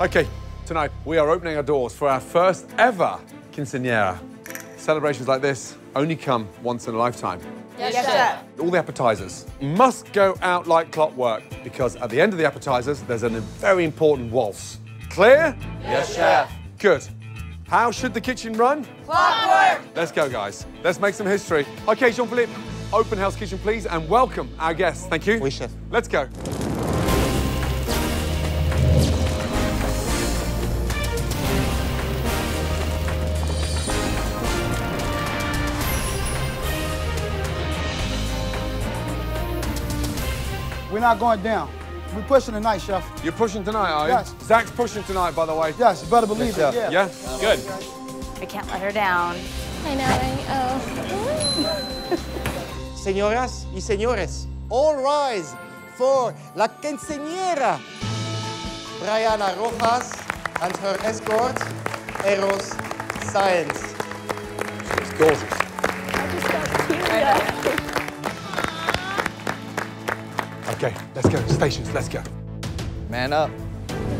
Okay, tonight we are opening our doors for our first ever quinceañera. Celebrations like this only come once in a lifetime. Yes, chef. All the appetizers must go out like clockwork because at the end of the appetizers, there's a very important waltz. Clear? Yes, chef. Good. How should the kitchen run? Clockwork. Let's go, guys. Let's make some history. Okay, Jean-Philippe, open Hell's Kitchen, please, and welcome our guests. Thank you. Oui, chef. Let's go. We're not going down. We're pushing tonight, chef. You're pushing tonight, are you? Yes. Zach's pushing tonight, by the way. Yes, you better believe Yes, it. chef. Yeah. Yeah? Good. I can't let her down. I know, right? Oh. Señoras y señores, all rise for la quinceañera. Brianna Rojas and her escort, Eros Science. It's gorgeous. Okay, let's go. Stations, let's go. Man up.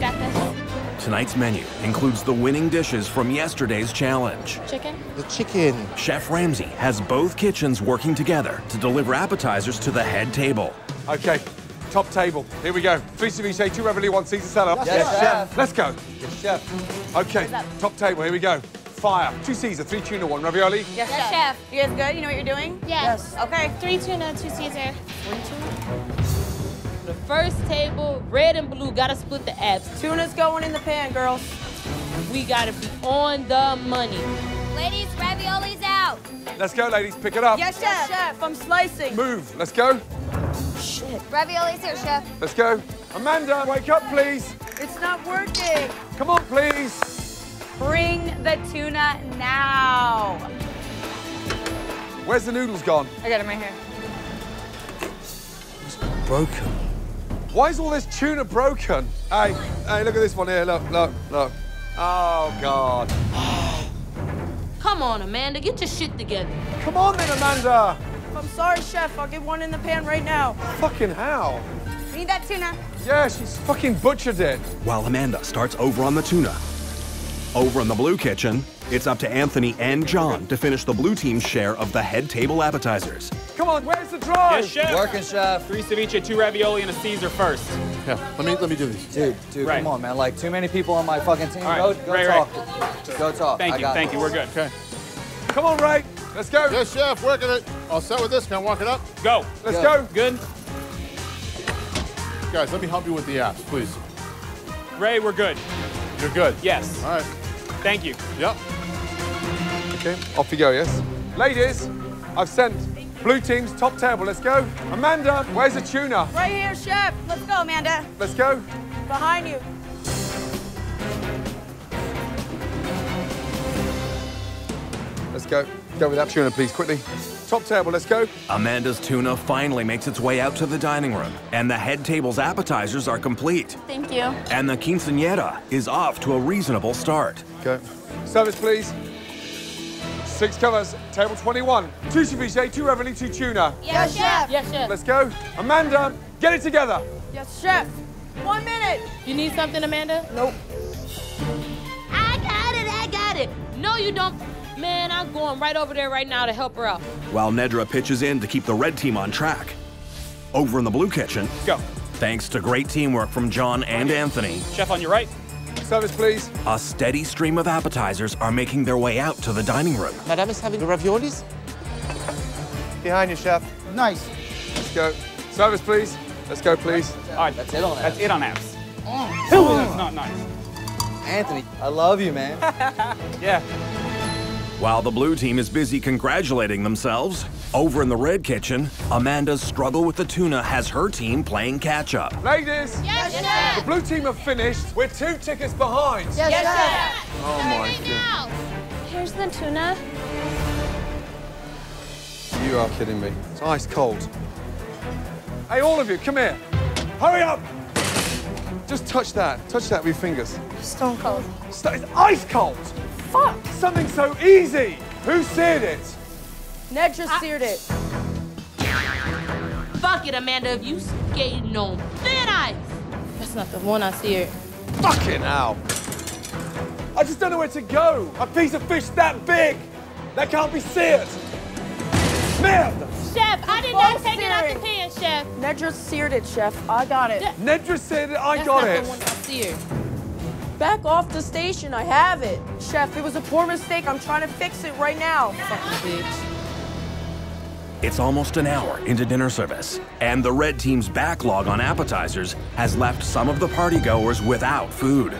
Got this. Tonight's menu includes the winning dishes from yesterday's challenge. Chicken? The chicken. Chef Ramsay has both kitchens working together to deliver appetizers to the head table. Okay, top table. Here we go. Three ceviche, two ravioli, one Caesar salad. Yes, chef. Let's go. Yes, chef. Okay, top table. Here we go. Fire. Two Caesar, three tuna, one ravioli. Yes, chef. You guys good? You know what you're doing? Yes. Okay. Three tuna, two Caesar. The first table, red and blue, gotta split the apps. Tuna's going in the pan, girls. We gotta be on the money. Ladies, ravioli's out. Let's go, ladies. Pick it up. Yes, chef. chef, I'm slicing. Move. Let's go. Shit. Ravioli's here, chef. Let's go. Amanda, wake up, please. It's not working. Come on, please. Bring the tuna now. Where's the noodles gone? I got him right here. It's broken. Why is all this tuna broken? Hey, hey, look at this one here. Look, look, look. Oh, God. Come on, Amanda, get your shit together. Come on then, Amanda. I'm sorry, chef. I'll get one in the pan right now. Fucking hell. Need that tuna. Yeah, she's fucking butchered it. While Amanda starts over on the tuna. Over in the blue kitchen, it's up to Anthony and John to finish the blue team's share of the head table appetizers. Come on, where's the drive? Yes, chef. Working, chef. Three ceviche, two ravioli, and a Caesar first. Yeah, let me let me do these. Dude, dude, Right. come on, man. Like, too many people on my fucking team. All Go, go Right, talk. right. Go talk. Thank I you, got thank this. you. We're good. Okay. Come on, Ray. Let's go. Yes, chef, working it. I'll start with this. Can I walk it up? Go. Let's Good. go. Good. Guys, let me help you with the apps, please. Ray, we're good. You're good. Yes. All right. Thank you. Yep. Okay, off you go, yes? Ladies, I've sent blue team's top table. Let's go. Amanda, where's the tuna? Right here, chef. Let's go, Amanda. Let's go. Behind you. Let's go. Go with that tuna, please, quickly. Top table, let's go. Amanda's tuna finally makes its way out to the dining room, and the head table's appetizers are complete. Thank you. And the quinceanera is off to a reasonable start. Okay. Service, please. Six covers, table 21. Two ceviche, two ravioli, two tuna. Yes, chef. Yes, chef. Let's go. Amanda, get it together. Yes, chef. One minute. You need something, Amanda? Nope. I got it, I got it. No, you don't. Man, I'm going right over there right now to help her out. While Nedra pitches in to keep the red team on track. Over in the blue kitchen, Go. thanks to great teamwork from John and Anthony, Chef on your right. Service, please. a steady stream of appetizers are making their way out to the dining room. Madame is having the raviolis? Behind you, chef. Nice. Let's go. Service, please. Let's go, please. All right. That's it on that. That's it on apps. Oh, that's not nice. Anthony, I love you, man. Yeah. While the blue team is busy congratulating themselves, over in the red kitchen, Amanda's struggle with the tuna has her team playing catch up. Ladies, Yes, the blue team have finished. We're two tickets behind. Yes, chef. Oh, my God. Now. Here's the tuna. You are kidding me. It's ice cold. Hey, all of you, come here. Hurry up. Just touch that. Touch that with your fingers. Stone cold. St- It's ice cold. Fuck. Something so easy. Who seared it? Ned just seared it. Fuck it, Amanda, if you skating on thin ice. That's not the one I see Fucking hell. I just don't know where to go. A piece of fish that big. That can't be seared. Merde. Chef, I did not both take it out the searing. pan, chef. Nedra seared it, chef. I got it. Nedra said it, I That's got not it. the one I seared. Back off the station. I have it. Chef, it was a poor mistake. I'm trying to fix it right now. Fucking bitch. It's almost an hour into dinner service, and the red team's backlog on appetizers has left some of the partygoers without food.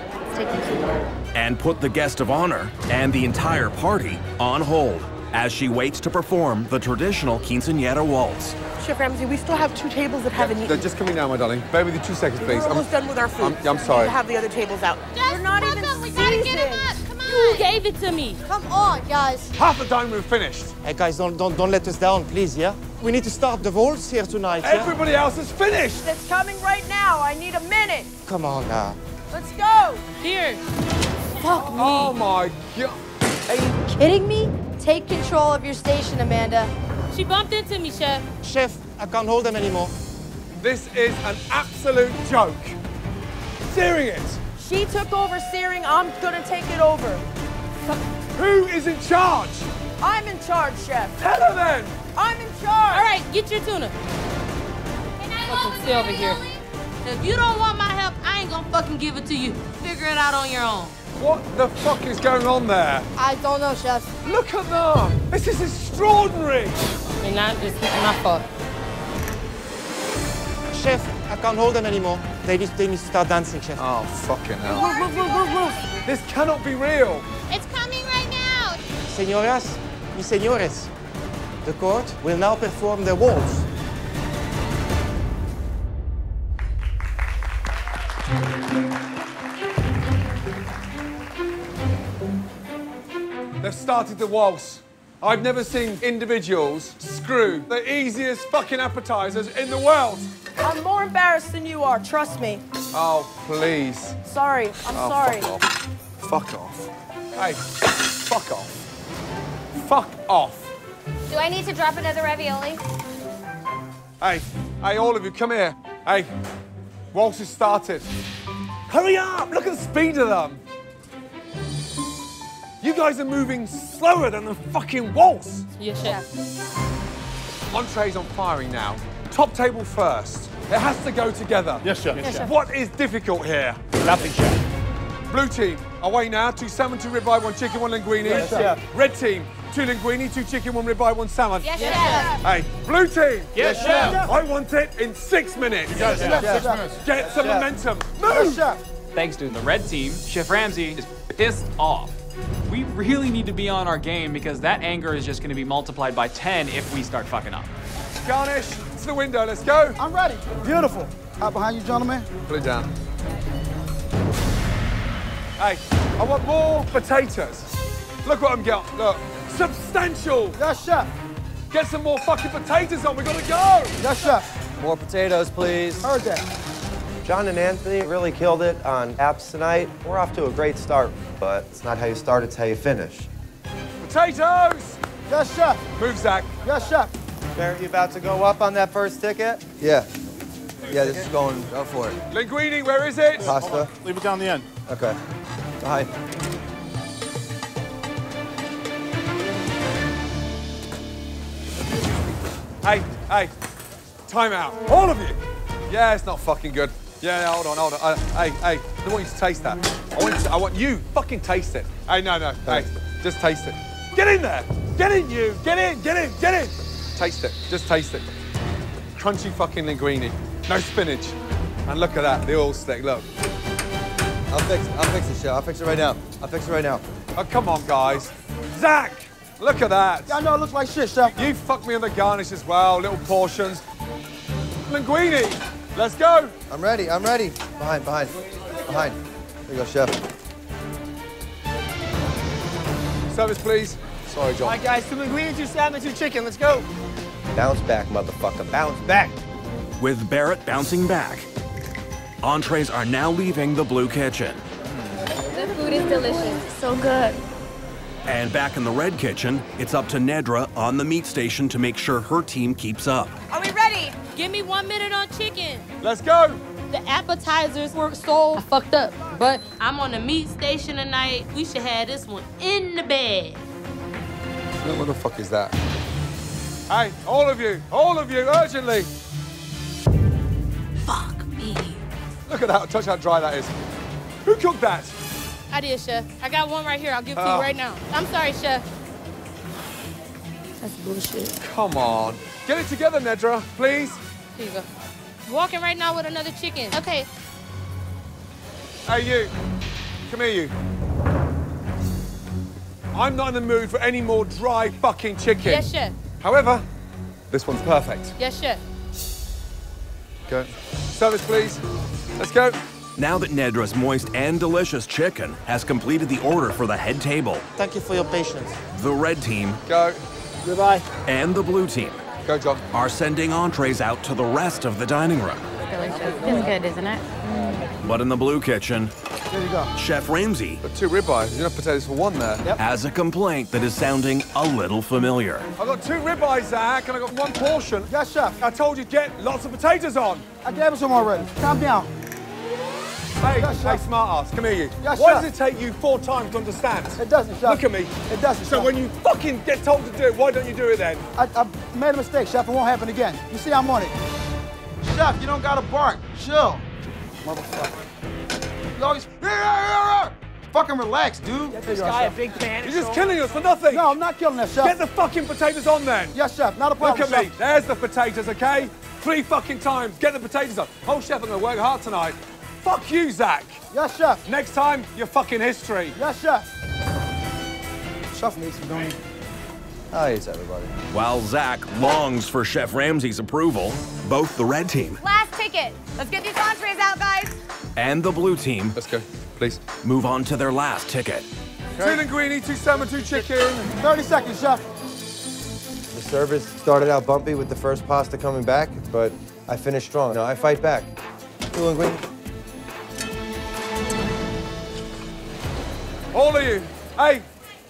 And put the guest of honor and the entire party on hold as she waits to perform the traditional quinceanera waltz. Chef Ramsay, we still have two tables that haven't They're just coming now, my darling. Bear with you two seconds, please. We're I'm- almost done with our food. I'm- I'm We sorry. need to have the other tables out. Just They're not fuck even up. We gotta get him up. seasoned. Come on. You gave it to me. Come on, guys. half the dining room finished. Hey guys, don't, don't, don't let us down, please, yeah? We need to start the waltz here tonight, yeah? Everybody else is finished. It's coming right now. I need a minute. Come on now. Let's go. Here. Fuck me. Oh my god. Are you kidding me? Take control of your station, Amanda. She bumped into me, chef. Chef, I can't hold them anymore. This is an absolute joke. Searing it. She took over searing. I'm gonna take it over. Who is in charge? I'm in charge, chef. Tell her then. I'm in charge. All right, get your tuna. Fucking stay over here. If you don't want my help, I ain't gonna fucking give it to you. Figure it out on your own. What the fuck is going on there? I don't know, Chef. Look at that. This is extraordinary. And not it's my fault. Chef, I can't hold them anymore. They need, they need to start dancing, chef. Oh, fucking hell. Move, move, move, move, move. This cannot be real. It's coming right now. Señoras y señores, the court will now perform the waltz. They've started the waltz. I've never seen individuals screw the easiest fucking appetizers in the world. I'm more embarrassed than you are. Trust me. Oh, please. Sorry. I'm Oh, sorry. fuck off. Fuck off. Hey, fuck off. Fuck off. Do I need to drop another ravioli? Hey, hey, all of you, come here. Hey, waltz has started. Hurry up! Look at the speed of them. You guys are moving slower than the fucking waltz. Yes, chef. Entree's on firing now. Top table first. It has to go together. Yes, chef. Yes, What is difficult here? Nothing, chef. Blue team, away now. Two salmon, two ribeye, one chicken, one linguine. Yes, chef. Red team, two linguine, two chicken, one ribeye, one salmon. Yes, Chef. Hey, blue team. Yes, chef. I want it in six minutes. Yes, chef. Yes, Six chef. minutes. Get some momentum. Yes, Move. chef. Thanks to the red team, Chef Ramsay is pissed off. We really need to be on our game because that anger is just going to be multiplied by 10 if we start fucking up. Garnish to the window. Let's go. I'm ready. Beautiful. Out behind you, gentlemen. Put it down. Hey, I want more potatoes. Look what I'm getting. Look, substantial. Yes, chef. Get some more fucking potatoes on. We gotta go. Yes, chef. More potatoes, please. Heard that. John and Anthony really killed it on apps tonight. We're off to a great start, but it's not how you start, it's how you finish. Potatoes. Yes, chef. Move, Zach. Yes, chef. Barrett, you about to go up on that first ticket? Yeah. Yeah, this is going, go for it. Linguine, where is it? Pasta. Leave it down the end. Okay. Behind. Hey, hey, time out. All of you. Yeah, it's not fucking good. Yeah, yeah, hold on, hold on. Uh, hey, hey, I want you to taste that. I want you, to, I want you fucking taste it. Hey, no, no, hey, just taste it. Get in there. Get in, you. Get in, get in, get in. Taste it. Just taste it. Crunchy fucking linguine. No spinach. And look at that, They all stick, look. I'll fix it. I'll fix it, shit. I'll fix it right now. I'll fix it right now. Oh, come on, guys. Zach, look at that. Y'all know it looks like shit, chef. You fucked me on the garnish as well, little portions. Linguine, let's go. I'm ready. I'm ready. Behind, behind, behind. There you go, chef. Service, please. Sorry, John. All right, guys, two linguine, two salmon, two chicken. Let's go. Bounce back, motherfucker. Bounce back. With Barrett bouncing back, entrees are now leaving the blue kitchen. The food is delicious. So good. And back in the red kitchen, it's up to Nedra on the meat station to make sure her team keeps up. Are we ready? Give me one minute on chicken. Let's go. The appetizers were so fucked up. But I'm on the meat station tonight. We should have this one in the bag. What the fuck is that? Hey, all of you, all of you, urgently. Fuck me. Look at that, touch how dry that is. Who cooked that? I did, Chef. I got one right here. I'll give it to Oh. you right now. I'm sorry, Chef. That's bullshit. Come on. Get it together, Nedra, please. Here you go. Walking right now with another chicken. Okay. Hey, you. Come here, you. I'm not in the mood for any more dry fucking chicken. Yes, Chef. However, this one's perfect. Yes, Chef. Go. Service, please. Let's go. Now that Nedra's moist and delicious chicken has completed the order for the head table, Thank you for your patience. the red team Go. Goodbye. and the blue team Go, John. are sending entrees out to the rest of the dining room. It's Delicious. It's good, isn't it? But in the blue kitchen, There you go. Chef Ramsay Got two ribeyes. you Enough potatoes for one there. has a complaint that is sounding a little familiar. I've got two ribeyes, Zach, and I've got one portion. Yes, chef. I told you to get lots of potatoes on. I gave it some already. Calm down. Hey, Yes, hey, smart ass, come here, you. Yes, Why chef. does it take you four times to understand? It doesn't, chef. Look at me. It doesn't, Chef. So chef. when you fucking get told to do it, why don't you do it then? I, I made a mistake, chef. It won't happen again. You see, I'm on it. Chef, you don't gotta bark. Chill. Motherfucker. You always. Fucking relax, dude. This guy a big fan. You're just killing us for nothing. No, I'm not killing that, chef. Get the fucking potatoes on then. Yes, chef. Not a problem. Look problem, at me. There's the potatoes, okay? Three fucking times. Get the potatoes on. Oh, chef, I'm gonna work hard tonight. Fuck you, Zach. Yes, chef. Next time, you're fucking history. Yes, chef. Chef needs to do How is everybody? While Zach longs for Chef Ramsay's approval, both the red team Last ticket. Let's get these entrees out, guys. and the blue team Let's go, please. move on to their last ticket. Two linguine, two salmon, two chicken. 30 seconds, chef. The service started out bumpy with the first pasta coming back, but I finished strong. No, I fight back. Two linguine. All of you. Hey,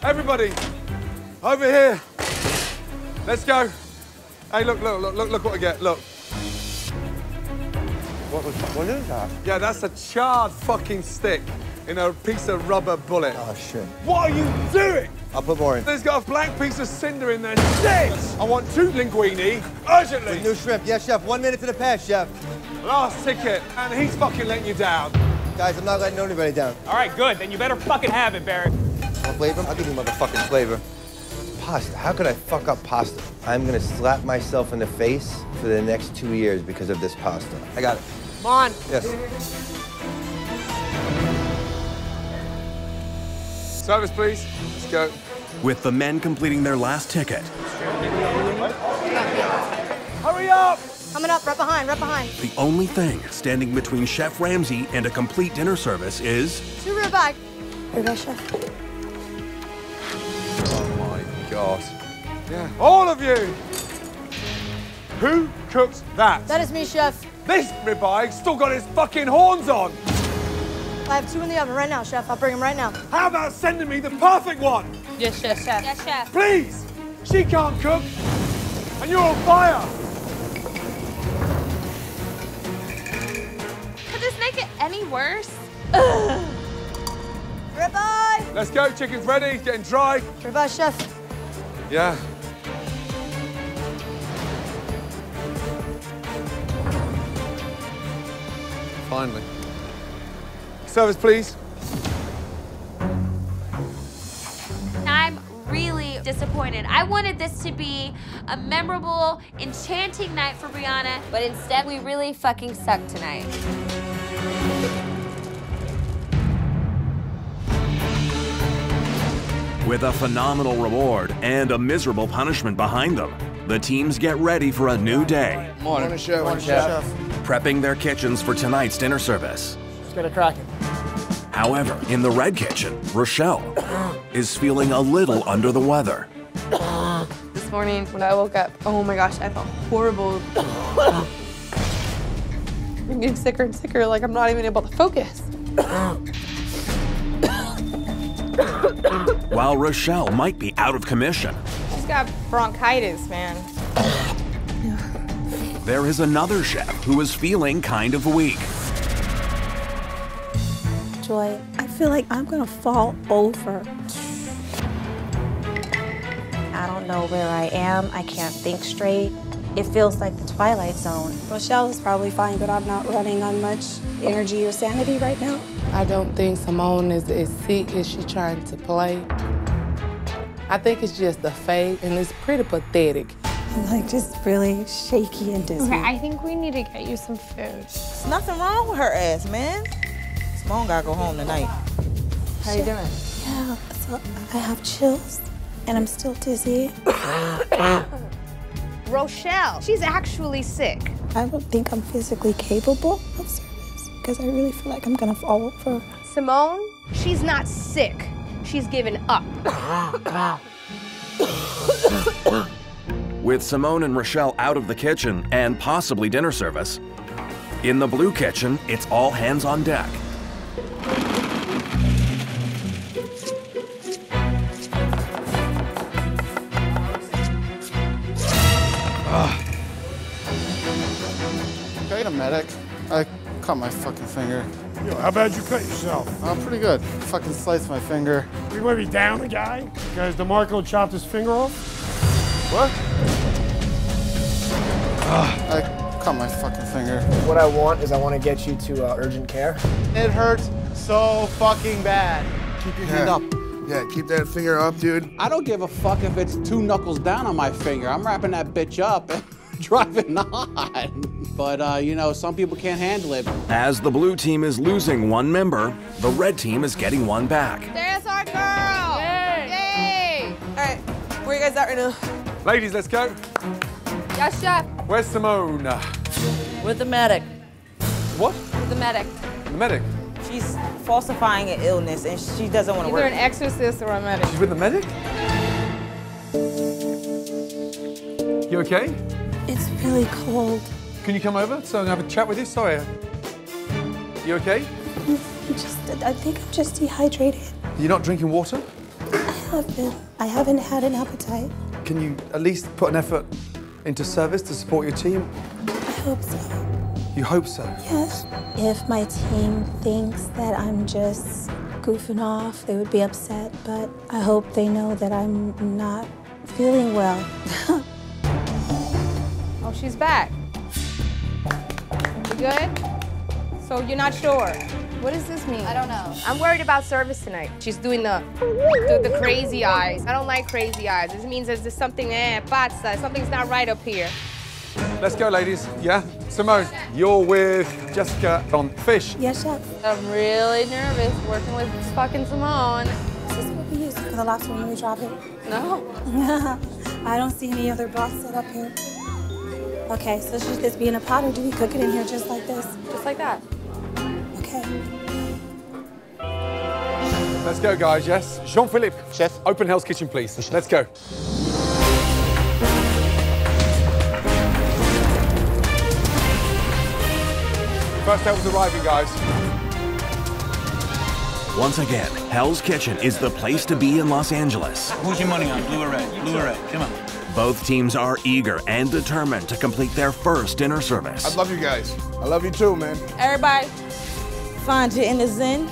everybody. Over here. Let's go. Hey, look, look, look, look, look what I get. Look. What was what is that? Yeah, that's a charred fucking stick in a piece of rubber bullet. Oh shit. What are you doing? I'll put more in. There's got a blank piece of cinder in there. Shit! I want two linguine urgently. New shrimp. Yes, chef. One minute to the pass, chef. Last ticket, and he's fucking letting you down. Guys, I'm not letting anybody down. All right, good. Then you better fucking have it, Barrett. Want flavor? I'll give you motherfucking flavor. Pasta. How could I fuck up pasta? I'm gonna slap myself in the face for the next two years because of this pasta. I got it. Come on. Yes. Service, please. Let's go. With the men completing their last ticket, Hurry up! Coming up, right behind, right behind. the only thing standing between Chef Ramsay and a complete dinner service is Two ribeye. Here you go, chef. Oh my god. Yeah. All of you! Who cooked that? That is me, chef. This ribeye still got his fucking horns on. I have two in the oven right now, chef. I'll bring them right now. How about sending me the perfect one? Yes, Chef. Chef. Yes, chef. Please! She can't cook, and you're on fire! This make it any worse? Ribeye. Let's go, chicken's ready, it's getting dry. Ribeye, chef. Yeah. Finally. Service, please. I'm really disappointed. I wanted this to be a memorable, enchanting night for Brianna, but instead we really fucking suck tonight. With a phenomenal reward and a miserable punishment behind them. The teams get ready for a new day, Morning, chef. One chef. prepping their kitchens for tonight's dinner service. Let's get it cracking. However, in the red kitchen, Rochelle is feeling a little under the weather. This morning when I woke up, oh my gosh, I felt horrible. I'm getting sicker and sicker, like I'm not even able to focus. While Rochelle might be out of commission, She's got bronchitis, man. there is another chef who is feeling kind of weak. Joy. I feel like I'm gonna fall over. I don't know where I am. I can't think straight. It feels like the Twilight Zone. Rochelle is probably fine, but I'm not running on much energy or sanity right now. I don't think Simone is as sick as she's trying to play. I think it's just a fake, and it's pretty pathetic. I'm like just really shaky and dizzy. Okay, I think we need to get you some food. There's nothing wrong with her ass, man. Simone gotta go home tonight. How you doing? Yeah, so I have chills and I'm still dizzy. Rochelle, she's actually sick. I don't think I'm physically capable of service because I really feel like I'm gonna fall over. Simone, she's not sick. She's given up. With Simone and Rochelle out of the kitchen and possibly dinner service, in the blue kitchen, it's all hands on deck. Okay, a medic. I cut my fucking finger. Yo, how bad you cut yourself? I'm pretty good. Fucking sliced my finger. We to be down the guy because DeMarco chopped his finger off. What? I cut my fucking finger. What I want is I want to get you to uh, urgent care. It hurts so fucking bad. Keep your hand up. Yeah, keep that finger up, dude. I don't give a fuck if it's two knuckles down on my finger. I'm wrapping that bitch up and driving on. But, uh, you know, some people can't handle it. As the blue team is losing one member, the red team is getting one back. There's our girl! Yay! Yay! All right, where you guys at right now? Ladies, let's go. Yes, chef. Where's Simone? With the medic. What? With The medic. The medic. She's falsifying an illness, and she doesn't want to work. Either work. an exorcist or a medic. She's with the medic? You okay? It's really cold. Can you come over so I can have a chat with you? Sorry. You okay? I'm just, I think I'm just dehydrated. You're not drinking water? I have been. I haven't had an appetite. Can you at least put an effort into service to support your team? I hope so. You hope so. Yes. If my team thinks that I'm just goofing off, they would be upset, but I hope they know that I'm not feeling well. Oh, she's back. You good? So you're not sure? What does this mean? I don't know. I'm worried about service tonight. She's doing the, the, the crazy eyes. I don't like crazy eyes. This means there's, there's something, eh, pazza, something's not right up here. Let's go, ladies. Yeah? Simone, you're with Jessica on fish. yes, chef. I'm really nervous working with fucking Simone. Is this what we use for the lobster when we drop it? No. I don't see any other broth set up here. Okay, so should this be in a pot or do we cook it in here just like this? Just like that. Okay. Let's go, guys, yes? Jean-Philippe. Chef. Open Hell's Kitchen, please. Let's go. First help is arriving, guys. Once again, Hell's Kitchen is the place to be in Los Angeles. Who's your money on? Blue or red? Blue or red? Come on. Both teams are eager and determined to complete their first dinner service. I love you guys. I love you too, man. Everybody, find you in the zen.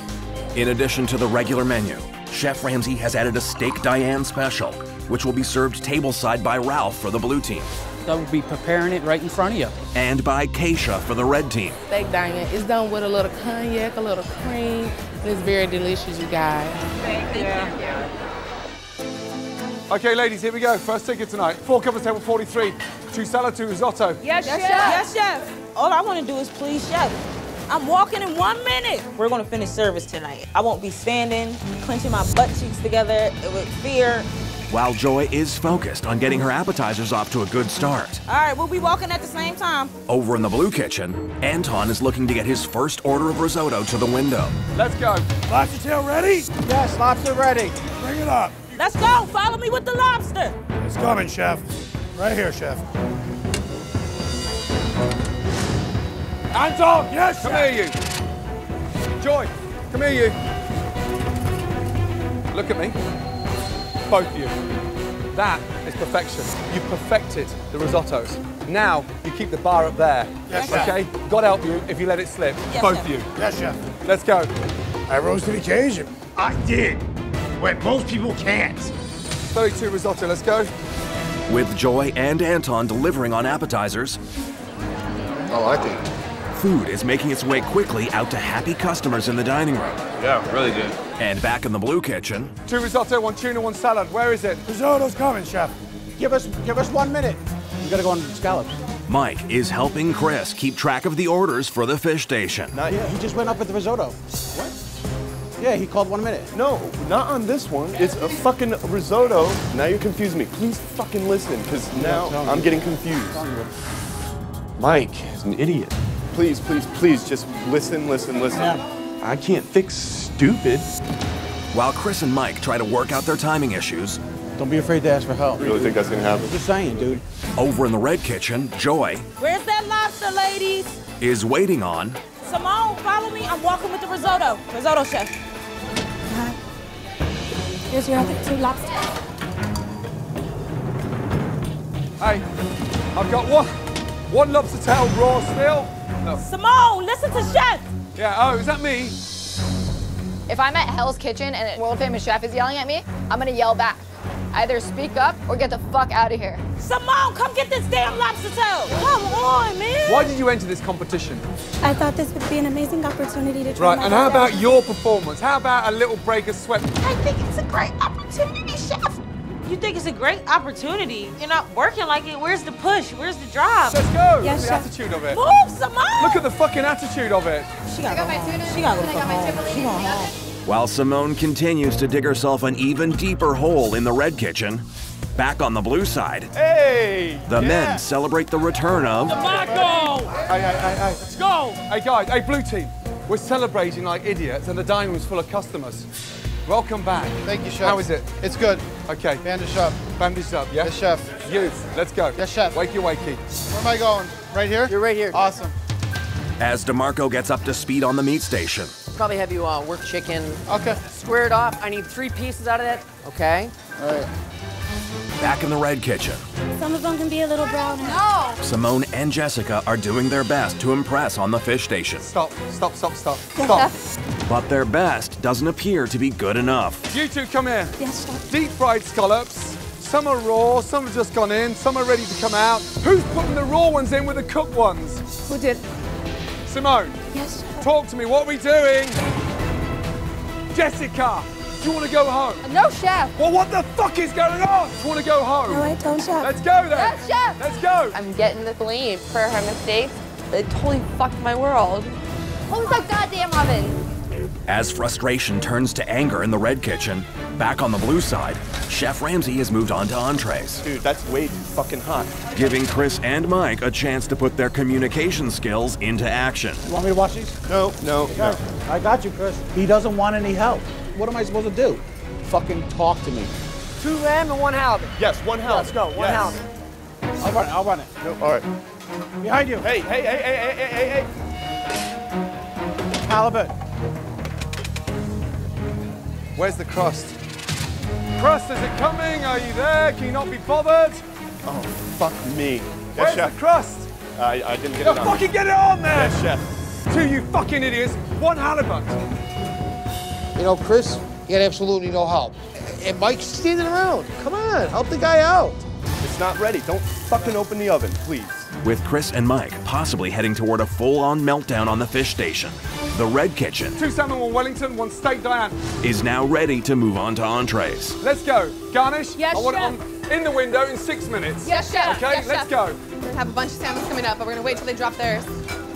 In addition to the regular menu, Chef Ramsay has added a Steak Diane special, which will be served tableside by Ralph for the blue team I would be preparing it right in front of you. and by Keisha for the red team. Steak Diane. It's done with a little cognac, a little cream, and it's very delicious, you guys. Thank you. Okay, ladies, here we go. First ticket tonight. Four covers table 43. Two salad, two risotto. Yes, chef. Yes, chef. All I want to do is please chef. I'm walking in one minute. We're going to finish service tonight. I won't be standing, clenching my butt cheeks together with fear. While Joy is focused on getting her appetizers off to a good start. All right, we'll be walking at the same time. Over in the blue kitchen, Anton is looking to get his first order of risotto to the window. Let's go. Lobster tail ready? Yes, lobster ready. Bring it up. Let's go. Follow me with the lobster. It's coming, chef. Right here, chef. Anton! Yes, Come chef. here, you. Joy, come here, you. Look at me. Both of you. That is perfection. You've perfected the risottos. Now you keep the bar up there. Yes, chef. okay? God help you if you let it slip. Yes, Both chef. of you. Yes, chef. Let's go. I rose to the occasion. I did. When most people can't. 32 risotto, let's go. With Joy and Anton delivering on appetizers, oh, I like it. Food is making its way quickly out to happy customers in the dining room. Yeah, really good. And back in the blue kitchen, Two risotto, one tuna, one salad. Where is it? Risotto's coming, chef. Give us, give us one minute. We gotta go on scallops. Mike is helping Chris keep track of the orders for the fish station. Not yet. He just went up with the risotto. What? Yeah, he called one minute. No, not on this one. It's a fucking risotto. Now you're confusing me. Please fucking listen, because now I'm getting confused. Mike is an idiot. Please, please, please, just listen, listen, listen. I can't fix stupid. While Chris and Mike try to work out their timing issues, Don't be afraid to ask for help. You really think that's gonna happen? Just saying, dude. over in the red kitchen, Joy Where's that lobster, ladies? is waiting on Simone, follow me. I'm walking with the risotto. Risotto chef. Hi. Here's your other two lobsters. Hey, I've got one, one lobster tail raw still. No. Simone, listen to chef. Yeah, oh, is that me? If I'm at Hell's Kitchen and a world famous chef is yelling at me, I'm gonna yell back. Either speak up or get the fuck out of here. Simone, come get this damn lobster tail. Come on, man. Why did you enter this competition? I thought this would be an amazing opportunity to try Right, and how about your performance? How about a little break of sweat? I think it's a great opportunity, chef. You think it's a great opportunity? You're not working like it. Where's the push? Where's the drive? Let's go. Yes, Look at the attitude of it. Move, Simone. Look at the fucking attitude of it. She gotta go home. She gotta go fuck home. She going home. While Simone continues to dig herself an even deeper hole in the red kitchen, back on the blue side, Hey! the men celebrate the return of Marco! Hey, hey, hey, hey. Let's go! Hey, guys, hey, blue team. We're celebrating like idiots, and the dining room's full of customers. Welcome back. Thank you, chef. How is it? It's good. Okay. Bandaged up. Bandaged up, yeah? Yes, chef. You, let's go. Yes, chef. Wakey, wakey. Where am I going? Right here? You're right here. Awesome. as DeMarco gets up to speed on the meat station. Probably have you uh, work chicken. Okay. Square it off. I need three pieces out of that. Okay. All right. Back in the red kitchen, Some of them can be a little brown. No! Simone and Jessica are doing their best to impress on the fish station. Stop, stop, stop, stop. Stop. But their best doesn't appear to be good enough. You two, come here. Yes, chef. Deep fried scallops. Some are raw, some have just gone in, some are ready to come out. Who's putting the raw ones in with the cooked ones? Who did? Simone, Yes, chef. talk to me. What are we doing? Jessica, do you want to go home? No, chef. Well, what the fuck is going on? Do you want to go home? No, I don't, chef. Let's go then. Yes, chef. Let's go. I'm getting the blame for her mistakes. It totally fucked my world. Close that goddamn oven. As frustration turns to anger in the red kitchen, back on the blue side, Chef Ramsay has moved on to entrees, Dude, that's way too fucking hot. giving Chris and Mike a chance to put their communication skills into action. You want me to watch these? No, no, no. I got you, Chris. He doesn't want any help. What am I supposed to do? Fucking talk to me. Two lamb and one halibut. Yes, one help. Let's go. One yes. halibut. I'll run it. I'll run it. No, all right. Behind you. Hey, hey, hey, hey, hey, hey, hey, hey. Halibut. Where's the crust? Crust, is it coming? Are you there? Can you not be bothered? Oh, fuck me. Where's Yes, chef. the crust? I, I didn't get No, it on. fucking get it on there! Yes, chef. Two, you fucking idiots. One halibut. You know, Chris, he had absolutely no help. And Mike's standing around. Come on, help the guy out. It's not ready. Don't fucking open the oven, please. With Chris and Mike possibly heading toward a full-on meltdown on the fish station, the red kitchen Two salmon, one Wellington, one steak Diane. is now ready to move on to entrees. Let's go. Garnish. Yes, I want chef. it on in the window in six minutes. Yes, chef. Okay, Yes, let's chef. go. We're gonna have a bunch of salmon coming up, but we're gonna wait till they drop theirs.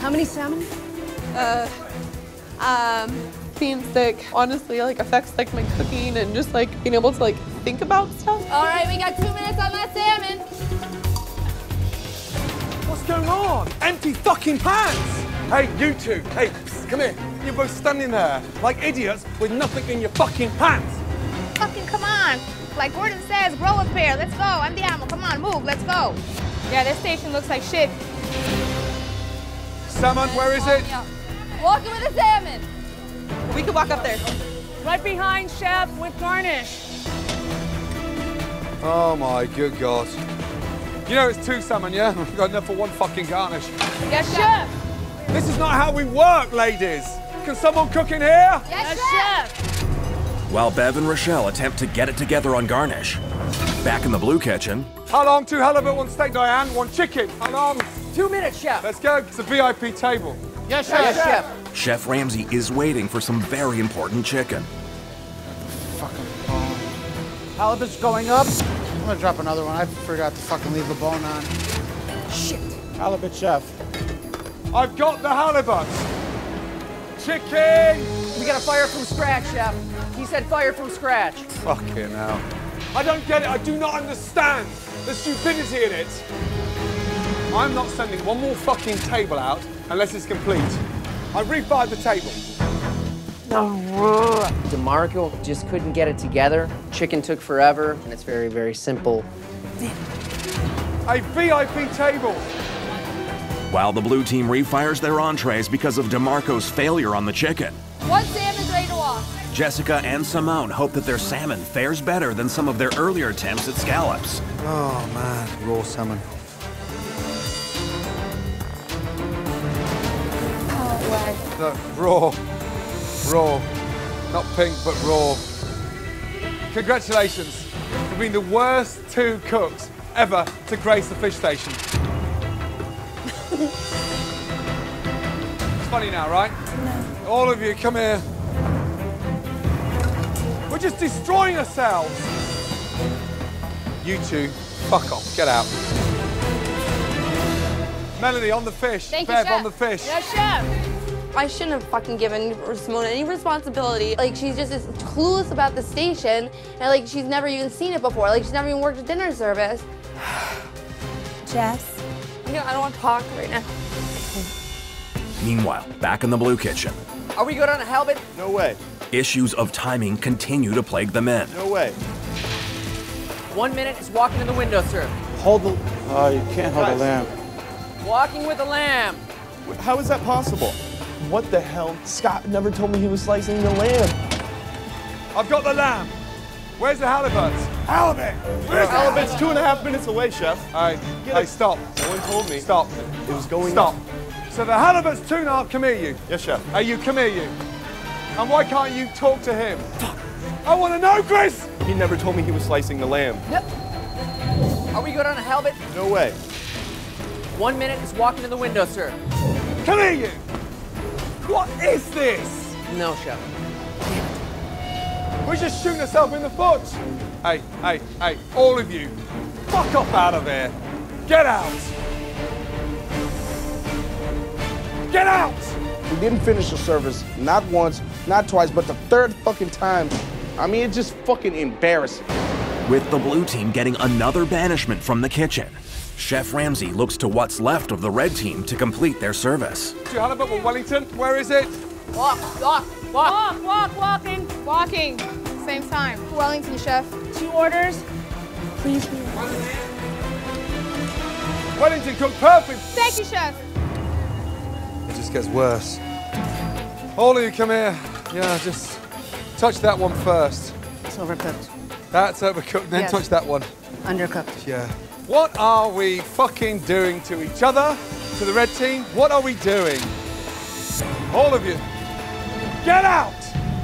How many salmon? Uh, um, being sick honestly like affects like my cooking and just like being able to like think about stuff. All right, we got two minutes on that salmon. What's going on? Empty fucking pants. Hey, you two. Hey, psst, come here. You're both standing there like idiots with nothing in your fucking pants. Fucking come on. Like Gordon says, grow a pair. Let's go. I'm the animal. Come on, move. Let's go. Yeah, this station looks like shit. Salmon, where is it? Walking with the salmon. We can walk up there. Right behind chef with garnish. Oh my good God. You know it's two salmon, yeah? We've got enough for one fucking garnish. Yes, chef. This is not how we work, ladies. Can someone cook in here? Yes, chef. While Bev and Rochelle attempt to get it together on garnish. Back in the blue kitchen, How long? Two halibut, one steak, Diane, one chicken. How long? Two minutes, chef. Let's go. It's a VIP table. Yes, Yes, chef. Chef Ramsay is waiting for some very important chicken. Halibut's going up. I'm gonna drop another one. I forgot to fucking leave the bone on. Shit. Halibut chef. I've got the halibut. Chicken. We gotta fire from scratch, chef. He said fire from scratch. Fucking hell. I don't get it. I do not understand the stupidity in it. I'm not sending one more fucking table out unless it's complete. I refired the table. DeMarco just couldn't get it together. Chicken took forever, and it's very, very simple. A VIP table. While the blue team refires their entrees because of DeMarco's failure on the chicken. One salmon's ready to walk. Jessica and Simone hope that their salmon fares better than some of their earlier attempts at scallops. Oh man, raw salmon. The raw, raw, not pink, but raw. Congratulations for being the worst two cooks ever to grace the fish station. it's funny now, right? No. All of you, come here. We're just destroying ourselves. You two, fuck off, get out. Melanie, on the fish. Thank you, Bev, chef. on the fish. Yes, chef. I shouldn't have fucking given Simone any responsibility. Like, she's just as clueless about the station, and like, she's never even seen it before. Like, she's never even worked a dinner service. Jess, You know, I don't want to talk right now. Meanwhile, back in the blue kitchen, Are we good on a halibut? No way. issues of timing continue to plague the men. No way. One minute is walking in the window, sir. Hold the. Oh, you can't hold the Guys. lamb. Walking with a lamb. How is that possible? What the hell? Scott never told me he was slicing the lamb. I've got the lamb. Where's the halibut? Halibut! Where's the Halibut's two and a half minutes away, chef. All right, Get hey, it. stop. No one told me. Stop. It was going Stop. up. So the halibut's two and a half, come here, you. Yes, chef. Hey, you, come here, you. And why can't you talk to him? Fuck. I want to know, Chris! He never told me he was slicing the lamb. Yep. Are we good on a halibut? No way. One minute is walking in the window, sir. Come here, you. What is this? No, chef. We're just shooting ourselves in the foot. Hey, hey, hey, all of you, fuck off out of here. Get out. Get out! We didn't finish the service, not once, not twice, but the third fucking time. I mean, it's just fucking embarrassing. With the blue team getting another banishment from the kitchen, Chef Ramsay looks to what's left of the red team to complete their service. Do halibut with Wellington? Where is it? Walk, walk, walk. Walk, walk, walking. Walking. Same time. Wellington, chef. Two orders. please. Wellington cooked perfect. Thank you, chef. It just gets worse. All of you come here. Yeah, just touch that one first. It's overcooked. That's overcooked. Then Yes. touch that one. Undercooked. Yeah. What are we fucking doing to each other? To the red team? What are we doing? All of you. Get out!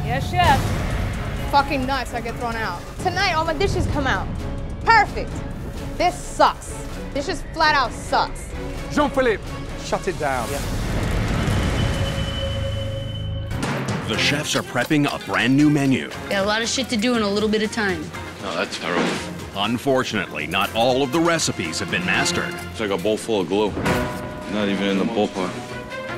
Yes, chef. Fucking nuts, I get thrown out. Tonight, all my dishes come out. Perfect. This sucks. This just flat out sucks. Jean-Philippe, shut it down. The chefs are prepping a brand new menu. Got a lot of shit to do in a little bit of time. No, that's terrible. Unfortunately, not all of the recipes have been mastered. It's like a bowl full of glue. Not even in the ballpark.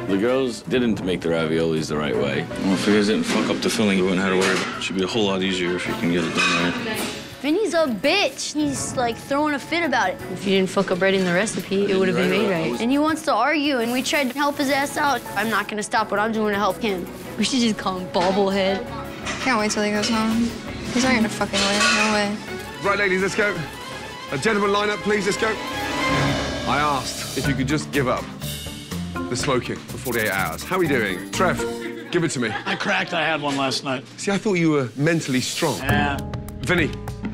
The girls didn't make the raviolis the right way. Well, if you guys didn't fuck up the filling, you wouldn't have to worry about it. It should be a whole lot easier if you can get it done right. Vinny's a bitch. He's like throwing a fit about it. If you didn't fuck up writing the recipe, it would have been made right. And he wants to argue, and we tried to help his ass out. I'm not gonna stop what I'm doing to help him. We should just call him Bobblehead. Can't wait till he goes home. He's not gonna fucking win. No way. Right, ladies, let's go. A gentleman line up, please. Let's go. I asked if you could just give up the smoking for 48 hours. How are we doing? Trev, give it to me. I cracked. I had one last night. See, I thought you were mentally strong. Yeah. Vinny,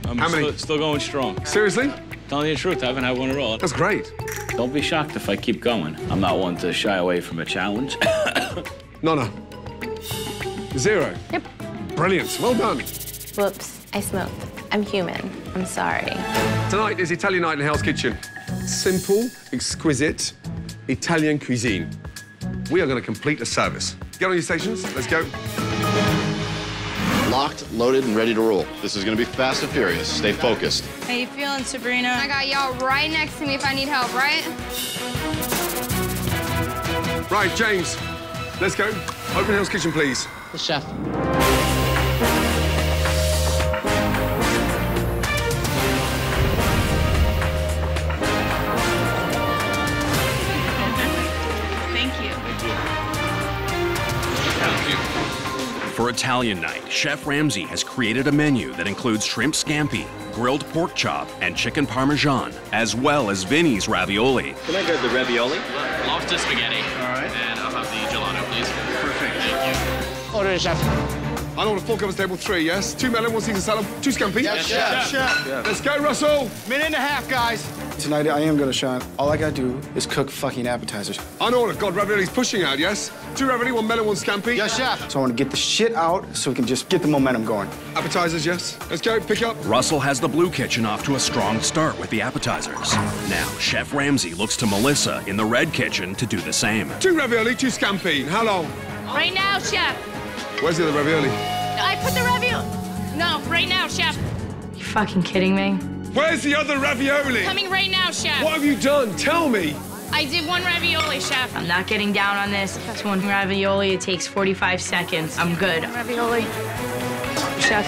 I'm how many? Still, still going strong. Seriously? Telling you the truth, I haven't had one at all. That's great. Don't be shocked if I keep going. I'm not one to shy away from a challenge. Nonna. Zero. Yep. Brilliant. Well done. Whoops, I smoked. I'm human. I'm sorry. Tonight is Italian night in Hell's Kitchen. Simple, exquisite Italian cuisine. We are going to complete a service. Get on your stations. Let's go. Locked, loaded, and ready to roll. This is gonna be fast and furious. Stay focused. How you feeling, Sabrina? I got y'all right next to me if I need help, right? Right, James. Let's go. Open Hell's Kitchen, please. The chef. For Italian night, Chef Ramsay has created a menu that includes shrimp scampi, grilled pork chop, and chicken parmesan, as well as Vinny's ravioli. Can I get the ravioli? Lobster spaghetti. All right. And I'll have the gelato, please. Perfect. Thank you. Order the chef. I order four covers table three, yes? Two melon, one Caesar salad, two scampi. Yes, chef. Chef. Let's go, Russell. Minute and a half, guys. Tonight I am gonna shine. All I gotta do is cook fucking appetizers. On order. God, ravioli's pushing out, yes? Two ravioli, one melon, one scampi. Yes, chef. So I wanna get the shit out so we can just get the momentum going. Appetizers, yes? Let's go, pick up. Russell has the blue kitchen off to a strong start with the appetizers. Now, Chef Ramsay looks to Melissa in the red kitchen to do the same. Two ravioli, two scampi. How long? Right now, chef. Where's the other ravioli? I put the ravioli. No, right now, chef. You fucking kidding me? Where's the other ravioli? Coming right now, chef. What have you done? Tell me. I did one ravioli, chef. I'm not getting down on this. That's one ravioli. It takes 45 seconds. I'm good. Ravioli. Chef.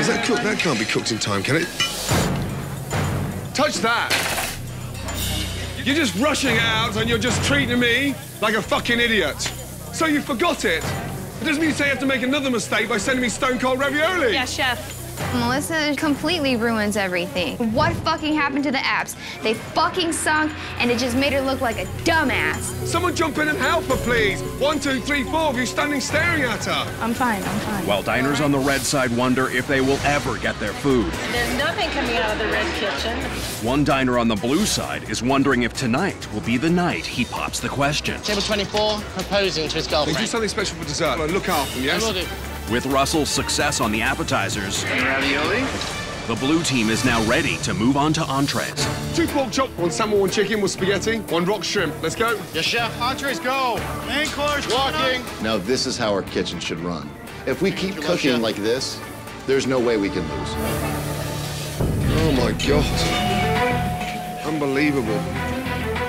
Is that cooked? That can't be cooked in time, can it? Touch that. You're just rushing out and you're just treating me like a fucking idiot. So you forgot it. It doesn't mean you say you have to make another mistake by sending me stone cold ravioli. Yeah, chef. Melissa completely ruins everything. What fucking happened to the apps? They fucking sunk, and it just made her look like a dumbass. Someone jump in and help her, please. One, two, three, four of you standing staring at her. I'm fine. I'm fine. While diners on the red side wonder if they will ever get their food. There's nothing coming out of the red kitchen. One diner on the blue side is wondering if tonight will be the night he pops the question. Table 24, proposing to his girlfriend. They girlfriend. do something special for dessert. Well, Look after them, yes? I will do. With Russell's success on the appetizers, Ravioli? the blue team is now ready to move on to entrees. Two pork chop, one salmon, one chicken, one spaghetti, one rock shrimp. Let's go. Yes, chef. Entrees, go. Main course. Walking. Now, this is how our kitchen should run. If we keep cooking like this, there's no way we can lose. Oh my god. Unbelievable.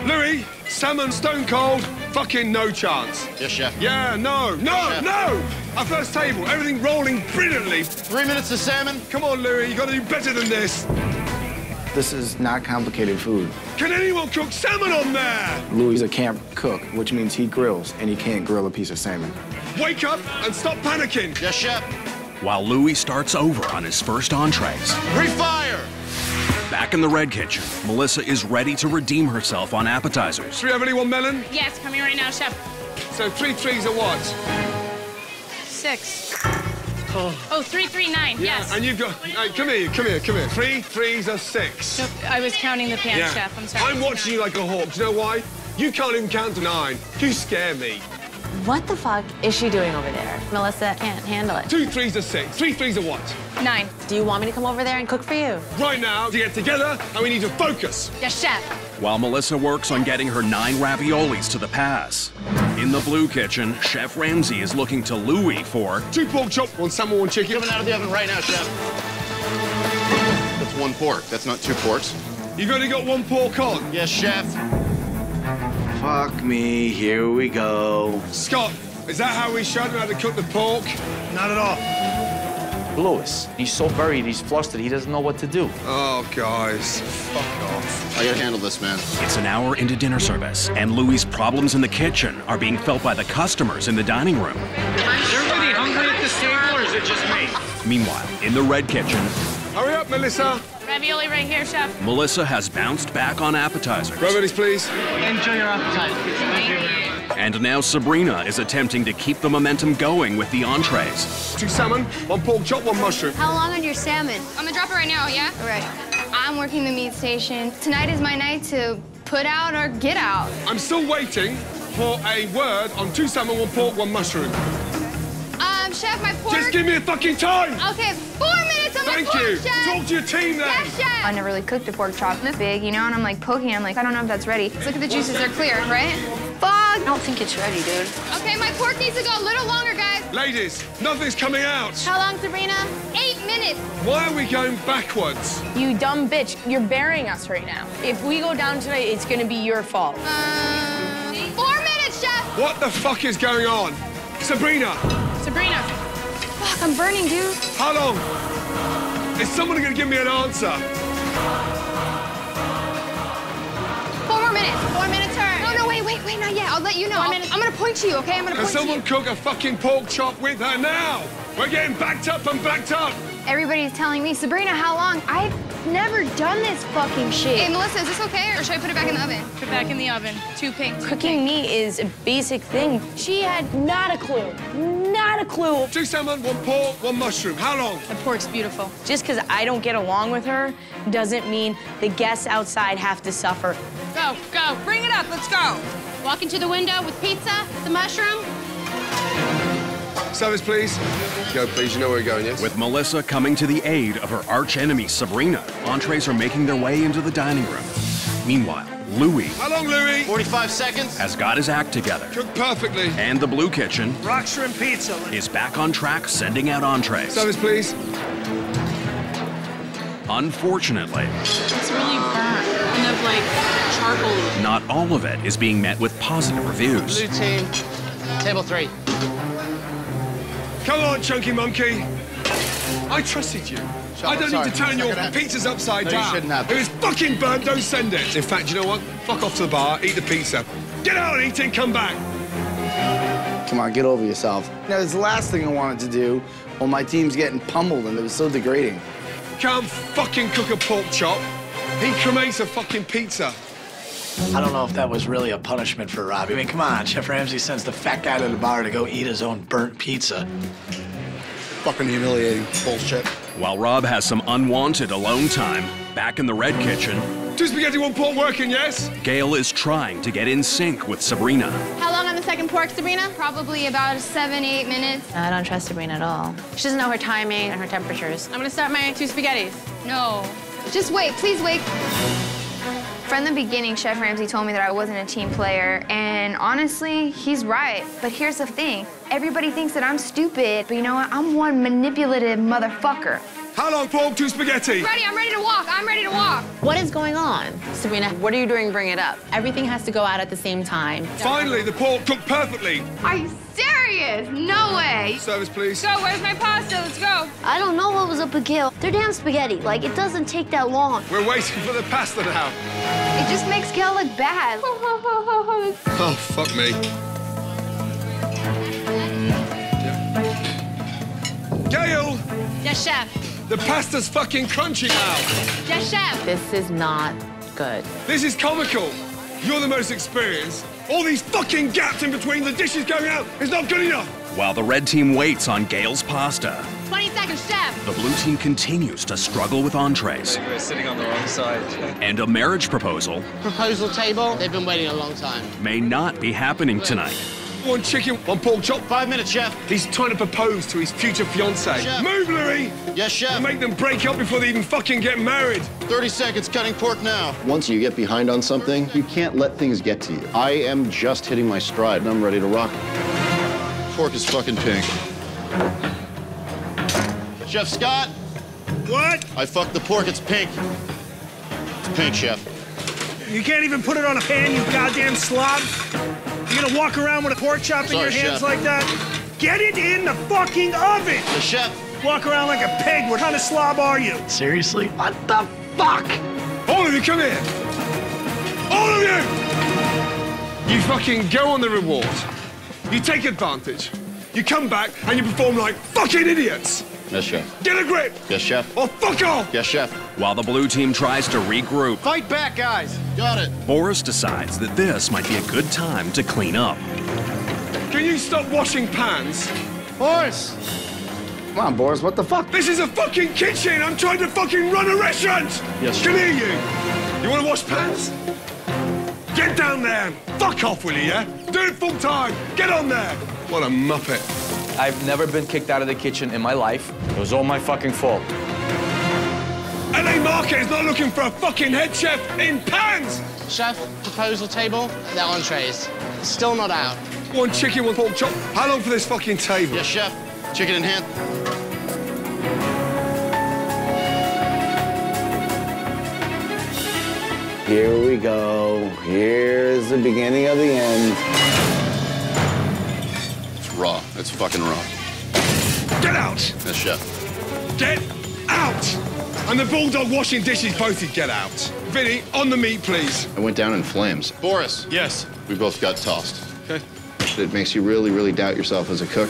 Louis, salmon stone cold, fucking no chance. Yes, chef. Yeah, no, no, Chef. no! Our first table, everything rolling brilliantly. Three minutes of salmon. Come on, Louis, you gotta do better than this. This is not complicated food. Can anyone cook salmon on there? Louis is a camp cook, which means he grills, and he can't grill a piece of salmon. Wake up and stop panicking. Yes, chef. While Louis starts over on his first entrees. Refire. Back in the red kitchen, Melissa is ready to redeem herself on appetizers. Three have any anyone melon? Yes, coming right now, chef. So three threes are what? Six. Oh, oh three, three, nine. Yes. And you've got. Hey, come here, come here, come here. Three threes are six. Nope, I was counting the pans, chef. I'm sorry. I'm watching you like a hawk. Do you know why? You can't even count to nine. You scare me. What the fuck is she doing over there? Melissa can't handle it. Two threes are six. Three threes are what? Nine. Do you want me to come over there and cook for you? Right now, to get together, and we need to focus. Yes, chef. While Melissa works on getting her nine raviolis to the pass. In the blue kitchen, Chef Ramsay is looking to Louis for Two pork chop, one salmon, one chicken. Coming out of the oven right now, chef. That's one pork. That's not two porks. You've only got one pork on. Yes, chef. Fuck me, here we go. Scott, is that how we showed him how to cook the pork? Not at all. Louis, he's so buried, he's flustered, he doesn't know what to do. Oh, guys, fuck off. I gotta handle this, man. It's an hour into dinner service, and Louis' problems in the kitchen are being felt by the customers in the dining room. Is everybody hungry at this table, or is it just me? Meanwhile, in the red kitchen, Hurry up, Melissa. Ravioli right here, chef. Melissa has bounced back on appetizers. Ravioli's, please. Enjoy your appetizer. And now Sabrina is attempting to keep the momentum going with the entrees. Two salmon, one pork chop, one mushroom. How long on your salmon? I'm gonna drop it right now, yeah? All right. I'm working the meat station. Tonight is my night to put out or get out. I'm still waiting for a word on two salmon, one pork, one mushroom. Um, chef, my pork. Just give me a fucking time! Okay, four minutes on Thank my pork, you. chef. Talk to your team then. Yes, chef. I never really cooked a pork chop this big, you know, and I'm like poking. I'm like, I don't know if that's ready. Look at the juices; they're clear, right? Fuck. I don't think it's ready, dude. Okay, my pork needs to go a little longer, guys. Ladies, nothing's coming out. How long, Sabrina? Eight minutes. Why are we going backwards? You dumb bitch, you're burying us right now. If we go down tonight, it's gonna be your fault. Uh, four minutes, chef. What the fuck is going on? Sabrina, Sabrina. Fuck, I'm burning, dude. how long? Is someone going to give me an answer? Four more minutes. Four minutes, her. No, no, wait, wait, wait, not yet. I'll let you know. I'll- I'm gonna point to you, okay? I'm gonna Can point to you. Can someone cook a fucking pork chop with her now? We're getting backed up and backed up. Everybody's telling me, Sabrina, how long? I've never done this fucking shit. Hey, Melissa, is this okay, or should I put it back in the oven? Put it back in the oven. Two pink. Cooking meat is a basic thing. She had not a clue. Not a clue. Two salmon, one pork, one mushroom. How long? The pork's beautiful. Just because I don't get along with her doesn't mean the guests outside have to suffer. Go, go. Bring it up. Let's go. Walk into the window with pizza, the mushroom. Service, please. Go, please. You know where we're going, yes? With Melissa coming to the aid of her arch enemy, Sabrina, entrees are making their way into the dining room. Meanwhile, Louis How long, Louis? 45 seconds. has got his act together. Cooked perfectly. And the Blue Kitchen Rock shrimp pizza. is back on track, sending out entrees. Service, please. Unfortunately, It's really burnt. Kind of like charcoal. not all of it is being met with positive reviews. Blue team, table three. Come on, chunky monkey. I trusted you. Shut I don't need to turn your pizzas upside No, you down. shouldn't have. If it's fucking burnt, don't send it. In fact, you know what? Fuck off to the bar, eat the pizza. Get out and eat it and come back. Come on, get over yourself. Now, it's the last thing I wanted to do while my team's getting pummeled and it was so degrading. Can't fucking cook a pork chop. He cremates a fucking pizza. I don't know if that was really a punishment for Robbie. I mean, come on, Chef Ramsay sends the fat guy to the bar to go eat his own burnt pizza. Fucking humiliating bullshit. While Rob has some unwanted alone time, back in the Red Kitchen, Two spaghetti, one pork working, yes? Gail is trying to get in sync with Sabrina. How long on the second pork, Sabrina? Probably about seven, eight minutes. I don't trust Sabrina at all. She doesn't know her timing and her temperatures. I'm gonna start my two spaghettis. No. Just wait, please wait. From the beginning, Chef Ramsay told me that I wasn't a team player, and honestly, he's right. But here's the thing everybody thinks that I'm stupid, but you know what? I'm one manipulative motherfucker. How long, pork, two spaghetti? Ready, I'm ready to walk. I'm ready to walk. What is going on? Sabrina, what are you doing? Bring it up. Everything has to go out at the same time. Finally, the pork cooked perfectly. Are you serious? No way. Service, please. Go, where's my pasta? Let's go. I don't know what was up with Gail. They're damn spaghetti. Like, it doesn't take that long. We're waiting for the pasta now. It just makes Gail look bad. Oh, fuck me. Gail, Yes, chef. The pasta's fucking crunchy now. Yes, chef. This is not good. This is comical. You're the most experienced. All these fucking gaps in between the dishes going out is not good enough. While the red team waits on Gail's pasta, 20 seconds, chef. the blue team continues to struggle with entrees. We're sitting on the wrong side. And a marriage proposal Proposal table. They've been waiting a long time. may not be happening tonight. One chicken, one pork chop. Five minutes, chef. He's trying to propose to his future fiancée. Chef. Move, Louis! Yes, chef. And make them break up before they even fucking get married. 30 seconds, cutting pork now. Once you get behind on something, you can't let things get to you. I am just hitting my stride and I'm ready to rock. Pork is fucking pink. Chef Scott, What? I fucked the pork. It's pink. It's pink, chef. You can't even put it on a pan, you goddamn slob. You're gonna walk around with a pork chop in your hands chef. like that? Get it in the fucking oven! The chef. Walk around like a pig. What kind of slob are you? Seriously? What the fuck? All of you, come here! All of you! You fucking go on the reward. You take advantage. You come back and you perform like fucking idiots. Yes, chef. Get a grip! Yes, chef. Or fuck off! Yes, chef. While the blue team tries to regroup, Fight back, guys. Got it. Boris decides that this might be a good time to clean up. Can you stop washing pans? Boris! Come on, Boris, what the fuck? This is a fucking kitchen! I'm trying to fucking run a restaurant! Yes, Come here, you! You wanna wash pants? Get down there! Fuck off, will you, yeah? Do it full time! Get on there! What a muppet. I've never been kicked out of the kitchen in my life. It was all my fucking fault. LA Market is not looking for a fucking head chef in pans! Chef, proposal table, the entrees. Still not out. One chicken, one pork chop. How long for this fucking table? Yes, chef. Chicken in hand. Here we go. Here's the beginning of the end. It's raw. It's fucking raw. Get out! Yes, chef. Get out! And the bulldog washing dishes both you get out. Vinny, on the meat, please. I went down in flames. Boris. Yes. We both got tossed. Okay. It makes you really, really doubt yourself as a cook.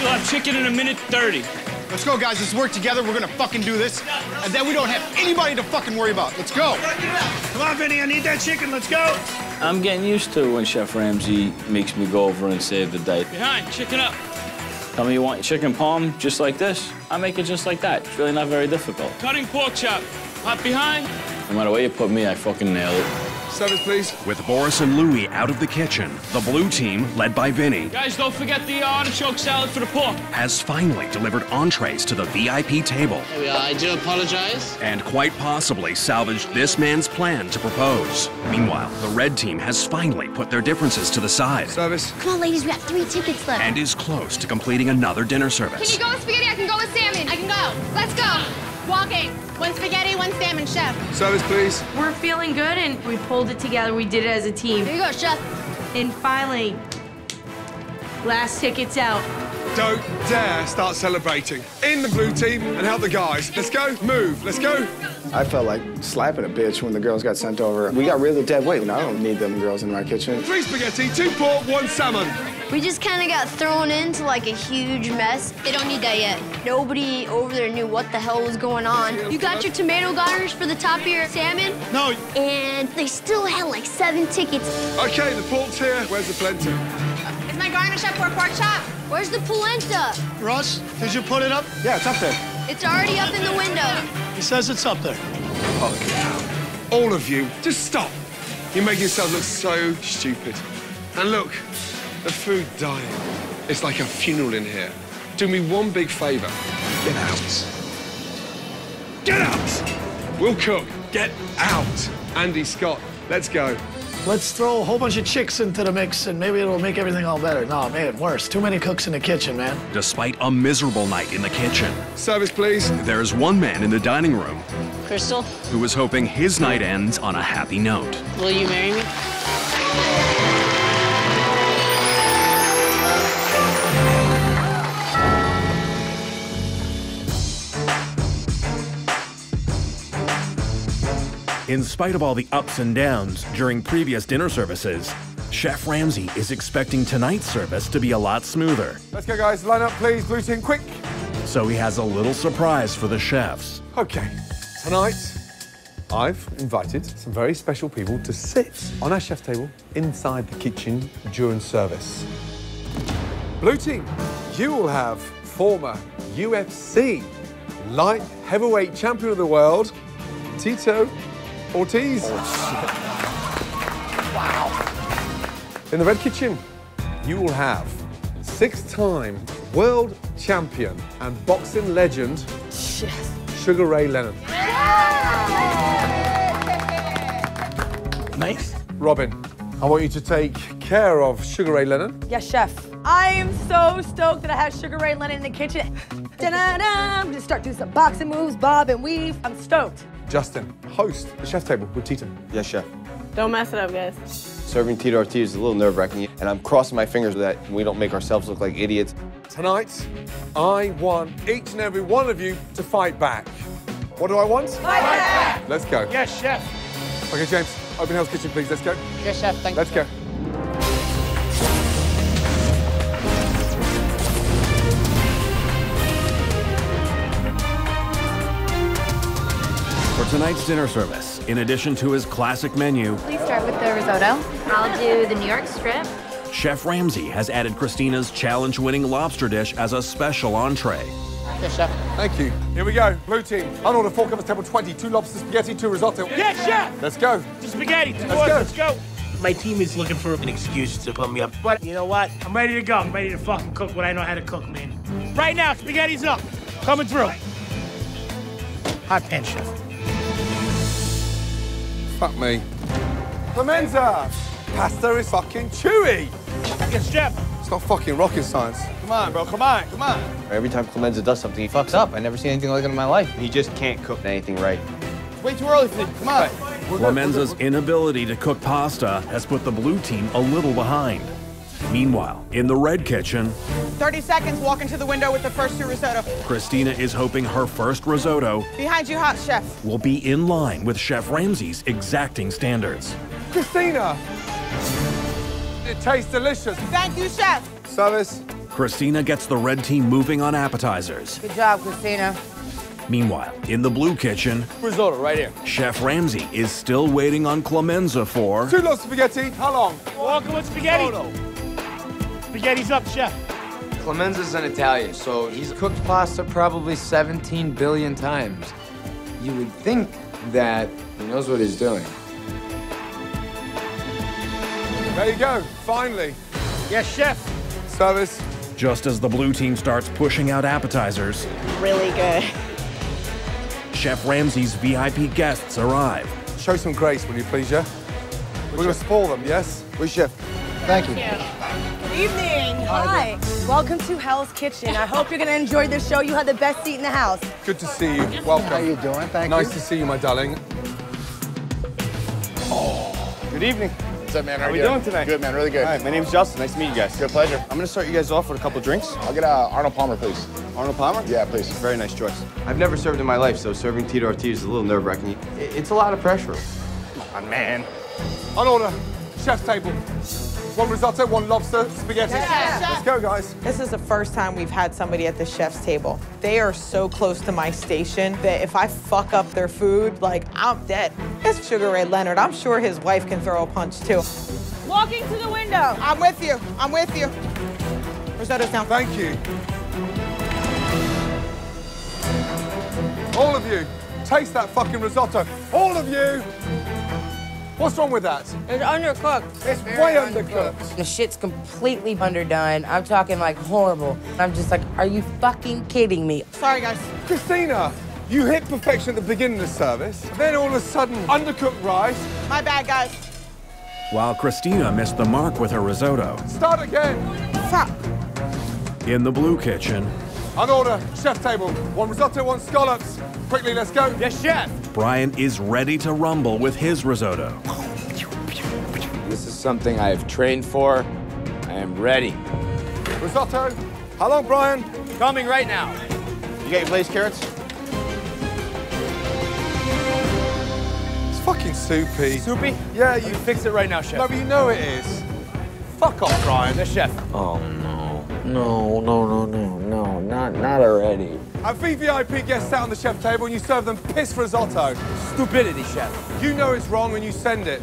You'll have chicken in a minute 30. Let's go, guys. Let's work together. We're gonna fucking do this. And then we don't have anybody to fucking worry about. Let's go. Come on, Vinny, I need that chicken. Let's go. I'm getting used to when Chef Ramsay makes me go over and save the day. Behind, chicken up. Tell me you want chicken parm just like this. I make it just like that. It's really not very difficult. Cutting pork chop. Hot behind. No matter where you put me, I fucking nail it. Service, please. With Boris and Louie out of the kitchen, the blue team, led by Vinny, Guys, don't forget the artichoke salad for the pork. has finally delivered entrees to the VIP table There we are. I do apologize. and quite possibly salvaged this man's plan to propose. Meanwhile, the red team has finally put their differences to the side Service. Come on, ladies, we got three tickets left. and is close to completing another dinner service. Can you go with spaghetti? I can go with salmon. I can go. Let's go. Walking. One spaghetti, one salmon, chef. Service, please. We're feeling good and we pulled it together. We did it as a team. Here you go, chef. And finally, last ticket's out. Don't dare start celebrating. In the blue team and help the guys. Let's go. Move. Let's go. I felt like slapping a bitch when the girls got sent over. We got rid of the dead weight, and I don't need them girls in my kitchen. Three spaghetti, two pork, one salmon. We just kind of got thrown into like a huge mess. They don't need that yet. Nobody over there knew what the hell was going on. You got your tomato garnish for the top of your salmon? No. And they still had like seven tickets. Okay, the pork's here. Where's the plenty? Is my garnish up for a pork chop? Where's the polenta? Russ, did you put it up? Yeah, it's up there. It's already up in the window. He says it's up there. All of you, just stop. You're making yourselves look so stupid. And look, the food dying. It's like a funeral in here. Do me one big favor. Get out. Get out! We'll cook. Get out. Andy Scott, let's go. Let's throw a whole bunch of chicks into the mix and maybe it'll make everything all better. No, it made it worse. Too many cooks in the kitchen, man. Despite a miserable night in the kitchen, Service, please. there's one man in the dining room Crystal, who is hoping his night ends on a happy note. will you marry me? In spite of all the ups and downs during previous dinner services, Chef Ramsay is expecting tonight's service to be a lot smoother. Let's go, guys. Line up, please. Blue team, quick. So he has a little surprise for the chefs. Okay, tonight I've invited some very special people to sit on our chef table inside the kitchen during service. Blue team, you will have former UFC light heavyweight champion of the world, Tito Ortiz. Oh, wow. In the red kitchen, you will have six-time world champion and boxing legend, Sugar Ray Leonard. Nice. Robin, I want you to take care of Sugar Ray Leonard. Yes, chef. I am so stoked that I have Sugar Ray Leonard in the kitchen. Da-da-da. I'm gonna start doing some boxing moves, bob and weave. I'm stoked. Justin, host the chef table with Tito. Yes, chef. Don't mess it up, guys. Serving Tito Ortiz is a little nerve-wracking, and I'm crossing my fingers that we don't make ourselves look like idiots. Tonight, I want each and every one of you to fight back. What do I want? Fight back! Let's go. Yes, chef. Okay, James, open Hell's Kitchen, please. Let's go. Yes, chef. Thank you. Let's you. go. Tonight's dinner service, in addition to his classic menu, Please start with the risotto. I'll do the New York strip. Chef Ramsay has added Christina's challenge winning lobster dish as a special entree. Yes, chef. Thank you. Here we go. Blue team. On order, four covers, table 20. Two lobster spaghetti, two risotto. Yes, chef! Let's go. The spaghetti, two Let's boys, go. let's go. My team is looking for an excuse to put me up. But you know what? I'm ready to go. I'm ready to fucking cook what I know how to cook, man. Right now, spaghetti's up. Coming through. Hot pan, chef. Fuck me. Clemenza! Pasta is fucking chewy. Yes, chef. It's not fucking rocket science. Come on, bro, come on, come on. Every time Clemenza does something, he fucks up. I never seen anything like it in my life. He just can't cook anything right. It's way too early for me. Come on. Clemenza's inability to cook pasta has put the blue team a little behind. Meanwhile, in the red kitchen, 30 seconds, walk into the window with the first two risotto. Christina is hoping her first risotto Behind you, hot chef. will be in line with Chef Ramsay's exacting standards. Christina! It tastes delicious. Thank you, chef. Service. Christina gets the red team moving on appetizers. Good job, Christina. Meanwhile, in the blue kitchen, Risotto right here. Chef Ramsay is still waiting on Clemenza for Two loaves of spaghetti. How long? Walking with spaghetti. Spaghetti's up, chef. Clemenza's an Italian, so he's cooked pasta probably 17 billion times. You would think that he knows what he's doing. There you go. Finally. Yes, chef. Service. just as the blue team starts pushing out appetizers. Really good. Chef Ramsay's VIP guests arrive. Show some grace, will you please, yeah? We're going to spoil them, yes? We chef. Thank you. Good evening. Hi. Welcome to Hell's Kitchen. I hope you're going to enjoy this show. You have the best seat in the house. Good to see you. Welcome. How are you doing? Thank nice you. Nice to see you, my darling. Oh. Good evening. What's up, man? How are we you doing today? Good, man. Really good. Hi, my name's Justin. Nice to meet you guys. Good pleasure. I'm gonna start you guys off with a couple drinks. I'll get uh, Arnold Palmer, please. Arnold Palmer? Yeah, please. Very nice choice. I've never served in my life, so serving Tito Ortiz is a little nerve-wracking. It's a lot of pressure. Come On man. On order. Chef's table. One risotto, one lobster, spaghetti. Yes. Let's go, guys. This is the first time we've had somebody at the chef's table. They are so close to my station that if I fuck up their food, like, I'm dead. It's Sugar Ray Leonard. I'm sure his wife can throw a punch, too. Walking to the window. I'm with you. I'm with you. Risotto's down. Thank you. All of you, taste that fucking risotto. All of you. What's wrong with that? It's undercooked. It's way undercooked. The shit's completely underdone. I'm talking like horrible. I'm just like, are you fucking kidding me? Sorry, guys. Christina, you hit perfection at the beginning of the service. Then all of a sudden, undercooked rice. My bad, guys. While Christina missed the mark with her risotto. Start again. Fuck. In the blue kitchen, On order, chef table. One risotto, one scallops. Quickly, let's go. Yes, chef. Brian is ready to rumble with his risotto. This is something I have trained for. I am ready. Risotto. How long, Brian? Coming right now. You got your glazed carrots? It's fucking soupy. Soupy? Yeah, you fix it right now, chef. No, but you know it is. Fuck off, Brian. The chef. Oh no. No, no, no, no, no, not not already. Have VVIP guests sat on the chef table and you serve them piss risotto. Stupidity, chef. You know it's wrong and you send it.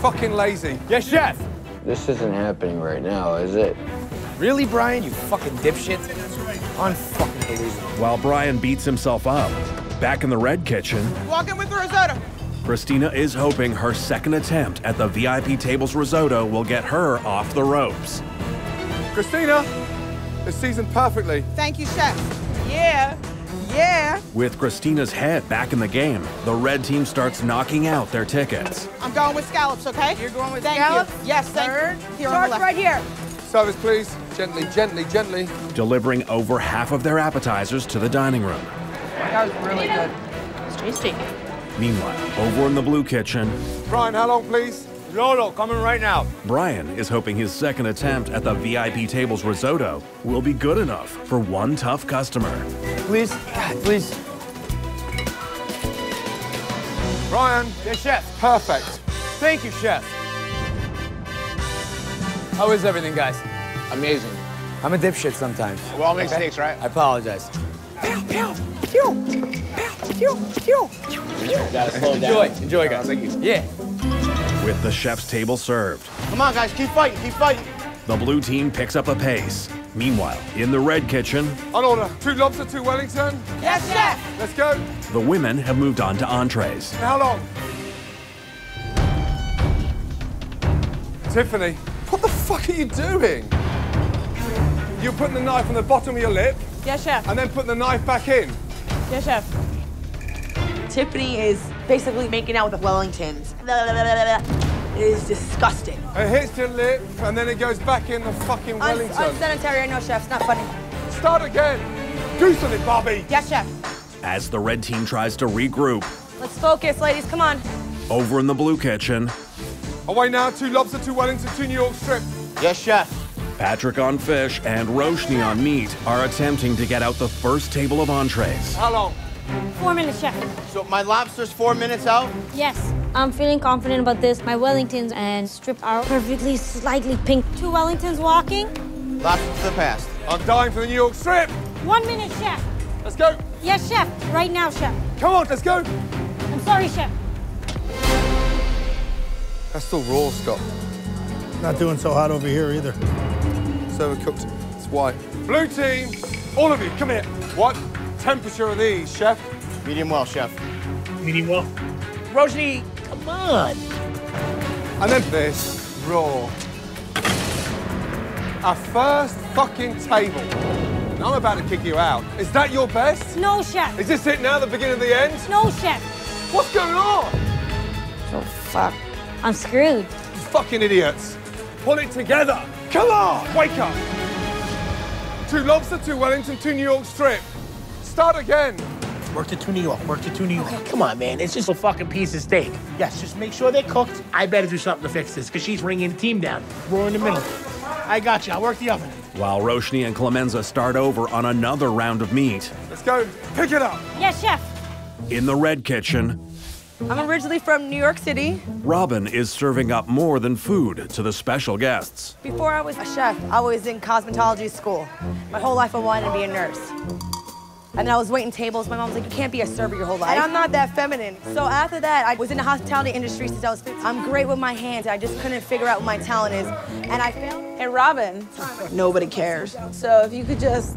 Fucking lazy. Yes, chef. This isn't happening right now, is it? Really, Brian? You fucking dipshit. Unfucking believable. While Brian beats himself up, back in the red kitchen, Walking with the risotto. Christina is hoping her second attempt at the VIP table's risotto will get her off the ropes. Christina, it's seasoned perfectly. Thank you, chef. Yeah. Yeah. With Christina's head back in the game, the red team starts knocking out their tickets. I'm going with scallops, okay? You're going with thank scallops? You. Yes, thank Third. you. Here on the left. right here. Service, please. Gently, gently, gently. delivering over half of their appetizers to the dining room. That was really good. It's tasty. Meanwhile, over in the blue kitchen, Brian, how long, please? Lolo, coming right now. Brian is hoping his second attempt at the VIP table's risotto will be good enough for one tough customer. Please, please. Brian. Yes, chef. Perfect. Thank you, chef. How is everything, guys? Amazing. I'm a dipshit sometimes. We all make mistakes, right? I apologize. Gotta slow down. Enjoy, enjoy, Yeah, guys. thank you. Yeah. With the chef's table served, Come on, guys. Keep fighting. Keep fighting. The blue team picks up a pace. Meanwhile, in the red kitchen, On order. Two lobster, two Wellington. Yes, chef. Let's go. the women have moved on to entrees. How long? Tiffany, what the fuck are you doing? You're putting the knife on the bottom of your lip Yes, chef. and then putting the knife back in. Yes, chef. Tiffany is basically making out with the Wellingtons. It is disgusting. It hits your lip and then it goes back in the fucking Un- Wellington. unsanitary, I know, chef. It's not funny. Start again. Do something, Bobby. Yes, chef. As the red team tries to regroup, Let's focus, ladies. Come on. over in the blue kitchen, Away now. Two lobster, two Wellington, two New York strip. Yes, chef. Patrick on fish and Roshni on meat are attempting to get out the first table of entrees. How long? Four minutes, chef. So my lobster's four minutes out? Yes. I'm feeling confident about this. My Wellingtons and strip are perfectly slightly pink. Two Wellingtons walking. Lobster to the past. I'm dying for the New York strip. One minute, chef. Let's go. Yes, chef. Right now, chef. Come on, let's go. I'm sorry, chef. That's still raw, Scott. Not doing so hot over here either. It's overcooked. It's white. Blue team, all of you, come here. What temperature are these, chef? Medium well, chef. Medium well. Roshni, come on. And then this, raw. Our first fucking table. And I'm about to kick you out. Is that your best? No, chef. Is this it now, the beginning of the end? No, chef. What's going on? So fuck. I'm screwed. You fucking idiots. Pull it together. Come on, wake up. Two lobster, two Wellington, two New York strip. Start again. Work to two New York. Work to two New York. Come on, man. It's just a fucking piece of steak. Yes, just make sure they're cooked. I better do something to fix this because she's ringing the team down. We're in the middle. I got you. I'll work the oven. While Roshni and Clemenza start over on another round of meat. Let's go. Pick it up. Yes, chef. In the red kitchen, I'm originally from New York City. Robin is serving up more than food to the special guests. Before I was a chef, I was in cosmetology school. My whole life I wanted to be a nurse. And then I was waiting tables. My mom was like, you can't be a server your whole life. And I'm not that feminine. So after that, I was in the hospitality industry since I was 15. I'm great with my hands. I just couldn't figure out what my talent is. And I failed. Hey, Robin, nobody cares. So if you could just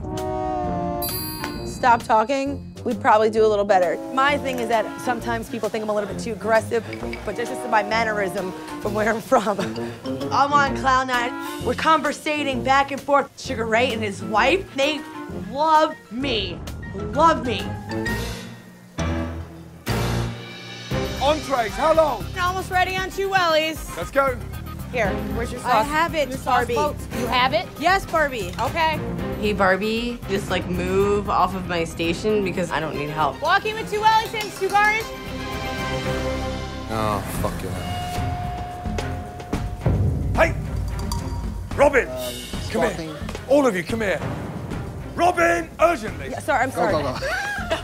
stop talking, we'd probably do a little better. My thing is that sometimes people think I'm a little bit too aggressive, but this is my mannerism from where I'm from. I'm on cloud nine. We're conversating back and forth. Sugar Ray and his wife, they love me. Love me. Entrees, how long? Almost ready on two wellies. Let's go. Here, where's your sauce? I have it, Your Barbie. boats. You have it? Yes, Barbie. Okay. Hey, Barbie, just like move off of my station because I don't need help. Walking with two Wellingtons, two garnish. Oh, fuck you. Hey! Robin! come here. All of you, come here. Robin, urgently. Yeah, sorry, I'm sorry.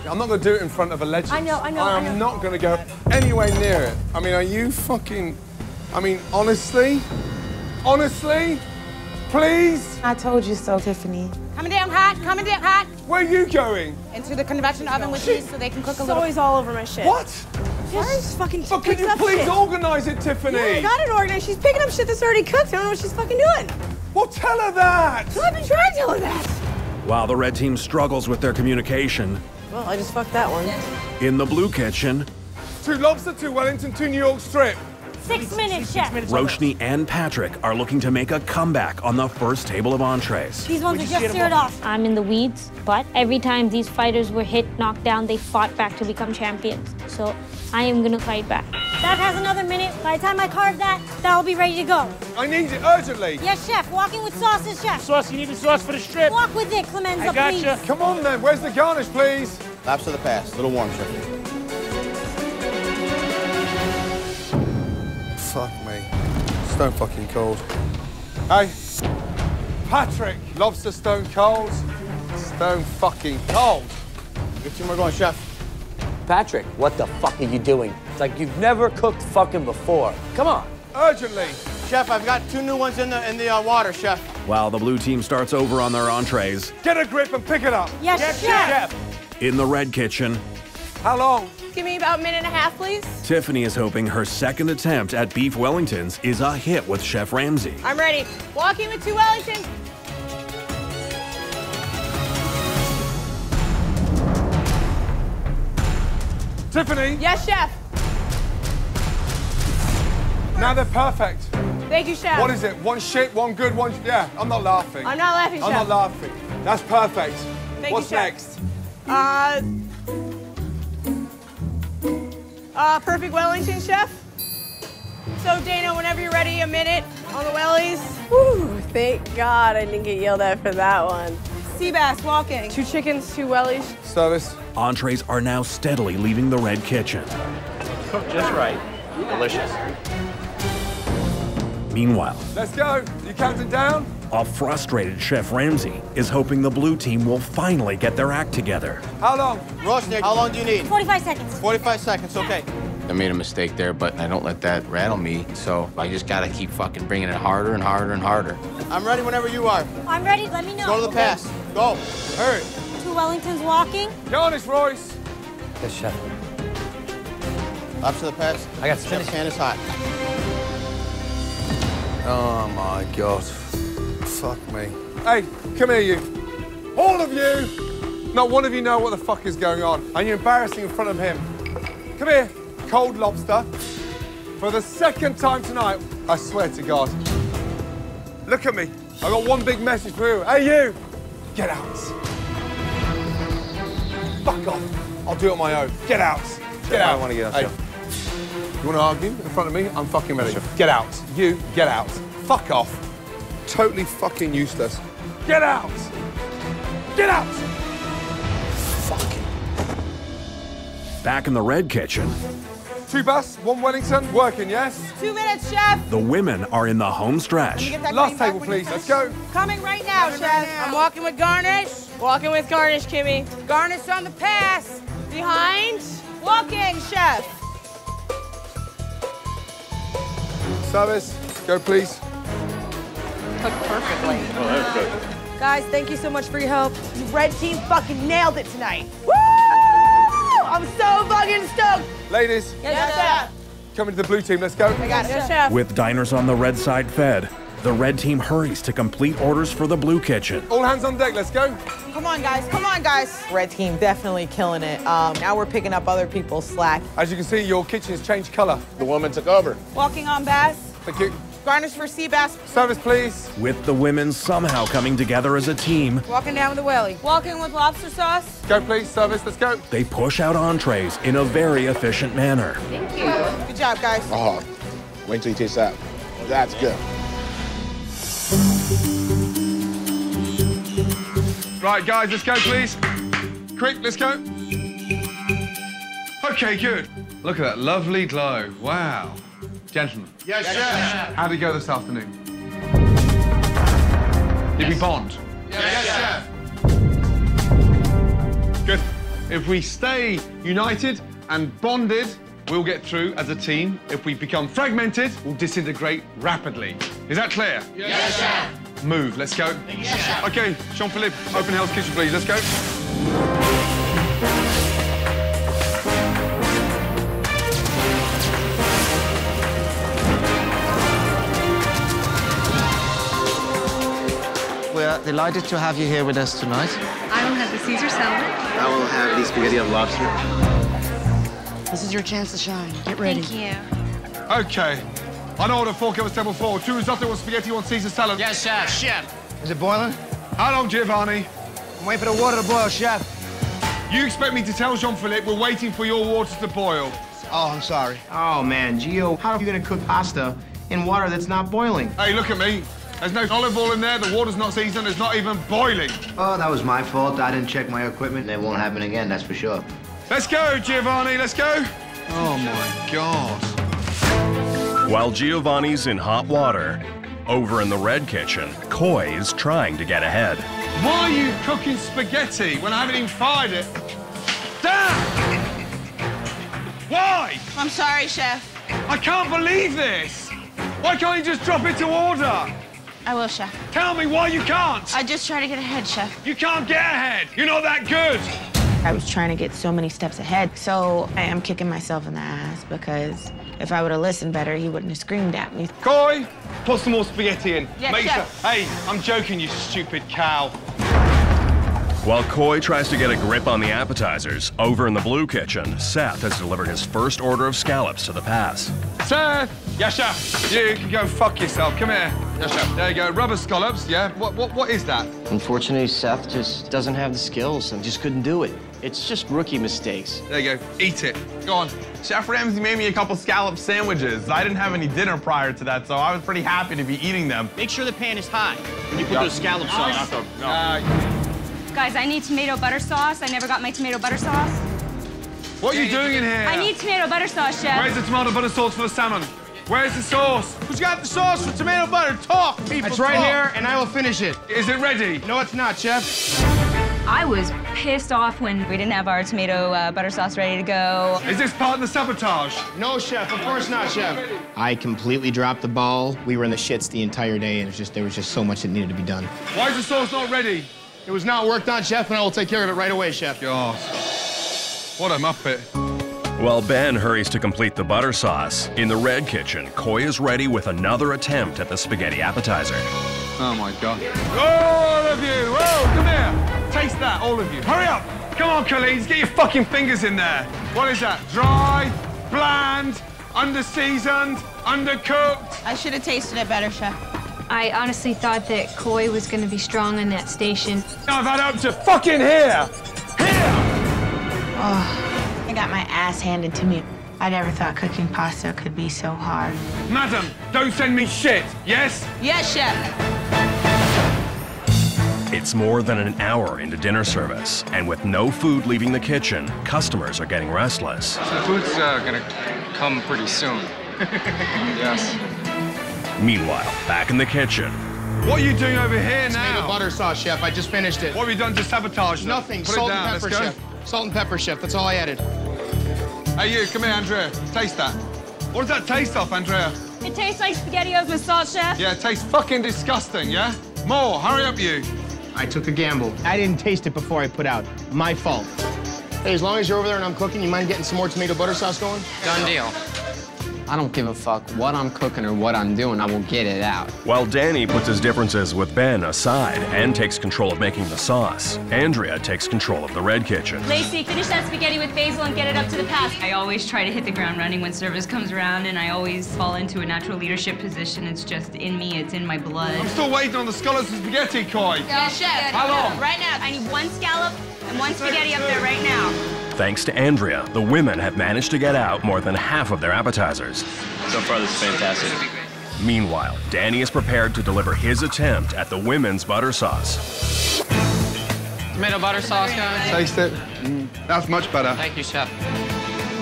I'm not going to do it in front of a legend. I know, I know, I I am know. not going to go anywhere near it. I mean, are you fucking. I mean, honestly? Honestly? Please? I told you so, Tiffany. Coming down hot, coming down hot. Where are you going? Into the convection oven with you so they can cook a It's little. always all over my shit. What? Just fucking Oh, can picks you up please shit. organize it, Tiffany? Yeah, I got it organized. She's picking up shit that's already cooked. I don't know what she's fucking doing. Well, tell her that. So I've been trying to tell her that. While the red team struggles with their communication, Well, I just fucked that one. in the blue kitchen, Two lobster, two Wellington, two New York strip. Six minutes, chef. Roshni and Patrick are looking to make a comeback on the first table of entrees. These ones are just seared off. I'm in the weeds, but every time these fighters were hit, knocked down, they fought back to become champions. So I am gonna fight back. That has another minute. By the time I carve that, that'll be ready to go. I need it urgently. Yes, chef. Walking with sauces, chef. Sauce, you need the sauce for the strip. Walk with it, Clemenza, I got please. Come on then, where's the garnish, please? Lobster to the past. A little warm, chef. Fuck me. Stone fucking cold. Hey, Patrick, lobster stone cold. Stone fucking cold. Get two more going, chef. Patrick, what the fuck are you doing? It's like you've never cooked fucking before. Come on. Urgently. Chef, I've got two new ones in the in the uh, water, chef. While the blue team starts over on their entrees, Get a grip and pick it up. Yes, chef. in the red kitchen, How long? Give me about a minute and a half, please. Tiffany is hoping her second attempt at beef Wellingtons is a hit with Chef Ramsay. I'm ready. Walking with two Wellingtons. Tiffany, Yes, chef. now they're perfect. Thank you, chef. What is it? One shit, one good, one. Yeah, I'm not laughing. I'm not laughing, I'm chef. not laughing. That's perfect. Thank What's you, chef. next? Uh, uh, perfect Wellington, chef. So, Dana, whenever you're ready, a minute on the wellies. Whew, thank God I didn't get yelled at for that one. Sea bass walking. Two chickens, two wellies. Service. Entrees are now steadily leaving the red kitchen. Cooked just right. Delicious. Meanwhile, Let's go. You counting down? A frustrated Chef Ramsay is hoping the blue team will finally get their act together. How long? Roshni, how long do you need? 45 seconds. 45 seconds, okay. I made a mistake there, but I don't let that rattle me. So I just gotta keep fucking bringing it harder and harder and harder. I'm ready whenever you are. I'm ready. Let me know. Go to the Okay. pass. Go. Hurry. Two Wellingtons walking. Garnish, Royce. Yes, chef. Up to the pass. I got Chef's hand is hot. Oh my God. Fuck me. Hey, come here, you. All of you. Not one of you know what the fuck is going on, and you're embarrassing in front of him. Come here, cold lobster. For the second time tonight, I swear to God. Look at me. I got one big message for you. Hey, you. Get out. Fuck off. I'll do it on my own. Get out. Get out. don't wanna get out, Hey, you want to argue in front of me? I'm fucking ready. Get out. You, get out. Fuck off. Totally fucking useless. Get out. Get out. Fucking back in the red kitchen, Two bus, one Wellington, working, yes? Two minutes, chef. the women are in the home stretch. Last table, please. Let's go. Coming right now, chef. I'm walking with garnish. Walking with garnish, Kimmy. Garnish on the pass. Behind. Walking, chef. Service, go please. Cooked perfectly. Oh, that was good. Guys, thank you so much for your help. You red team fucking nailed it tonight. Woo! I'm so fucking stoked. Ladies, Yes, chef. coming to the blue team, let's go. I got it, yes, chef. With diners on the red side fed, the red team hurries to complete orders for the blue kitchen. All hands on deck, let's go. Come on, guys. Come on, guys. Red team definitely killing it. Um, now we're picking up other people's slack. As you can see, your kitchen's changed colour. The woman took over. Walking on bass. Thank you. Garnish for sea bass. Service, please. With the women somehow coming together as a team, Walking down with the welly. Walking with lobster sauce. Go please, service, let's go. they push out entrees in a very efficient manner. Thank you. Good job, guys. Oh, wait till you taste that. That's good. Right, guys, let's go, please. Quick, let's go. Okay, good. Look at that lovely glow. Wow. Gentlemen. Yes, chef. How'd it go this afternoon? Did we bond? Yes, chef. Good. If we stay united and bonded, we'll get through as a team. If we become fragmented, we'll disintegrate rapidly. Is that clear? Yes, chef. Move, let's go. Yes, chef. Okay, Jean-Philippe, open Hell's Kitchen, please. Let's go. We're delighted to have you here with us tonight. I will have the Caesar salad. I will have the spaghetti of lobster. This is your chance to shine. Get ready. Thank you. Okay. On order, four covers, table four. Two risotto, one spaghetti, one Caesar salad. Yes, chef. Chef. Is it boiling? How long, Giovanni? I'm waiting for the water to boil, chef. You expect me to tell Jean-Philippe we're waiting for your water to boil. Oh, I'm sorry. Oh, man, Gio, how are you gonna cook pasta in water that's not boiling? Hey, look at me. There's no olive oil in there, the water's not seasoned, it's not even boiling. Oh, that was my fault. I didn't check my equipment. It won't happen again, that's for sure. Let's go, Giovanni, let's go. Oh my God. While Giovanni's in hot water, over in the red kitchen, Coi is trying to get ahead. Why are you cooking spaghetti when I haven't even fried it? Damn! Why? I'm sorry, chef. I can't believe this. Why can't you just drop it to order? I will, chef. Tell me why you can't. I just try to get ahead, chef. You can't get ahead. You're not that good. I was trying to get so many steps ahead. So I am kicking myself in the ass because if I would have listened better, he wouldn't have screamed at me. Coi, put some more spaghetti in. Yes, Make chef. sure. Hey, I'm joking, you stupid cow. While Coi tries to get a grip on the appetizers, over in the blue kitchen, Seth has delivered his first order of scallops to the pass. Seth! Yes, chef. You can go fuck yourself. Come here. Yes, chef. There you go. Rubber scallops, yeah? What, what, what is that? Unfortunately, Seth just doesn't have the skills and just couldn't do it. It's just rookie mistakes. There you go. Eat it. Go on. Chef Ramsay made me a couple scallop sandwiches. I didn't have any dinner prior to that, so I was pretty happy to be eating them. Make sure the pan is hot when you put Yeah. those scallops Nice. on. Uh, Guys, I need tomato butter sauce. I never got my tomato butter sauce. What are you doing in here? I need tomato butter sauce, chef. Where's the tomato butter sauce for the salmon? Where's the sauce? Who's got the sauce for tomato butter? Talk, people. It's right talk. here, and I will finish it. Is it ready? No, it's not, chef. I was pissed off when we didn't have our tomato uh, butter sauce ready to go. Is this part of the sabotage? No, chef. Of course not, chef. I completely dropped the ball. We were in the shits the entire day, and it was just there was just so much that needed to be done. Why is the sauce not ready? It was not worked on, chef, and I will take care of it right away, chef. God. What a muppet. While Ben hurries to complete the butter sauce, in the red kitchen, Coi is ready with another attempt at the spaghetti appetizer. Oh my God. All of you! Whoa, come here! Taste that, all of you. Hurry up! Come on, Colleens, get your fucking fingers in there. What is that? Dry, bland, under-seasoned, undercooked? I should have tasted it better, chef. I honestly thought that Coi was going to be strong in that station. I've had up to fucking here! Here! Oh, I got my ass handed to me. I never thought cooking pasta could be so hard. Madam, don't send me shit, yes? Yes, chef. It's more than an hour into dinner service, and with no food leaving the kitchen, customers are getting restless. The food's uh, gonna come pretty soon. yes. Meanwhile, back in the kitchen, What are you doing over here Tomato now? Tomato butter sauce, chef. I just finished it. What have you done to sabotage them? Nothing. Put Salt it down, and pepper, chef. Salt and pepper, chef. That's all I added. Hey, you, come here, Andrea. Taste that. What does that taste of, Andrea? It tastes like SpaghettiOs with salt, chef. Yeah, it tastes fucking disgusting, yeah? More, hurry up, you. I took a gamble. I didn't taste it before I put out. My fault. Hey, as long as you're over there and I'm cooking, you mind getting some more tomato butter sauce going? Done deal. I don't give a fuck what I'm cooking or what I'm doing. I will get it out. while Danny puts his differences with Ben aside and takes control of making the sauce, Andrea takes control of the red kitchen. Lacey, finish that spaghetti with basil and get it up to the pass. I always try to hit the ground running when service comes around, and I always fall into a natural leadership position. It's just in me, it's in my blood. I'm still waiting on the scallops and spaghetti, Coi. Yeah, chef. How long? Right now. I need one scallop and one spaghetti up there right now. Thanks to Andrea, the women have managed to get out more than half of their appetizers. So far, this is fantastic. Meanwhile, Danny is prepared to deliver his attempt at the women's butter sauce. Tomato butter sauce, guys. Taste it. Mm, that's much better. Thank you, chef.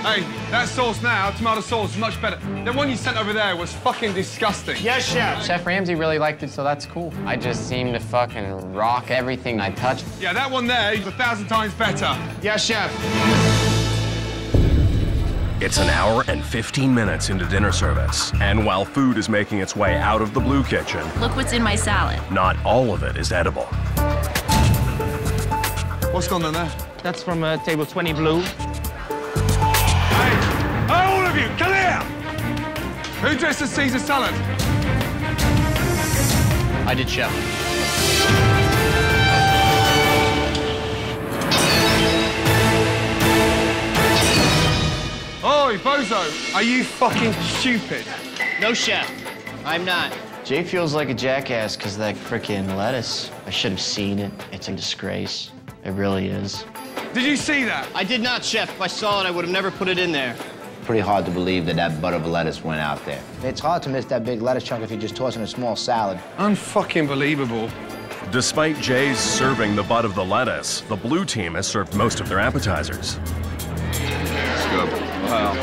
Hey, that sauce now, tomato sauce, is much better. The one you sent over there was fucking disgusting. Yes, chef. Chef Ramsay really liked it, so that's cool. I just seem to fucking rock everything I touch. Yeah, that one there is a thousand times better. Yes, chef. It's an hour and 15 minutes into dinner service, and while food is making its way out of the blue kitchen, Look what's in my salad. not all of it is edible. What's going on there? That's from uh, table 20 blue. All of you, come here! Who dressed as Caesar salad? I did, chef. Oi, Bozo, are you fucking stupid? No, chef. I'm not. Jay feels like a jackass because that frickin' lettuce. I should have seen it. It's a disgrace. It really is. Did you see that? I did not, chef. If I saw it, I would have never put it in there. Pretty hard to believe that that butt of a lettuce went out there. It's hard to miss that big lettuce chunk if you're just toss in a small salad. Unfucking believable. Despite Jay's serving the butt of the lettuce, the blue team has served most of their appetizers. It's good. Wow.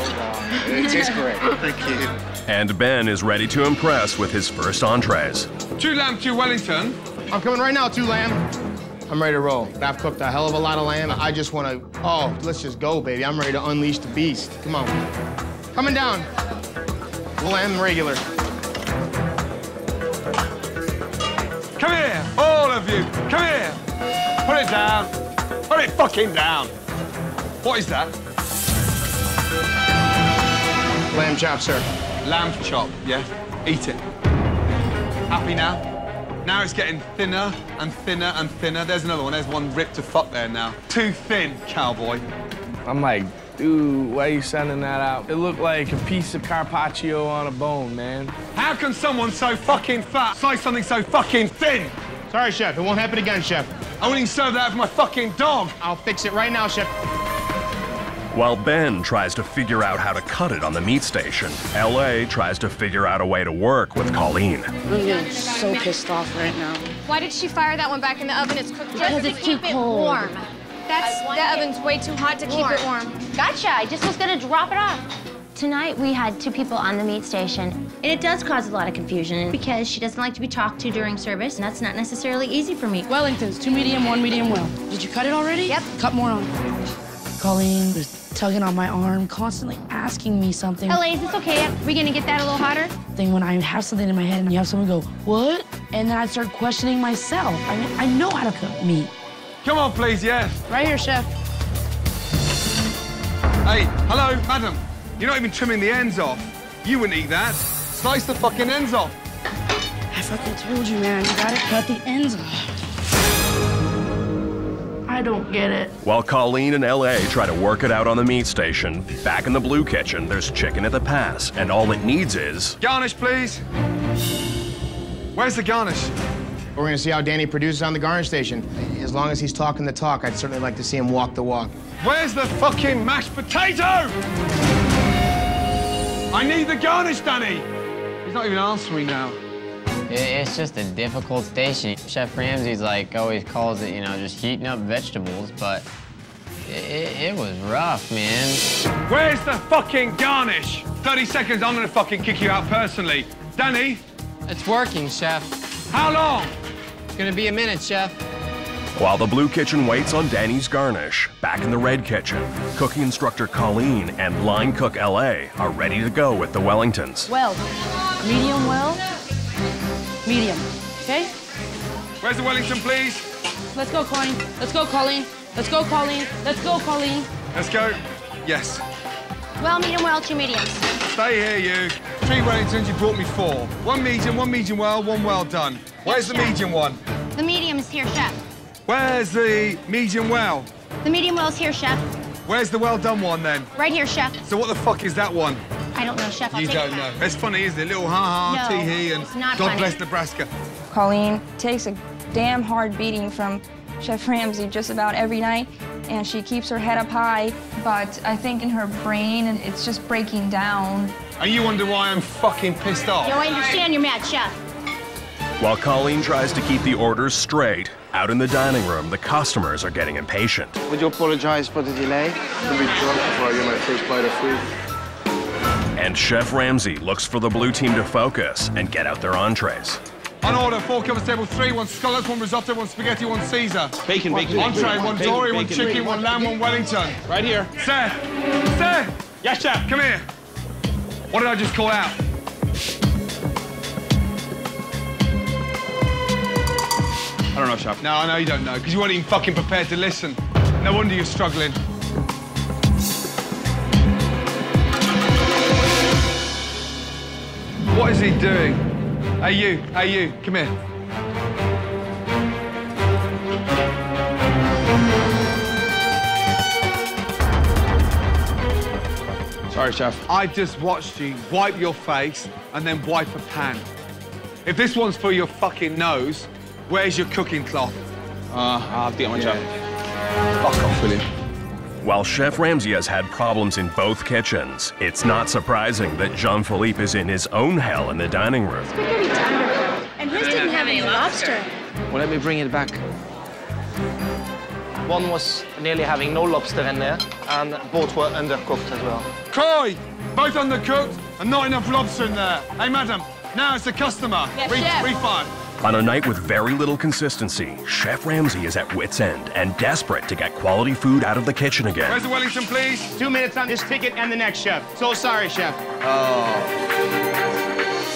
It tastes great. Thank you. And Ben is ready to impress with his first entrees. Two lamb, two Wellington. I'm coming right now, two lamb. I'm ready to roll. I've cooked a hell of a lot of lamb. I just want to, oh, let's just go, baby. I'm ready to unleash the beast. Come on. Coming down. Lamb regular. Come here, all of you. Come here. Put it down. Put it fucking down. What is that? Lamb chop, sir. Lamb chop, yeah? Eat it. Happy now? Now it's getting thinner and thinner and thinner. There's another one. There's one ripped to fuck there now. Too thin, cowboy. I'm like, dude, why are you sending that out? It looked like a piece of carpaccio on a bone, man. How can someone so fucking fat slice something so fucking thin? Sorry, chef. It won't happen again, chef. I wouldn't even serve that for my fucking dog. I'll fix it right now, chef. While Ben tries to figure out how to cut it on the meat station, LA tries to figure out a way to work with Colleen. I'm getting so pissed off right now. Why did she fire that one back in the oven? It's cooked just Because to it's too keep it cold. warm. That's the oven's way too hot to keep it warm. Gotcha. I just was gonna drop it off. Tonight we had two people on the meat station, and it does cause a lot of confusion because she doesn't like to be talked to during service, and that's not necessarily easy for me. Wellingtons, two medium, one medium well. Did you cut it already? Yep. Cut more on. Colleen was tugging on my arm, constantly asking me something. LA, is this okay? Are we gonna get that a little hotter? Then when I have something in my head and you have someone go, what? And then I start questioning myself. I mean, I know how to cook meat. Come on, please, yeah. Right here, chef. Hey, hello, madam. You're not even trimming the ends off. You wouldn't eat that. Slice the fucking ends off. I fucking told you, man. You gotta cut the ends off. I don't get it. While Colleen and LA try to work it out on the meat station, back in the blue kitchen, there's chicken at the pass, and all it needs is. Garnish, please. Where's the garnish? We're gonna see how Danny produces on the garnish station. As long as he's talking the talk, I'd certainly like to see him walk the walk. Where's the fucking mashed potato? I need the garnish, Danny. He's not even answering now. It- It's just a difficult station. Chef Ramsay's like always calls it, you know, just heating up vegetables, but it, it was rough, man. Where's the fucking garnish? 30 seconds, I'm gonna fucking kick you out personally. Danny? It's working, Chef. How long? It's gonna be a minute, Chef. While the blue kitchen waits on Danny's garnish, back in the red kitchen, cooking instructor Colleen and line cook LA are ready to go with the Wellingtons. Well, medium well, medium, okay? Where's the Wellington, please? Let's go, Colleen. Let's go, Colleen. Let's go, Colleen. Let's go, Colleen. Let's go. Yes. Well, medium well, two mediums. Stay here, you. Three Wellingtons, you brought me four. One medium, one medium well, one well done. Where's the medium one? The medium is here, chef. Where's the medium well? The medium well's here, chef. Where's the well done one then? Right here, chef. So what the fuck is that one? I don't know, chef. I'll you take don't it know. back. It's funny, isn't it? Little ha-ha, No, tee-hee, and God funny. bless Nebraska. Colleen takes a damn hard beating from Chef Ramsay just about every night, and she keeps her head up high, but I think in her brain it's just breaking down. And you wonder why I'm fucking pissed off? Yo, I understand you're mad, chef. While Colleen tries to keep the orders straight, out in the dining room, the customers are getting impatient. Would you apologize for the delay? I'll be drunk before I get my first bite of food. And Chef Ramsay looks for the blue team to focus and get out their entrees. On order, four covers table three, one scallops, one risotto, one spaghetti, one Caesar. Bacon, bacon, Entree, bacon. one Bacon, dory, one bacon. chicken, one lamb, one Wellington. Right here. Seth! Seth! Yes, chef. Come here. What did I just call out? I don't know, chef. No, I know you don't know, because you weren't even fucking prepared to listen. No wonder you're struggling. What is he doing? Hey, you. Hey, you. Come here. Sorry, chef. I just watched you wipe your face and then wipe a pan. If this one's for your fucking nose, where's your cooking cloth? Uh, I'll have to get my job. Fuck off, will you? While Chef Ramsay has had problems in both kitchens, it's not surprising that Jean-Philippe is in his own hell in the dining room. And his didn't have any lobster. Well, let me bring it back. One was nearly having no lobster in there, and both were undercooked as well. Croy! Both undercooked and not enough lobster in there. Hey, madam, now it's the customer. Yes, Re- chef. refund. On a night with very little consistency, Chef Ramsay is at wit's end and desperate to get quality food out of the kitchen again. Where's the Wellington, please? Two minutes on this ticket and the next, chef. So sorry, chef. Oh.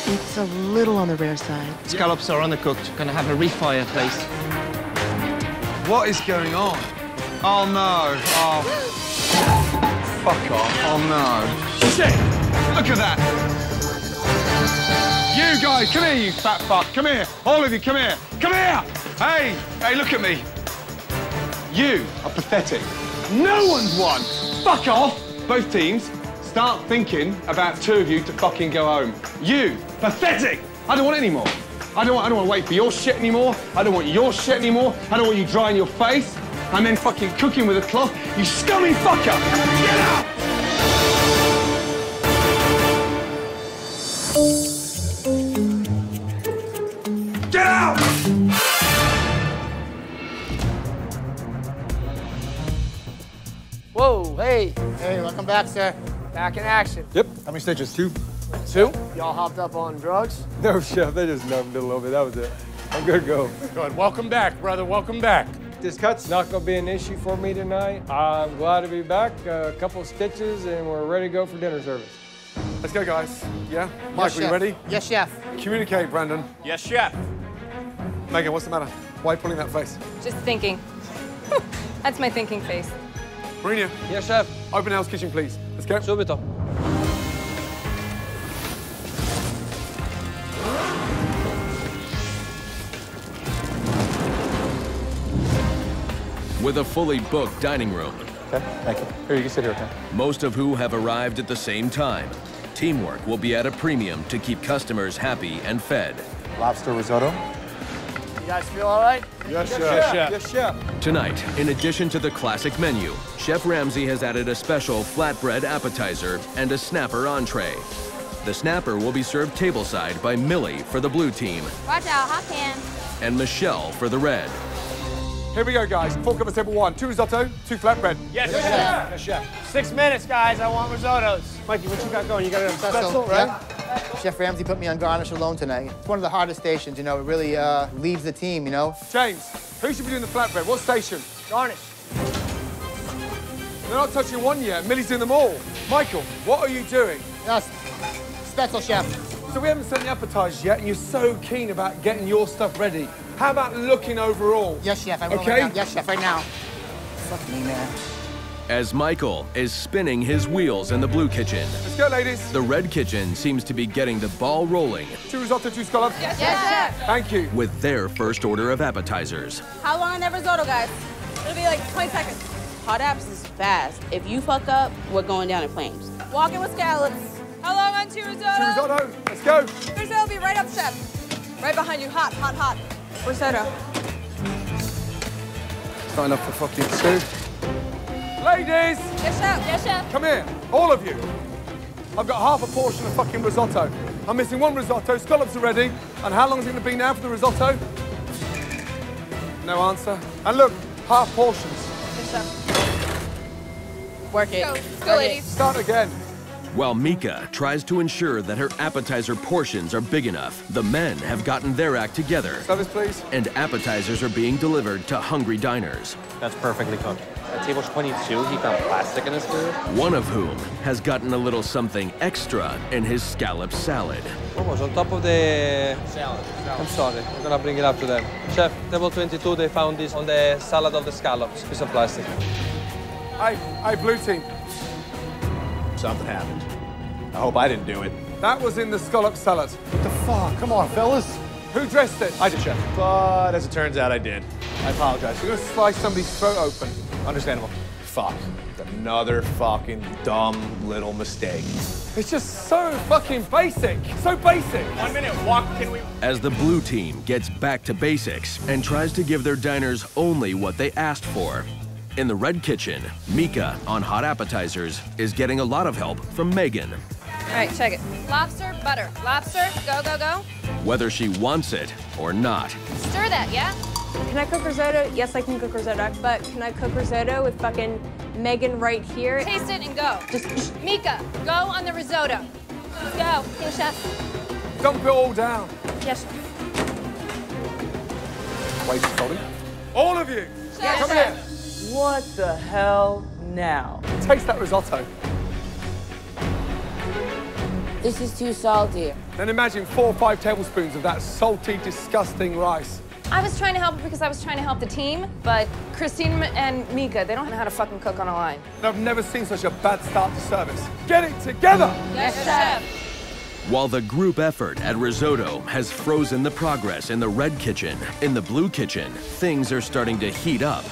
It's a little on the rare side. Scallops are undercooked. Gonna have a refire, please. What is going on? Oh, no. Oh. Fuck off. Oh no. Shit! Look at that! You guys, come here, you fat fuck. Come here. All of you, come here. Come here! Hey, hey, look at me. You are pathetic. No one's won. Fuck off. Both teams, start thinking about two of you to fucking go home. You, pathetic. I don't want any more. I don't want, I don't want to wait for your shit anymore. I don't want your shit anymore. I don't want you drying your face and then fucking cooking with a cloth. You scummy fucker. Get out! Whoa, hey. Hey, welcome back, sir. Back in action. Yep. How many stitches? Two. Two? Y'all hopped up on drugs? No, chef. They just numbed it a little bit. That was it. I'm good to go. Good. Welcome back, brother. Welcome back. This cut's not going to be an issue for me tonight. I'm glad to be back. a couple stitches, and we're ready to go for dinner service. Let's go, guys. Yeah? Mike, are you ready? Yes, chef. Communicate, Brandon. Yes, chef. Megan, what's the matter? Why are you pulling that face? Just thinking. That's my thinking face. Marino. Yes, chef. Open Hell's Kitchen, please. Let's go. Subito. With a fully booked dining room, Okay, thank you. Here, you can sit here, okay? most of who have arrived at the same time, teamwork will be at a premium to keep customers happy and fed. Lobster risotto. You guys feel all right? Yes, chef. Yes, chef. Tonight, in addition to the classic menu, Chef Ramsay has added a special flatbread appetizer and a snapper entree. The snapper will be served tableside by Millie for the blue team Watch out, hot pan. and Michelle for the red. Here we go, guys. Four covers table one. Two risotto, two flatbread. Yes, yes, chef. Yes, chef. Six minutes, guys. I want risottos. Mikey, what you got going? You got a Special, right? Chef Ramsay put me on garnish alone tonight. It's one of the hardest stations, you know. It really uh, leaves the team, you know. James, who should be doing the flatbread? What station? Garnish. They're not touching one yet. Millie's doing them all. Michael, what are you doing? Yes, special chef. So we haven't sent the appetizers yet, and you're so keen about getting your stuff ready. How about looking overall? Yes, chef. I will Okay. right now. Yes, chef. Right now. Fuck me, man. As Michael is spinning his wheels in the blue kitchen, Let's go, ladies. the red kitchen seems to be getting the ball rolling Two risotto, two scallops. Yes, chef. Thank you. with their first order of appetizers. How long on that risotto, guys? It'll be like 20 seconds. Hot apps is fast. If you fuck up, we're going down in flames. Walking with scallops. How long on two risotto? Two risotto. Let's go. Risotto will be right up, chef. Right behind you. Hot, hot, hot. Risotto. It's not enough for fucking two. Ladies, Yes, chef. Yes, chef. come here. All of you. I've got half a portion of fucking risotto. I'm missing one risotto. Scallops are ready. And how long is it going to be now for the risotto? No answer. And look, half portions. Yes, chef. Work it. Go, go, ladies. Start again. While Mika tries to ensure that her appetizer portions are big enough, the men have gotten their act together. Service, please. And appetizers are being delivered to hungry diners, That's perfectly cooked. At table 22, he found plastic in his food. one of whom has gotten a little something extra in his scallop salad. Almost on top of the salad. I'm sorry, I'm gonna bring it up to them. Chef, table 22, they found this on the salad of the scallops, piece of plastic. Hey, hey, blue team. Something happened. I hope I didn't do it. That was in the scallop salad. What the fuck? Come on, fellas. Who dressed it? I did, chef. But as it turns out, I did. I apologize. You're gonna slice somebody's throat open. Understandable. Fuck. Another fucking dumb little mistake. It's just so fucking basic. So basic. One minute. Walk. Can we? As the blue team gets back to basics and tries to give their diners only what they asked for. In the red kitchen, Mika, on hot appetizers, is getting a lot of help from Megan. All right, check it. Lobster, butter. Lobster, go, go, go. Whether she wants it or not. Stir that, yeah? Can I cook risotto? Yes, I can cook risotto, but can I cook risotto with fucking Megan right here? Taste it and go. Just Mika, go on the risotto. Go. Here, chef. Dump it all down. yes. Wait, sorry. All of you. Yes, Come here. What the hell now? Taste that risotto. This is too salty. Then imagine four or five tablespoons of that salty, disgusting rice. I was trying to help because I was trying to help the team, but Christine and Mika, they don't know how to fucking cook on a line. I've never seen such a bad start to service. Get it together! Yes, chef. While the group effort at Risotto has frozen the progress in the red kitchen, in the blue kitchen, things are starting to heat up.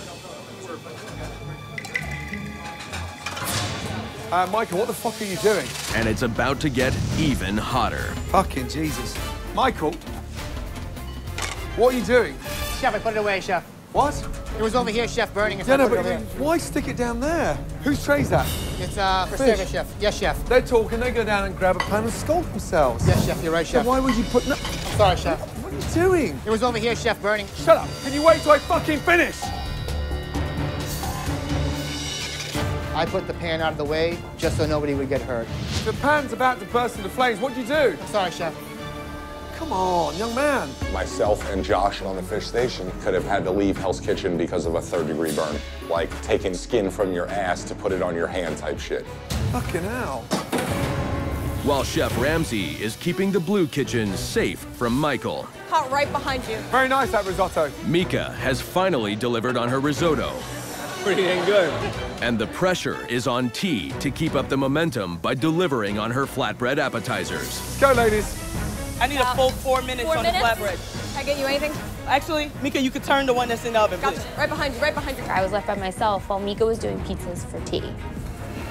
Uh, Michael, what the fuck are you doing? And it's about to get even hotter. Fucking Jesus. Michael, what are you doing? Chef, I put it away, chef. What? It was over here, chef, burning. and Yeah, no, but over here. why stick it down there? Whose tray's that? It's uh, for Fish. service, chef. Yes, chef. They're talking, they go down and grab a pan and scold themselves. Yes, chef, you're right, So chef. why would you put... No, I'm sorry, chef. what are you doing? It was over here, chef, burning. Shut up. Can you wait till I fucking finish? I put the pan out of the way just so nobody would get hurt. The pan's about to burst into flames. What'd you do? Sorry, chef. Come on, young man. Myself and Josh on the fish station could have had to leave Hell's Kitchen because of a third degree burn. Like taking skin from your ass to put it on your hand type shit. Fucking hell. While Chef Ramsay is keeping the blue kitchen safe from Michael, Caught right behind you. Very nice, that risotto. Mika has finally delivered on her risotto. Pretty dang good. And the pressure is on T to keep up the momentum by delivering on her flatbread appetizers. Let's go, ladies. I need a full four minutes Four on minutes? the flatbread. Can I get you anything? Actually, Mika, you could turn the one that's in the oven, Gotcha. please. Right behind you, right behind you. I was left by myself while Mika was doing pizzas for T.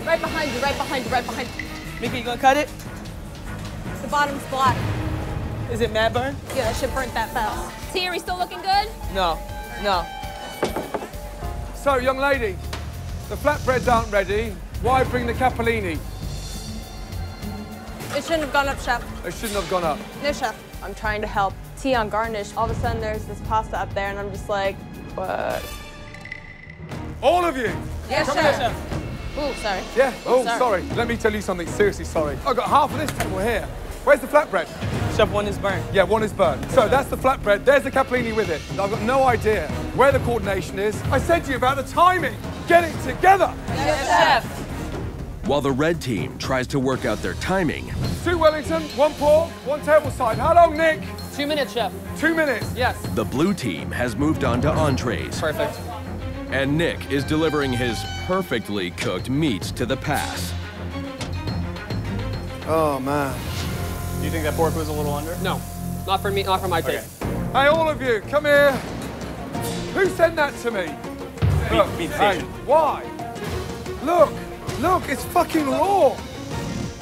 Right behind you, right behind you, right behind you. Mika, you gonna cut it? The bottom's black. Is it mad burn? Yeah, that shit burnt that fast. T, are we still looking good? No, no. So, young lady, the flatbreads aren't ready. Why bring the capellini? It shouldn't have gone up, chef. It shouldn't have gone up. No, chef. I'm trying to help T on garnish. All of a sudden, there's this pasta up there, and I'm just like, what? All of you. Yes, Come chef. here. Ooh, sorry. Yeah. Oh, Sorry. sorry. Let me tell you something. Seriously, sorry. I've got half of this table here. Where's the flatbread? Chef, one is burnt. Yeah, one is burnt. So that's the flatbread. There's the capellini with it. I've got no idea where the coordination is. I said to you about the timing. Get it together. Yes, chef. While the red team tries to work out their timing, Two Wellington, one pork, one table side. How long, Nick? Two minutes, chef. Two minutes. Yes. the blue team has moved on to entrees. Perfect. And Nick is delivering his perfectly cooked meats to the pass. Oh, man. Do you think that pork was a little under? No, not for me, not for my taste. Hey, all of you, come here. Who sent that to me? Look, meat hey, why? Look, look, it's fucking raw.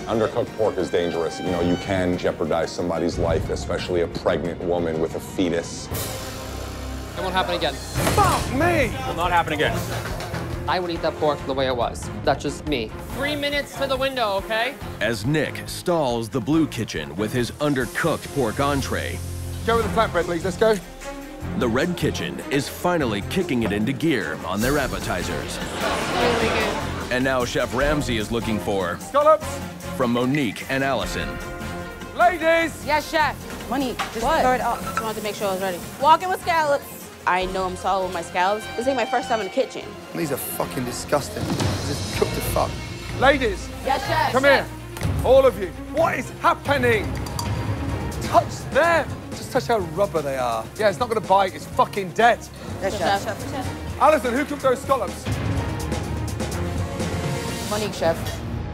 Undercooked pork is dangerous. You know, you can jeopardize somebody's life, especially a pregnant woman with a fetus. It won't happen again. Fuck me. It Will not happen again. I would eat that pork the way it was. That's just me. Three minutes to the window, okay? As Nick stalls the blue kitchen with his undercooked pork entree, Go with the flatbread, please. Let's go. the red kitchen is finally kicking it into gear on their appetizers. Really good. And now Chef Ramsay is looking for Scallops. from Monique and Allison. Ladies. Yes, chef. Money, just What? throw it up. Just wanted to make sure I was ready. Walking with scallops. I know I'm solid with my scallops. This ain't my first time in the kitchen. These are fucking disgusting. Just cooked to fuck. Ladies. Yes, chef. Come here. All of you. What is happening? Touch them. Just touch how rubber they are. Yeah, it's not going to bite. It's fucking dead. Yes, chef. Alison, who cooked those scallops? Monique, chef.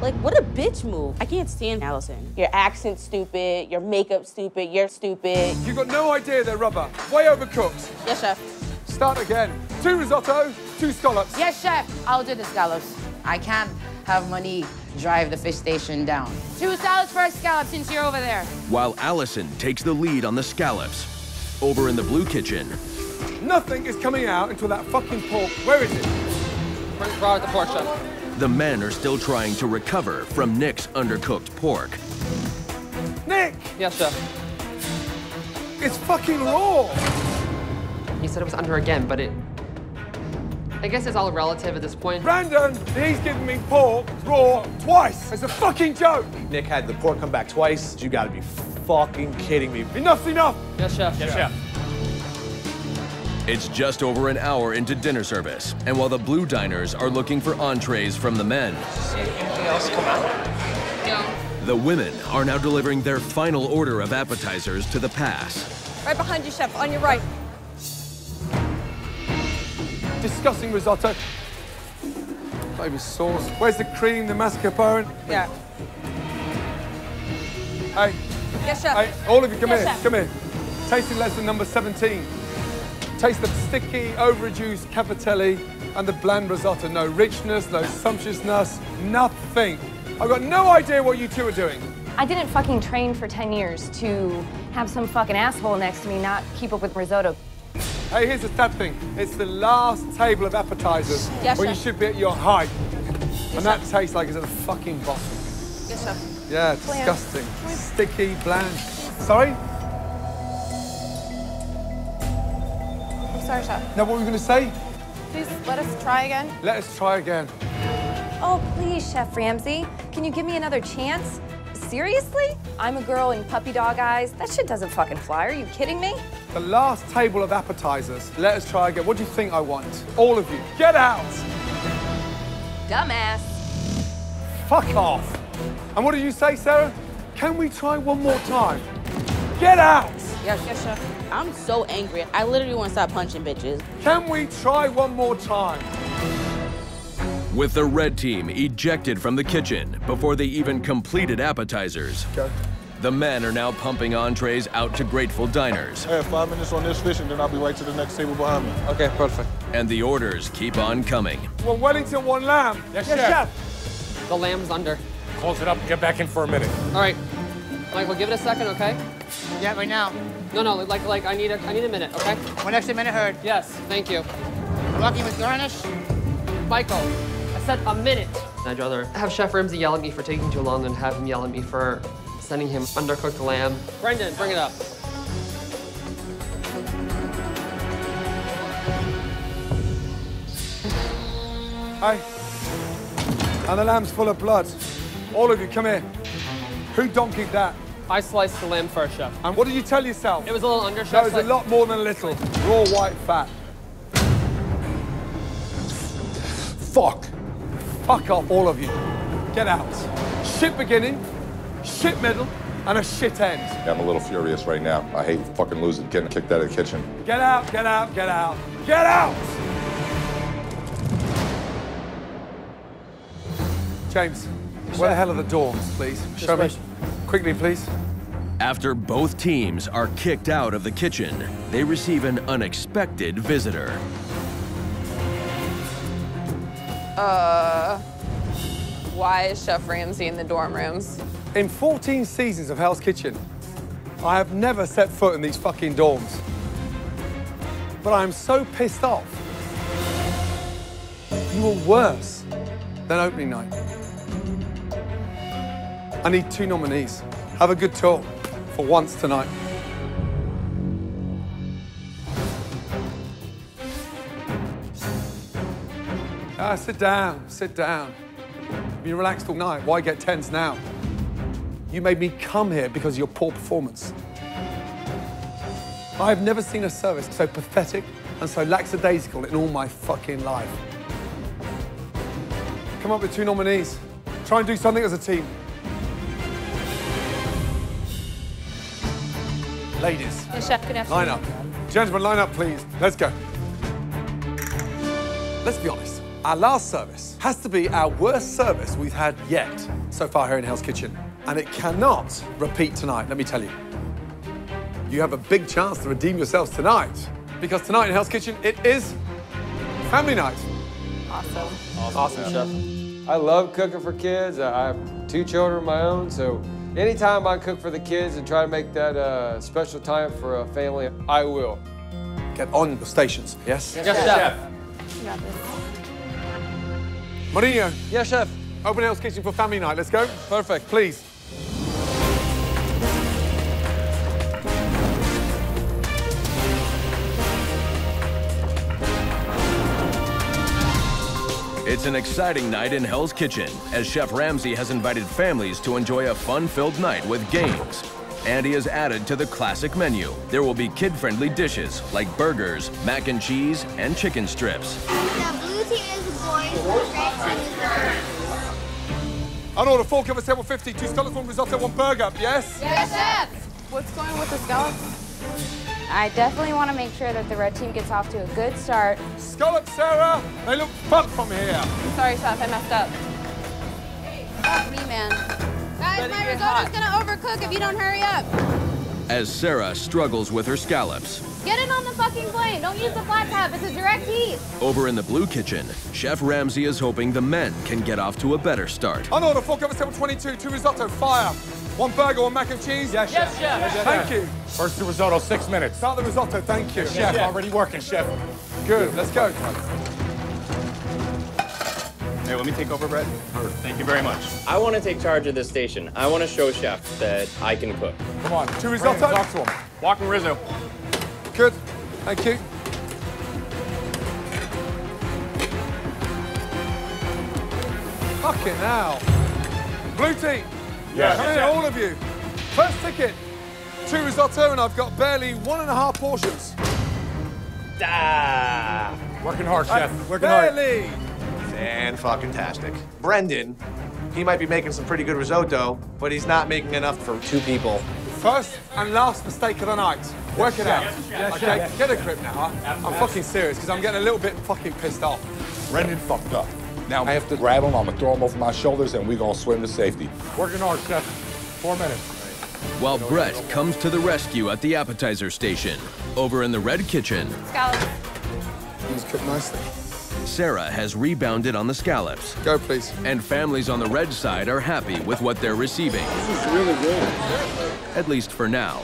Like, what a bitch move. I can't stand Allison. Your accent's stupid. Your makeup stupid. You're stupid. You've got no idea they're rubber. Way overcooked. Yes, chef. Start again. Two risotto, two scallops. Yes, chef. I'll do the scallops. I can't have money drive the fish station down. Two salads for a scallop since you're over there. While Allison takes the lead on the scallops. Over in the blue kitchen, Nothing is coming out until that fucking pork. Where is it? Bring brought the pork, chef. The men are still trying to recover from Nick's undercooked pork. Nick, Yes, chef. it's fucking raw. He said it was under again, but it. I guess it's all relative at this point. Brandon, he's giving me pork raw twice. It's a fucking joke. Nick had the pork come back twice. You gotta be fucking kidding me. Enough's enough. Yes, chef. Yes, chef. It's just over an hour into dinner service, and while the blue diners are looking for entrees from the men, Anything else come out? the women are now delivering their final order of appetizers to the pass. Right behind you, chef. On your right. disgusting risotto. Not even sauce. Where's the cream, the mascarpone? Yeah. Hey, Yes, chef. hey, all of you, come Yes, here, chef. come here. Tasting lesson number 17. Taste the sticky, over-reduced capellini and the bland risotto. No richness, no sumptuousness, nothing. I've got no idea what you two are doing. I didn't fucking train for 10 years to have some fucking asshole next to me not keep up with risotto. Hey, here's the sad thing. It's the last table of appetizers Yes, where you should be at your height. Yes, and that tastes like it's at the fucking bottom. Yes, chef. Yeah, Bland. disgusting. Sticky, bland. Sorry? Sorry, chef. Now, what were you going to say? Please let us try again. Let us try again. Oh, please, Chef Ramsay. Can you give me another chance? Seriously? I'm a girl in puppy dog eyes. That shit doesn't fucking fly. Are you kidding me? The last table of appetizers. Let us try again. What do you think I want? All of you, get out! Dumbass. Fuck off! And what did you say, Sarah? Can we try one more time? Get out! Yes, yes, chef. I'm so angry. I literally want to stop punching bitches. Can we try one more time? With the red team ejected from the kitchen before they even completed appetizers, Go. the men are now pumping entrees out to grateful diners. I have five minutes on this fish, and then I'll be right to the next table behind me. Okay, perfect. And the orders keep on coming. Well, Wellington, one lamb. Yes, yes chef. The lamb's under. Close it up and get back in for a minute. All right. Michael, give it a second, okay? Yeah, right now. No, no, like, like I need a, I need a minute, okay? One extra minute heard. Yes, thank you. Lucky with garnish. Michael, I said a minute. I'd rather have Chef Ramsay yell at me for taking too long than have him yell at me for sending him undercooked lamb. Brendan, bring it up. Hey. And the lamb's full of blood. All of you, come here. Who donkeyed that? I sliced the lamb first, Chef. And what did you tell yourself? It was a little under, No, Chef. it's a lot more than a little. Raw white fat. Fuck. Fuck off, all of you. Get out. Shit beginning, shit middle, and a shit end. Yeah, I'm a little furious right now. I hate fucking losing, getting kicked out of the kitchen. Get out, get out, get out. Get out! James, where the hell are the doors, please? Show me. Quickly, please. After both teams are kicked out of the kitchen, they receive an unexpected visitor. Uh, why is Chef Ramsay in the dorm rooms? In 14 seasons of Hell's Kitchen, I have never set foot in these fucking dorms. But I'm so pissed off. You were worse than opening night. I need two nominees. Have a good talk for once tonight. Ah, sit down, sit down. Be relaxed all night. Why get tense now? You made me come here because of your poor performance. I've never seen a service so pathetic and so lackadaisical in all my fucking life. Come up with two nominees. Try and do something as a team. Ladies, Yes, chef. Good line up. Gentlemen, line up, please. Let's go. Let's be honest. Our last service has to be our worst service we've had yet so far here in Hell's Kitchen. And it cannot repeat tonight, let me tell you. You have a big chance to redeem yourselves tonight. Because tonight in Hell's Kitchen, it is family night. Awesome. Awesome, chef. I love cooking for kids. I I have two children of my own, so anytime I cook for the kids and try to make that uh, special time for a family, I will. Get on the stations, yes? Yes, chef. You got. Marino. Yes, chef. Open Hell's Kitchen for family night. Let's go. Perfect. Please. It's an exciting night in Hell's Kitchen as Chef Ramsay has invited families to enjoy a fun-filled night with games. And he has added to the classic menu. There will be kid-friendly dishes like burgers, mac and cheese, and chicken strips. The blue team is boys, the red team is girls. I'd order four covers, table 50, two scallops, one risotto, one burger, yes? Yes, chef. What's going with the scallops? I definitely want to make sure that the red team gets off to a good start. Scallop, Sarah! They look fucked from here. Sorry, Seth, I messed up. Fuck me, man. Guys, my risotto's gonna overcook if you don't hurry up. As Sarah struggles with her scallops. Get it on the fucking flame. Don't use the flat top. It's a direct heat. Over in the blue kitchen, Chef Ramsay is hoping the men can get off to a better start. On order, four cover 722, two risotto, fire. One burger, one mac and cheese. Yes, Yes, chef. Yes, chef. Thank you. First to risotto, six minutes. Start the risotto, thank you. Chef, already working, chef. Good, let's go. Hey, let me take over, Brett. Thank you very much. I want to take charge of this station. I want to show Chef that I can cook. Come on, two risotto. Talk to him. Walking Rizzo. Good, thank you. Fucking hell. Blue team. Yeah. Come here, all of you. First ticket. Two risotto, and I've got barely one and a half portions. Ah. Working hard, Uh, chef. Working hard. barely. And fucking tastic. Brendan, he might be making some pretty good risotto, but he's not making enough for two people. First and last mistake of the night. Work it chef. out. Yes, okay, chef. get a grip now. Huh? I'm fucking serious because I'm getting a little bit fucking pissed off. Brendan fucked up. Now I have to grab him, I'm gonna throw him over my shoulders, and we're gonna swim to safety. Working hard, chef. Four minutes. While Brett comes to the rescue at the appetizer station. Over in the red kitchen, Scallops. These cooked nicely. Sarah has rebounded on the scallops. Go, please. And families on the red side are happy with what they're receiving. This is really good. At least for now.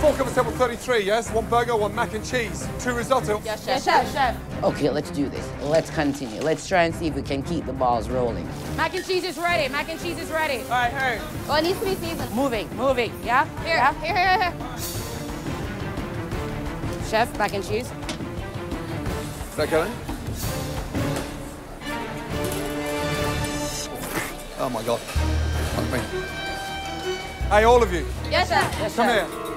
Four cover table 33, yes? One burger, one mac and cheese, two risotto. Yes, Yes, chef, chef. Okay, let's do this. Let's continue. Let's try and see if we can keep the balls rolling. Mac and cheese is ready. Mac and cheese is ready. All right, hurry. Well, it needs to be seasoned. Moving, moving. Yeah? Here, Yeah? here, here, here. Chef, mac and cheese. Is that going? Oh my god. Fuck me. Hey, all of you. Yes, chef. Come here.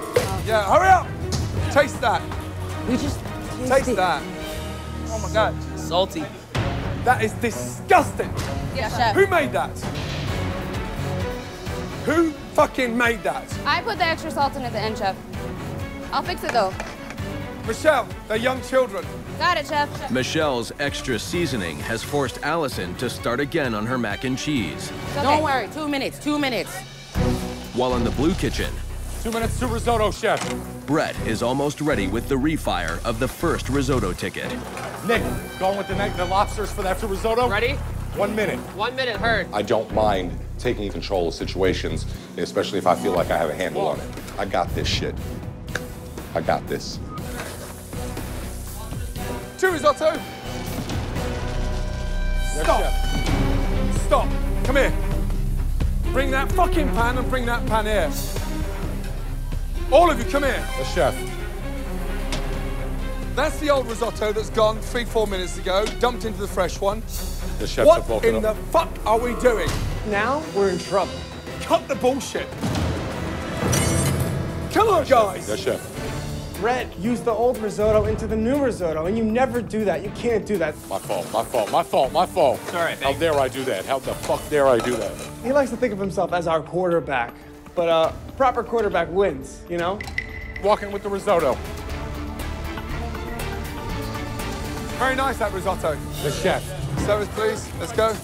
Yeah, hurry up. Taste that. We just taste that. Oh my god. Salty. That is disgusting. Yes, chef. Who made that? Who fucking made that? I put the extra salt in at the end, chef. I'll fix it though. Michelle, they're young children. Got it, chef. Michelle's extra seasoning has forced Allison to start again on her mac and cheese. Don't worry. Two minutes, two minutes. While in the blue kitchen, Two minutes to risotto, chef. Brett is almost ready with the refire of the first risotto ticket. Nick, going with the, neck, the lobsters for the extra risotto? Ready? One minute. One minute, heard. I don't mind taking control of situations, especially if I feel like I have a handle on it. I got this shit. I got this. Two risotto. Stop. Stop. Come here. Bring that fucking pan and bring that pan here. All of you, come here. The chef. That's the old risotto that's gone three, four minutes ago, dumped into the fresh one. The chefs what have in up. the fuck are we doing? Now we're in trouble. Cut the bullshit. Come on, guys. Yes, chef. Brett used the old risotto into the new risotto, and you never do that. You can't do that. My fault, my fault, my fault, my fault. It's all right, How dare I do that? How the fuck dare I do that? He likes to think of himself as our quarterback, but a proper quarterback wins, you know? Walking with the risotto. Very nice, that risotto. The chef. Service, please. Let's go.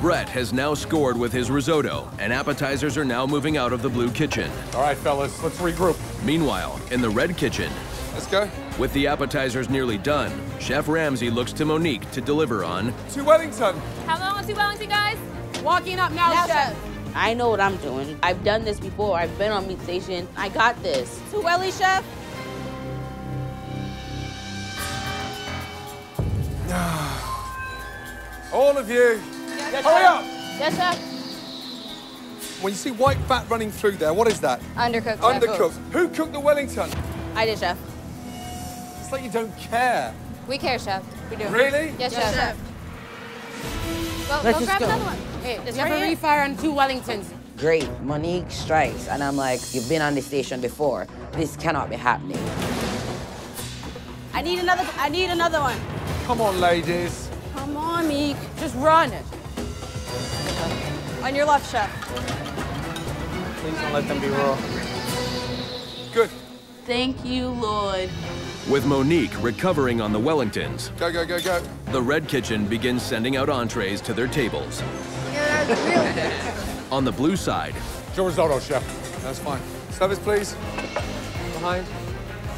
Brett has now scored with his risotto, and appetizers are now moving out of the blue kitchen. All right, fellas, let's regroup. Meanwhile, in the red kitchen, Let's go. with the appetizers nearly done, Chef Ramsay looks to Monique to deliver on To Wellington. How long to Wellington, guys? Walking up now, chef. I know what I'm doing. I've done this before. I've been on meat station. I got this. To Welly, chef. All of you. Hurry up. Yes, chef. When you see white fat running through there, what is that? Undercooked. Undercooked. Who cooked the Wellington? I did, chef. It's like you don't care. We care, chef. We do. Really? Yes, Yes, chef. Go, Let's go just grab go. another one. Hey, Just you have right a refire on two Wellingtons. Great. Monique strikes, and I'm like, you've been on the station before. This cannot be happening. I need another. I need another one. Come on, ladies. Come on, Meek. Just run. On your left, chef. Please don't let them be raw. Good. Thank you, Lord. With Monique recovering on the Wellingtons, Go, go, go, go. the Red Kitchen begins sending out entrees to their tables. On the blue side, Joe risotto, chef. That's fine. Service, please. Behind.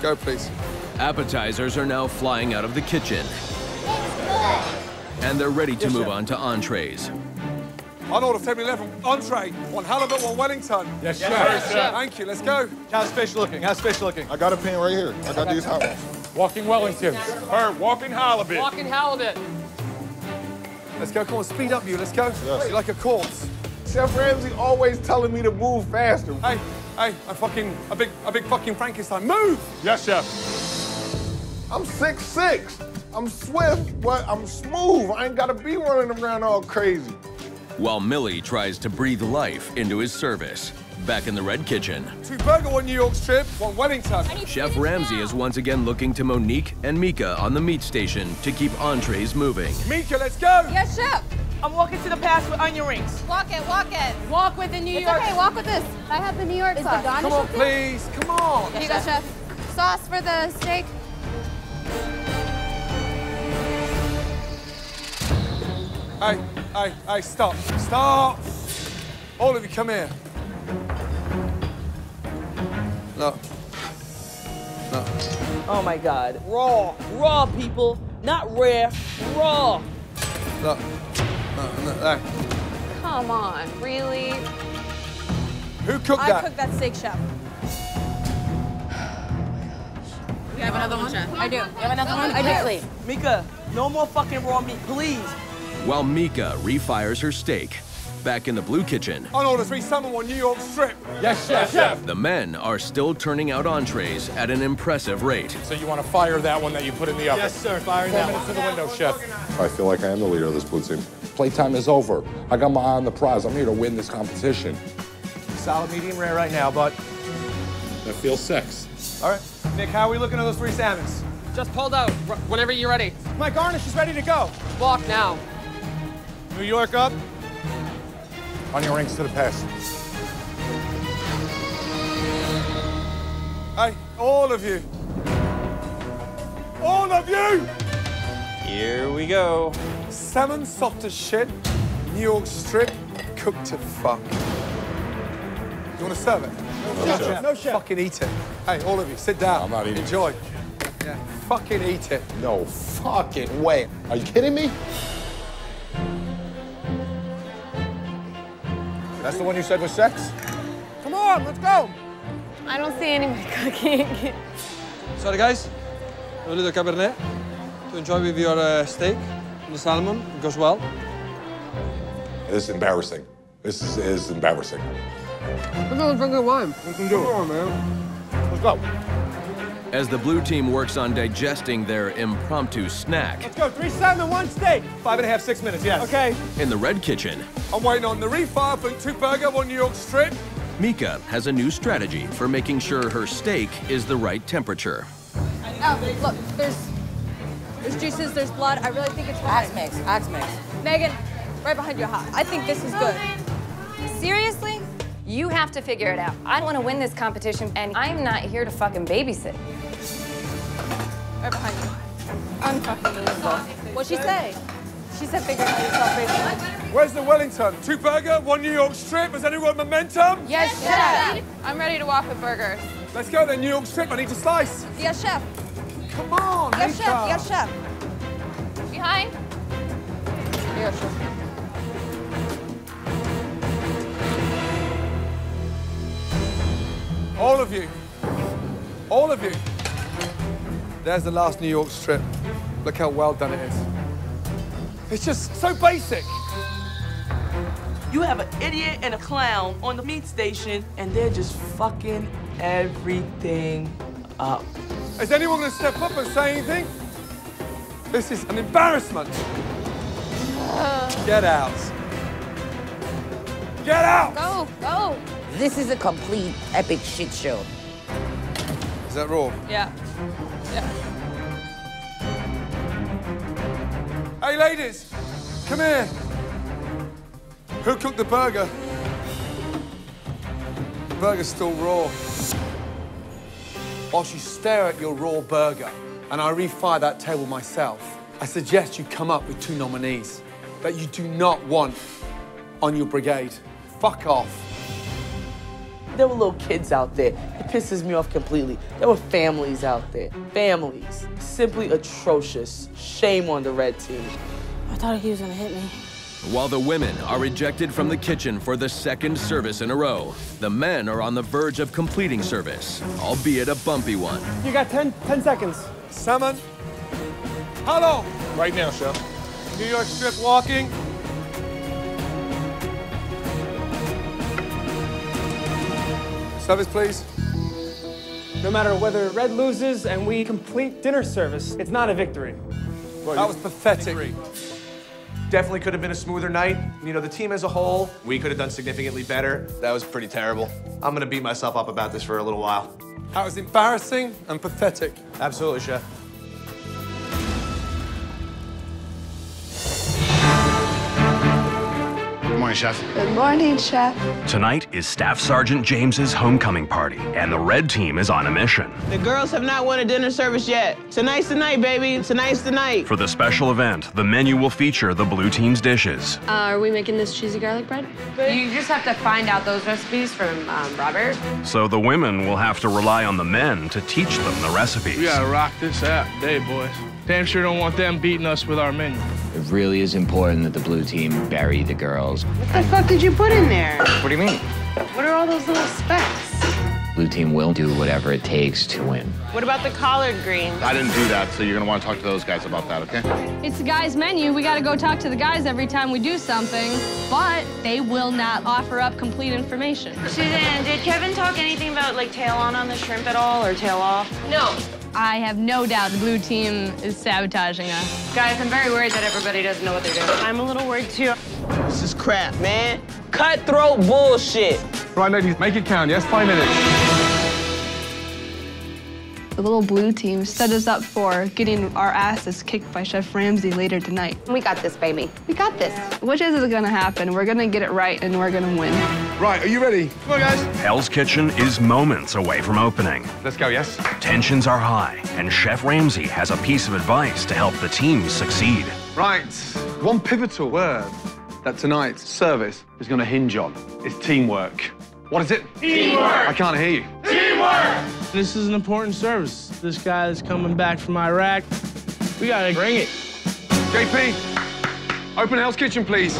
Go, please. appetizers are now flying out of the kitchen. And they're ready to Yes, move chef. on to entrees. On order, table 11. Entree, one halibut, one Wellington. Yes, chef. chef. Chef. Thank you, let's go. How's fish looking? How's fish looking? I got a pan right here. I got these hot ones. Walking Wellingtons. Her walking halibut. Walking halibut. Let's go, come on, speed up you, let's go. You're like a corpse. Chef Ramsay always telling me to move faster. Hey, hey, I'm fucking, a big, a big fucking Frankenstein. Move! Yes, chef. I'm 6'6". I'm swift, but I'm smooth. I ain't gotta be running around all crazy. While Millie tries to breathe life into his service. Back in the Red Kitchen, Two burger, one New York strip, one Wellington. Chef Ramsay is once again looking to Monique and Mika on the meat station to keep entrees moving. Mika, let's go! Yes, chef. I'm walking to the pass with onion rings. Walk it, walk it. Walk with the New It's York. okay, walk with this. I have the New York Is sauce. garnish Come on, please, come on. Here you go, chef. Sauce for the steak. Hey, hey, hey, stop, stop! All of you, come here. No. No. Oh my God. Raw. Raw, people. Not rare. Raw. No. No, no, no. Come on, really? Who cooked I that? I cooked that steak, chef. You have another one, chef? I do. You have another one? I do. Mika, no more fucking raw meat, please. While Mika refires her steak. Back in the Blue Kitchen, On order, three salmon, one New York strip. Yes, chef. chef. the men are still turning out entrees at an impressive rate. So you want to fire that one that you put in the oven? Yes, sir. Firing Four that minutes one. to the window, chef. I feel like I am the leader of this blue team. Playtime is over. I got my eye on the prize. I'm here to win this competition. Solid medium rare right now, but That feels sex. All right. Nick, how are we looking at those three salmons? Just pulled out. Whenever you're ready. My garnish is ready to go. Walk now. New York up. On your rings to the pass. Hey, all of you. All of you! Here we go. Salmon soft as shit, New York strip, cooked to fuck. You want to serve it? No, chef. No, chef. Fucking eat it. Hey, all of you, sit down. I'm not eating. Enjoy. Yeah, fucking eat it. No fucking way. Are you kidding me? That's the one you said was sex? Come on, let's go. I don't see anybody cooking. Sorry, guys. A little cabernet to enjoy with your uh, steak and the salmon. It goes well. This is embarrassing. This is, is embarrassing. We're gonna drink the wine. We can do it. Come on, man. Let's go. As the blue team works on digesting their impromptu snack, Let's go. Three salmon, one steak. Five and a half, six minutes, yes. Okay. in the Red Kitchen, I'm waiting on the refire for two burger, one New York strip. Mika has a new strategy for making sure her steak is the right temperature. Oh, look, there's there's juices, there's blood. I really think it's fine. Axe mix, axe mix. Megan, right behind you, hot. I think this is good. Seriously? You have to figure it out. I want to win this competition, and I'm not here to fucking babysit. Right behind you. Unfucking What'd she say? She said figure it out yourself, basically. Where's the Wellington? Two burger, one New York strip. Has anyone got momentum? Yes, chef. I'm ready to walk with burgers. Let's go then, New York strip. I need to slice. Yes, chef. Come on, Yes, Mika. chef. Yes, chef. Behind? Yes, chef. All of you. All of you. There's the last New York strip. Look how well done it is. It's just so basic. You have an idiot and a clown on the meat station, and they're just fucking everything up. Is anyone going to step up and say anything? This is an embarrassment. Uh. Get out. Get out! Go, go. This is a complete epic shit show. Is that raw? Yeah. Yeah. Hey, ladies, come here. Who cooked the burger? The burger's still raw. whilst you stare at your raw burger and I refire that table myself, I suggest you come up with two nominees that you do not want on your brigade. Fuck off. There were little kids out there. It pisses me off completely. There were families out there. Families. Simply atrocious. Shame on the red team. I thought he was gonna hit me. While the women are rejected from the kitchen for the second service in a row, the men are on the verge of completing service, albeit a bumpy one. You got 10, 10 seconds. Salmon. Hello. Right now, chef. New York strip walking. Service, please. No matter whether red loses and we complete dinner service, it's not a victory. That was pathetic. Definitely could have been a smoother night. You know, the team as a whole, we could have done significantly better. That was pretty terrible. I'm gonna beat myself up about this for a little while. That was embarrassing and pathetic. Absolutely, chef. Good morning, chef. Good morning, Chef. Tonight is Staff Sergeant James's homecoming party, and the red team is on a mission. The girls have not won a dinner service yet. Tonight's the night, baby. Tonight's the night. For the special event, the menu will feature the blue team's dishes. Uh, are we making this cheesy garlic bread? You just have to find out those recipes from um, Robert. So the women will have to rely on the men to teach them the recipes. We gotta rock this out today, boys. Damn sure don't want them beating us with our menu. It really is important that the blue team bury the girls. What the fuck did you put in there? What do you mean? What are all those little specks? Blue team will do whatever it takes to win. What about the collard greens? I didn't do that, so you're gonna want to talk to those guys about that, okay? It's the guys' menu. We gotta go talk to the guys every time we do something, but they will not offer up complete information. Suzanne, did Kevin talk anything about like tail on on the shrimp at all or tail off? No. I have no doubt the blue team is sabotaging us. Guys, I'm very worried that everybody doesn't know what they're doing. I'm a little worried too. This is crap, man. Cutthroat bullshit. Right, ladies, make it count, yes? Five minutes. The little blue team set us up for getting our asses kicked by Chef Ramsay later tonight. We got this, baby. We got this. Which is gonna happen? We're gonna get it right and we're gonna win. Right, are you ready? Come on, guys. Hell's Kitchen is moments away from opening. Let's go, yes? Tensions are high, and Chef Ramsay has a piece of advice to help the team succeed. Right, one pivotal word that tonight's service is going to hinge on is teamwork. What is it? Teamwork! I can't hear you. Teamwork! This is an important service. This guy is coming back from Iraq. We gotta bring it. JP, open Hell's Kitchen, please.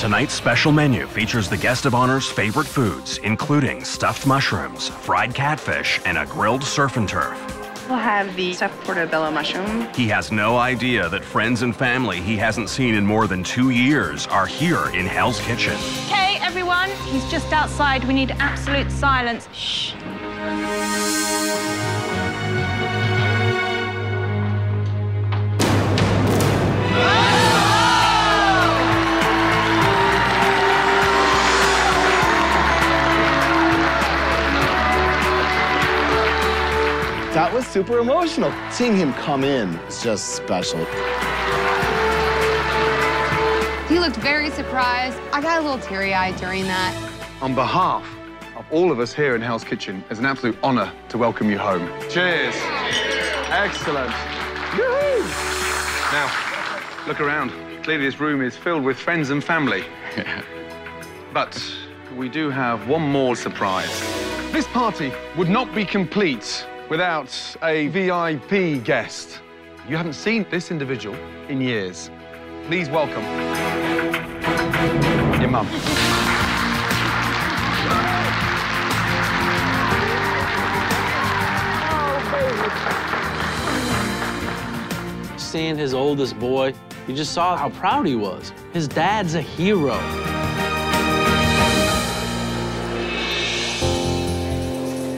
Tonight's special menu features the guest of honor's favorite foods, including stuffed mushrooms, fried catfish, and a grilled surf and turf. We'll have the stuffed portobello mushroom. He has no idea that friends and family he hasn't seen in more than two years are here in Hell's Kitchen. Okay, everyone, he's just outside. We need absolute silence. Shh. Ah! That was super emotional. Seeing him come in is just special. He looked very surprised. I got a little teary-eyed during that. On behalf of all of us here in Hell's Kitchen, it's an absolute honor to welcome you home. Cheers. Excellent. Yoo-hoo. Now, look around. Clearly, this room is filled with friends and family. but we do have one more surprise. This party would not be complete without a VIP guest. You haven't seen this individual in years. Please welcome your mum. Seeing his oldest boy, you just saw how proud he was. His dad's a hero.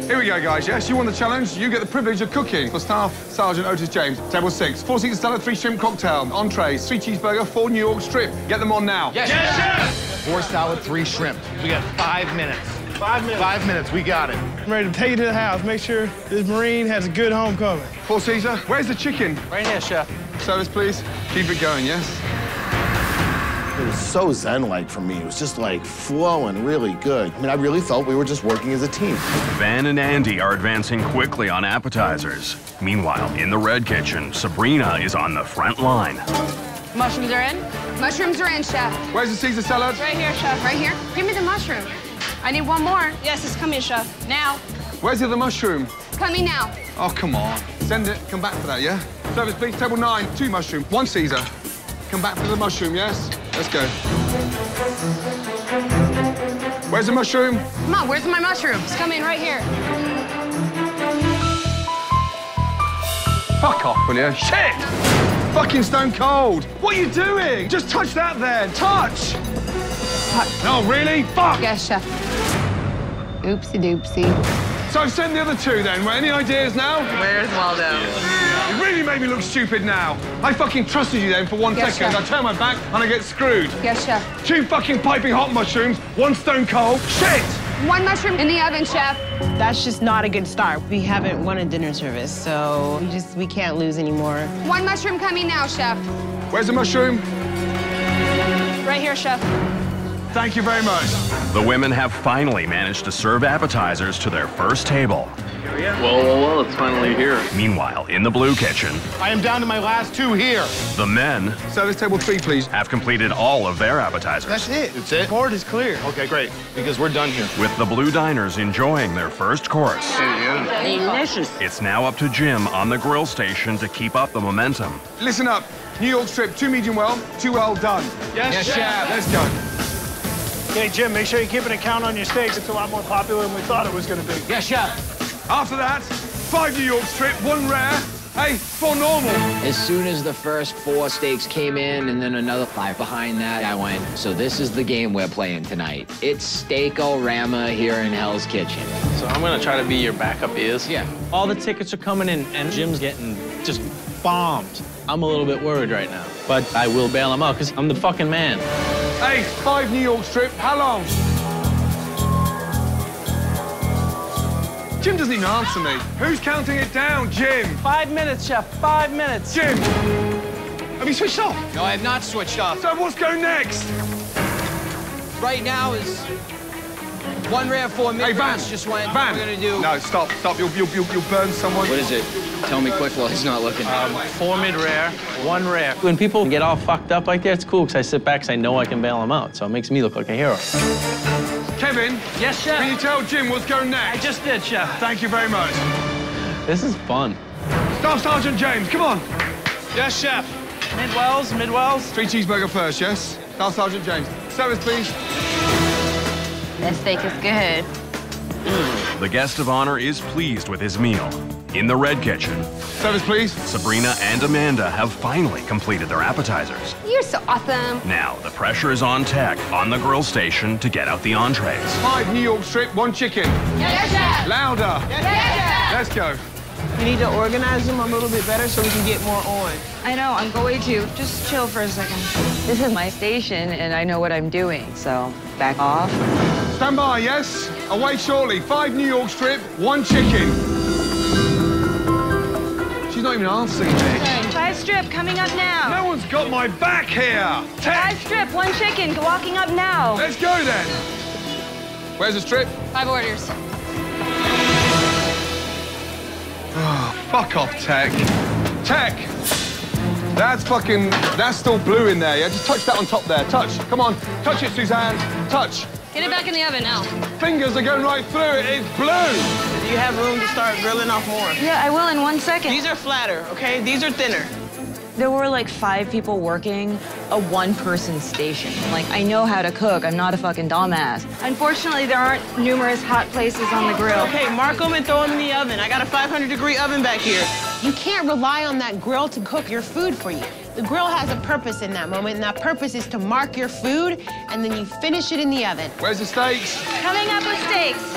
Here we go, guys. Yes, you won the challenge. You get the privilege of cooking for Staff Sergeant Otis James. Table six. Four Caesar salad, three shrimp cocktail, entrees, three cheeseburger, four New York strip. Get them on now. Yes, yes, chef! Four salad, three shrimp. We got five minutes. Five minutes. Five minutes, we got it. I'm ready to take it to the house. Make sure this Marine has a good homecoming. Four Caesar, where's the chicken? Right here, chef. Service, please. Keep it going, yes? It was so zen-like for me. It was just like flowing really good. I mean, I really felt we were just working as a team. Van and Andy are advancing quickly on appetizers. Meanwhile, in the red kitchen, Sabrina is on the front line. Mushrooms are in? Mushrooms are in, chef. Where's the Caesar salad? Right here, chef. Right here. Give me the mushroom. I need one more. Yes, it's coming, chef. Now. Where's the other mushroom? Coming now. Oh, come on. Send it. Come back for that, yeah? Service, please. Table nine. Two mushroom. One Caesar. Come back for the mushroom, yes? Let's go. Where's the mushroom? Come on, where's my mushroom? It's coming right here. Fuck off, will you? Shit! Fucking stone cold. What are you doing? Just touch that then. Touch! No, really? Fuck! Yes, chef. Oopsie doopsie. So I've send the other two then. Well, Any ideas now? Where's Waldo? You really made me look stupid now. I fucking trusted you then for one Yes, second. chef. I turn my back and I get screwed. Yes, chef. Two fucking piping hot mushrooms, one stone cold. Shit! One mushroom in the oven, chef. That's just not a good start. We haven't won a dinner service, so we just we can't lose anymore. One mushroom coming now, chef. Where's the mushroom? Right here, chef. Thank you very much. The women have finally managed to serve appetizers to their first table. Well, well, well, it's finally here. Meanwhile, in the blue kitchen, I am down to my last two here. the men Service table three, please. have completed all of their appetizers. That's it. That's it? Board is clear. Okay, great. Because we're done here. With the blue diners enjoying their first course. Delicious. It's now up to Jim on the grill station to keep up the momentum. Listen up. New York strip, two medium well, two well done. Yes, chef. Let's go. Okay, Jim, make sure you keep an account on your steaks. It's a lot more popular than we thought it was going to be. Yes, chef. After that, five New York strip, one rare, hey, four normal. As soon as the first four steaks came in and then another five behind that, I went, so this is the game we're playing tonight. It's Steak-O-Rama here in Hell's Kitchen. So I'm gonna try to be your backup ears. Yeah. All the tickets are coming in, and Jim's getting just bombed. I'm a little bit worried right now, but I will bail him out because I'm the fucking man. Hey, five New York strip, how long? Jim doesn't even answer me. Who's counting it down? Jim. Five minutes, chef. Five minutes. Jim. Have you switched off? No, I have not switched off. So what's going next? Right now is one rare four mid Hey, Van. just went. Van. We're gonna do. No, stop, stop. You'll, you'll, you'll, you'll burn someone. What is it? Tell me quick while he's not looking. Um, four mid rare, one rare. When people get all fucked up like that, it's cool because I sit back because I know I can bail them out. So it makes me look like a hero. Kevin. Yes, chef. Can you tell Jim what's going next? I just did, chef. Thank you very much. This is fun. Staff Sergeant James, come on. Yes, chef. Midwells, midwells. Three cheeseburger first, yes? Staff Sergeant James. Service, please. That steak is good. Mm. The guest of honor is pleased with his meal. In the red kitchen, Service, please. Sabrina and Amanda have finally completed their appetizers. You're so awesome. Now, the pressure is on Tek on the grill station to get out the entrees. Five New York strip, one chicken. Yes, chef. Louder. Yes, Let's go. We need to organize them a little bit better so we can get more on. I know, I'm going to. Just chill for a second. This is my station, and I know what I'm doing, so back off. Stand by, yes? Away shortly. Five New York strip, one chicken. She's not even answering me. Five strip coming up now. No one's got my back here. Five strip, one chicken walking up now. Let's go then. Where's the strip? Five orders. Oh, fuck off, Tek. Tek! That's fucking, that's still blue in there, yeah? Just touch that on top there. Touch. Come on. Touch it, Suzanne. Touch. Get it back in the oven now. Fingers are going right through. It's blue. Do you have room to start grilling off more? Yeah, I will in one second. These are flatter, okay? These are thinner. There were like five people working a one-person station. Like, I know how to cook. I'm not a fucking dumbass. Unfortunately, there aren't numerous hot places on the grill. Okay, mark them and throw them in the oven. I got a 500 degree oven back here. You can't rely on that grill to cook your food for you. The grill has a purpose in that moment, and that purpose is to mark your food, and then you finish it in the oven. Where's the steaks? Coming up with steaks.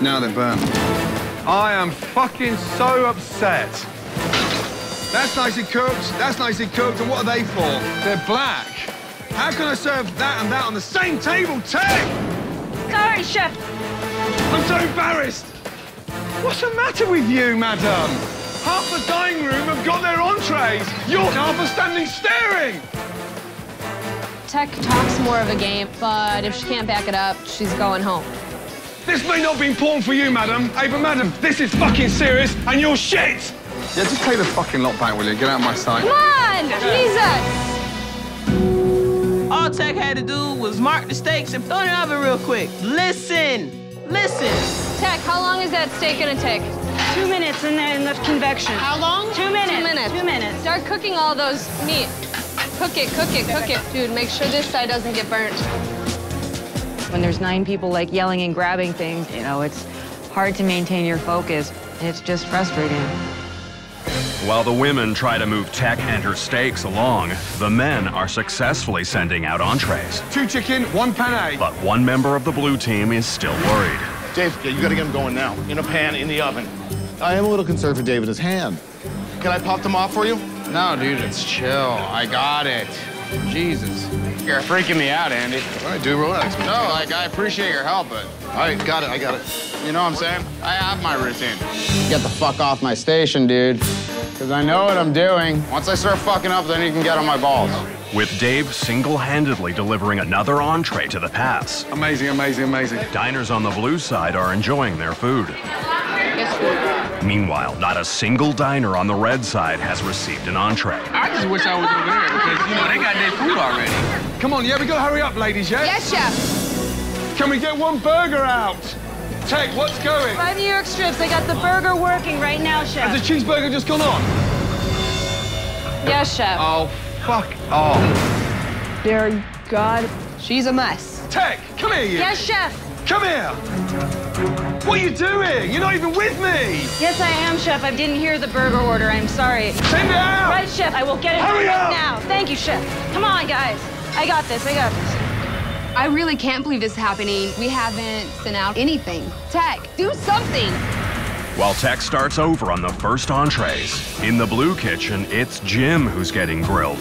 Now they're burnt. I am fucking so upset. That's nicely cooked, that's nicely cooked, and what are they for? They're black. How can I serve that and that on the same table, Tek? Sorry, chef. I'm so embarrassed. What's the matter with you, madam? Half the dining room have got their entrees. You're half are standing staring. Tek talks more of a game, but if she can't back it up, she's going home. This may not be important for you, madam. Hey, but madam, this is fucking serious, and you're shit. Yeah, just take the fucking lot back, will you? Get out of my sight. Come on! Jesus! All Tek had to do was mark the steaks and throw it in the oven real quick. Listen, listen. Tek, how long is that steak gonna take? Two minutes in the, in the convection. How long? Two minutes. Two minutes. Two minutes. Start cooking all those meat. Cook it, cook it, cook it. Dude, make sure this side doesn't get burnt. When there's nine people like yelling and grabbing things, you know, it's hard to maintain your focus. It's just frustrating. While the women try to move Tek and her steaks along, the men are successfully sending out entrees. Two chicken, one penne. But one member of the blue team is still worried. Dave, yeah, you gotta get him going now. In a pan, in the oven. I am a little concerned for David, hand. Can I pop them off for you? No, dude, it's chill. I got it. Jesus. You're freaking me out, Andy. All right, dude, relax. No, like, I appreciate your help, but... All right, got it, I got it. You know what I'm saying? I have my routine. Get the fuck off my station, dude. Because I know what I'm doing. Once I start fucking up, then you can get on my balls. With Dave single-handedly delivering another entree to the pass. Amazing, amazing, amazing. Diners on the blue side are enjoying their food. Meanwhile, not a single diner on the red side has received an entree. I just wish I was over there because, you know, they got their food already. Come on, yeah, we gotta hurry up, ladies, yeah? Yes, chef. Can we get one burger out? Tek, what's going? Five New York strips. I got the burger working right now, chef. Has the cheeseburger just gone on? Yes, chef. Oh, fuck off. Dear God, she's a mess. Tek, come here, you. Yes, chef. Come here. What are you doing? You're not even with me. Yes, I am, chef. I didn't hear the burger order. I'm sorry. Send it out. Right, chef. I will get it Hurry right up. now. Thank you, chef. Come on, guys. I got this. I got this. I really can't believe this is happening. We haven't sent out anything. Tek, do something. While Tek starts over on the first entrees, in the blue kitchen, it's Jim who's getting grilled.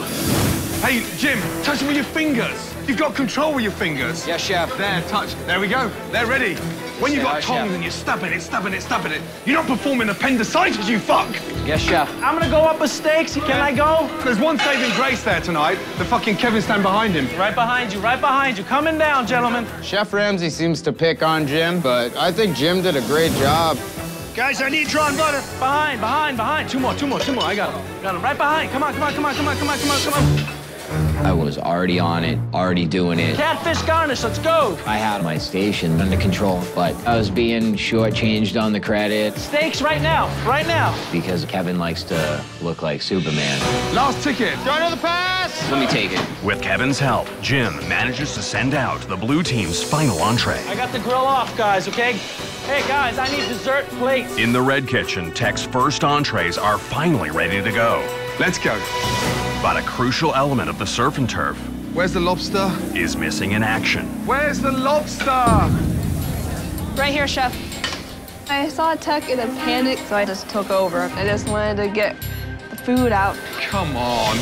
Hey, Jim, touch them with your fingers. You've got control with your fingers. Yes, chef. There, touch. There we go. They're ready. When you've got Yes, tongs chef. and you're stubbing it, stubbing it, stubbing it, you're not performing appendicitis, you fuck. Yes, chef. I'm gonna go up with steaks. Can I go? There's one saving grace there tonight. The fucking Kevin stand behind him. Right behind you, right behind you. Coming down, gentlemen. Chef Ramsay seems to pick on Jim, but I think Jim did a great job. Guys, I need drawn butter. Behind, behind, behind. Two more, two more, two more. I got him. Got him right behind. Come on, come on, come on, come on, come on, come on, come on. I was already on it, already doing it. Catfish garnish, let's go. I had my station under control, but I was being shortchanged on the credit. Steaks right now, right now. because Kevin likes to look like Superman. Last ticket. Go to the pass! Let me take it. With Kevin's help, Jim manages to send out the blue team's final entree. I got the grill off, guys, okay? Hey, guys, I need dessert plates. In the red kitchen, Tek's first entrees are finally ready to go. Let's go. But a crucial element of the surf and turf Where's the lobster? is missing in action. Where's the lobster? Right here, chef. I saw a Tek in a panic, so I just took over. I just wanted to get the food out. Come on.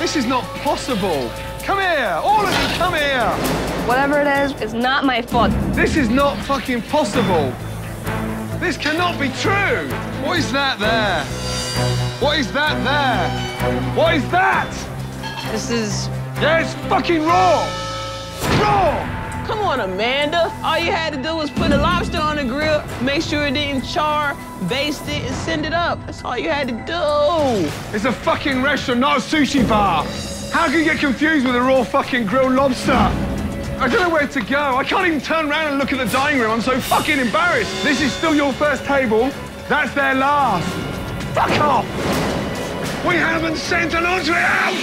This is not possible. Come here. All of you, come here. Whatever it is, it's not my fault. This is not fucking possible. This cannot be true. What is that there? What is that there? What is that? This is. Yeah, it's fucking raw. Raw. Come on, Amanda. All you had to do was put a lobster on the grill, make sure it didn't char, baste it, and send it up. That's all you had to do. It's a fucking restaurant, not a sushi bar. How can you get confused with a raw fucking grilled lobster? I don't know where to go. I can't even turn around and look at the dining room. I'm so fucking embarrassed. This is still your first table. That's their last. Fuck off. We haven't sent an entree out.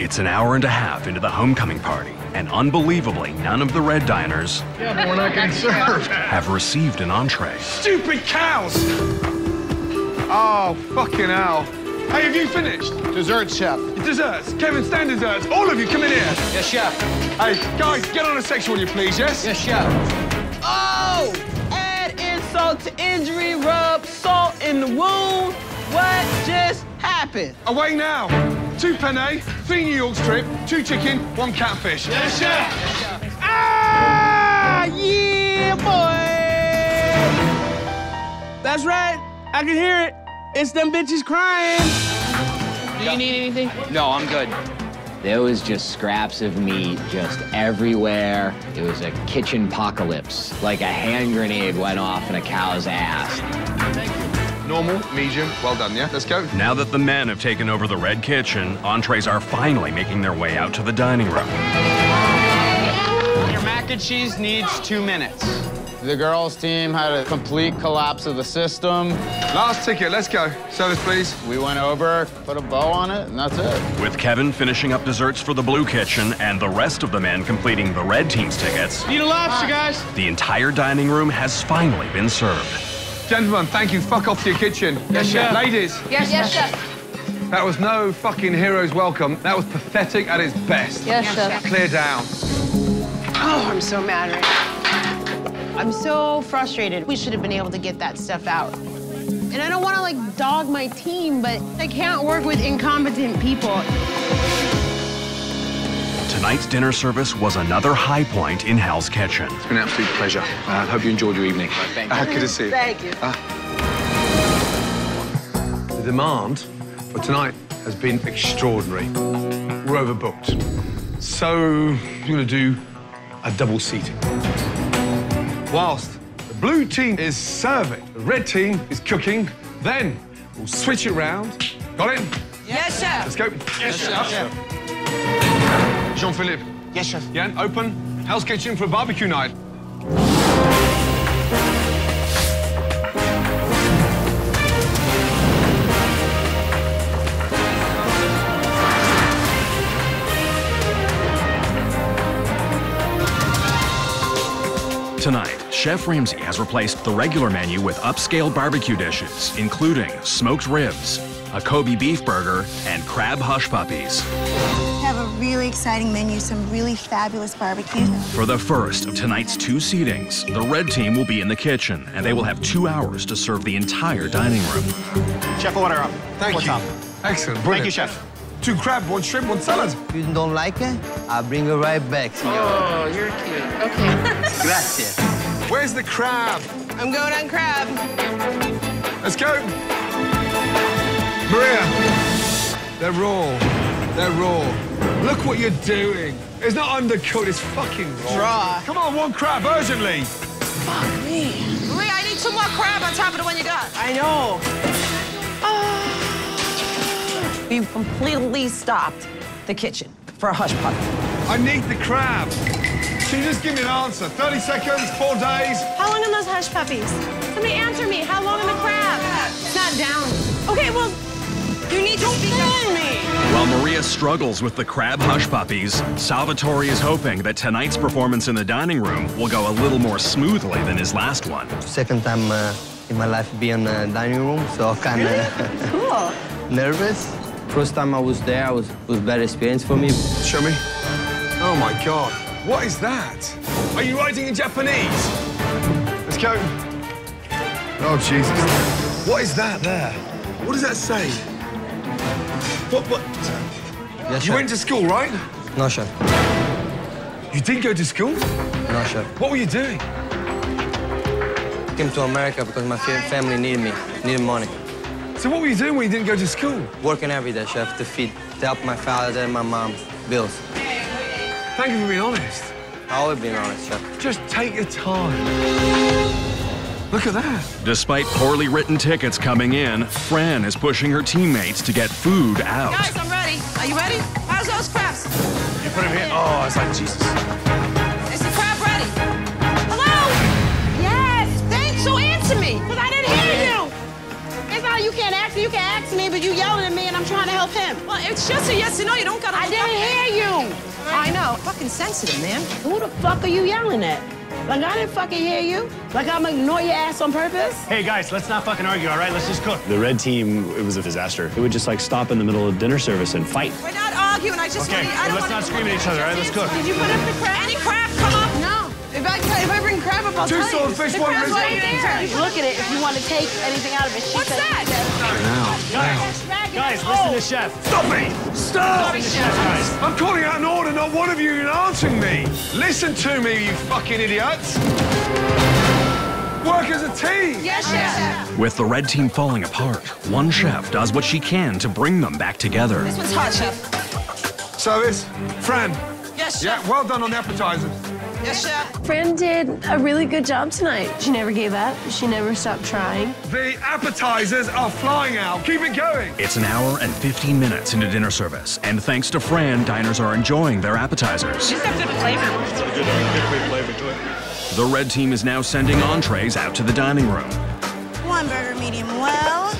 It's an hour and a half into the homecoming party, and unbelievably, none of the red diners Yeah, but we're not getting served. have received an entree. Stupid cows. Oh, fucking hell. Hey, have you finished? Dessert, chef. Desserts. Kevin, stand desserts. All of you, come in here. Yes, chef. Hey, guys, get on a section, will you please, yes? Yes, chef. Oh! Add insult to injury, rub salt in the wound. What just happened? Away now. Two penne, three New York strip, two chicken, one catfish. Yes, chef. Ah, yeah, boy! That's right. I can hear it. It's them bitches crying. Do you need anything? No, I'm good. There was just scraps of meat just everywhere. It was a kitchen apocalypse. Like a hand grenade went off in a cow's ass. Normal, medium, well done, yeah? Let's go. Now that the men have taken over the Red Kitchen, entrees are finally making their way out to the dining room. Your mac and cheese needs two minutes. The girls' team had a complete collapse of the system. Last ticket, let's go. Service, please. We went over, put a bow on it, and that's it. With Kevin finishing up desserts for the Blue Kitchen and the rest of the men completing the Red Team's tickets, Eat a lobster, guys. the entire dining room has finally been served. Gentlemen, thank you. Fuck off to your kitchen. Yes, chef. Ladies, Yes, yes, chef. that was no fucking hero's welcome. That was pathetic at its best. Yes, chef. Clear down. Oh, I'm so mad right now. I'm so frustrated. We should have been able to get that stuff out. And I don't want to like dog my team, but I can't work with incompetent people. Tonight's dinner service was another high point in Hell's Kitchen. It's been an absolute pleasure. I hope you enjoyed your evening. Thank you. Uh, good to see you. Thank you. The demand for tonight has been extraordinary. We're overbooked. So, we're going to do a double seating. Whilst the blue team is serving, the red team is cooking, then we'll switch it round. Got it? Yes, chef. Let's go. Yes, chef. Jean-Philippe. Yes, chef. Jan, open Hell's Kitchen for a barbecue night. Tonight, Chef Ramsay has replaced the regular menu with upscale barbecue dishes, including smoked ribs, a Kobe beef burger, and crab hush puppies. We have a really exciting menu, some really fabulous barbecue. For the first of tonight's two seatings, the red team will be in the kitchen, and they will have two hours to serve the entire dining room. Chef, order up. Thank What's you. up? Excellent, Thank you, chef. Two crab, one shrimp, one salad. If you don't like it, I'll bring it right back, senor. Oh, you're cute. Okay. Gracias. Where's the crab? I'm going on crab. Let's go. Maria. They're raw. They're raw. Look what you're doing. It's not undercooked, it's fucking raw. Raw. Come on, one crab urgently. Fuck me. Maria, I need two more crab on top of the one you got. I know. Ah. We completely stopped the kitchen for a hush puppy. I need the crab. Can you just give me an answer? 30 seconds, four days. How long are those hush puppies? Somebody answer me. How long are the crab? It's not down. Okay, well, You need to speak up me. While Maria struggles with the crab hush puppies, Salvatore is hoping that tonight's performance in the dining room will go a little more smoothly than his last one. Second time uh, in my life being in the dining room, so I'm kind of cool. nervous. First time I was there, it was was bad experience for me. Show me. Oh my God. What is that? Are you writing in Japanese? Let's go. Oh, Jesus. What is that there? What does that say? What, what? Yes, You chef. went to school, right? No, chef. You did go to school? No, chef. What were you doing? Came to America because my family needed me, needed money. So what were you doing when you didn't go to school? Working every day, chef, to feed, to help my father and my mom bills. Thank you for being honest. I always been honest, chef. Just take your time. Look at that. Despite poorly written tickets coming in, Fran is pushing her teammates to get food out. Guys, I'm ready. Are you ready? How's those crabs? You put him here. Oh, it's like Jesus. Is the crab ready? Hello? Yes, thanks. So answer me, you can't ask me. You can ask me, but you yelling at me, and I'm trying to help him. Well, it's just a yes or no. You don't gotta. I look up didn't there. hear you. I know. Fucking sensitive, man. Who the fuck are you yelling at? Like I didn't fucking hear you. Like I'm gonna ignore your ass on purpose. Hey, guys, let's not fucking argue, all right? Let's just cook. The red team, it was a disaster. It would just like stop in the middle of dinner service and fight. We're not arguing. I just Okay, want to. I don't let's wanna- not scream at each other, all right? Let's cook. Did you put up the crab? Any crab, come up. No. If I if I bring crab up, I'll Two tell you. swordfish, the one crab's rib. right there. Look at it. If you want to take anything out of it, she What's said- that? Guys, guys, listen to chef. Stop me! Stop! Listen to chef, guys. I'm calling out an order, not one of you are answering me. Listen to me, you fucking idiots. Work as a team. Yes, chef. With the red team falling apart, one chef does what she can to bring them back together. This one's hot, chef. Service, Fran. Yes, chef. Yeah, well done on the appetizers. Yes, chef. Fran did a really good job tonight. She never gave up. She never stopped trying. The appetizers are flying out. Keep it going. It's an hour and 15 minutes into dinner service, and thanks to Fran, diners are enjoying their appetizers. Just have good flavor. The red team is now sending entrees out to the dining room. One burger medium well,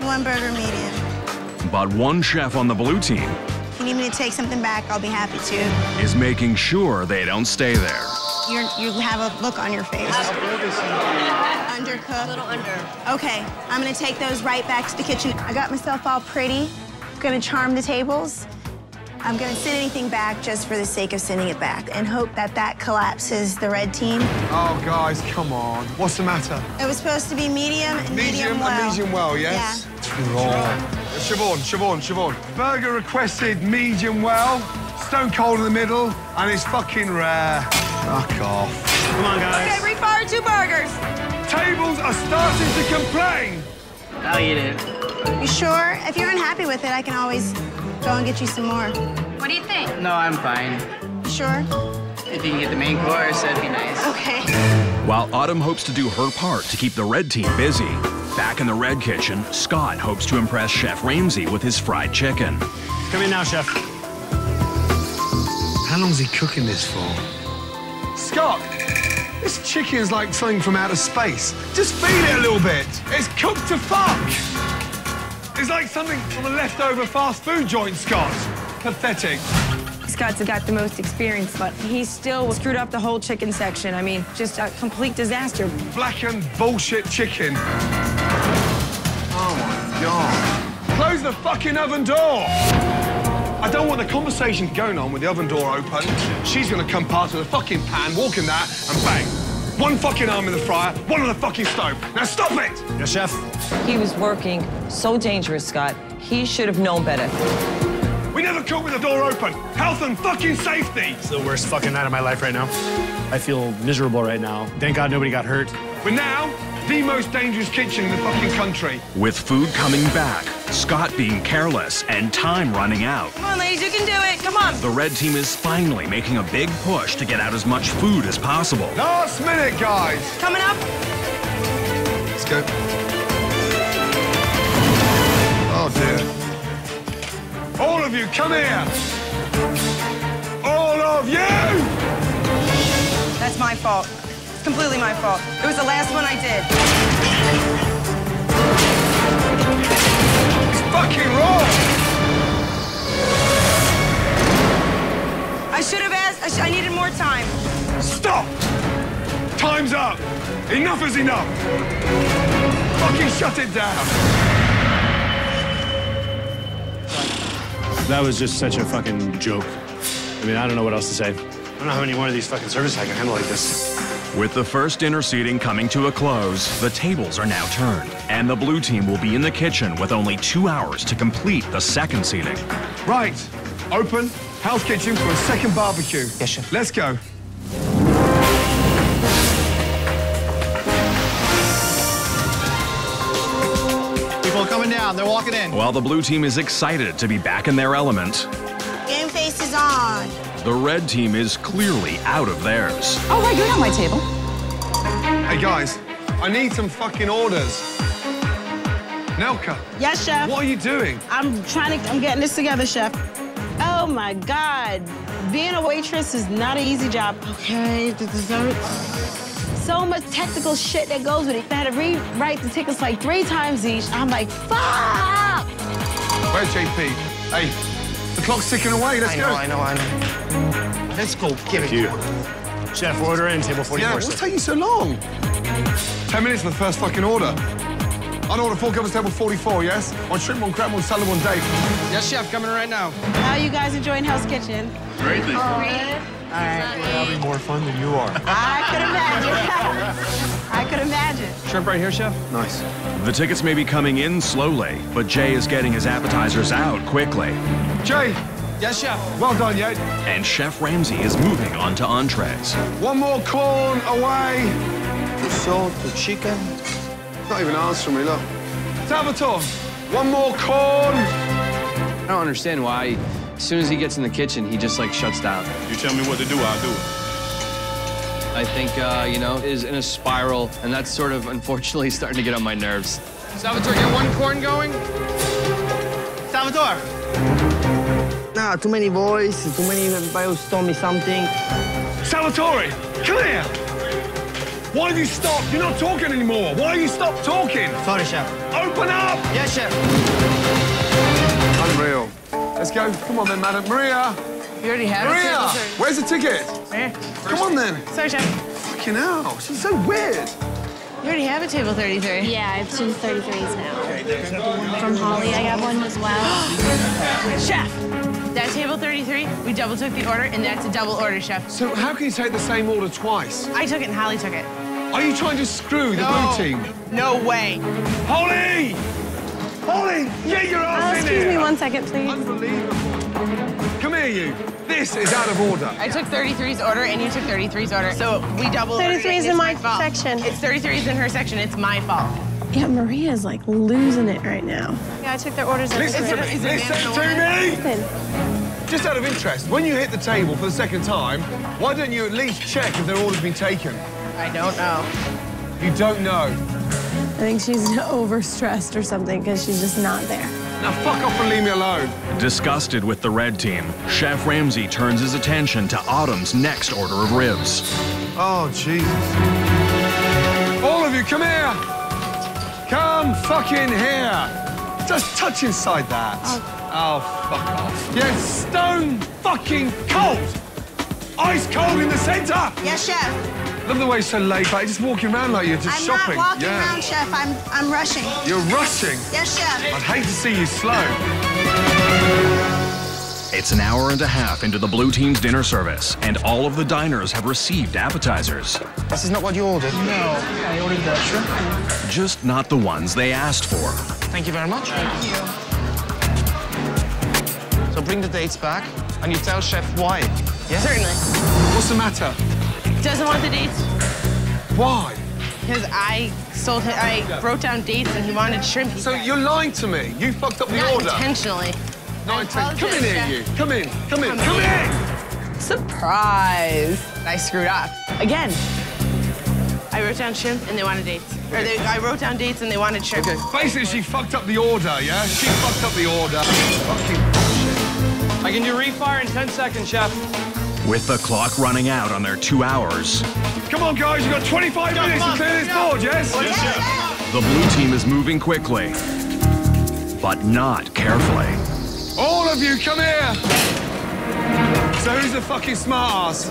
one burger medium. But one chef on the blue team If you need me to take something back, I'll be happy to. is making sure they don't stay there. You're, you have a look on your face. Undercooked. A little under. Okay, I'm gonna take those right back to the kitchen. I got myself all pretty. Gonna charm the tables. I'm gonna send anything back just for the sake of sending it back and hope that that collapses the red team. Oh, guys, come on. What's the matter? It was supposed to be medium and medium, Medium well. medium well, yes? Yeah. It's wrong. Siobhan, Siobhan, Siobhan. Burger requested medium well, stone cold in the middle, and it's fucking rare. Fuck off. Come on, guys. Okay, refire two burgers. Tables are starting to complain. I'll eat it. You sure? If you're unhappy with it, I can always go and get you some more. What do you think? No, I'm fine. You sure? If you can get the main course, that'd be nice. Okay. While Autumn hopes to do her part to keep the red team busy, back in the red kitchen, Scott hopes to impress Chef Ramsay with his fried chicken. Come in now, chef. How long's he cooking this for? Scott, this chicken's like something from outer space. Just feed it a little bit. It's cooked to fuck. It's like something from a leftover fast food joint, Scott. Pathetic. Scott's got the most experience, but he still screwed up the whole chicken section. I mean, just a complete disaster. Blackened bullshit chicken. Oh my god. Close the fucking oven door. I don't want the conversation going on with the oven door open. She's gonna come past with a fucking pan, walk in that, and bang. One fucking arm in the fryer, one on the fucking stove. Now stop it! Yes, chef. He was working so dangerous, Scott. He should have known better. We never cook with the door open. Health and fucking safety. It's the worst fucking night of my life right now. I feel miserable right now. Thank God nobody got hurt. We're now the most dangerous kitchen in the fucking country. With food coming back, Scott being careless, and time running out, Come on, ladies, you can do it. Come on. the red team is finally making a big push to get out as much food as possible. Last minute, guys. Coming up. Let's go. Oh dear. All of you, come here. All of you! That's my fault. It's completely my fault. It was the last one I did. It's fucking wrong. I should have asked. I, sh- I needed more time. Stop! Time's up. Enough is enough. Fucking shut it down. That was just such a fucking joke. I mean, I don't know what else to say. I don't know how many more of these fucking services I can handle like this. With the first dinner seating coming to a close, the tables are now turned, and the blue team will be in the kitchen with only two hours to complete the second seating. Right. Open. Hell's kitchen for a second barbecue. Yes, chef. Let's go. People coming down. They're walking in. While the blue team is excited to be back in their element, Game face is on. The red team is clearly out of theirs. Oh, right, you're on my table. Hey, guys. I need some fucking orders. Nilka. Yes, chef. What are you doing? I'm trying to. I'm getting this together, chef. Oh my God, being a waitress is not an easy job. Okay, the dessert. So much technical shit that goes with it. I had to rewrite the tickets like three times each. I'm like, fuck. Where's JP? Hey, the clock's ticking away. Let's I go. know, I know, I know. Let's go. Give it. you. Chef, order in, table 44. Yeah, what's taking so long? Ten minutes for the first fucking order. I'd order four covers table 44, yes? One shrimp, one crab, one salad, one date. Yes, chef, coming right now. How you guys enjoying Hell's Kitchen? Great. All right. We're having more fun than you are. I could imagine. I could imagine. Shrimp right here, chef? Nice. The tickets may be coming in slowly, but Jay is getting his appetizers out quickly. Jay. Yes, chef. Well done, yet. And Chef Ramsay is moving on to entrees. One more corn away. to salt, the chicken. Not even answering me, look. Salvatore, one more corn. I don't understand why, as soon as he gets in the kitchen, he just like shuts down. You tell me what to do, I'll do it. I think, uh, you know, is in a spiral, and that's sort of unfortunately starting to get on my nerves. Salvatore, get one corn going. Salvatore. Nah, too many voices, too many everybody who's told me something. Salvatore, come here. Why have you stopped? You're not talking anymore. Why you stopped talking? Sorry, chef. Open up! Yes, chef. Unreal. Let's go. Come on then, madam. Maria! You already have it? Maria! Salvatore. Where's the ticket? Here. Come on then. Sorry, chef. Fucking hell. She's so weird. You already have a table 33. Yeah, I have two 33s now. From Holly, I got one as well. Chef, that table 33, we double took the order, and that's a double order, chef. So how can you take the same order twice? I took it and Holly took it. Are you trying to screw the No. blue team? No way. Holly! Holly, get your ass Uh, in excuse here! me one second, please. Unbelievable. Come here, you. This is out of order. I took 33's order and you took 33's order. So we double 33 is in my fault. section. It's 33's in her section. It's my fault. Yeah, Maria's like losing it right now. Yeah, I took their orders. Listen to me. Listen to me. Just out of interest, when you hit the table for the second time, why don't you at least check if their order's been taken? I don't know. You don't know. I think she's overstressed or something because she's just not there. Now fuck off and leave me alone. Disgusted with the red team, Chef Ramsay turns his attention to Autumn's next order of ribs. Oh, Jesus. All of you, come here. Come fucking here. Just touch inside that. Oh, fuck off. Yeah, stone fucking cold. Ice cold in the center. Yes, chef. Love the way you're so laid back. Just walking around like you're just I'm shopping. not walking yeah. around, chef. I'm I'm rushing. You're rushing. Yes, chef. I'd hate to see you slow. It's an hour and a half into the blue team's dinner service, and all of the diners have received appetizers. This is not what you ordered. No, I ordered the shrimp. Just not the ones they asked for. Thank you very much. Thank you. So bring the dates back, and you tell Chef why. Yeah? Certainly. What's the matter? He doesn't want the dates Why? because I sold him, I wrote down dates and he wanted shrimp. So you're lying to me. You fucked up the Not order. intentionally. Not inten- Come in apologize, here, Chef. you. Come in. Come in. Come Come in. in. Surprise! I screwed up. Again. I wrote down shrimp and they wanted dates. Or they, I wrote down dates and they wanted shrimp. Okay. Basically, she fucked up the order, yeah? She fucked up the order. Fucking bullshit. I can do refire in 10 seconds, Chef. With the clock running out on their two hours, Come on, guys. You've got 25 minutes to clear this board, yes? Yes. the blue team is moving quickly, but not carefully. All of you, come here. So who's the fucking smart ass?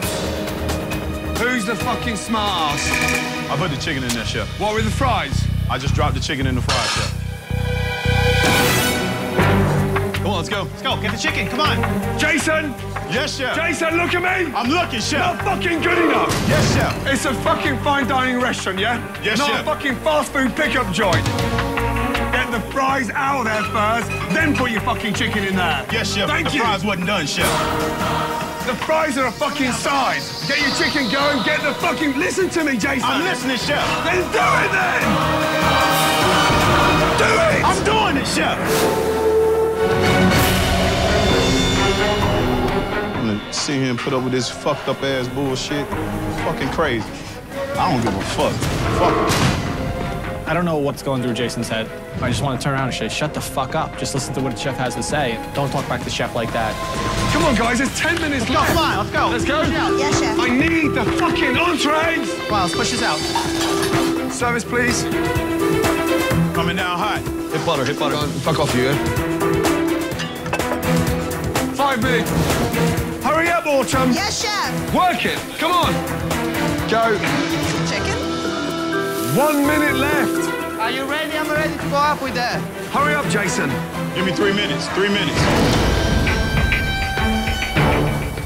Who's the fucking smart ass? I put the chicken in there, Chef. What with the fries? I just dropped the chicken in the fry, Chef. Let's go. Let's go. Get the chicken. Come on. Jason! Yes, Chef. Jason, look at me! I'm looking, Chef. Not fucking good enough! Yes, Chef. It's a fucking fine dining restaurant, yeah? Yes, Not chef. a fucking fast food pickup joint. Get the fries out of there first, then put your fucking chicken in there. Yes, Chef. Thank the you. fries wasn't done, Chef. The fries are a fucking size. Get your chicken going, get the fucking... Listen to me, Jason. I'm listening, Chef. Then do it then! Do it! I'm doing it, Chef. Sit here and put up with this fucked up ass bullshit. Fucking crazy. I don't give a fuck. Fuck. I don't know what's going through Jason's head. I just want to turn around and say, shut the fuck up. Just listen to what the chef has to say. Don't talk back to the chef like that. Come on, guys, there's 10 minutes left. come on, let's go. Let's go. Yes, chef. I need the fucking entrees. Wow, let's push this out. Service, please. Coming down hot. Hit butter, hit butter. Fuck off, you. eh? Five minutes. Hurry up, Autumn. Yes, chef. Work it. Come on. Go. Chicken? One minute left. Are you ready? I'm ready to go up with that. Hurry up, Jason. Give me three minutes. Three minutes.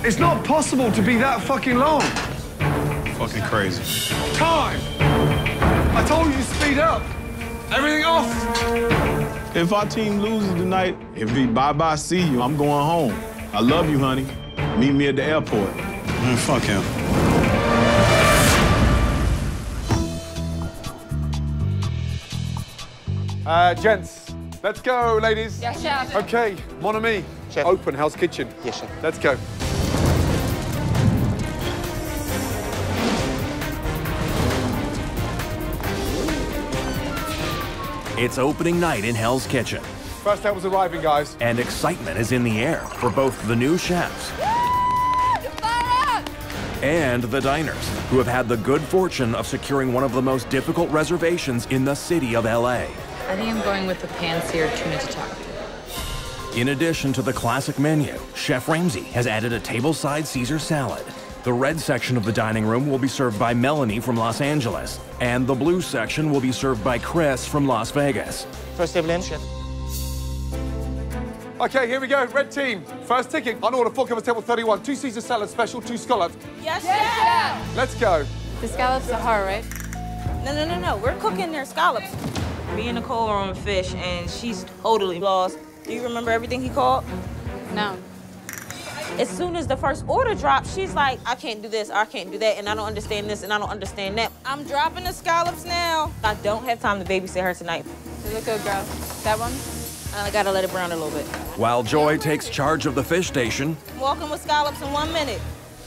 It's not possible to be that fucking long. Fucking crazy. Time. I told you to speed up. Everything off. If our team loses tonight, if we bye-bye see you, I'm going home. I love you, honey. Meet me at the airport. Man, fuck him. Uh, gents, let's go, ladies. Yes, chef. Okay, mon ami. Chef. Open house kitchen. Yes, chef. Let's go. It's opening night in Hell's Kitchen. First tables arriving, guys. and excitement is in the air for both the new chefs and the diners, who have had the good fortune of securing one of the most difficult reservations in the city of LA. I think I'm going with the pan-seared tuna tataki. In addition to the classic menu, Chef Ramsay has added a tableside Caesar salad. The red section of the dining room will be served by Melanie from Los Angeles, and the blue section will be served by Chris from Las Vegas. First table in, chef. Okay, here we go. Red team. First ticket. On order, four covers, table 31. Two Caesar salad special, two scallops. Yes, chef. Let's go. The scallops are hard, right? No, no, no, no. We're cooking their scallops. Me and Nicole are on fish, and she's totally lost. Do you remember everything he called? No. As soon as the first order drops, she's like, I can't do this, I can't do that, and I don't understand this, and I don't understand that. I'm dropping the scallops now. I don't have time to babysit her tonight. You look good, girl. That one? I gotta let it brown a little bit. While Joy takes charge of the fish station, Walking with scallops in one minute.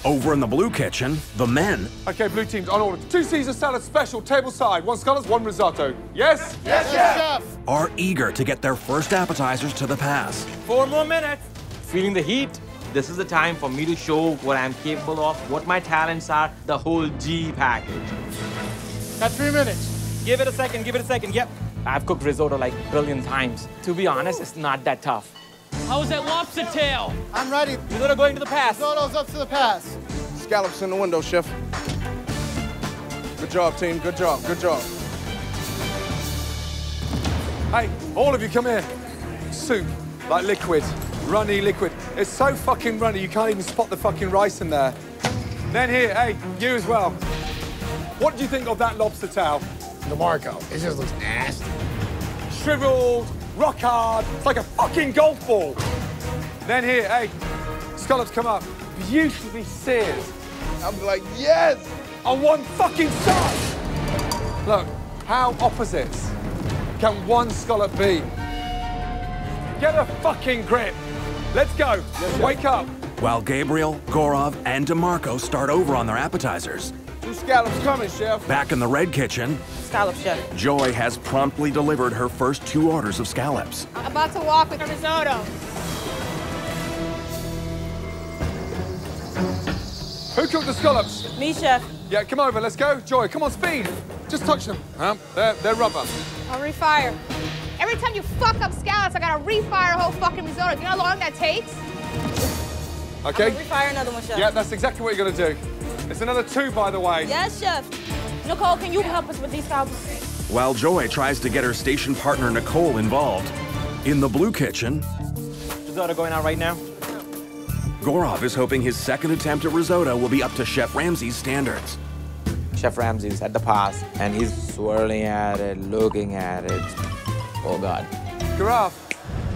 over in the blue kitchen, the men Okay, blue team's on order. Two Caesar salad special, table side. One scallops, one risotto. Yes? Yes, chef. are eager to get their first appetizers to the pass. Four more minutes. Feeling the heat. This is the time for me to show what I'm capable of, what my talents are, the whole G package. Got three minutes. Give it a second, give it a second. Yep. I've cooked risotto like a billion times. To be honest, it's not that tough. How's that lobster tail? I'm ready. Risotto going to the pass. Risotto's up to the pass. Scallops in the window, chef. Good job, team. Good job. Good job. Hey, all of you, come here. Soup, like liquid, runny liquid. It's so fucking runny, you can't even spot the fucking rice in there. Then here, hey, you as well. What do you think of that lobster tail? DeMarco, it just looks nasty. Shriveled, rock hard, it's like a fucking golf ball. Then here, hey, scallops come up, beautifully seared. I'm like, yes, on one fucking side. Look, how opposites can one scallop be? Get a fucking grip. Let's go. Wake up. While Gabriel, Gorov, and DeMarco start over on their appetizers, Two scallops coming, chef. back in the red kitchen, Scallop chef. Joy has promptly delivered her first two orders of scallops. I'm About to walk with risotto. Who cooked the scallops? Me, chef. Yeah, come over, let's go. Joy, come on, speed. Just touch them. Huh? they're, they're rubber. I'll refire. Every time you fuck up scallops, I gotta refire a whole fucking risotto. Do you know how long that takes? Okay? Refire another one, chef. Yeah, that's exactly what you're gonna do. It's another two, by the way. Yes, chef. Nicole, can you help us with these scallops? While Joy tries to get her station partner Nicole involved, in the blue kitchen, Risotto going out right now. Gorov is hoping his second attempt at risotto will be up to Chef Ramsay's standards. Chef Ramsay's at the pass, and he's swirling at it, looking at it. Oh, God. Giraffe.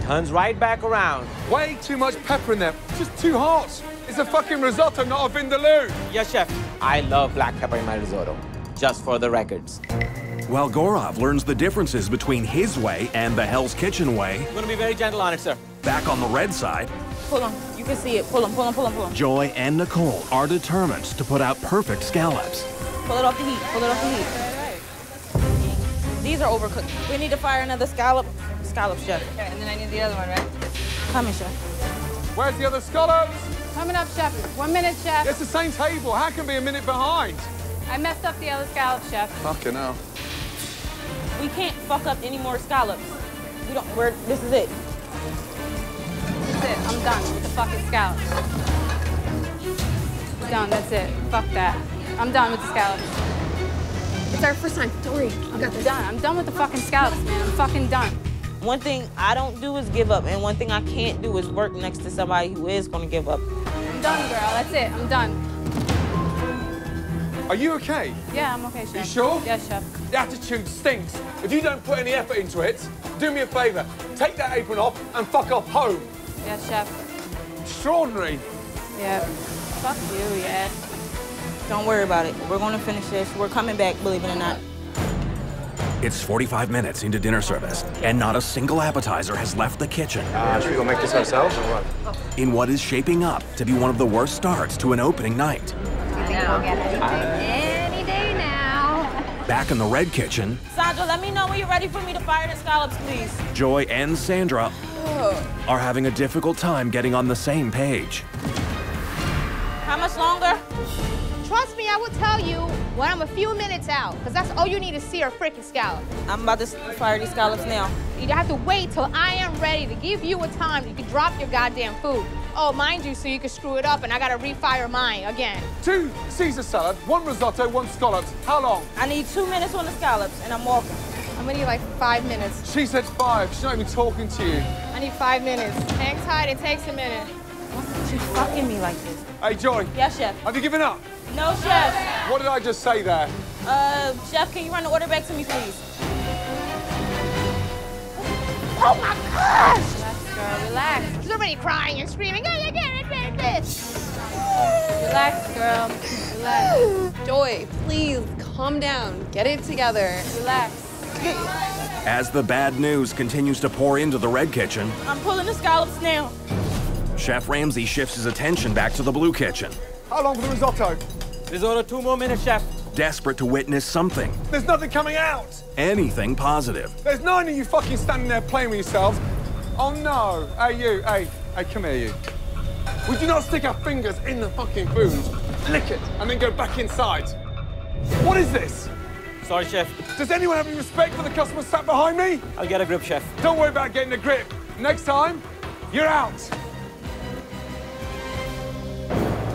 Turns right back around. Way too much pepper in there. Just too hot. It's a fucking risotto, not a vindaloo. Yes, chef. I love black pepper in my risotto, just for the records. While Gorov learns the differences between his way and the Hell's Kitchen way, I'm gonna be very gentle on it, sir. back on the red side, Pull on. You can see it. Pull on, pull on, pull on, pull on. Joy and Nicole are determined to put out perfect scallops. Pull it off the heat. Pull it off the heat. These are overcooked. We need to fire another scallop. Scallop, chef. Okay, and then I need the other one, right? Coming, chef. Where's the other scallops? Coming up, chef. One minute, chef. It's the same table. How can be a minute behind? I messed up the other scallop, chef. Fucking hell. We can't fuck up any more scallops. We don't. We're. This is it. That's it. I'm done with the fucking scallops. Done. That's it. Fuck that. I'm done with the scallops. It's our first time. Don't worry. I'm done. I'm done with the fucking scallops, man. I'm fucking done. One thing I don't do is give up, and one thing I can't do is work next to somebody who is gonna give up. I'm done, girl. That's it. I'm done. Are you okay? Yeah, I'm okay, chef. You sure? Yeah, chef. The attitude stinks. If you don't put any effort into it, do me a favour. Take that apron off and fuck off home. Yeah, chef. Extraordinary. Yeah. Fuck you, yeah. Don't worry about it. We're gonna finish this. We're coming back, believe it or not. It's 45 minutes into dinner service, and not a single appetizer has left the kitchen. Uh, should we go make this ourselves or what? In what is shaping up to be one of the worst starts to an opening night. Any day now. Back in the red kitchen, Sandra, let me know when you're ready for me to fire the scallops, please. Joy and Sandra are having a difficult time getting on the same page. How much longer? Trust me, I will tell you when I'm a few minutes out, because that's all you need to see are freaking scallops. I'm about to fire these scallops now. You have to wait till I am ready to give you a time you can drop your goddamn food. Oh, mind you, so you can screw it up and I gotta refire mine again. Two Caesar salad, one risotto, one scallops. How long? I need two minutes on the scallops, and I'm walking. I'm gonna need like five minutes. She said five. She's not even talking to you. I need five minutes. Hang tight, it takes a minute. She's fucking me like this. Hey, Joy. Yes, chef. Have you given up? No, chef. What did I just say there? Uh, chef, can you run the order back to me, please? Oh my gosh! Relax, girl, relax. She's already crying and screaming. "Oh, yeah, yeah, yeah, yeah, this. Relax, girl. Relax. Joy, please calm down. Get it together. Relax. As the bad news continues to pour into the red kitchen, I'm pulling the scallops now. Chef Ramsay shifts his attention back to the blue kitchen, How long for the risotto? Risotto, two more minutes, chef. desperate to witness something, There's nothing coming out. anything positive. There's nine of you fucking standing there playing with yourselves. Oh no. Hey, you. Hey, hey, come here, you. We do not stick our fingers in the fucking food, lick it, and then go back inside. What is this? Sorry, chef. Does anyone have any respect for the customer sat behind me? I'll get a grip, chef. Don't worry about getting a grip. Next time, you're out.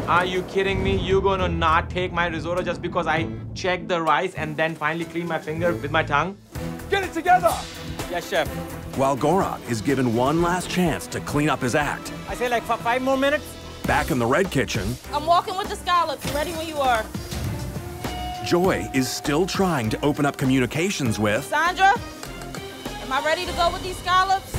Are you kidding me? You gonna not take my risotto just because I check the rice and then finally clean my finger with my tongue? Get it together. Yes, chef. While Gorak is given one last chance to clean up his act, I say like f- five more minutes. back in the red kitchen, I'm walking with the scallops. Ready when you are. Joy is still trying to open up communications with Sandra, am I ready to go with these scallops?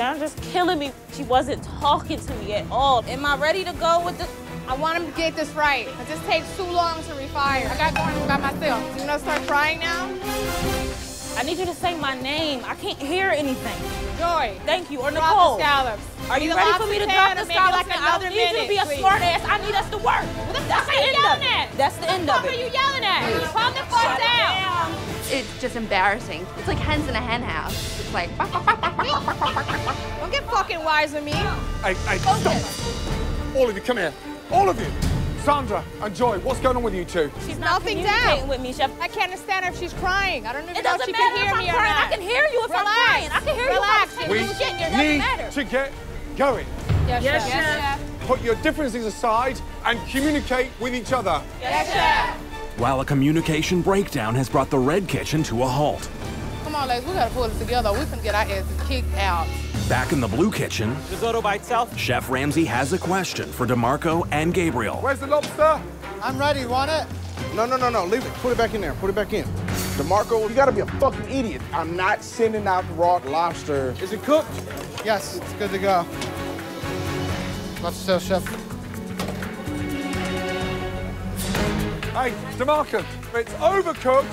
Sandra's killing me. She wasn't talking to me at all. Am I ready to go with the... I want him to get this right, because this takes too long to refire. I got going by myself. You gonna start crying now? I need you to say my name. I can't hear anything. Joy. Thank you. Or Drop Nicole. the scallops. Are you ready for me to drop the maybe scallops? like now? I another don't need you to be a please. smart ass. I need us to work. What the That's fuck the are you yelling at? That's the end of it. What the fuck are you yelling at? Calm the fuck down. It's just embarrassing. It's like hens in a hen house. It's like. Don't get fucking wise with me. Hey, hey, stop. All of you, come here. All of you. Sandra and Joy, what's going on with you two? She's not melting communicating down. with me, Chef. I can't understand her if she's crying. I don't even It know if she matter can hear if I'm me or not. I can hear you if I'm crying. I can hear Relax. you if I'm We saying shit. It doesn't need to get going. Yes, Yes, chef. chef. Put your differences aside and communicate with each other. Yes, chef. while a communication breakdown has brought the red kitchen to a halt. Come on, ladies. We gotta pull this together. We can get our asses kicked out. Back in the blue kitchen, Risotto by itself. Chef Ramsay has a question for DeMarco and Gabriel. Where's the lobster? I'm ready. Want it? No, no, no, no. Leave it. Put it back in there. Put it back in. DeMarco, you gotta be a fucking idiot. I'm not sending out raw lobster. Is it cooked? Yes, it's good to go. Lobster tail, chef. Hey, DeMarco, it's overcooked.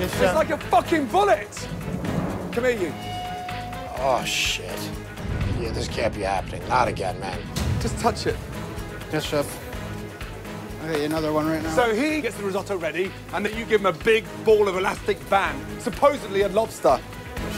Yes, It's chef. like a fucking bullet. Come here, you. Oh, shit. Yeah, this can't be happening. Not again, man. Just touch it. Yes, chef. Okay, another one right now. So he gets the risotto ready, and then you give him a big ball of elastic band, supposedly a lobster.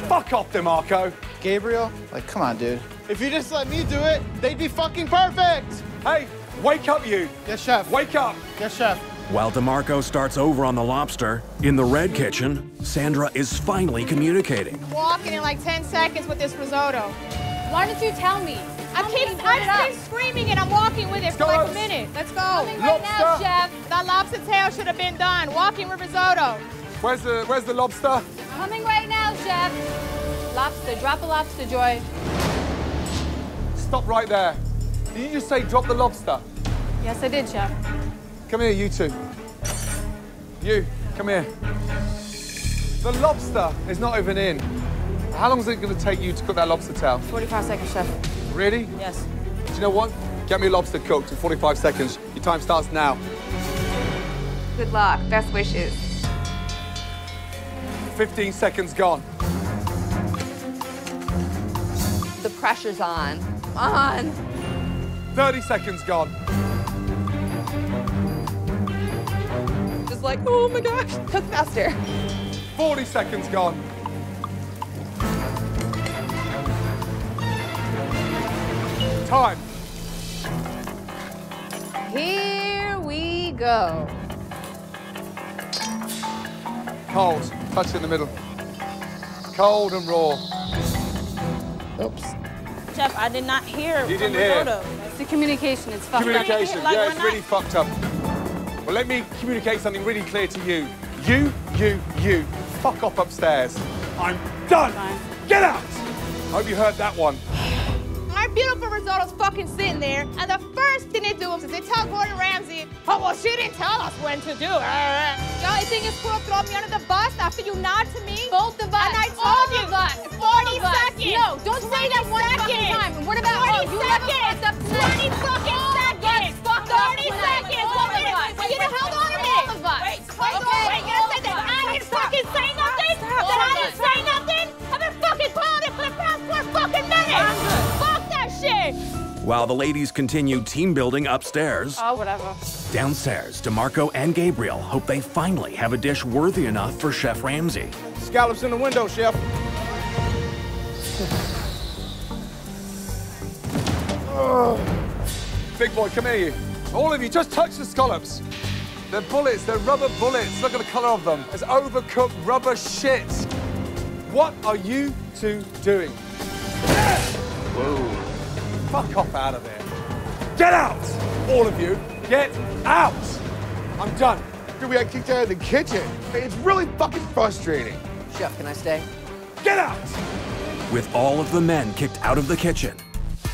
Fuck off, DeMarco. Gabriel, like, come on, dude. If you just let me do it, they'd be fucking perfect. Hey, wake up, you. Yes, chef. Wake up. Yes, chef. While DeMarco starts over on the lobster, in the red kitchen, Sandra is finally communicating. Walking in like 10 seconds with this risotto. Why didn't you tell me? I keep, I keep screaming and I'm walking with it for like a minute. Let's go. Coming right now, chef. That lobster tail should have been done. Walking with risotto. Where's the Where's the lobster? Coming right now, chef. Lobster. Drop a lobster, Joy. Stop right there. Did you just say drop the lobster? Yes, I did, chef. Come here, you two. You, come here. The lobster is not even in. How long is it going to take you to cook that lobster tail? 45 seconds, chef. Really? Yes. Do you know what? Get me a lobster cooked in 45 seconds. Your time starts now. Good luck. Best wishes. 15 seconds gone. The pressure's on. On. 30 seconds gone. Like, oh my gosh, cook faster. 40 seconds gone. Time. Here we go. Cold. Touch in the middle. Cold and raw. Oops. Jeff, I did not hear. You from didn't hear. Roberto. It's the communication. It's fucked Communication. up. Like, yeah, it's not- really fucked up. Well, let me communicate something really clear to you. You, you, you. Fuck off upstairs. I'm done. Get out. I Hope you heard that one. My beautiful risotto's fucking sitting there, and the first thing they do is they tell Gordon Ramsay, oh, well, she didn't tell us when to do it. Y'all think it's cool to throw me under the bus after you nod to me? Both of us. And I told All you, of us. 40 All seconds. No, don't say that one 20 fucking seconds. time. What about 40 oh, you never seconds. fucked up tonight? 20 fucking 30 seconds. All One of minute. Wait, you know, hold on a minute. All of us. Wait, hold Okay. Wait, you all said of that. I didn't Stop. fucking say nothing? Stop. That I didn't us. say nothing? I've been fucking pounding for the past four fucking minutes. Fuck that shit. While the ladies continue team building upstairs, Oh, whatever. downstairs, DeMarco and Gabriel hope they finally have a dish worthy enough for Chef Ramsay. Scallops in the window, chef. Big boy, come here, you. All of you, just touch the scallops. They're bullets, they're rubber bullets. Look at the color of them. It's overcooked rubber shit. What are you two doing? Whoa. Fuck off out of there. Get out! All of you, get out! I'm done. Dude, we got kicked out of the kitchen. It's really fucking frustrating. Chef, can I stay? Get out! With all of the men kicked out of the kitchen,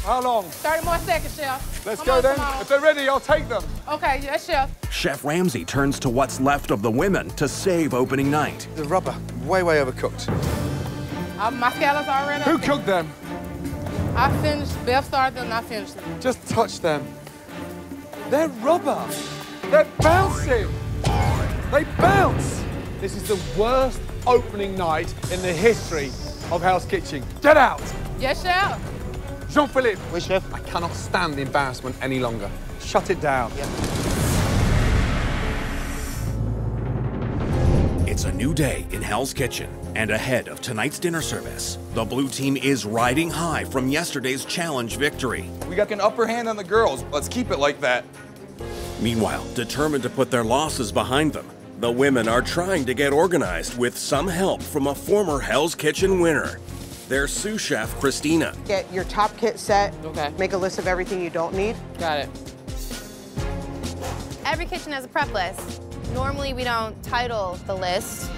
How long? 30 more seconds, Chef. Let's Come go on, then. come. If they're ready, I'll take them. Okay, yes, Chef. Chef Ramsay turns to what's left of the women to save opening night. The rubber, way, way overcooked. Uh, my scallops are already. Who cooked them? I finished. Bev started them, I finished them. Just touch them. They're rubber. They're bouncing. They bounce. This is the worst opening night in the history of Hell's Kitchen. Get out. Yes, Chef. Jean-Philippe. Oui, chef. I cannot stand the embarrassment any longer. Shut it down. It's a new day in Hell's Kitchen, and ahead of tonight's dinner service, the blue team is riding high from yesterday's challenge victory. We got an upper hand on the girls. Let's keep it like that. Meanwhile, determined to put their losses behind them, the women are trying to get organized with some help from a former Hell's Kitchen winner. Their sous chef, Christina. Get your top kit set. Okay. Make a list of everything you don't need. Got it. Every kitchen has a prep list. Normally, we don't title the list.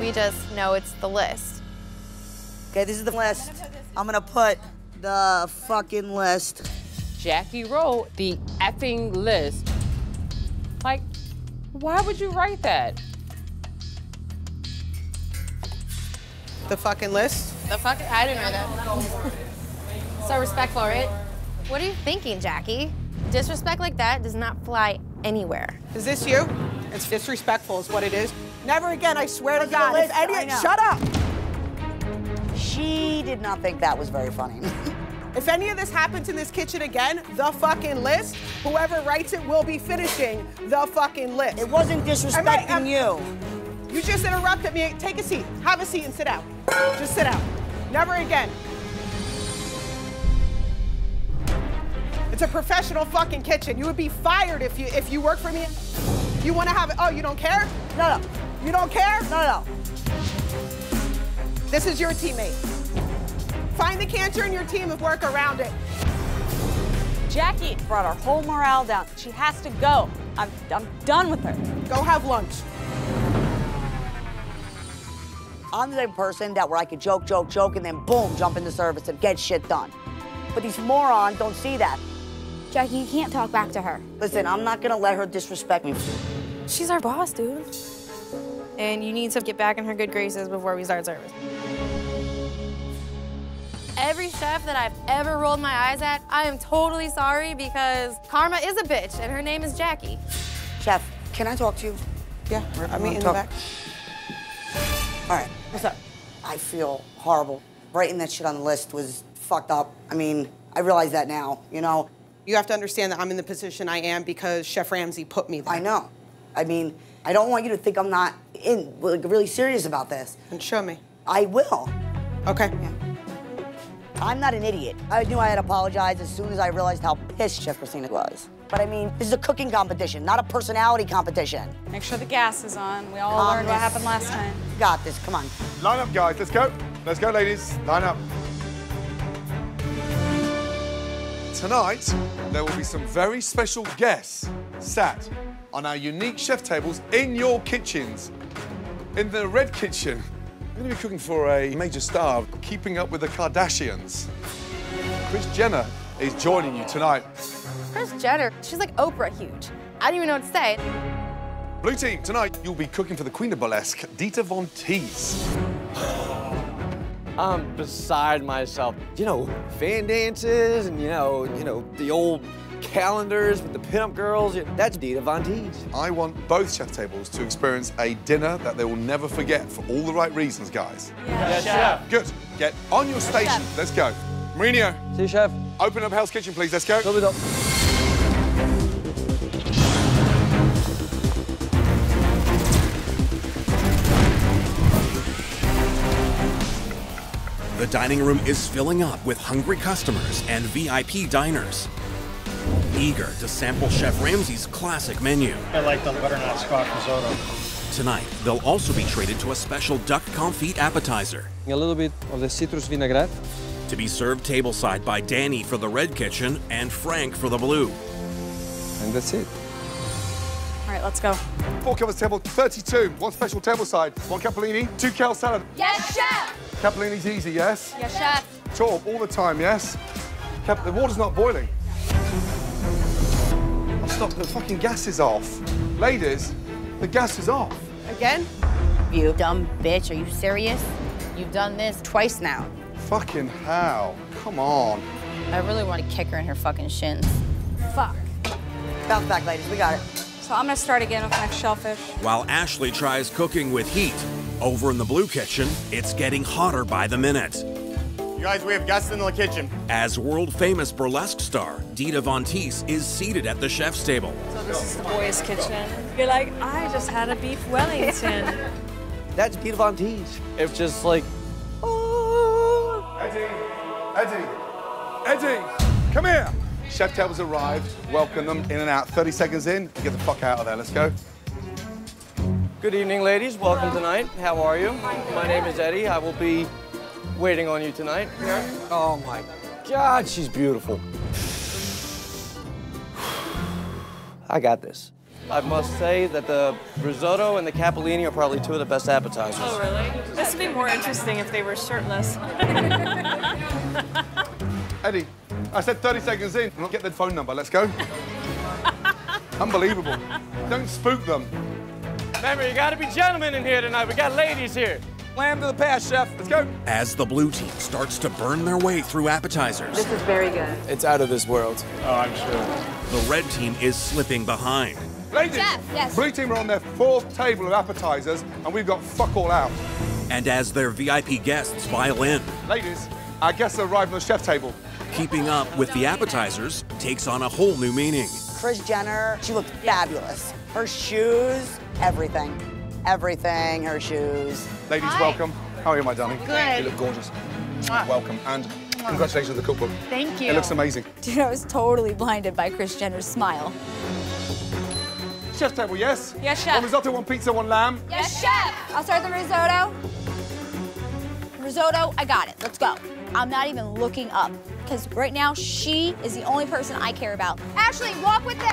We just know it's the list. Okay, this is the list. I'm gonna put the fucking list. Jackie wrote the effing list. Like, why would you write that? The fucking list. The fuck? I didn't know that. so respectful, right? What are you thinking, Jackie? Disrespect like that does not fly anywhere. Is this you? It's disrespectful, is what it is. Never again, I swear to God. list, If any, shut up. She did not think that was very funny. If any of this happens in this kitchen again, the fucking list, whoever writes it will be finishing the fucking list. It wasn't disrespecting you. You just interrupted me. Take a seat. Have a seat and sit down. Just sit down. Never again. It's a professional fucking kitchen. You would be fired if you if you work for me. You want to have it? Oh, you don't care? No, no. You don't care? No, no. This is your teammate. Find the cancer in your team and work around it. Jackie brought our whole morale down. She has to go. I'm, I'm done with her. Go have lunch. I'm the type of person that where I could joke, joke, joke, and then boom, jump into service and get shit done. But these morons don't see that. Jackie, you can't talk back to her. Listen, I'm not gonna let her disrespect me. She's our boss, dude. And you need to get back in her good graces before we start service. Every chef that I've ever rolled my eyes at, I am totally sorry because Karma is a bitch and her name is Jackie. Chef, can I talk to you? Yeah, I wanna mean in the back. All right, what's up? I feel horrible. Writing that shit on the list was fucked up. I mean, I realize that now, you know? You have to understand that I'm in the position I am because Chef Ramsay put me there. I know. I mean, I don't want you to think I'm not in, like, really serious about this. And show me. I will. Okay. I'm not an idiot. I knew I had to apologize as soon as I realized how pissed Chef Christina was. But I mean, this is a cooking competition, not a personality competition. Make sure the gas is on. We all Calmness. learned what happened last time. Got this, come on. Line up, guys. Let's go. Let's go, ladies. Line up. Tonight, there will be some very special guests sat on our unique chef tables in your kitchens. In the red kitchen, we're going to be cooking for a major star, keeping up with the Kardashians. Kris Jenner is joining you tonight. Kris Jenner, she's like Oprah huge. I don't even know what to say. Blue team, tonight you'll be cooking for the Queen of Burlesque, Dita Von Teese. I'm beside myself. You know, fan dances and, you know, you know, the old calendars with the pinup girls. That's Dita Von Teese. I want both chef tables to experience a dinner that they will never forget for all the right reasons, guys. Yes, chef. Good. Get on your station. Let's go. Marino. See you, chef. Open up Hell's Kitchen, please. Let's go. The dining room is filling up with hungry customers and VIP diners. Eager to sample Chef Ramsay's classic menu. I like the butternut squash risotto. Tonight, they'll also be treated to a special duck confit appetizer. A little bit of the citrus vinaigrette. To be served tableside by Danny for the red kitchen and Frank for the blue. And that's it. All right, let's go. Four covers table 32. One special table side. One capellini. Two kale salad. Yes, chef. Capellini's easy, yes? Yes, chef. Chop all the time, yes? Cap the water's not boiling. Oh, stop, the fucking gas is off. Ladies, the gas is off. Again? You dumb bitch, are you serious? You've done this twice now. Fucking hell. Come on. I really want to kick her in her fucking shins. Fuck. Bounce back, ladies. We got it. So I'm gonna start again with my shellfish. While Ashley tries cooking with heat, over in the blue kitchen, it's getting hotter by the minute. You guys, we have guests in the kitchen. As world famous burlesque star Dita Von Teese is seated at the chef's table. So this is the boys' kitchen. You're like, I just had a beef Wellington. That's Dita Von Teese. It's just like, oh. Eddie, Eddie, Eddie, come here. Chef tables arrived. Welcome them in and out. 30 seconds in, get the fuck out of there. Let's go. good evening, ladies. Welcome tonight. How are you? My name is Eddie. I will be waiting on you tonight. Oh my God, she's beautiful. I got this. I must say that the risotto and the capellini are probably two of the best appetizers. Oh, really? This would be more interesting if they were shirtless. Eddie, I said 30 seconds in. Get the phone number. Let's go. Unbelievable. Don't spook them. Remember, you gotta be gentlemen in here tonight. We got ladies here. Lamb to the pass, chef. Let's go. As the blue team starts to burn their way through appetizers, This is very good. It's out of this world. Oh, I'm sure. the red team is slipping behind. Ladies, Chef, yes. blue team are on their fourth table of appetizers, and we've got fuck all out. And as their VIP guests file in, Ladies, our guests arrive on the chef table. Keeping up with the appetizers takes on a whole new meaning. Kris Jenner, she looked fabulous. Her shoes, everything. Everything, her shoes. Ladies, welcome. How are you, my darling? Good. You look gorgeous. Welcome, and congratulations on the cookbook. Thank you. It looks amazing. Dude, I was totally blinded by Kris Jenner's smile. Chef table, yes? Yes, chef. One risotto, one pizza, one lamb. Yes, chef. I'll start the risotto. Risotto, I got it. Let's go. I'm not even looking up because right now she is the only person I care about. Ashley, walk with this.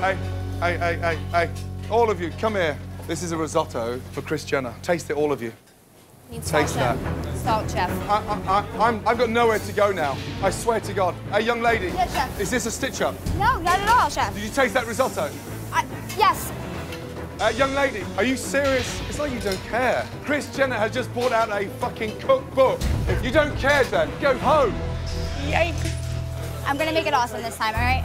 Hey, hey, hey, hey, hey. All of you, come here. This is a risotto for Kris Jenner. Taste it, all of you. Need salt, Taste chef. that. Salt, chef. I, I, I, I'm, I've got nowhere to go now. I swear to God. Hey, young lady. Yes, chef. Is this a stitch-up? No, not at all, chef. Did you taste that risotto? I, yes. Uh, young lady, are you serious? It's like you don't care. Kris Jenner has just brought out a fucking cookbook. If you don't care, then go home. Yikes. I'm gonna make it awesome this time, all right?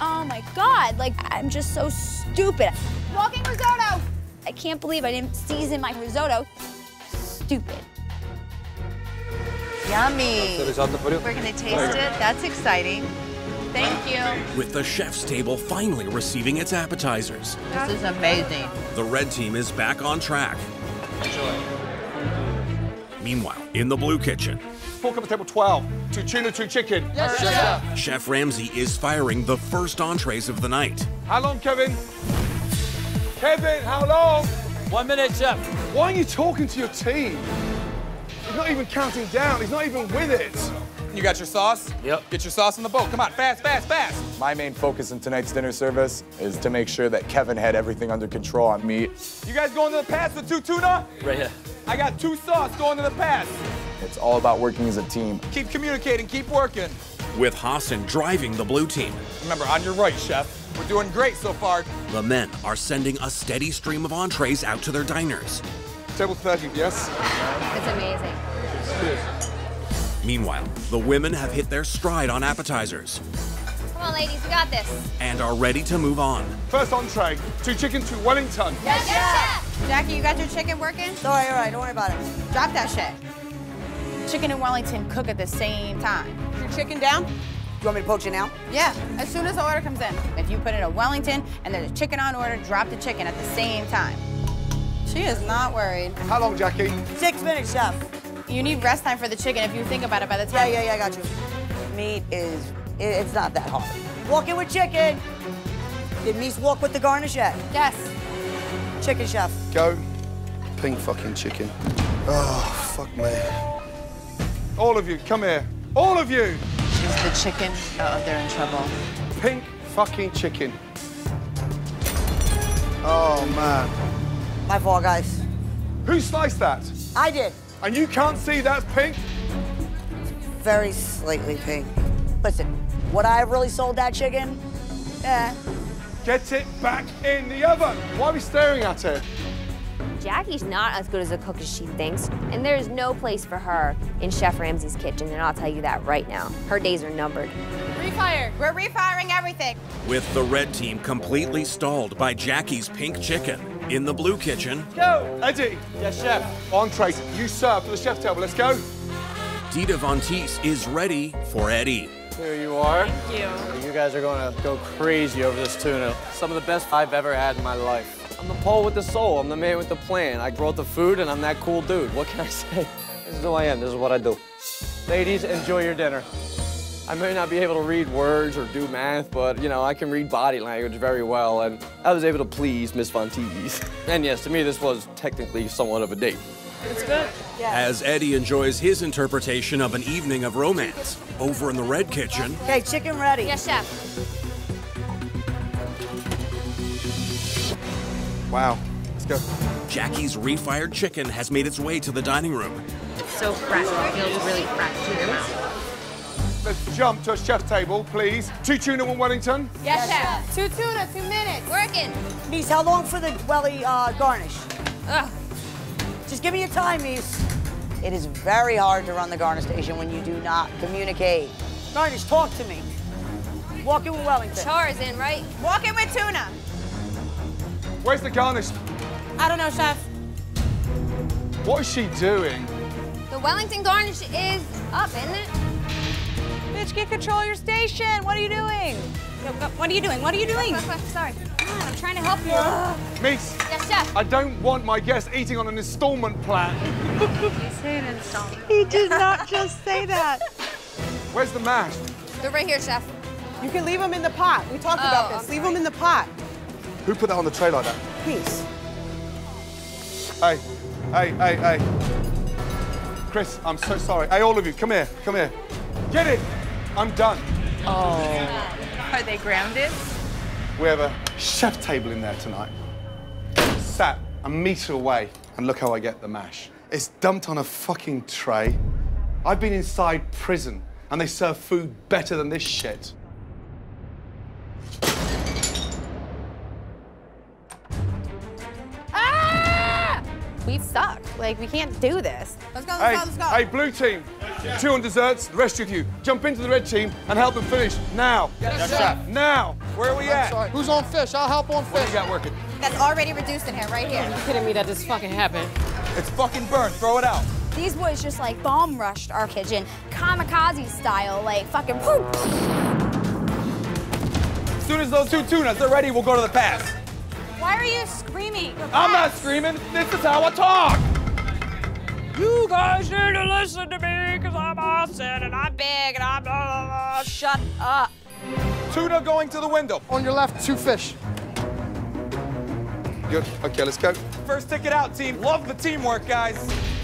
Oh my God, like, I'm just so stupid. Walking risotto. I can't believe I didn't season my risotto. Stupid. Yummy. We're gonna taste it. That's exciting. Thank you. With the chef's table finally receiving its appetizers, This is amazing. the red team is back on track. Meanwhile, in the blue kitchen, Pork up to table 12. Two tuna, two chicken. Yes, chef. Chef Ramsay is firing the first entrees of the night. How long, Kevin? Kevin, how long? One minute, chef. Why are you talking to your team? He's not even counting down. He's not even with it. You got your sauce? Yep. Get your sauce in the boat. Come on, fast, fast, fast. My main focus in tonight's dinner service is to make sure that Kevin had everything under control on meat. You guys going to the pass with two tuna? Right here. I got two sauce going to the pass. It's all about working as a team. Keep communicating, keep working. With Hassan driving the blue team, Remember, on your right, chef. We're doing great so far. the men are sending a steady stream of entrees out to their diners. Table 30, yes? It's amazing. Meanwhile, the women have hit their stride on appetizers Come on, ladies, we got this. and are ready to move on. First entree, two chicken, two Wellington. Yes, chef. Jackie, you got your chicken working? It's all right, all right, don't worry about it. Drop that shit. Chicken and Wellington cook at the same time. Is Your chicken down? You want me to poach it now? Yeah, as soon as the order comes in. If you put in a Wellington and there's a chicken on order, drop the chicken at the same time. She is not worried. How long, Jackie? Six minutes, chef. You need rest time for the chicken if you think about it by the time. yeah, yeah, yeah, I got you. Meat is, it, it's not that hard. Walk in with chicken. Did Mies walk with the garnish yet? Yes. Chicken, chef. Go. Pink fucking chicken. Oh, fuck me. All of you, come here. All of you. Is the chicken? Uh, oh, they're in trouble. Pink fucking chicken. Oh, man. My fault, guys. Who sliced that? I did. And you can't see that's pink? Very slightly pink. Listen, would I have really sold that chicken? Yeah. Get it back in the oven. Why are we staring at it? Jackie's not as good as a cook as she thinks, and there's no place for her in Chef Ramsay's kitchen, and I'll tell you that right now. Her days are numbered. Refire. We're refiring everything. With the red team completely stalled by Jackie's pink chicken. In the blue kitchen, Go! Eddie. Yes, chef. Entrees, you serve for the chef table. Let's go. Dita Von Teese is ready for Eddie. Here you are. Thank you. You guys are gonna go crazy over this tuna. Some of the best I've ever had in my life. I'm the pole with the soul. I'm the man with the plan. I brought the food and I'm that cool dude. What can I say? This is who I am. This is what I do. Ladies, enjoy your dinner. I may not be able to read words or do math, but you know, I can read body language very well, and I was able to please Miss Von Teese. And yes, to me, this was technically somewhat of a date. It's good. As Eddie enjoys his interpretation of an evening of romance. Over in the red kitchen, Okay, chicken ready. Yes, chef. Wow. Let's go. Jackie's refired chicken has made its way to the dining room. So fresh. It feels really fresh in your mouth. Let's jump to a chef table, please. Two tuna, one Wellington. Yes, chef. Two tuna, two minutes. Working. Mies, how long for the welly uh, garnish? Ugh. Just give me your time, Mies. It is very hard to run the garnish station when you do not communicate. Garnish, talk to me. Walk in with Wellington. Char is in, right? Walking with tuna. Where's the garnish? I don't know, chef. What is she doing? The Wellington garnish is up, isn't it? Bitch, get control of your station. What are you doing? What are you doing? What are you doing? Sorry. Come on, I'm trying to help you. Mies, Yes, chef. I don't want my guests eating on an installment plan. You say an installment. He did not just say that. Where's the mash? They're right here, chef. You can leave them in the pot. We talked Oh, about this. I'm Leave them in the pot. Who put that on the tray like that? Peace. Hey, hey, hey, hey. Chris, I'm so sorry. Hey, all of you, come here, come here. Get it. I'm done. Oh. Are they grounded? We have a chef table in there tonight. Sat a meter away, and look how I get the mash. It's dumped on a fucking tray. I've been inside prison, and they serve food better than this shit. We suck. Like, we can't do this. Let's go, let's Hey, go, let's go. hey, blue team, two on desserts, the rest of you, jump into the red team and help them finish now. Yes, chef. Now. Where are we I'm at? sorry. Who's on fish? I'll help on fish. What do you got working? That's already reduced in here, right here. Are You kidding me that this fucking happened? It's fucking burned. Throw it out. These boys just like bomb rushed our kitchen, kamikaze style, like fucking. Whoop. As soon as those two tunas are ready, we'll go to the pass. Why are you screaming? I'm not screaming. This is how I talk. You guys need to listen to me because I'm awesome and I'm big and I'm blah, blah, blah. Shut up. Tuna going to the window. On your left, two fish. Good. Okay, let's go. First ticket out, team. Love the teamwork, guys.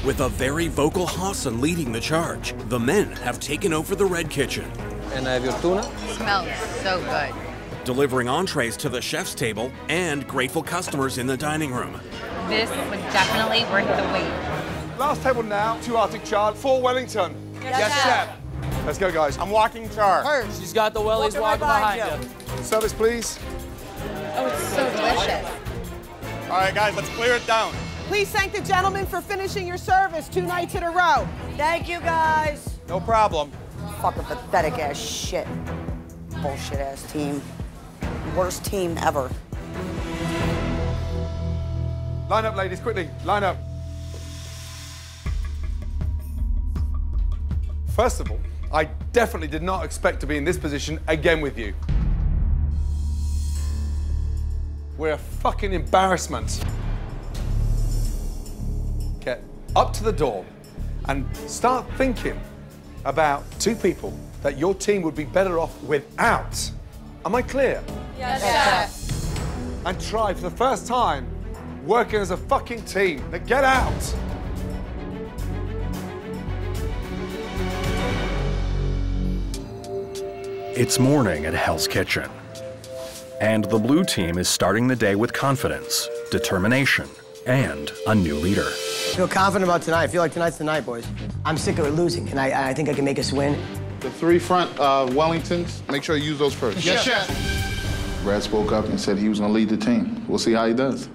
With a very vocal Hassan leading the charge, the men have taken over the Red Kitchen, And I have your tuna. Smells so good. Delivering entrees to the chef's table and grateful customers in the dining room. This was definitely worth the wait. Last table now. Two Arctic char, four Wellington. Yes, chef. Let's go, guys. I'm walking char. She's got the wellies walking behind you. Service, please. Oh, it's so delicious. All right, guys, let's clear it down. Please thank the gentleman for finishing your service two nights in a row. Thank you, guys. No problem. Fucking pathetic ass shit. Bullshit ass team. Worst team ever. Line up, ladies, quickly. Line up. First of all, I definitely did not expect to be in this position again with you. We're a fucking embarrassment. Get up to the door and start thinking about two people that your team would be better off without. Am I clear? Yes, chef. And try for the first time working as a fucking team. Now get out! It's morning at Hell's Kitchen. And the blue team is starting the day with confidence, determination, and a new leader. I feel confident about tonight. I feel like tonight's the night, boys. I'm sick of losing, and I, I think I can make us win. The three front uh, Wellingtons, make sure you use those first. Yes, chef. Brad spoke up and said he was going to lead the team. We'll see how he does.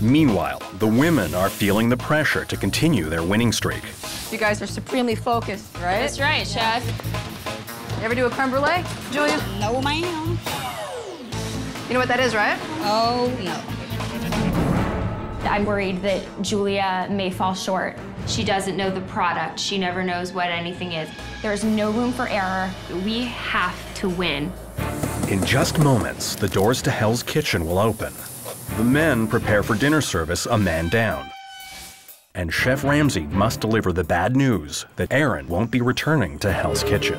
Meanwhile, the women are feeling the pressure to continue their winning streak. You guys are supremely focused, right? That's right, chef. You ever do a creme brulee, Julia? No, ma'am. You know what that is, right? Oh, no. I'm worried that Julia may fall short. She doesn't know the product. She never knows what anything is. There's no room for error. We have to win. In just moments, the doors to Hell's Kitchen will open. The men prepare for dinner service a man down. And Chef Ramsay must deliver the bad news that Aaron won't be returning to Hell's Kitchen.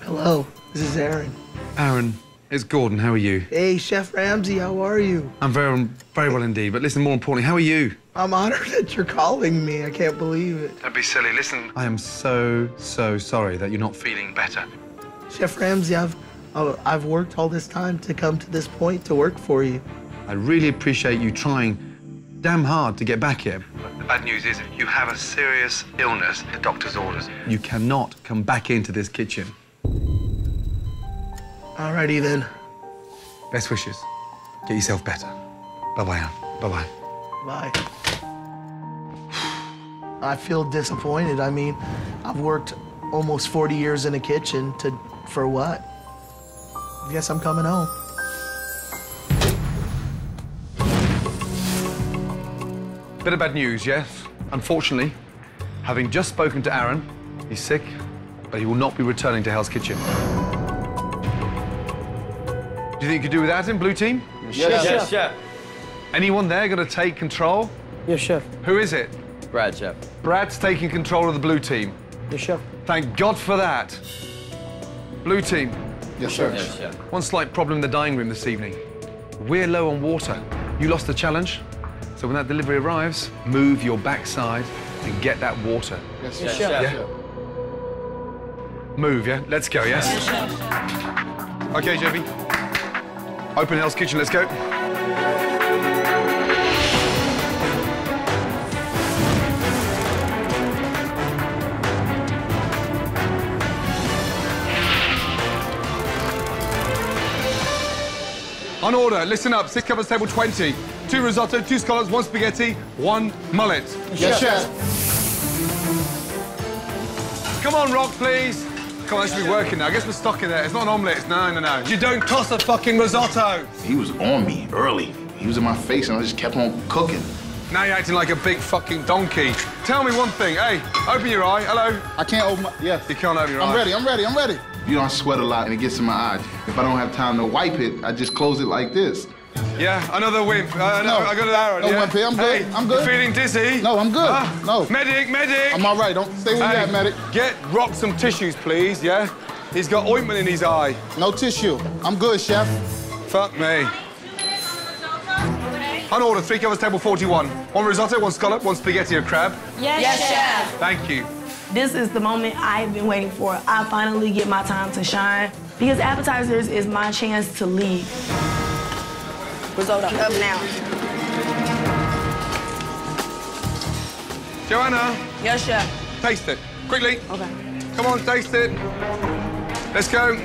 Hello, this is Aaron. Aaron, it's Gordon. How are you? Hey, Chef Ramsay, how are you? I'm very, very well indeed. But listen, more importantly, how are you? I'm honored that you're calling me. I can't believe it. Don't be silly. Listen, I am so, so sorry that you're not feeling better. Chef Ramsay, I've uh, I've worked all this time to come to this point to work for you. I really appreciate you trying damn hard to get back here. But the bad news is you have a serious illness. The doctor's orders. You cannot come back into this kitchen. Alrighty then. Best wishes. Get yourself better. Bye-bye, Aaron. Bye-bye. Bye. I feel disappointed. I mean, I've worked almost 40 years in a kitchen to for what? I guess I'm coming home. Bit of bad news, yes. Unfortunately, having just spoken to Aaron, he's sick, but he will not be returning to Hell's Kitchen. Do you think you could do without him, blue team? Yes, yes, chef. Anyone there going to take control? Yes, chef. Who is it? Brad, chef. Brad's taking control of the blue team. Yes, chef. Thank God for that. Blue team. Yes, sir. Yes, chef. One slight problem in the dining room this evening. We're low on water. You lost the challenge. So when that delivery arrives, move your backside and get that water. Yes, Yes, sir. chef. Yeah? Move, yeah? Let's go, yes? yes chef. Okay, Jeffy. Open Hell's Kitchen, let's go. On order, listen up. Six covers, table 20. Two risotto, two scallops, one spaghetti, one mullet. Yes, chef. Come on, Rock, please. Come Come on, that should be working now. I guess we're stuck in there. It's not an omelette. It's no, no, no. You don't toss a fucking risotto. He was on me early. He was in my face, and I just kept on cooking. Now you're acting like a big fucking donkey. Tell me one thing. Hey, open your eye. Hello. I can't open my. Yes. You can't open your eye. I'm ready. I'm ready. I'm ready. You know, I sweat a lot, and it gets in my eye. If I don't have time to wipe it, I just close it like this. Yeah, another wimp. Uh, No. I got an arrow. No yeah. wimp here. I'm good. Hey, I'm good. Feeling dizzy? No, I'm good. Huh? No. Medic, medic. I'm all right. Don't stay where you Hey, at, medic. Get Rock some tissues, please. Yeah. He's got ointment in his eye. No tissue. I'm good, chef. Fuck me. On order, three covers, table 41. One risotto, one scallop, one spaghetti or crab. Yes, Yes, chef. chef. Thank you. This is the moment I've been waiting for. I finally get my time to shine because appetizers is my chance to lead. Risotto up now. Joanna, Yes, chef. taste it. Quickly. Okay. Come on, taste it. Let's go.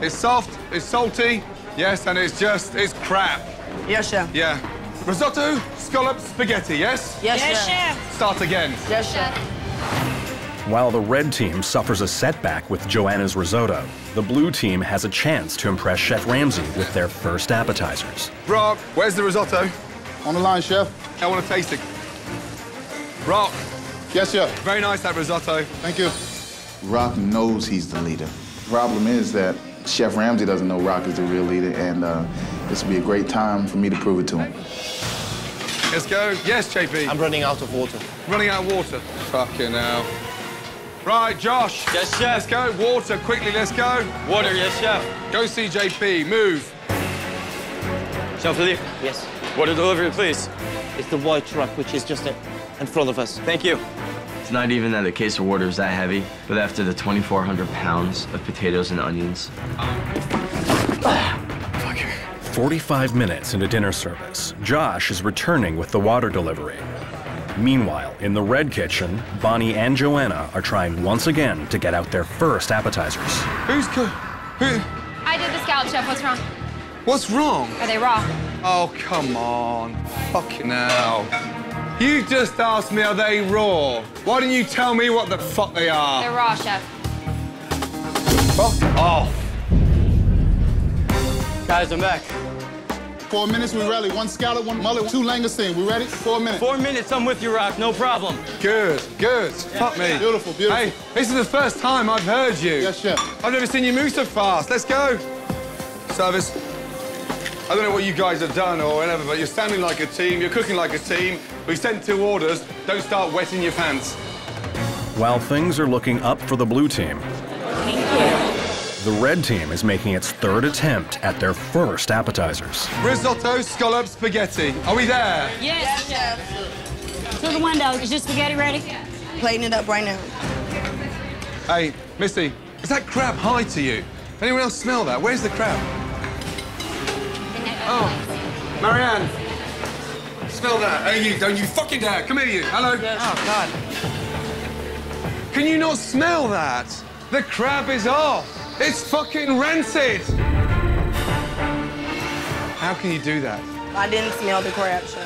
It's soft, it's salty, yes, and it's just, it's crap. Yes, chef. Yeah. Risotto, scallop, spaghetti, yes? Yes, Yes, chef. chef. Start again. Yes, chef. While the red team suffers a setback with Joanna's risotto, the blue team has a chance to impress Chef Ramsay with their first appetizers. Rock, where's the risotto? On the line, chef. I want to taste it. Rock. Yes, chef. Very nice, that risotto. Thank you. Rock knows he's the leader. Problem is that Chef Ramsay doesn't know Rock is the real leader, and uh, this will be a great time for me to prove it to him. Let's go. Yes, JP. I'm running out of water. Running out of water. Fucking hell. Right, Josh. Yes, chef. Let's go. Water, quickly, let's go. Water, yes, chef. Go see JP. Move. Chef Philippe. Yes. Water delivery, please. It's the white truck, which is just in front of us. Thank you. It's not even that the case of water is that heavy, but after the 2,400 pounds of potatoes and onions. Ah. 45 minutes into dinner service, Josh is returning with the water delivery. Meanwhile, in the red kitchen, Bonnie and Joanna are trying once again to get out their first appetizers. Who's co- who? I did the scallop, chef. What's wrong? What's wrong? Are they raw? Oh, come on. Fucking hell. You just asked me, are they raw? Why didn't you tell me what the fuck they are? They're raw, chef. Fuck off. Guys, I'm back. Four minutes, we rally. One scallop, one mullet, two langoustine. We ready? Four minutes. Four minutes, I'm with you, Rock. No problem. Good, good. Fuck me. Beautiful, beautiful. Hey, this is the first time I've heard you. Yes, chef. I've never seen you move so fast. Let's go. Service. I don't know what you guys have done or whatever, but you're standing like a team, you're cooking like a team. We sent two orders. Don't start wetting your pants. While things are looking up for the blue team, the red team is making its third attempt at their first appetizers. Risotto, scallop, spaghetti. Are we there? Yes, chef. To the window. Is your spaghetti ready? Plating it up right now. Hey, Missy, is that crab high to you? Anyone else smell that? Where's the crab? Oh, Marianne. Smell that. Hey, you, don't you fucking dare. Come here, you. Hello. Oh, God. Can you not smell that? The crab is off. It's fucking rancid. How can you do that? I didn't smell the corruption.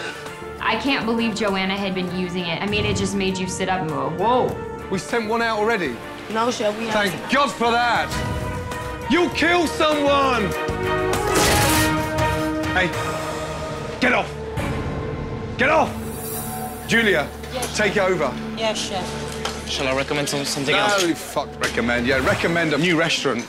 I can't believe Joanna had been using it. I mean, it just made you sit up and go, whoa. We sent one out already. No, chef, we Thank have God for that. You'll kill someone. Hey, get off. Get off. Julia, take over. Yes, chef. Shall I recommend some, something no, else? fuck recommend. Yeah, recommend a new restaurant.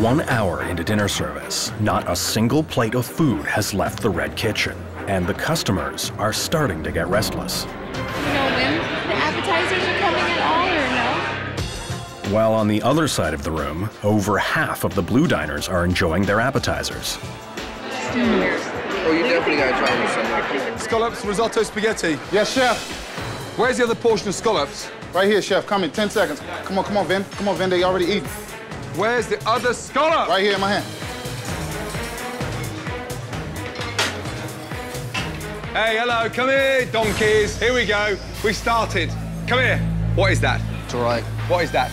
One hour into dinner service, not a single plate of food has left the red kitchen, and the customers are starting to get restless. You know when the appetizers are coming at all or no? While on the other side of the room, over half of the blue diners are enjoying their appetizers. Oh, you definitely gotta try this. Scallops, risotto, spaghetti. Yes, chef. Where's the other portion of scallops? Right here, chef. Come in 10 seconds. Come on, come on, Vin. Come on, Vin. They already eaten. Where's the other scallop? Right here in my hand. Hey, hello, come here, donkeys. Here we go. We started. Come here. What is that? It's all right. What is that?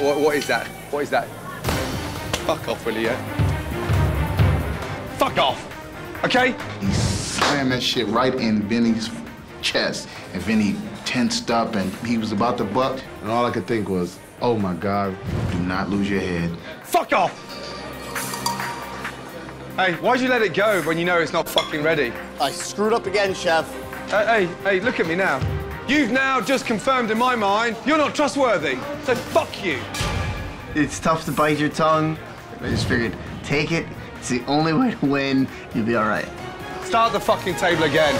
What, what is that? What is that? Fuck off, will you? Fuck off. Okay? He slammed that shit right in Vinny's chest. And Vinny tensed up and he was about to buck. And all I could think was, oh my God, do not lose your head. Fuck off! Hey, why'd you let it go when you know it's not fucking ready? I screwed up again, Chef. Hey, hey, hey, look at me now. You've now just confirmed in my mind you're not trustworthy. So fuck you. It's tough to bite your tongue. I just figured, take it. It's the only way to win. You'll be all right. Start the fucking table again.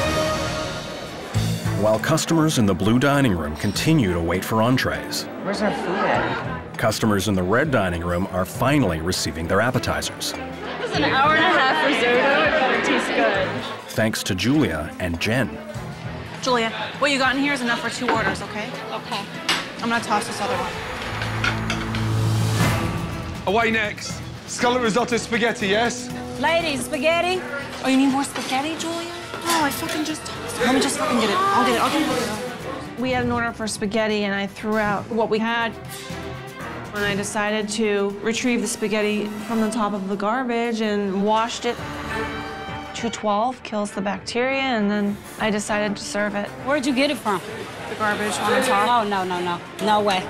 While customers in the blue dining room continue to wait for entrees, Where's our food at? customers in the red dining room are finally receiving their appetizers, This is an hour and a half risotto. It better taste good. thanks to Julia and Jen. Julia, what you got in here is enough for two orders, okay? Okay. I'm gonna toss this other one. Away next. Scallop risotto spaghetti, yes? Ladies, spaghetti. Oh, you need more spaghetti, Julia? Oh, I fucking just tossed it. Let me just fucking get it. I'll get it. I'll get it. We had an order for spaghetti, and I threw out what we had. And I decided to retrieve the spaghetti from the top of the garbage and washed it. 212 kills the bacteria, and then I decided to serve it. Where'd you get it from? The garbage on the top. No, no, no, no. No way.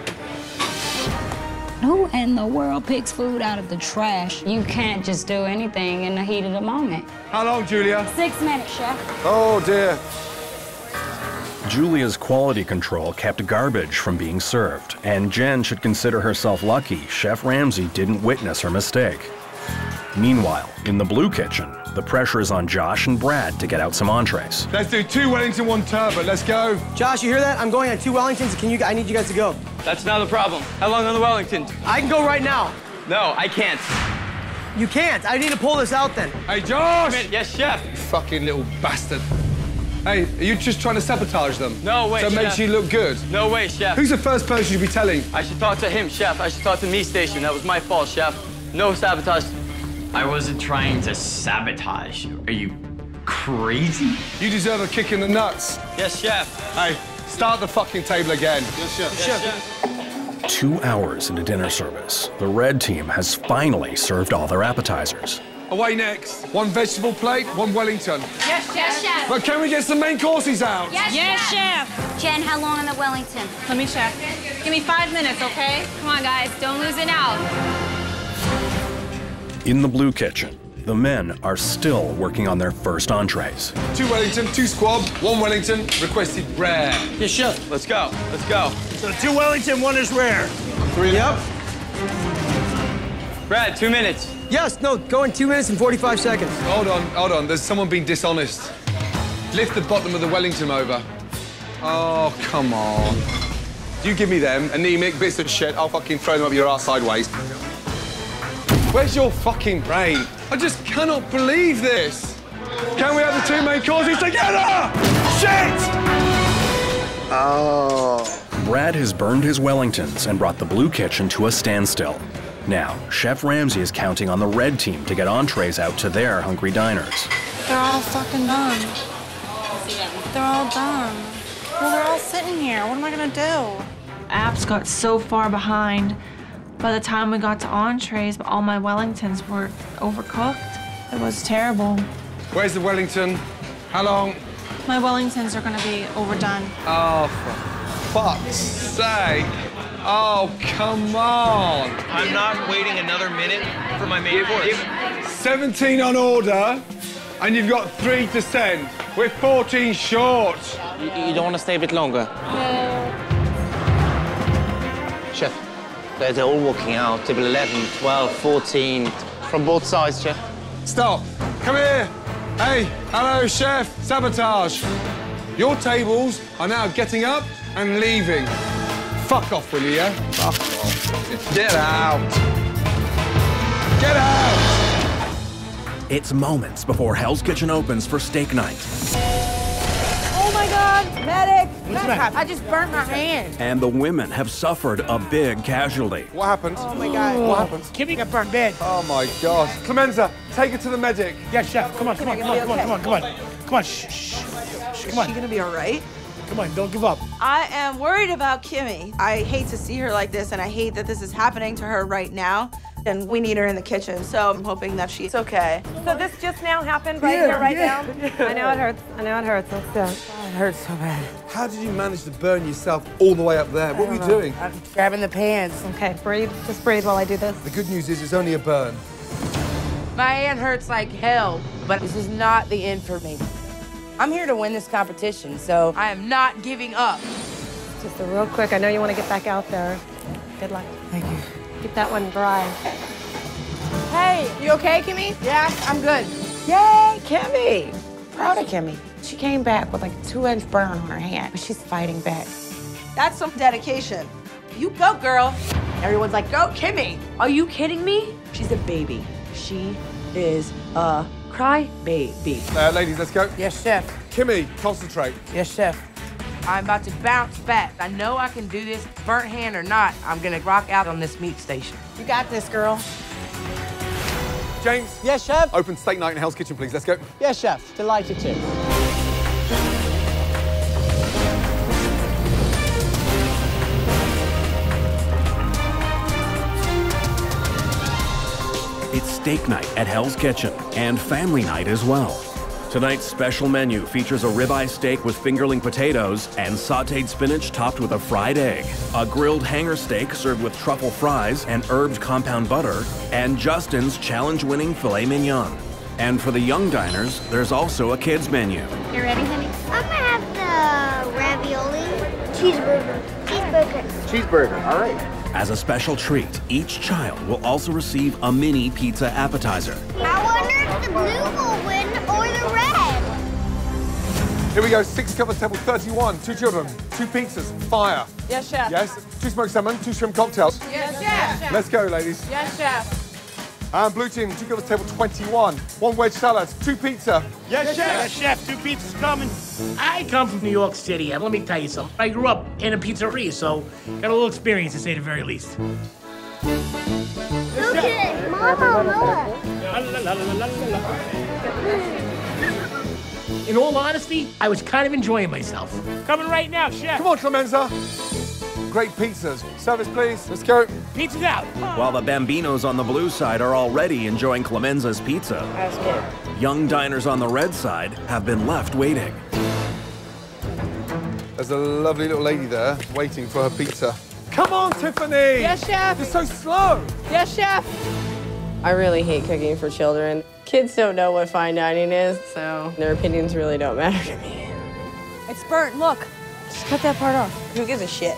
Who in the world picks food out of the trash? You can't just do anything in the heat of the moment. How long, Julia? Six minutes, chef. Oh, dear. Julia's quality control kept garbage from being served, and Jen should consider herself lucky Chef Ramsay didn't witness her mistake. Meanwhile, in the blue kitchen, the pressure is on Josh and Brad to get out some entrees. Let's do two Wellington, one turbot. Let's go. Josh, you hear that? I'm going on two Wellingtons. Can you? I need you guys to go. That's not the problem. How long on the Wellington? I can go right now. No, I can't. You can't. I need to pull this out then. Hey, Josh! Yes, chef. You fucking little bastard. Hey, are you just trying to sabotage them? No way, So it makes you look good? No way, chef. Who's the first person you should be telling? I should talk to him, chef. I should talk to me station. That was my fault, chef. No sabotage. I wasn't trying to sabotage. Are you crazy? You deserve a kick in the nuts. Yes, chef. Hey, start the fucking table again. Yes, chef. Yes, chef. Two hours into dinner service, the red team has finally served all their appetizers. Away next. One vegetable plate, one Wellington. Yes, chef. Yes, chef. But can we get some main courses out? Yes, chef. Jen, how long on the Wellington? Let me check. Give me five minutes, okay? Come on, guys. Don't lose it out. In the blue kitchen, the men are still working on their first entrees. Two Wellington, two squab, one Wellington, requested rare. Yes, chef. Let's go. Let's go. So two Wellington, one is rare. Three Yep. Brad, two minutes. Yes, no, go in two minutes and 45 seconds. Hold on, hold on. There's someone being dishonest. Lift the bottom of the Wellington over. Oh, come on. You give me them, anemic bits of shit, I'll fucking throw them up your ass sideways. Where's your fucking brain? I just cannot believe this. Can we have the two main courses together? Shit! Oh. Brad has burned his Wellingtons and brought the blue kitchen to a standstill. Now, Chef Ramsay is counting on the red team to get entrees out to their hungry diners. They're all fucking done. They're all done. Well, they're all sitting here. What am I gonna do? Apps got so far behind. By the time we got to entrees, all my Wellingtons were overcooked. It was terrible. Where's the Wellington? How long? My Wellingtons are gonna be overdone. Oh, for fuck's sake. Oh, come on. I'm not waiting another minute for my main course. 17 on order, and you've got three to send. We're 14 short. You, you don't want to stay a bit longer? No. Chef, they're, they're all walking out. Table 11, 12, 14. From both sides, Chef. Stop. Come here. Hey, hello, chef. Sabotage. Your tables are now getting up and leaving. Fuck off, will you, yeah? Fuck off. Get out. Get out. It's moments before Hell's Kitchen opens for steak night. My God, medic! I just burnt my hand. And the women have suffered a big casualty. What happened? Oh my God. What happened? Kimmy got burned bad. Oh my God. Clemenza, take her to the medic. Yes, chef. Come on, come on, come on, come on, come on, come on. Come on, shh, shh. Is Come on. she gonna be all right? Come on, don't give up. I am worried about Kimmy. I hate to see her like this, and I hate that this is happening to her right now. And we need her in the kitchen, so I'm hoping that she's okay. So this just now happened right Yeah, here, right yeah. now? I know it hurts. I know it hurts. Let's do it. Oh, it hurts so bad. How did you manage to burn yourself all the way up there? What were you know. doing? I'm grabbing the pants. Okay, breathe. Just breathe while I do this. The good news is it's only a burn. My hand hurts like hell, but this is not the end for me. I'm here to win this competition, so I am not giving up. Just a real quick. I know you want to get back out there. Good luck. Thank you. Keep that one dry. Hey, you okay, Kimmy? Yeah, I'm good. Yay, Kimmy! Proud of Kimmy. She came back with like a two-inch burn on her hand, but she's fighting back. That's some dedication. You go, girl. Everyone's like, go, Kimmy. Are you kidding me? She's a baby. She is a cry baby. Uh, ladies, let's go. Yes, chef. Kimmy, concentrate. Yes, chef. I'm about to bounce back. I know I can do this, burnt hand or not. I'm gonna rock out on this meat station. You got this, girl. James. Yes, chef. Open steak night in Hell's Kitchen, please. Let's go. Yes, chef. Delighted to. It's steak night at Hell's Kitchen and family night as well. Tonight's special menu features a ribeye steak with fingerling potatoes and sauteed spinach topped with a fried egg, a grilled hanger steak served with truffle fries and herbed compound butter, and Justin's challenge-winning filet mignon. And for the young diners, there's also a kids menu. You ready, honey? I'm gonna have the ravioli. Cheeseburger. Cheeseburger. Cheeseburger, all right. As a special treat, each child will also receive a mini pizza appetizer. I wonder if the blue will win or the red. Here we go. Six covers table 31. Two children, two pizzas, fire. Yes, chef. Yes. Two smoked salmon, two shrimp cocktails. Yes, chef. Let's go, ladies. Yes, chef. And blue team, two covers table 21. One wedge salad, two pizza. Yes, chef. Yes, chef. Two pizzas coming. I come from New York City, and let me tell you something. I grew up in a pizzeria, so got a little experience to say the very least. Okay, Mama, look. La, la. In all honesty, I was kind of enjoying myself. Coming right now, chef. Come on, Clemenza. Great pizzas. Service, please. Let's go. Pizza's out. While the Bambinos on the blue side are already enjoying Clemenza's pizza, young diners on the red side have been left waiting. There's a lovely little lady there waiting for her pizza. Come on, Tiffany. Yes, chef. You're so slow. Yes, chef. I really hate cooking for children. Kids don't know what fine dining is, so their opinions really don't matter to me. It's burnt. Look. Just cut that part off. Who gives a shit?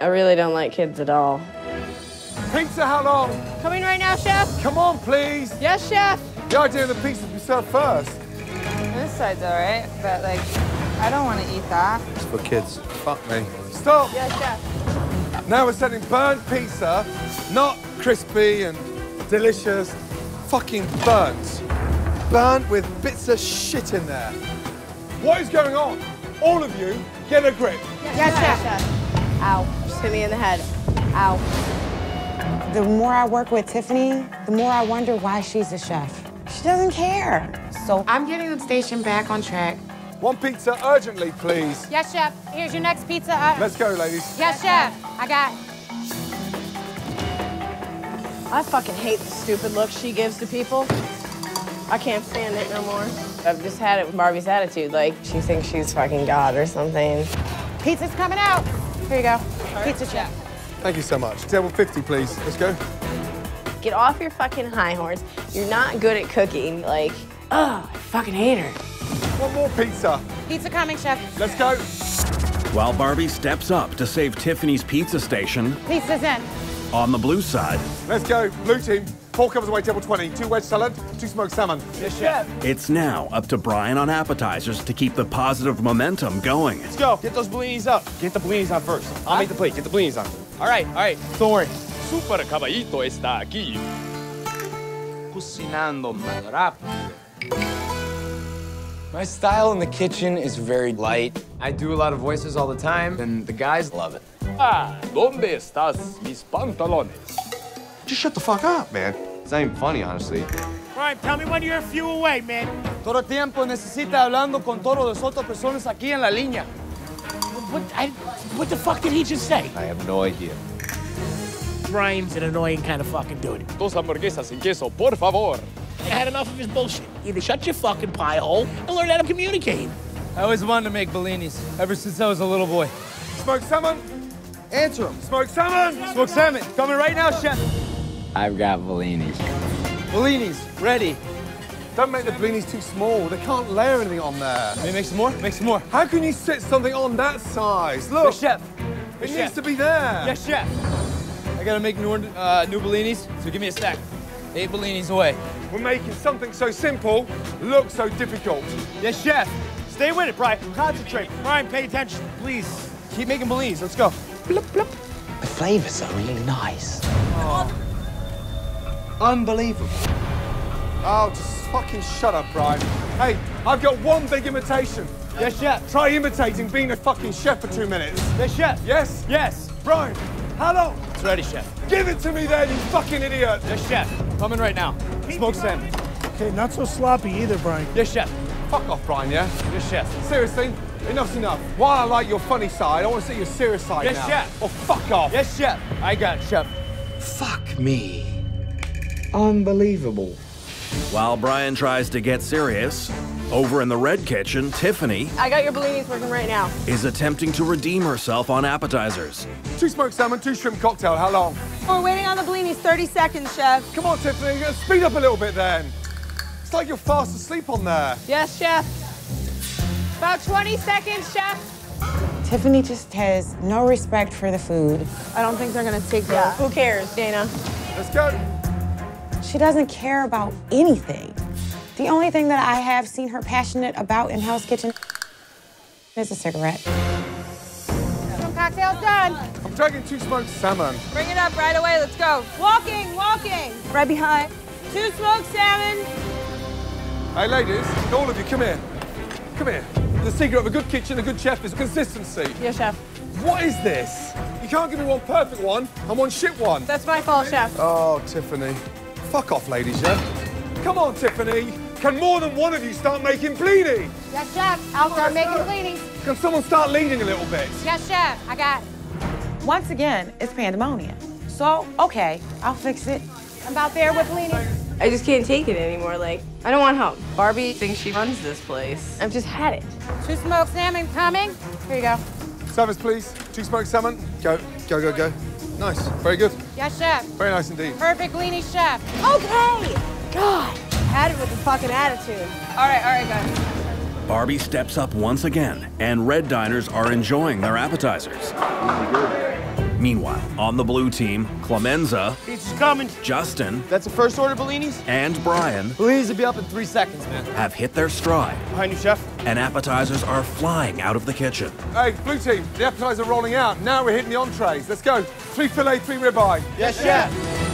I really don't like kids at all. Pizza, how long? Coming right now, chef. Come on, please. Yes, chef. The idea of the pizza be served first. This side's all right, but like, I don't want to eat that. It's for kids. Fuck me. Stop. Yes, chef. Now we're sending burnt pizza, not crispy and delicious. Fucking burnt. Burnt with bits of shit in there. What is going on? All of you, get a grip. Yes, chef. Ow. Just hit me in the head. Ow. The more I work with Tiffany, the more I wonder why she's a chef. She doesn't care. So I'm getting the station back on track. One pizza urgently, please. Yes, chef. Here's your next pizza. Uh, Let's go, ladies. yes, chef. I got. I fucking hate the stupid look she gives to people. I can't stand it no more. I've just had it with Barbie's attitude. Like, she thinks she's fucking God or something. Pizza's coming out. Here you go. Pizza chef. Thank you so much. Table 50, please. Let's go. Get off your fucking high horse. You're not good at cooking. Like, ugh, I fucking hate her. One more pizza. Pizza coming, chef. Let's go. While Barbie steps up to save Tiffany's pizza station, Pizza's in. on the blue side, Let's go. Blue team, four covers away, table 20. Two wedge salad, two smoked salmon. Yes, chef. it's now up to Brian on appetizers to keep the positive momentum going. Let's go. Get those blinis up. Get the blinis on first. I'll make the plate. Get the blinis on. All right, all right. Don't worry. Super Caballito está aquí. Cocinando más rápido. My style in the kitchen is very light. I do a lot of voices all the time, and the guys love it. Ah, ¿dónde estás mis pantalones? Just shut the fuck up, man. It's not even funny, honestly. Brian, tell me when you're a few away, man. Todo tiempo necesita hablando con todas las otras personas aquí en la línea. What, I, what the fuck did he just say? I have no idea. Brian's an annoying kind of fucking dude. Dos hamburguesas sin queso, por favor. I had enough of his bullshit. Either shut your fucking pie hole and learn how to communicate. I always wanted to make bellinis ever since I was a little boy. Smoke salmon. Answer him. Smoked salmon. Smoked salmon. Coming right now, chef. I've got bellinis. Bellinis, ready. Don't make the blinis too small. They can't layer anything on there. Let me make some more. Make some more. How can you sit something on that size? Look. Yes, chef. It Yes, needs chef. to be there. Yes, chef. I gotta make new, uh, new bellinis, so give me a sec. Eight bellinis away. We're making something so simple look so difficult. Yes, chef. Stay with it, Brian. Concentrate. Brian, pay attention, please. Keep making bellinis. Let's go. The flavors are really nice. Unbelievable. Oh, just fucking shut up, Brian. Hey, I've got one big imitation. Yes, chef. Try imitating being a fucking chef for two minutes. Yes, chef. Yes? Yes. Brian, how long? It's ready, chef. Give it to me then, you fucking idiot. Yes, chef. Coming right now. Smoke salmon. Okay, not so sloppy either, Brian. Yes, chef. Fuck off, Brian, yeah? Yes, chef. Seriously, enough's enough. While I like your funny side, I want to see your serious side Yes, now. chef. Oh, fuck off. Yes, chef. I got it, chef. Fuck me. Unbelievable. While Brian tries to get serious, over in the red kitchen, Tiffany I got your bellinis working right now. is attempting to redeem herself on appetizers. Two smoked salmon, two shrimp cocktail. How long? We're waiting on the blinis. 30 seconds, chef. Come on, Tiffany. Speed up a little bit then. It's like you're fast asleep on there. Yes, chef. About 20 seconds, chef. Tiffany just has no respect for the food. I don't think they're gonna take Yeah. that. Who cares, Dana? Let's go. She doesn't care about anything. The only thing that I have seen her passionate about in Hell's Kitchen is a cigarette. Some cocktails done. I'm dragging two smoked salmon. Bring it up right away. Let's go. Walking, walking. Right behind. Two smoked salmon. Hey, ladies, all of you, come here. Come here. The secret of a good kitchen, a good chef, is consistency. Yes, chef. What is this? You can't give me one perfect one and one shit one. That's my fault, chef. Oh, Tiffany. Fuck off, ladies, yeah? Come on, Tiffany. Can more than one of you start making blini? Yes, chef. I'll start making bellinis. Can someone start leading a little bit? Yes, chef. I got it. Once again, it's pandemonium. So, okay, I'll fix it. I'm about there with bellinis. I just can't take it anymore. Like, I don't want help. Barbie thinks she runs this place. I've just had it. Two smoked salmon coming. Here you go. Service, please. Two smoked salmon. Go, go, go, go. Nice. Very good. Yes, chef. Very nice indeed. Perfect blini, chef. Okay. God. Had it with the fucking attitude. All right, all right, guys. Barbie steps up once again, and red diners are enjoying their appetizers. Meanwhile, on the blue team, Clemenza, Pizza's coming. Justin, That's the first order, bellinis? and Brian Bellinis will be up in three seconds, man. have hit their stride, Behind you, chef. and appetizers are flying out of the kitchen. Hey, blue team, the appetizers are rolling out. Now we're hitting the entrees. Let's go. Three filet, three ribeye. Yes, chef. It's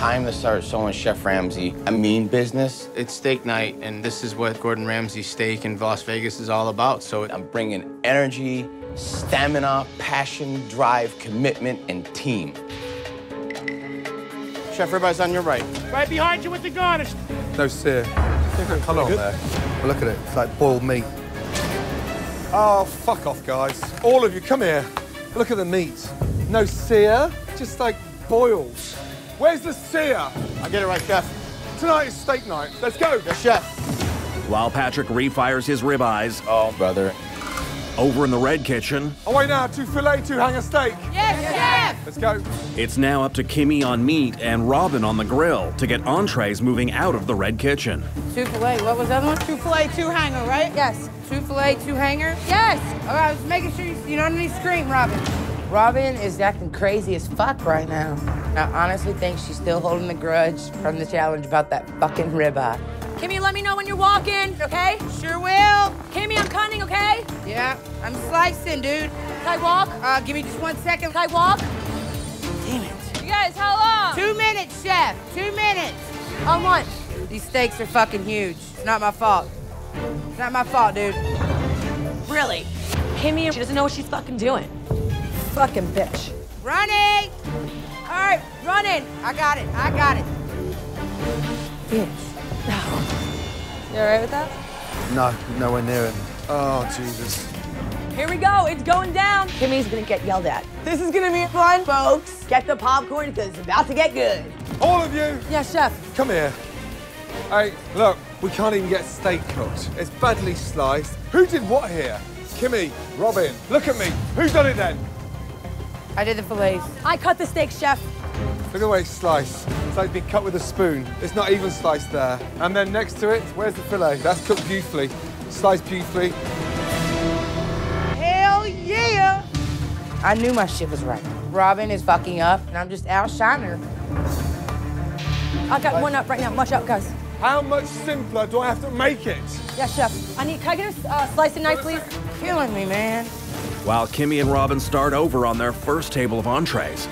time to start showing Chef Ramsay a mean business. It's steak night, and this is what Gordon Ramsay Steak in Las Vegas is all about. So I'm bringing energy, stamina, passion, drive, commitment, and team. Chef, everybody's on your right. Right behind you with the garnish. No sear. Come on there. Well, look at it. It's like boiled meat. Oh, fuck off, guys. All of you, come here. Look at the meat. No sear, just like boiled. Where's the sear? I get it right, chef. Tonight is steak night. Let's go. Yes, chef. While Patrick refires his ribeyes, Oh, brother. over in the red kitchen, Oh, wait now. Two filet, two hanger steak. Yes, chef. Let's go. it's now up to Kimmy on meat and Robin on the grill to get entrees moving out of the red kitchen. Two filet. What was the other one? Two filet, two hanger, right? Yes. Two filet, two hanger. Yes. All right, I was making sure you, you don't need to scream, Robin. Robin is acting crazy as fuck right now. I honestly think she's still holding the grudge from the challenge about that fucking ribeye. Kimmy, let me know when you're walking, okay? Sure will. Kimmy, I'm cutting, okay? Yeah, I'm slicing, dude. Can I walk? Uh, give me just one second. Can I walk? Damn it. You guys, how long? Two minutes, chef. Two minutes. On what? These steaks are fucking huge. It's not my fault. It's not my fault, dude. Really? Kimmy, she doesn't know what she's fucking doing. Fucking bitch. Running. All right, running. I got it. I got it. You all right with that? No, nowhere near it. Oh, Jesus. Here we go. It's going down. Kimmy's gonna get yelled at. This is gonna be fun, folks. Get the popcorn because it's about to get good. All of you, Yeah, chef. come here. Hey, look, We can't even get steak cooked. It's badly sliced. Who did what here? Kimmy, Robin, look at me. Who's done it then? I did the fillets. I cut the steak, chef. Look at the way it's sliced. It's like been cut with a spoon. It's not even sliced there. And then next to it, where's the fillet? That's cooked beautifully. Sliced beautifully. Hell yeah! I knew my shit was right. Robin is fucking up, and I'm just outshining her. I got one up right now. Much up, guys. How much simpler do I have to make it? Yeah, chef. I need. Can I get a uh, slicing knife, please? Killing me, man. While Kimmy and Robin start over on their first table of entrees,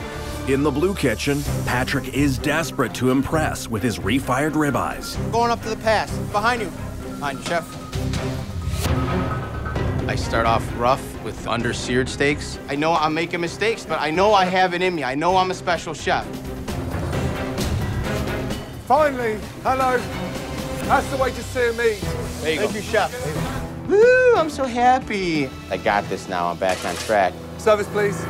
in the blue kitchen, Patrick is desperate to impress with his refired ribeyes. Going up to the pass. Behind you. Behind you, chef. I start off rough with under seared steaks. I know I'm making mistakes, but I know I have it in me. I know I'm a special chef. Finally, hello. That's the way to sear meat. There you Thank go. you, chef. Woo, I'm so happy. I got this now. I'm back on track. Service, please.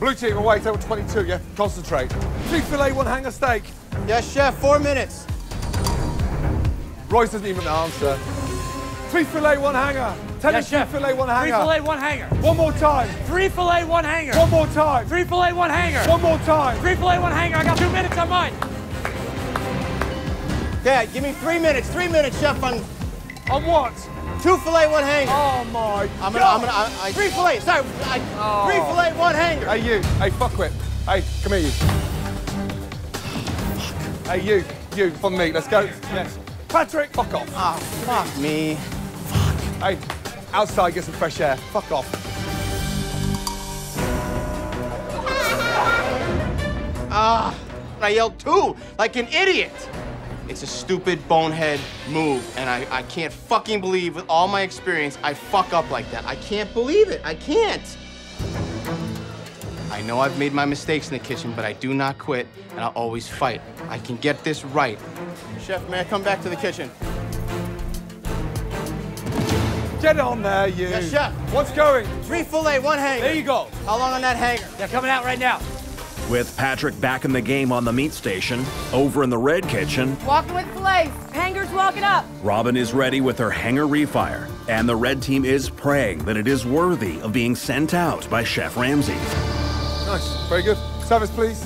Blue team, away, table 22, yeah? Concentrate. Three filet, one hanger steak. Yes, chef, four minutes. Royce doesn't even answer. Three filet, one hanger. Tell Yes, us three chef. filet, one hanger. Three hanger. fillet, one hanger. One more time. Three fillet, one hanger. One more time. Three fillet, one hanger. One more time. Three fillet, one hanger. I got two minutes on mine. Yeah, give me three minutes. Three minutes, chef, on On what? two fillet, one hanger. Oh my I'm gonna, God. I'm gonna, I, I, three fillet, sorry. I, Oh. Three fillet, one hanger. Hey, you. Hey, fuckwit. Hey, come here, you. Hey, you. You, for me. Let's go. Yes. Patrick, fuck off. Ah, fuck me. Fuck. Hey, outside, get some fresh air. Fuck off. Ah, I yelled two, like an idiot. It's a stupid bonehead move, and I, I can't fucking believe with all my experience I fuck up like that. I can't believe it. I can't. I know I've made my mistakes in the kitchen, but I do not quit, and I'll always fight. I can get this right. Chef, may I come back to the kitchen? Get on there, you. Yes, chef. What's going? Three fillet, one hanger. There you go. How long on that hanger? They're coming out right now. With Patrick back in the game on the meat station, over in the red kitchen, Walking with fillets. Hangers walking up. Robin is ready with her hanger refire, and the red team is praying that it is worthy of being sent out by Chef Ramsay. Nice. Very good. Service, please.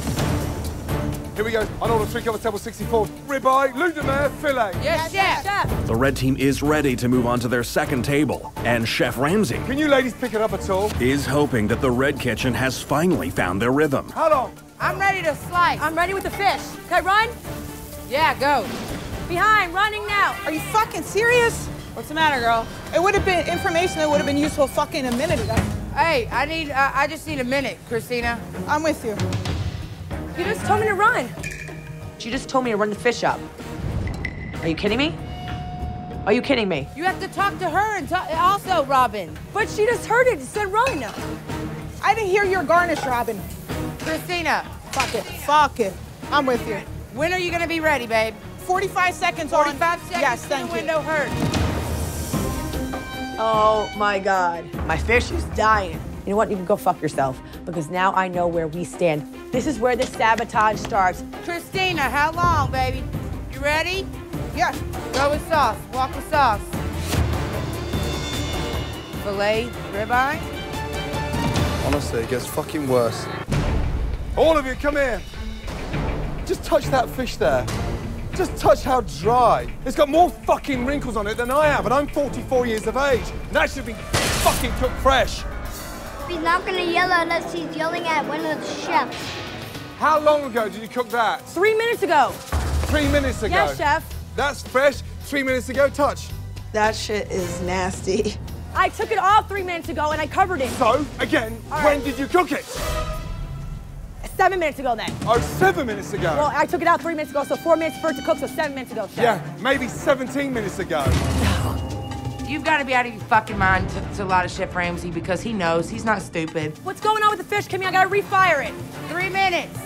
Here we go. On order three cover table 64. Ribeye, loup de mer, filet. Yes, chef. The red team is ready to move on to their second table, and Chef Ramsay Can you ladies pick it up at all? is hoping that the red kitchen has finally found their rhythm. How long? I'm ready to slice. I'm ready with the fish. Okay, run. Yeah, go. Behind, running now. Are you fucking serious? What's the matter, girl? It would have been information that would have been useful fucking a minute ago. Hey, I need, uh, I just need a minute, Christina. I'm with you. You just told me to run. She just told me to run the fish up. Are you kidding me? Are you kidding me? You have to talk to her and talk, also, Robin. But she just heard it. It said run. I didn't hear your garnish, Robin. Christina, Fuck it. Fuck it. I'm with you. when are you gonna be ready, babe? 45 seconds on. 45 seconds Yes, to thank the you. window hurt. Oh my God. My fish is dying. You know what? You can go fuck yourself because now I know where we stand. This is where the sabotage starts. Christina, how long, baby? You ready? Yes. Go with sauce. Walk with sauce. Filet, ribeye. Honestly, it gets fucking worse. All of you, come here. Just touch that fish there. Just touch how dry. It's got more fucking wrinkles on it than I have, and I'm 44 years of age. And that should be fucking cooked fresh. He's not gonna yell unless he's yelling at one of the chefs. How long ago did you cook that? Three minutes ago. Three minutes ago. Yes, chef. That's fresh. Three minutes ago, touch. That shit is nasty. I took it off three minutes ago and I covered it. So, again, All when right. did you cook it? Seven minutes ago then. Oh, seven minutes ago. Well, I took it out three minutes ago, so four minutes for it to cook, so seven minutes ago, chef. yeah, maybe 17 minutes ago. You've got to be out of your fucking mind to, to a lot of Chef Ramsay because he knows he's not stupid. What's going on with the fish, Kimmy? I gotta refire it. Three minutes.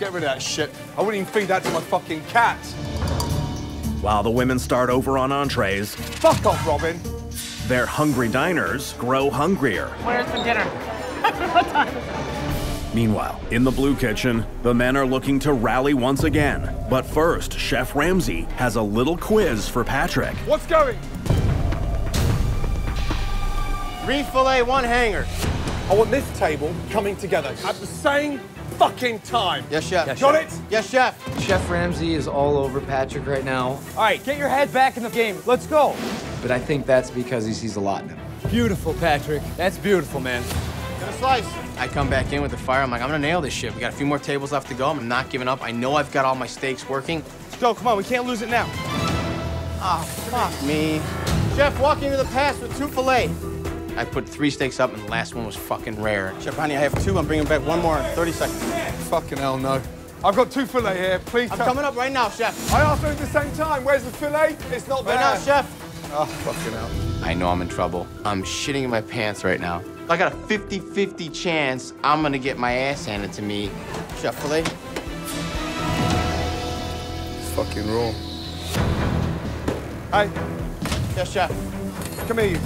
Get rid of that shit. I wouldn't even feed that to my fucking cat. While the women start over on entrees, Fuck off, Robin. their hungry diners grow hungrier. Where's the dinner? what time? Meanwhile, in the blue kitchen, the men are looking to rally once again. But first, Chef Ramsay has a little quiz for Patrick. What's going? Three fillet, one hanger. I want this table coming together at the same fucking time. Yes, chef. Got it? Yes, chef. Chef Ramsay is all over Patrick right now, All right, get your head back in the game. Let's go. but I think that's because he sees a lot in him. Beautiful, Patrick. That's beautiful, man. Get a slice. I come back in with the fire. I'm like, I'm gonna nail this shit. We got a few more tables left to go. I'm not giving up. I know I've got all my steaks working. Let's go. Come on, we can't lose it now. Oh, fuck me. Chef, walk into the pass with two fillet. I put three steaks up, and the last one was fucking rare. Chef Ronnie, I have two. I'm bringing back one more in 30 seconds. Fucking hell, no. I've got two fillet here. Please I'm tell- coming up right now, chef. I asked them at the same time. Where's the fillet? It's not there. Right now, chef. Oh, fucking hell. I know I'm in trouble. I'm shitting in my pants right now. I got a 50-50 chance I'm gonna get my ass handed to me. Chef fillet. It's fucking raw. Hey, Yes, chef. come here, you.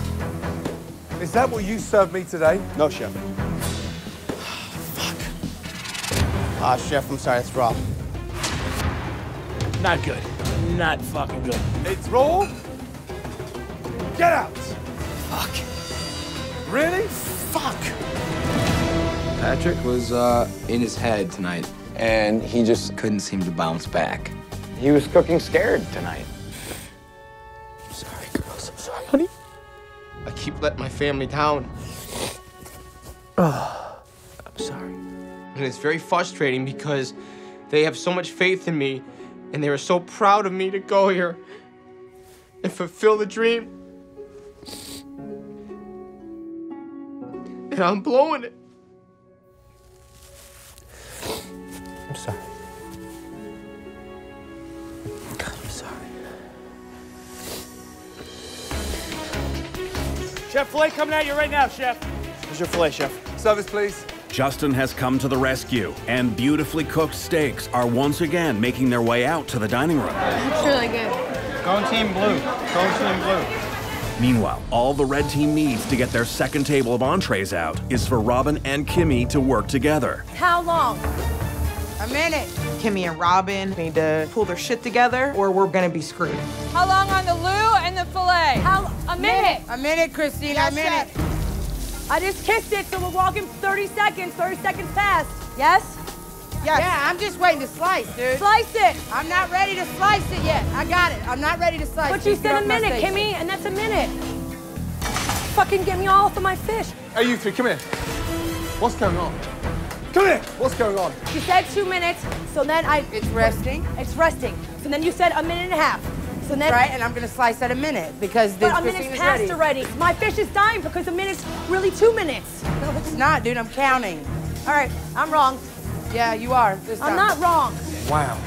Is that what you served me today? No, chef. Fuck. Ah, chef, I'm sorry, it's raw. Not good. Not fucking good. It's raw? Get out! Fuck. Really? Fuck. Patrick was uh, in his head tonight, and he just couldn't seem to bounce back. He was cooking scared tonight. I keep letting my family down. I'm sorry. And it's very frustrating because they have so much faith in me and they were so proud of me to go here and fulfill the dream. And I'm blowing it. I'm sorry. Chef fillet coming at you right now, chef. Here's your fillet, chef. Service, please. Justin has come to the rescue, and beautifully cooked steaks are once again making their way out to the dining room. It's really good. Go team blue. Go team blue. Meanwhile, all the red team needs to get their second table of entrees out is for Robin and Kimmy to work together. How long? A minute. Kimmy and Robin need to pull their shit together or we're gonna be screwed. How long on the loup and the fillet? How? A minute. A minute, Christina, a minute. I just kissed it, so we're walking 30 seconds. 30 seconds past. Yes? Yes. Yeah, I'm just waiting to slice, dude. Slice it. I'm not ready to slice it yet. I got it. I'm not ready to slice it. But you said a minute. Kimmy, and that's a minute. Fucking get me all off of my fish. Hey, you three, come here. What's going on? Come here. What's going on? You said two minutes, so then I. It's resting. It's resting. So then you said a minute and a half. So then. Right, and I'm gonna slice at a minute because But this a minute's Christina's passed ready. already. My fish is dying because a minute's really two minutes. No, it's not, dude. I'm counting. All right, I'm wrong. Yeah, you are. This I'm time. not wrong. Wow.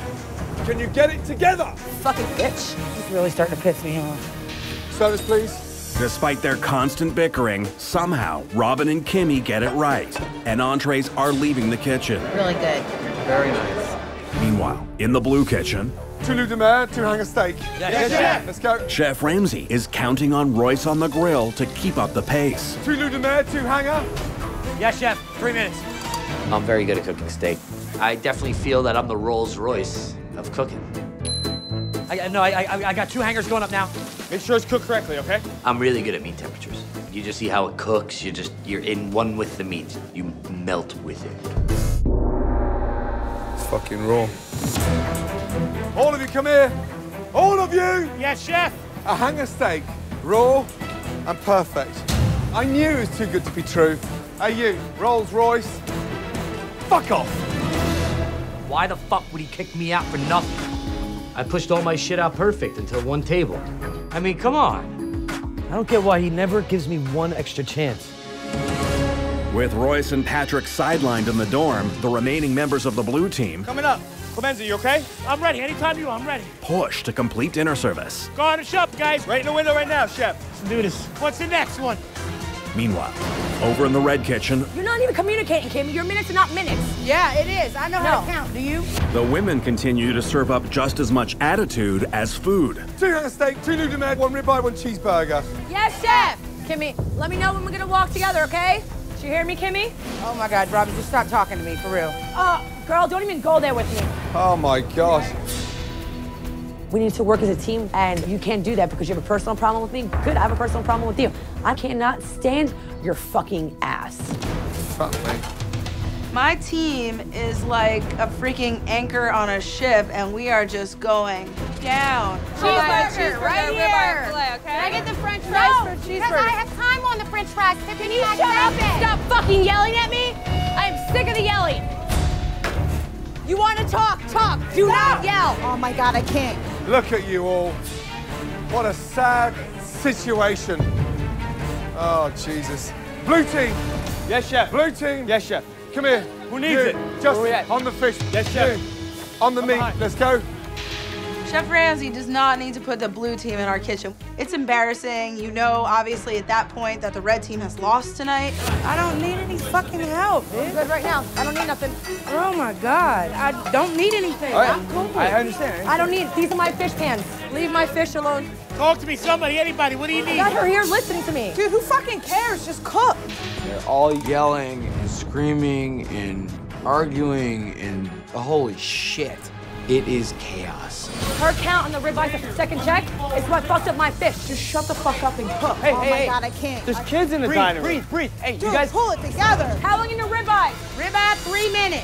Can you get it together? Fucking bitch. It's really starting to piss me off. Service, please. Despite their constant bickering, somehow Robin and Kimmy get it right, and entrees are leaving the kitchen. Really good. Very nice. Meanwhile, in the blue kitchen, Two loup de mer, two hanger steak. Yes, chef. Let's go. Chef Ramsay is counting on Royce on the grill to keep up the pace. Two loup de mer, two hanger. Yes, chef. Three minutes. I'm very good at cooking steak. I definitely feel that I'm the Rolls Royce of cooking. I, no, I, I, I got two hangers going up now. Make sure it's cooked correctly, okay? I'm really good at meat temperatures. You just see how it cooks. You just you're in one with the meat. You melt with it. It's fucking raw. All of you, come here. All of you. Yes, chef. A hanger steak, raw and perfect. I knew it was too good to be true. Hey, you, Rolls Royce. Fuck off. Why the fuck would he kick me out for nothing? I pushed all my shit out perfect until one table. I mean, come on. I don't get why he never gives me one extra chance. With Royce and Patrick sidelined in the dorm, the remaining members of the blue team Coming up. Clemenza, you okay? I'm ready. Anytime you, I'm ready. push to complete dinner service. Garnish up, guys. Right in the window right now, chef. Let's do this. What's the next one? Meanwhile, over in the red kitchen, You're not even communicating, Kimmy. Your minutes are not minutes. Yeah, it is. I know how to count. Do you? the women continue to serve up just as much attitude as food. Two hanger steak, two loup de mer, one ribeye, one cheeseburger. Yes, chef. Kimmy, let me know when we're gonna walk together, okay? Did you hear me, Kimmy? Oh my God, Robin, just stop talking to me, for real. Uh, girl, don't even go there with me. Oh my God. We need to work as a team, and you can't do that because you have a personal problem with me. Good, I have a personal problem with you. I cannot stand your fucking ass. Fuck me. My team is like a freaking anchor on a ship, and we are just going down. Cheeseburger, right here. Filet, okay? Can I get the French No, fries for because cheeseburger? I have time on the French fries. Can you Back shut up and stop fucking yelling at me? I am sick of the yelling. You want to talk? Talk. Do not yell. Oh my God, I can't. Look at you all. What a sad situation. Oh, Jesus. Blue team. Yes, chef. Blue team. Yes, chef. Come here. Who needs You, it? Just Where we at? on the fish. Yes, chef. You, On the meat. Let's go. Chef Ramsay does not need to put the blue team in our kitchen. It's embarrassing. You know, obviously, at that point, that the red team has lost tonight. I don't need any fucking help, I'm good right now. I don't need nothing. Oh my God. I don't need anything. All right. I'm cool. I understand. I don't need. it. These are my fish pans. Leave my fish alone. Talk to me, somebody, anybody. What do you need? I need? got her here listening to me. Dude, who fucking cares? Just cook. They're all yelling and screaming and arguing and holy shit. It is chaos. Her count on the ribeye for the second check is what fucked up my fish. Just shut the fuck up and cook. Hey, oh hey, my hey. God, I can't. There's kids in the Breathe, dining room. breathe, breathe. Hey, Dude, you guys. pull it together. How long in your ribeye? Ribeye, three minutes.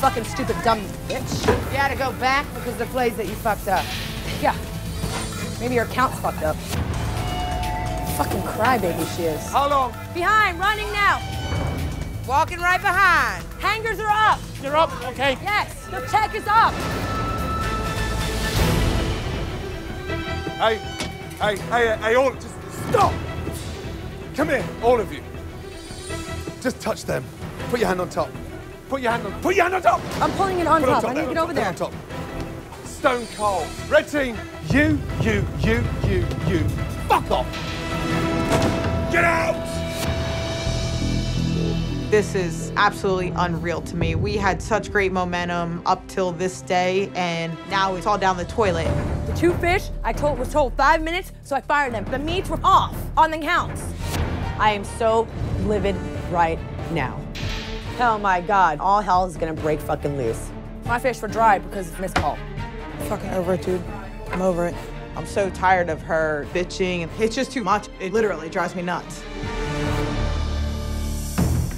Fucking stupid dumb bitch. You had to go back because the plays that you fucked up. Yeah. Maybe your count's fucked up. Fucking crybaby she is. How long? Behind, running now. Walking right behind. Hangers are up. You're up, okay? Yes, the check is up. Hey, hey, hey, hey, all, just stop. Come here, all of you. Just touch them. Put your hand on top. Put your hand on, put your hand on top. I'm pulling it on Put it top. I need there, to get over put there. on top. Stone cold. Red team, you, you, you, you, you. Fuck off. Get out! This is absolutely unreal to me. We had such great momentum up till this day, and now it's all down the toilet. The two fish, I told was told five minutes, so I fired them. The meats were off on the counts. I am so livid right now. Oh my God, all hell is gonna break fucking loose. My fish were dry because of missed call. Fucking over it, dude. I'm over it. I'm so tired of her bitching. It's just too much. It literally drives me nuts.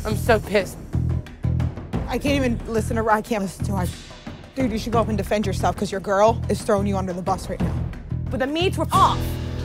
I'm so pissed. I can't even listen to her. I can't listen to her. Dude, you should go up and defend yourself because your girl is throwing you under the bus right now. But the meats were off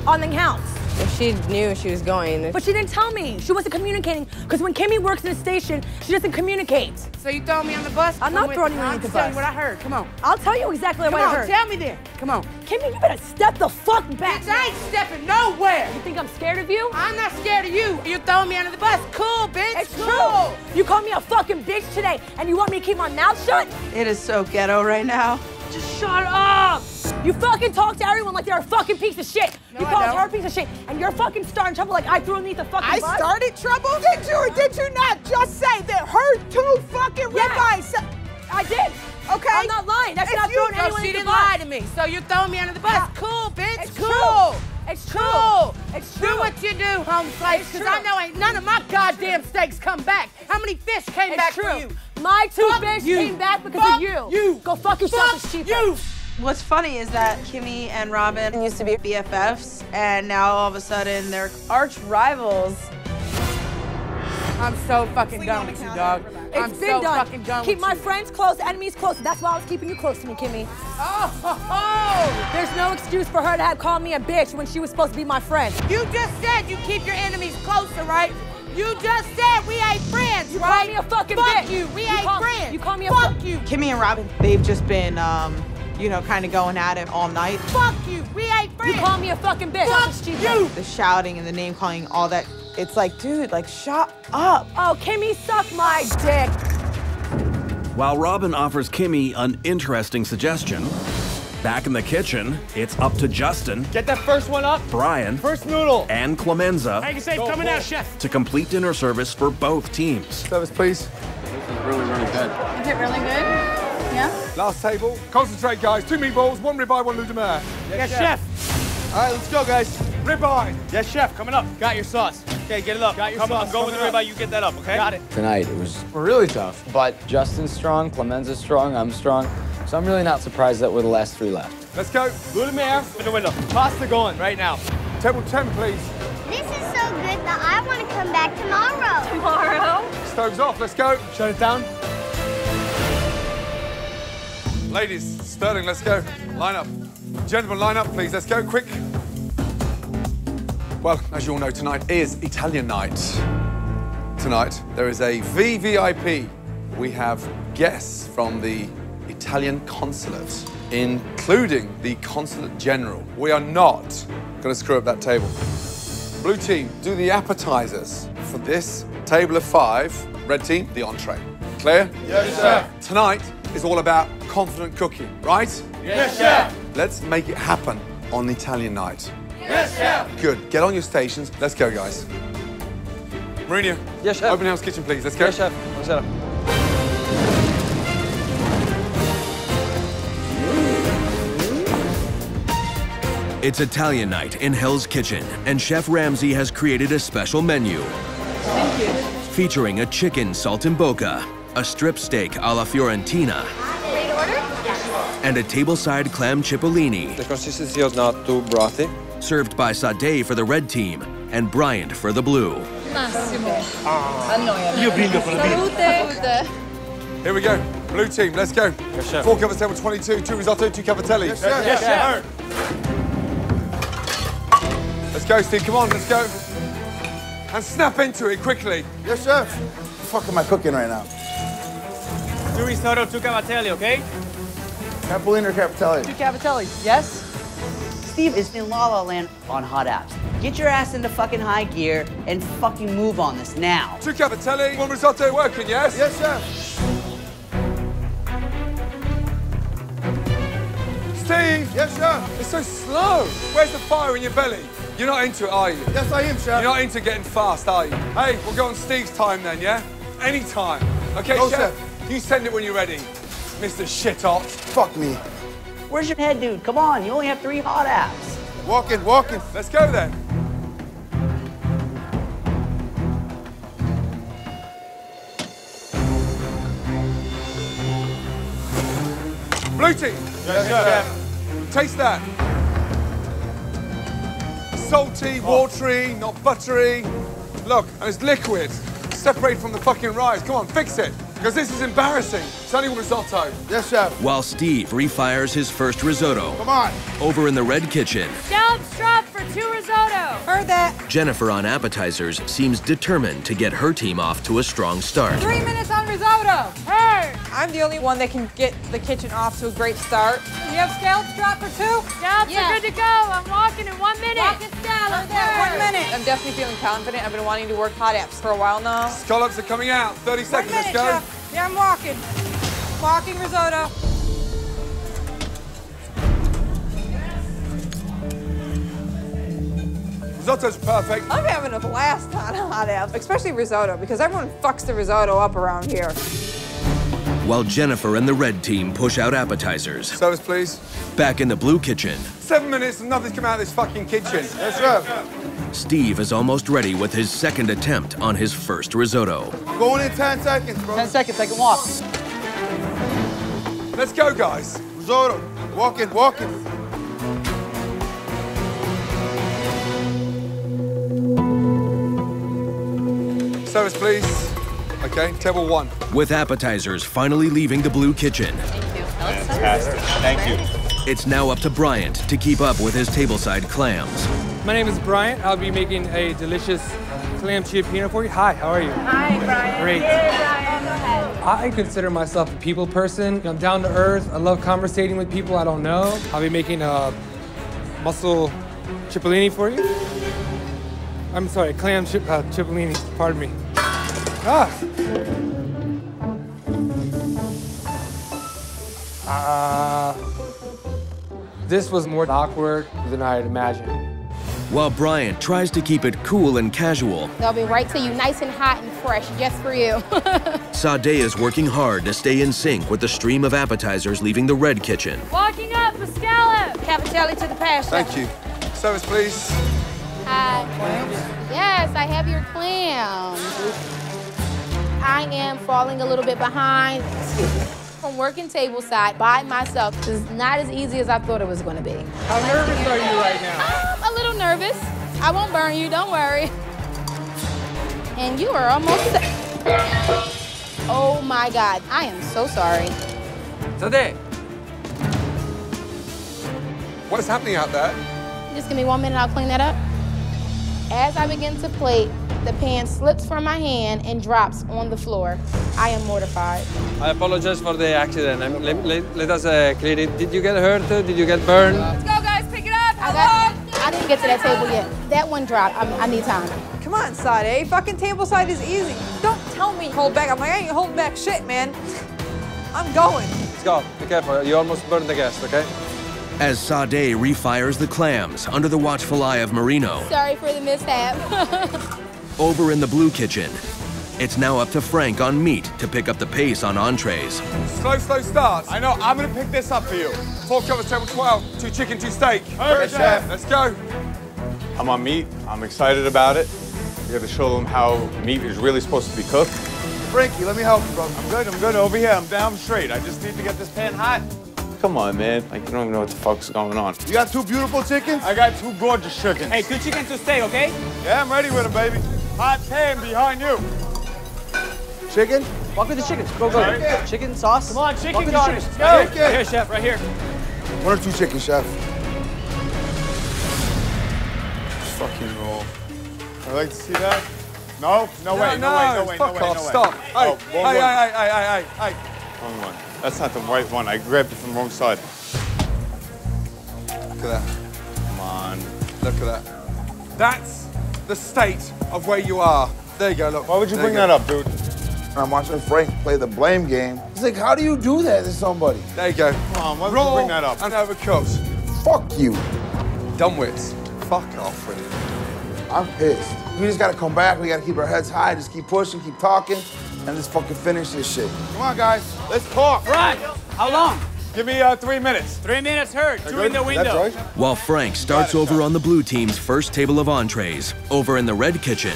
on the counts. If she knew she was going, But she didn't tell me. She wasn't communicating. Because when Kimmy works in a station, she doesn't communicate. So you throwing me on the bus? I'm not throwing you on under the Tell me bus. what I heard. Come on. I'll tell you exactly Come what on, I heard. tell me then. Come on. Kimmy, you better step the fuck back. Bitch, I ain't stepping nowhere. You think I'm scared of you? I'm not scared of you. You're throwing me under the bus. Cool, bitch. It's cool. true. You called me a fucking bitch today, and you want me to keep my mouth shut? It is so ghetto right now. Just shut up! You fucking talk to everyone like they're a fucking piece of shit. No, you I call don't. her a piece of shit, and you're fucking starting trouble like I threw underneath the fucking I bus. started trouble? Did you or did you not just say that her two fucking Yes. ribeyes? I did. Okay. I'm not lying. That's If not you- throwing No, anyone she didn't the bus. lie to me. So you're throwing me under the bus. Yeah. Cool, bitch. It's cool. true. It's true. Cool. It's true. Do what you do, home slice, It's because. I know ain't none of my goddamn steaks come back. How many fish came It's back true. for you? My two Fuck fish you. came back because Fuck of you. you. Go fuck yourself. Fuck it's cheaper. you. What's funny is that Kimmy and Robin used to be BFFs, and now all of a sudden they're arch rivals. I'm so fucking done with you, dog. It's I'm been so done. fucking done Keep with my you. friends close, enemies close. That's why I was keeping you close to me, Kimmy. Oh, ho, ho. There's no excuse for her to have called me a bitch when she was supposed to be my friend. You just said you keep your enemies closer, right? You just said we ain't friends, You right? call me a fucking Fuck bitch. you. We You ain't call- friends. you call me a Fuck fu- you. Kimmy and Robin, they've just been, um, you know, kind of going at it all night. Fuck you. We ain't friends. You call me a fucking bitch. Fuck you. The shouting and the name calling, all that. It's like, dude, like, shut up. Oh, Kimmy, suck my dick. While Robin offers Kimmy an interesting suggestion, back in the kitchen, it's up to Justin, Get that first one up. Brian, First noodle. and Clemenza Hang safe, Go coming out, chef. to complete dinner service for both teams. Service, please. This is really, really good. Is it really good? Yeah? Last table. Concentrate, guys. Two meatballs, one ribeye, one loup de mer. Yes, chef. All right, let's go, guys. Ribeye. Yes, chef. Coming up. Got your sauce. Okay, get it up. Got your Come sauce I'm going with the ribeye. You get that up, okay? Got it. Tonight it was really tough, but Justin's strong, Clemenza's strong, I'm strong. So I'm really not surprised that we're the last three left. Let's go. Blue Mare in the window. Pasta going right now. Table 10, please. This is so good that I want to come back tomorrow. Tomorrow? Stoves off, let's go. Shut it down. Ladies, Sterling, let's go. Line up. Gentlemen, line up, please. Let's go, quick. Well, as you all know, tonight is Italian night. Tonight, there is a VVIP. We have guests from the Italian consulate, including the consulate general. We are not going to screw up that table. Blue team, do the appetizers for this table of five. Red team, the entree. Clear? Yes, sir. Tonight is all about confident cooking, right? Yes, chef. Let's make it happen on Italian night. Yes, chef. Good. Get on your stations. Let's go, guys. Marino. Yes, chef. Open Hell's Kitchen, please. Let's go. Yes, chef. What's that? It's Italian night in Hell's Kitchen, and Chef Ramsay has created a special menu. Thank you. Featuring a chicken saltimbocca, a strip steak alla Fiorentina, and a tableside clam cipollini. The consistency is not too brothy. Served by Sade for the red team and Bryant for the blue. Massimo. Ah. Io brindo con la Salute. Here we go. Blue team, let's go. Yes, chef. Four covers, table 22, two risotto, two cavatelli. Yes, chef. Yes, chef. Let's go, Steve. Come on, let's go. And snap into it quickly. Yes, chef. fuck am I cooking right now? Two risotto, two cavatelli, okay? Capolino or Capitelli? Two Cavatelli, yes? Steve is in La La Land on hot apps. Get your ass into fucking high gear and fucking move on this now. Two cavatelli, one risotto working, yes? Yes, chef. Steve! Yes, sir? It's so slow. Where's the fire in your belly? You're not into it, are you? Yes, I am, chef. You're not into getting fast, are you? Hey, we'll go on Steve's time then, yeah? Any time. Okay, Go, chef? You send it when you're ready. Mr. Shithot. Fuck me. Where's your head, dude? Come on, you only have three hot apps. Walking, walking. Let's go then. Blue team. Yes, chef. Taste that. Salty, watery, not buttery. Look, and it's liquid. Separate from the fucking rice. Come on, fix it. Because this is embarrassing. It's only risotto. Yes, chef. While Steve refires his first risotto. Come on. Over in the red kitchen, Scallops drop for two risotto. Heard that. Jennifer on appetizers seems determined to get her team off to a strong start. Three minutes on risotto. Hey! I'm the only one that can get the kitchen off to a great start. You have scallops drop for two? Scallops Yeah. are good to go. I'm walking in one minute. Walking scallops. One minute. I'm definitely feeling confident. I've been wanting to work hot apps for a while now. Scallops are coming out. 30 seconds, let's go. Chef. Yeah, I'm walking. Walking risotto. Risotto's perfect. I'm having a blast on hot apps, especially risotto, because everyone fucks the risotto up around here. While Jennifer and the red team push out appetizers. Service, please. Back in the blue kitchen, Seven minutes and nothing's come out of this fucking kitchen. Yes, chef. Steve is almost ready with his second attempt on his first risotto. Going in 10 seconds, bro. 10 seconds, I can walk. Let's go, guys. Risotto. Walking, walking. Service, please. Okay, table one. With appetizers finally leaving the blue kitchen, Thank you. Fantastic. Thank you. it's now up to Bryant to keep up with his tableside clams. My name is Bryant. I'll be making a delicious clam cioppino for you. Hi, how are you? Hi, Brian. Great. Hey, Brian. Go ahead. I consider myself a people person. I'm down to earth. I love conversating with people I don't know. I'll be making a mussel cipollini for you. I'm sorry, clam chip, uh, cipollini. Pardon me. Ah. Uh, this was more awkward than I had imagined. While Bryant tries to keep it cool and casual, They'll be right to you, nice and hot and fresh, just for you. Sade is working hard to stay in sync with the stream of appetizers leaving the red kitchen. Walking up for scallop. Cavatelli to the passion. Thank you. Service, please. Hi. Yes, I have your clams. I am falling a little bit behind from working tableside by myself. It's not as easy as I thought it was going to be. How nervous are you right now? I'm a little nervous. I won't burn you, don't worry. And you are almost. There. Oh my God, I am so sorry. Today. What is happening out there? Just give me one minute, I'll clean that up. As I begin to plate, the pan slips from my hand and drops on the floor. I am mortified. I apologize for the accident. Let, let- let us uh, clear it. Did you get hurt? Did you get burned? Let's go, guys, pick it up. I, got, I didn't get to that table yet. That one dropped. I, I need time. Come on, Sade. Fucking table side is easy. Don't tell me hold back. I'm like, I ain't holding back shit, man. I'm going. Let's go. Be careful. You almost burned the guest, okay? As Sade refires the clams under the watchful eye of Marino, Sorry for the mishap. over in the blue kitchen, it's now up to Frank on meat to pick up the pace on entrees. Slow, slow starts. I know. I'm going to pick this up for you. Pork chop at table 12. Two chicken, two steak. Hey, chef. Let's go. I'm on meat. I'm excited about it. We got to show them how meat is really supposed to be cooked. Frankie, let me help you, bro. I'm good. I'm good. Over here. I'm down straight. I just need to get this pan hot. Come on, man. Like, you don't even know what the fuck's going on. You got two beautiful chickens? I got two gorgeous chickens. Hey, two chickens to stay, okay? Yeah, I'm ready with them, baby. Hot pan behind you. Chicken? Walk with the chickens. Go, go. Chicken. Chicken sauce. Come on, chicken Walk with the garnish. chickens. Go. Chicken. Right here, chef. Right here. One or two chicken, chef. Fucking roll. I'd like to see that. No, no, way, no, way, no way, fuck no way, off, no way. stop. Oh, Hey, wrong hey, one. hey, hey, hey, hey, hey. Wrong one. That's not the right one. I grabbed it from the wrong side. Look at that. Come on. Look at that. That's the state of where you are. There you go, look. Why would you There bring go. that up, dude? I'm watching Frank play the blame game. It's like, how do you do that to somebody? There you go. Come on, why would Raw you bring that up? and overcooked. Fuck you. Dumbwits. Fuck off with it. I'm pissed. We just gotta come back. We gotta keep our heads high, just keep pushing, keep talking, and just fucking finish this shit. Come on, guys. Let's talk. Right. How long? Give me uh, three minutes. Three minutes heard. Two in the window. right. While Frank starts over on the blue team's first table of entrees, over in the red kitchen,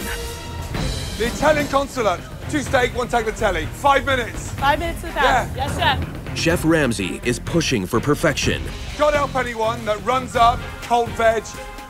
The Italian consulate. Two steak, one tagliatelle. Five minutes. Five minutes to the Yeah. Yes, chef. Chef Ramsay is pushing for perfection. God help anyone that runs up cold veg,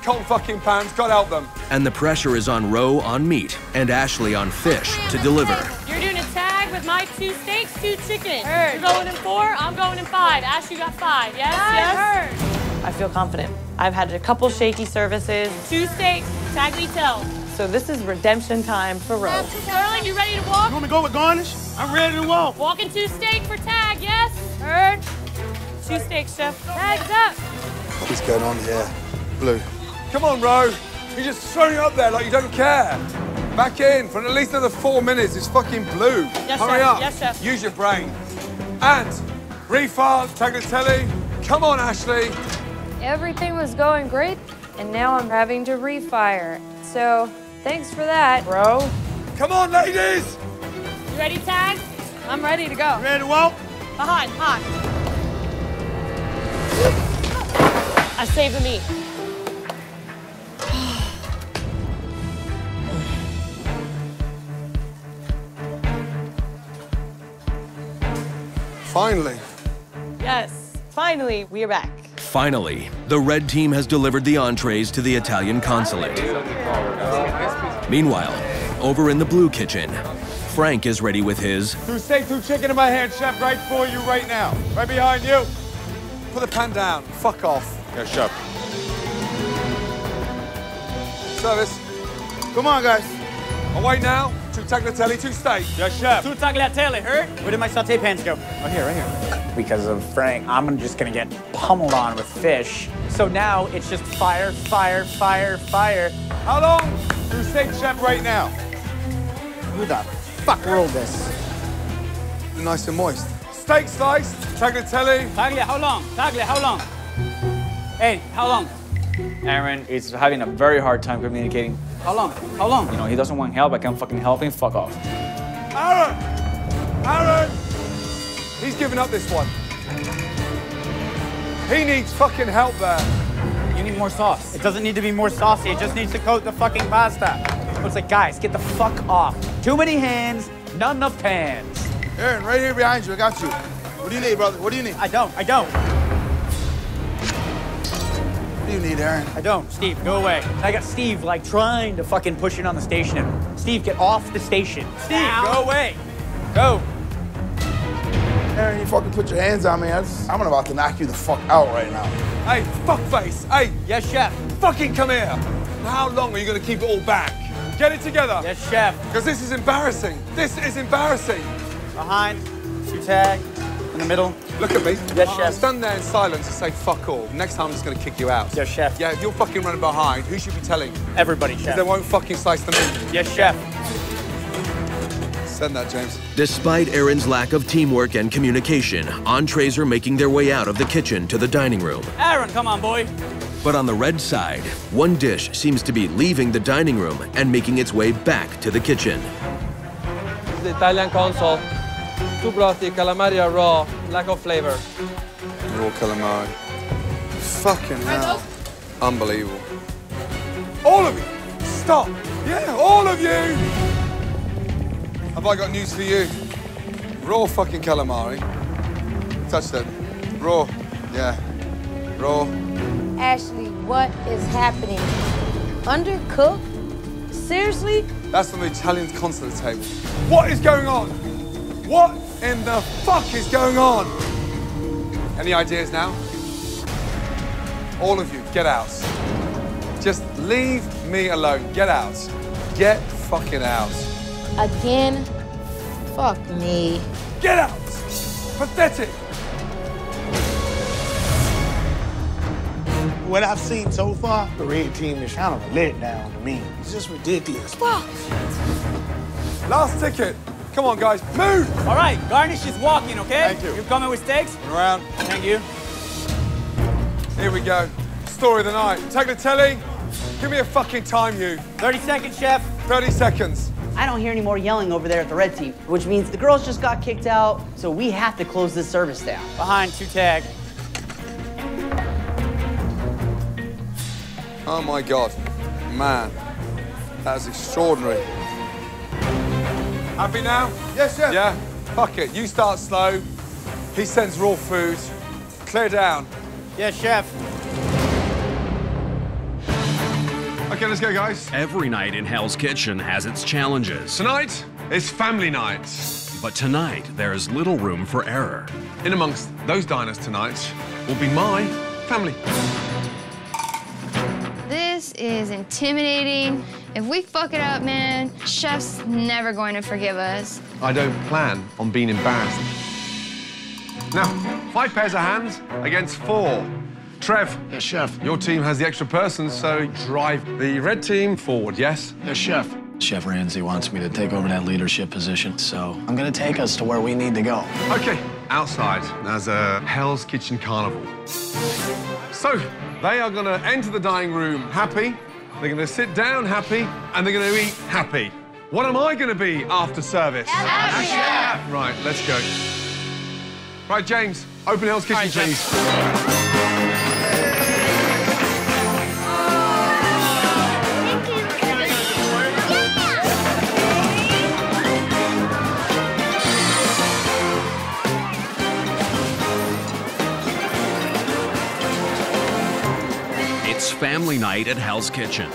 cold fucking pans. God help them. And the pressure is on Roe on meat and Ashley on fish to deliver. You're doing a tag with my two steaks, two chicken. You're going in four, I'm going in five. Ash, you got five. Yes, yes. I feel confident. I've had a couple shaky services, Two steaks, tagliatelle. So this is redemption time for Rose. Sterling, you ready to walk? You want me to go with garnish? I'm ready to walk. Walking two steak for tag, yes? Heard. Two steaks, chef. Tags up. What's going on here? Blue. Come on, Ro. You're just throwing it up there like you don't care. Back in for at least another four minutes. It's fucking blue. Yes, Hurry chef. up. Yes, chef. Use your brain. And refile, tagliatelle. Come on, Ashley. Everything was going great, and now I'm having to refire. So, thanks for that. Bro. Come on, ladies. You ready, tag? I'm ready to go. Ready to walk? Behind, hot. I saved the meat. Finally. Yes, finally, we are back. Finally, the red team has delivered the entrees to the Italian consulate. Meanwhile, over in the blue kitchen, Frank is ready with his Two steak, two chicken in my hand, chef, right for you right now. Right behind you. Put the pan down. Fuck off. Yeah, chef. Service. Come on, guys. Away now. Two tagliatelle, two steak. Yes, chef. Two tagliatelle, heard? Where did my saute pans go? Right here, right here. because of Frank, I'm just gonna get pummeled on with fish. So now it's just fire, fire, fire, fire. How long? Two steak, chef, right now. Who the fuck rolled this? Nice and moist. Steak sliced, tagliatelle. Taglia, how long? Taglia, how long? Hey, how long? Aaron is having a very hard time communicating. How long? How long? You know, he doesn't want help. I can't fucking help him. Fuck off. Aaron! Aaron! He's giving up this one. He needs fucking help there. You need more sauce. It doesn't need to be more saucy. It just needs to coat the fucking pasta. It's like, guys, get the fuck off. Too many hands, not enough pans. Aaron, right here behind you. I got you. What do you need, brother? What do you need? I don't. I don't. What do you need, Aaron? I don't. Steve, go away. I got Steve like trying to fucking push it on the station. And Steve, get off the station. Steve, go away. Go. Aaron, you fucking put your hands on me. I just- I'm about to knock you the fuck out right now. Hey, fuckface. Hey. Yes, chef. Fucking come here. How long are you going to keep it all back? Get it together. Yes, chef. Because this is embarrassing. This is embarrassing. Behind. Two tag. In the middle. Look at me. Yes, chef. Stand there in silence and say fuck all. Next time I'm just going to kick you out. Yes, chef. Yeah, if you're fucking running behind, who should be telling? Everybody, Because chef. they won't fucking slice the meat. Yes, chef. Send that, James. Despite Aaron's lack of teamwork and communication, entrees are making their way out of the kitchen to the dining room. Aaron, come on, boy. But on the red side, one dish seems to be leaving the dining room and making its way back to the kitchen. The Italian console. Too brothy, calamari are raw, lack of flavor. Raw calamari. Fucking hell. Unbelievable. All of you, stop. Yeah, all of you. Have I got news for you? Raw fucking calamari. Touch that. Raw. Yeah. Raw. Ashley, what is happening? Undercooked? Seriously? That's from the Italian consulate table. What is going on? What in the fuck is going on? Any ideas now? All of you, get out. Just leave me alone. Get out. Get fucking out. Again? Fuck me. Get out! Pathetic! What I've seen so far, the red team is kind of a letdown to me. It's just ridiculous. Fuck. Last ticket. Come on, guys, move! All right, garnish is walking, okay? Thank you. You coming with steaks? Around. Thank you. Here we go. Story of the night. Take the telly. Give me a fucking time, you. 30 seconds, chef. 30 seconds. I don't hear any more yelling over there at the red team, which means the girls just got kicked out, so we have to close this service down. Behind, two tag. Oh my God. Man, that is extraordinary. Happy now? Yes, chef. Yeah? Fuck it. You start slow. He sends raw food. Clear down. Yes, chef. Okay, let's go, guys. Every night in Hell's Kitchen has its challenges. Tonight is family night. But tonight, there's little room for error. In amongst those diners tonight will be my family. This is intimidating. If we fuck it up, man, chef's never going to forgive us. I don't plan on being embarrassed. Now, five pairs of hands against four. Trev. Yes, chef. Your team has the extra person, so drive the red team forward, yes? Yes, chef. Chef Ramsay wants me to take over that leadership position, so I'm gonna take us to where we need to go. Okay, outside, there's a Hell's Kitchen Carnival. So, they are gonna enter the dining room happy, they're gonna sit down happy, and they're gonna eat happy. What am I gonna be after service? Right, let's go. Right, James, open Hell's Kitchen, please. Family night at Hell's Kitchen.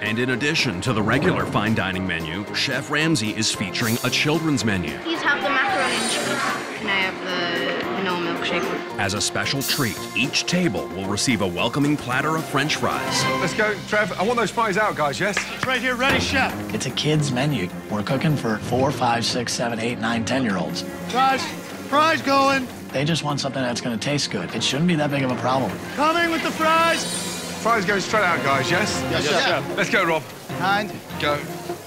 And in addition to the regular fine dining menu, Chef Ramsay is featuring a children's menu. Please have the macaroni and cheese. Can I have the no milkshake? As a special treat, each table will receive a welcoming platter of French fries. Let's go, Trev. I want those fries out, guys, yes? It's right here, ready, chef. It's a kid's menu. We're cooking for four, five, six, seven, eight, nine, ten year olds. Fries, fries going. They just want something that's gonna taste good. It shouldn't be that big of a problem. Coming with the fries. Fries going straight out, guys, yes? Yes, Yes, chef. chef. Let's go, Rob. Kind. Go.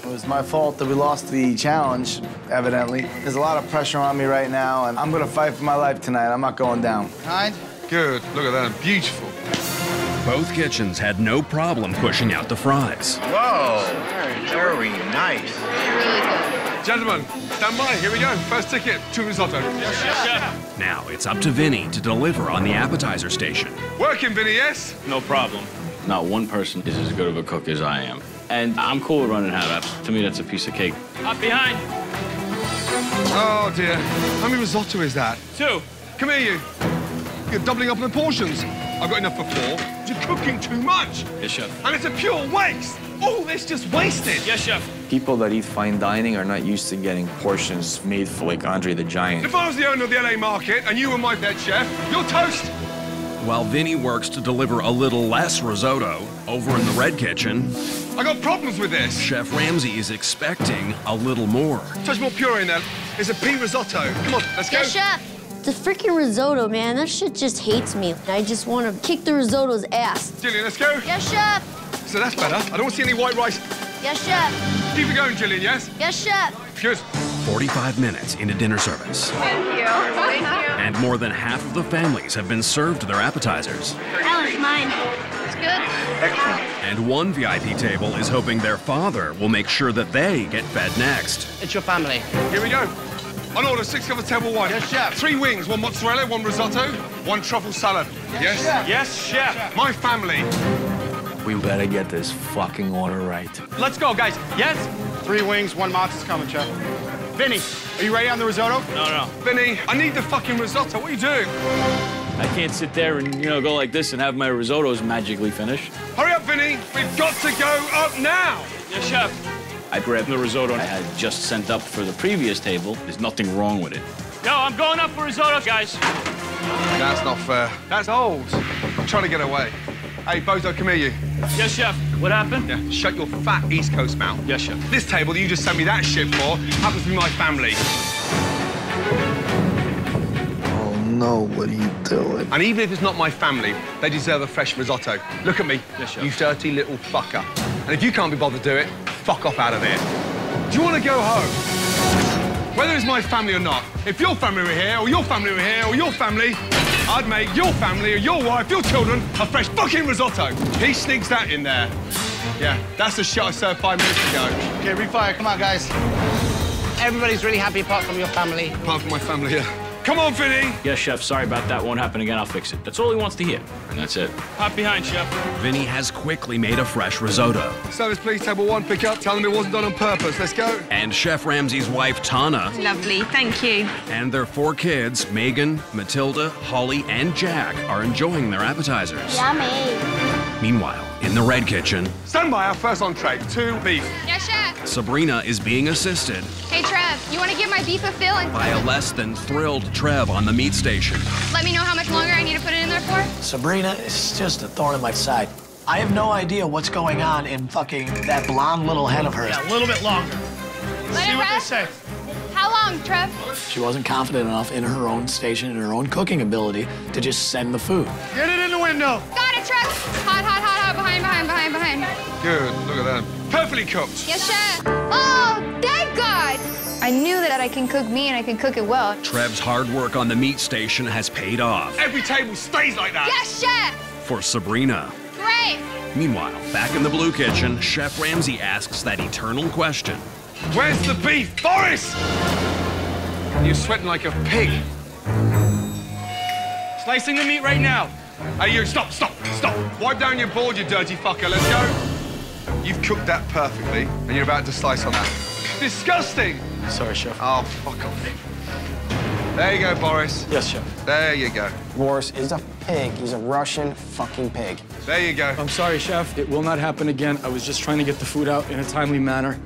It was my fault that we lost the challenge, evidently. There's a lot of pressure on me right now, and I'm gonna fight for my life tonight. I'm not going down. Kind. Good. Look at that. Beautiful. Both kitchens had no problem pushing out the fries. Whoa, very nice. Really good. Gentlemen, stand by. Here we go. First ticket to risotto. Now it's up to Vinny to deliver on the appetizer station. Working, Vinny, yes? No problem. Not one person is as good of a cook as I am. And I'm cool with running half. To me, that's a piece of cake. Up behind. Oh, dear. How many risotto is that? Two. Come here, you. You're doubling up on the portions. I've got enough for four. You're cooking too much. Yes, chef. And it's a pure waste. Oh, All this just wasted. Yes, chef. People that eat fine dining are not used to getting portions made for like Andre the Giant. If I was the owner of the LA market and you were my head chef, you're toast. While Vinny works to deliver a little less risotto, over in the Red Kitchen, I got problems with this. Chef Ramsay is expecting a little more. Touch more puree in there. It's a pea risotto. Come on, let's go. Yeah, chef. The freaking risotto, man, that shit just hates me. I just want to kick the risotto's ass. Jillian, let's go. Yes, chef. So that's better. I don't see any white rice. Yes, chef. Keep it going, Jillian, yes? Yes, chef. Good. 45 minutes into dinner service. Thank you. Thank you. And more than half of the families have been served their appetizers. That was mine. It's good. Excellent. And one VIP table is hoping their father will make sure that they get fed next. It's your family. Here we go. On order, six cover table one. Yes, chef. Three wings, one mozzarella, one risotto, one truffle salad. Yes? chef. Yes, chef. My family. We better get this fucking order right. Let's go, guys. Yes? Three wings, one mozz's coming, chef. Vinny, are you ready on the risotto? No, no. Vinny, I need the fucking risotto. What are you doing? I can't sit there and, you know, go like this and have my risottos magically finished. Hurry up, Vinny. We've got to go up now. Yes, chef. I grabbed the risotto I had just sent up for the previous table. There's nothing wrong with it. Yo, I'm going up for risotto, guys. That's not fair. That's old. I'm trying to get away. Hey, Bozo, come here, you. Yes, chef. What happened? Yeah, shut your fat East Coast mouth. Yes, chef. This table that you just sent me that shit for happens to be my family. Oh no, what are you doing? And even if it's not my family, they deserve a fresh risotto. Look at me, Yes, chef. you dirty little fucker. And if you can't be bothered to do it, fuck off out of here. Do you want to go home? Whether it's my family or not, if your family were here, or your family were here, or your family, I'd make your family or your wife, your children, a fresh fucking risotto. He sneaks that in there. Yeah, that's the shit I served five minutes ago. Okay, refire. Come on, guys. Everybody's really happy apart from your family. Apart from my family, yeah. Come on, Vinny. Yes, chef. Sorry about that. Won't happen again. I'll fix it. That's all he wants to hear. And that's it. Hop behind, chef. Vinny has quickly made a fresh risotto. Service, please, table one, pick up. Tell them it wasn't done on purpose. Let's go. And Chef Ramsay's wife, Tana, Lovely, thank you. and their four kids, Megan, Matilda, Holly, and Jack, are enjoying their appetizers. Yummy. Meanwhile, in the Red Kitchen, Stand by our first entree, two beef. Yes, chef. Sabrina is being assisted Hey, Trev, you want to give my beef a fill and by a less than thrilled Trev on the meat station. let me know how much longer I need to put it in there for? Sabrina is just a thorn in my side. I have no idea what's going on in fucking that blonde little head of hers. Yeah, a little bit longer. Let See it what they say. How long, Trev? She wasn't confident enough in her own station and her own cooking ability to just send the food. Get it in the window. Got it, Trev. Hot, hot, hot, hot. Behind, behind, behind, behind. Good, look at that. Perfectly cooked. Yes, chef. Oh, thank God. I knew that I can cook meat and I can cook it well. Trev's hard work on the meat station has paid off Every table stays like that. Yes, chef. for Sabrina. Great. Meanwhile, back in the blue kitchen, Chef Ramsay asks that eternal question. Where's the beef? Boris! You're sweating like a pig. Slicing the meat right now. Hey, you, stop, stop, stop. Wipe down your board, you dirty fucker. Let's go. You've cooked that perfectly, and you're about to slice on that. Disgusting! Sorry, Chef. Oh, fuck off. There you go, Boris. Yes, Chef. There you go. Boris is a pig. He's a Russian fucking pig. There you go. I'm sorry, Chef. It will not happen again. I was just trying to get the food out in a timely manner.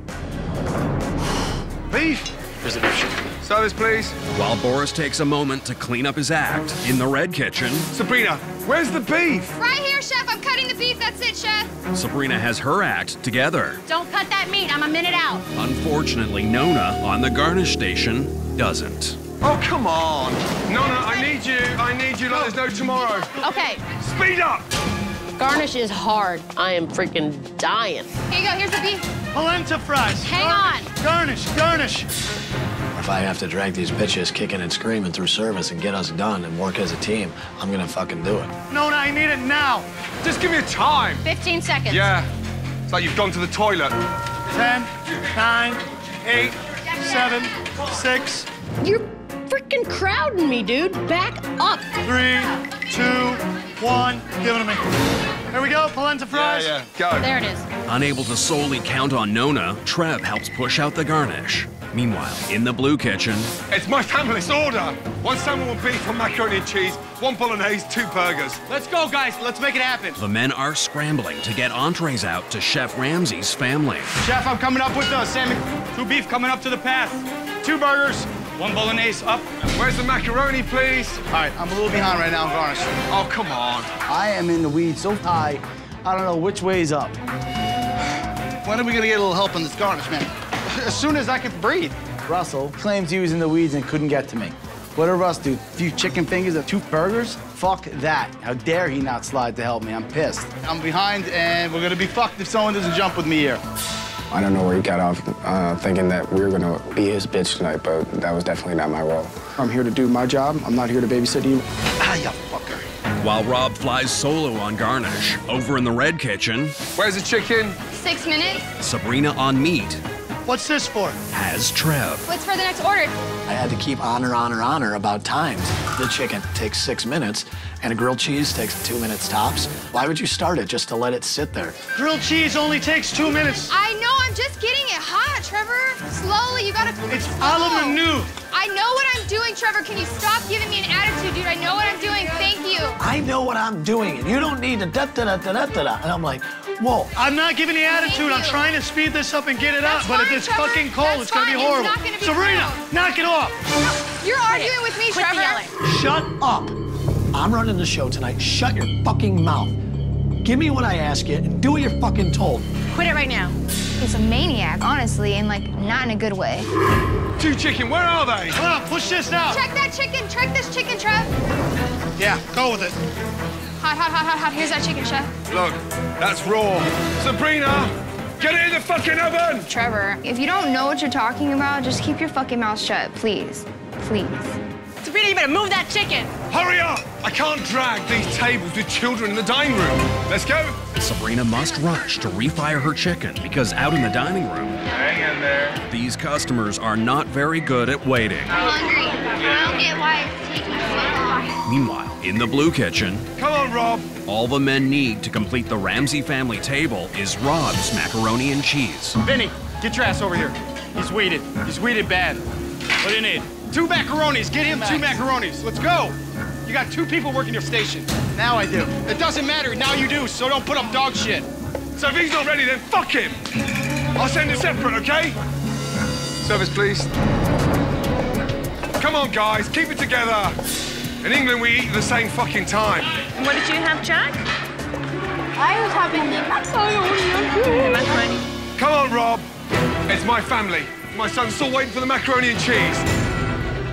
Beef! Here's the beef, Chef. Service, please. While Boris takes a moment to clean up his act, in the red kitchen, Sabrina, where's the beef? Right here, chef. I'm cutting the beef. That's it, chef. Sabrina has her act together. Don't cut that meat. I'm a minute out. Unfortunately, Nona on the garnish station doesn't. Oh, come on. Nona, I need you. I need you like there's no oh. tomorrow. Okay. Speed up! Garnish is hard. I am freaking dying. Here you go. Here's the beef. Polenta fries. Hang on. Garnish, garnish. If I have to drag these bitches kicking and screaming through service and get us done and work as a team, I'm gonna fucking do it. No, no, I need it now. Just give me a time. 15 seconds. Yeah. It's like you've gone to the toilet. Ten, nine, eight, seven, six, You're freaking crowding me, dude. Back up. three, two, one. Give it to me. Here we go. Polenta fries. Yeah, yeah, go. There it is. Unable to solely count on Nona, Trev helps push out the garnish. Meanwhile, in the blue kitchen, It's my family's order. One salmon, one beef, one macaroni and cheese, one bolognese, two burgers. Let's go, guys. Let's make it happen. the men are scrambling to get entrees out to Chef Ramsay's family. Chef, I'm coming up with the salmon. Two beef coming up to the path. Two burgers. One bolognese up. Where's the macaroni, please? All right, I'm a little behind right now on garnish. Oh, come on. I am in the weeds so high, I don't know which way's up. When are we gonna get a little help on this garnish, man? As soon as I can breathe. Russell claims he was in the weeds and couldn't get to me. What did Russ do? A few chicken fingers and two burgers? Fuck that. How dare he not slide to help me? I'm pissed. I'm behind, and we're gonna be fucked if someone doesn't jump with me here. I don't know where he got off uh, thinking that we were gonna be his bitch tonight, but that was definitely not my role. I'm here to do my job. I'm not here to babysit you. Ah, you fucker. While Rob flies solo on garnish, over in the red kitchen, Where's the chicken? Six minutes. Sabrina on meat What's this for? has Trev. What's for the next order? I had to keep honor, honor, honor about times. The chicken takes six minutes, and a grilled cheese takes two minutes tops. Why would you start it just to let it sit there? Grilled cheese only takes two minutes. I know, I'm just getting it hot, Trevor. Slowly, you gotta. It's slow. a la menu. I know what I'm doing, Trevor. Can you stop giving me an attitude, dude? I know what I'm doing. Thank you. I know what I'm doing, and you don't need to da da da da da da. da. And I'm like, whoa. I'm not giving the attitude. I'm trying to speed this up and get it That's up. But if fine, it's Trevor. fucking cold, That's it's gonna be horrible. not gonna be Sabrina, cold. knock it off. You're arguing with me, Quit the Trevor. yelling. Shut up. I'm running the show tonight. Shut your fucking mouth. Give me what I ask you and do what you're fucking told. Quit it right now. He's a maniac, honestly, and like not in a good way. Two chicken, where are they? Come on, push this now. Check that chicken. Check this chicken, Trev. Yeah, go with it. Hot, hot, hot, hot, hot. Here's that chicken, chef. Look, that's raw. Sabrina, get it in the fucking oven! Trevor, if you don't know what you're talking about, just keep your fucking mouth shut, please. Please. Sabrina, you better move that chicken. Hurry up! I can't drag these tables with children in the dining room. Let's go. Sabrina must rush to refire her chicken because out in the dining room, Hang in there. these customers are not very good at waiting. I'm hungry. I don't get why it's taking so long. Meanwhile, in the blue kitchen, Come on, Rob. all the men need to complete the Ramsay family table is Rob's macaroni and cheese. Vinny, get your ass over here. He's weeded. He's weeded bad. What do you need? Two macaronis. Get him two macaronis. Let's go. You got two people working your station. Now I do. It doesn't matter. Now you do, so don't put up dog shit. So if he's not ready, then fuck him. I'll send it separate, okay? Service, please. Come on, guys, keep it together. In England, we eat at the same fucking time. And What did you have, Jack? I was having the Macaroni. Come on, Rob. It's my family. My son's still waiting for the macaroni and cheese.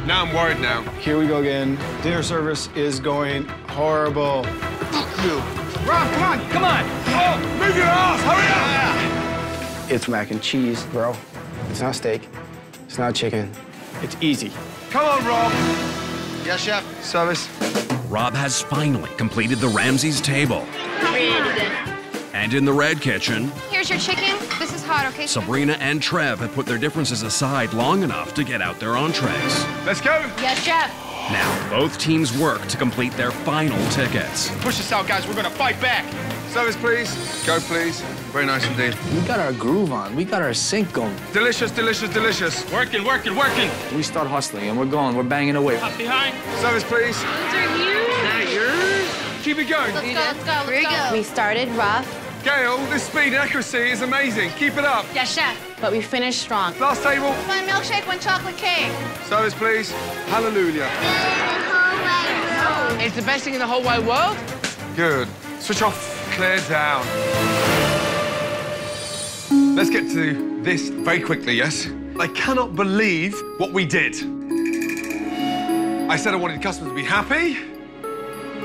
Now I'm worried now. Here we go again. Dinner service is going horrible. Fuck you. Rob, come on, come on. Oh, move your ass! Hurry up! It's mac and cheese, bro. It's not steak. It's not chicken. It's easy. Come on, Rob. Yes, chef. Service. Rob has finally completed the Ramsay's table. And in the red kitchen, Here's your chicken. This is hot, okay? Sabrina and Trev have put their differences aside long enough to get out their entrees. Let's go. Yes, chef. Now, both teams work to complete their final tickets. Push this out, guys. We're gonna fight back. Service, please. Go, please. Very nice indeed. We got our groove on. We got our sync going. Delicious, delicious, delicious. Working, working, working. We start hustling and we're going. We're banging away. Up behind. Service, please. Those are you. Keep it going. Let's go, let's go, let's go. We started rough, Gail, this speed and accuracy is amazing. Keep it up. yes, chef, but we finished strong. Last table. One milkshake, one chocolate cake. Service, please. Hallelujah. It's the best thing in the whole wide world? Good. Switch off, clear down. Let's get to this very quickly, yes? I cannot believe what we did. I said I wanted customers to be happy.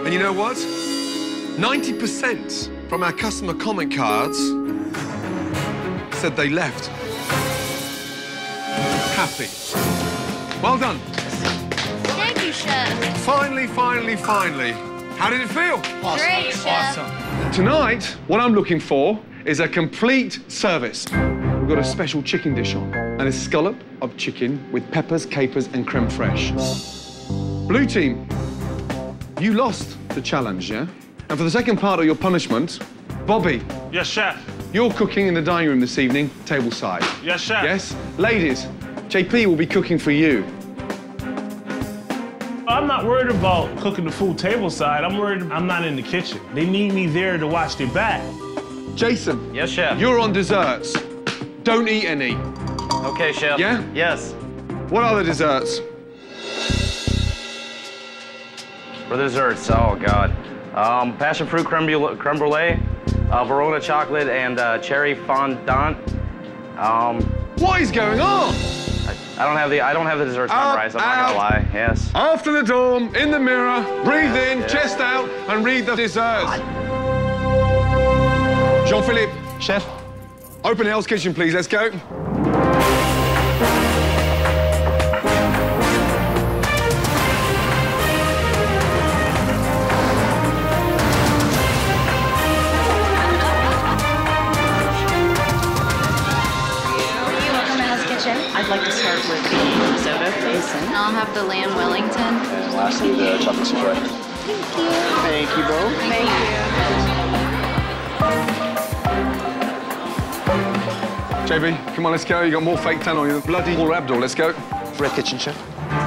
And you know what? 90% from our customer comment cards said they left happy. Well done. Thank you, chef. Finally, finally, finally. How did it feel? Great, chef. Tonight, what I'm looking for is a complete service. We've got a special chicken dish on. and a scallop of chicken with peppers, capers, and creme fraiche. Blue team, you lost the challenge, yeah? And for the second part of your punishment, Bobby. Yes, chef. You're cooking in the dining room this evening, table side. Yes, chef. Yes? Ladies, JP will be cooking for you. I'm not worried about cooking the food table side. I'm worried I'm not in the kitchen. They need me there to watch their back. Jason. Yes, chef. You're on desserts. Don't eat any. Okay, chef. Yeah? Yes. What are the desserts? For desserts, oh God. Um, passion fruit creme brulee, creme brulee uh, Valrhona chocolate, and uh, cherry fondant. Um, what is going on? I, I don't have the I don't have the desserts memorized. I'm not gonna lie. Yes. After the dorm, in the mirror, breathe in, yeah. chest out, and read the desserts. Jean-Philippe. Chef. Open Hell's Kitchen, please. Let's go. Please. I'll have the lamb Wellington. And lastly, the chocolate souffle. Thank you. Thank you, Bo. Thank you. JP, come on, let's go. You got more fake tan on you. Bloody Paul Abdul, let's go. Red Kitchen, chef.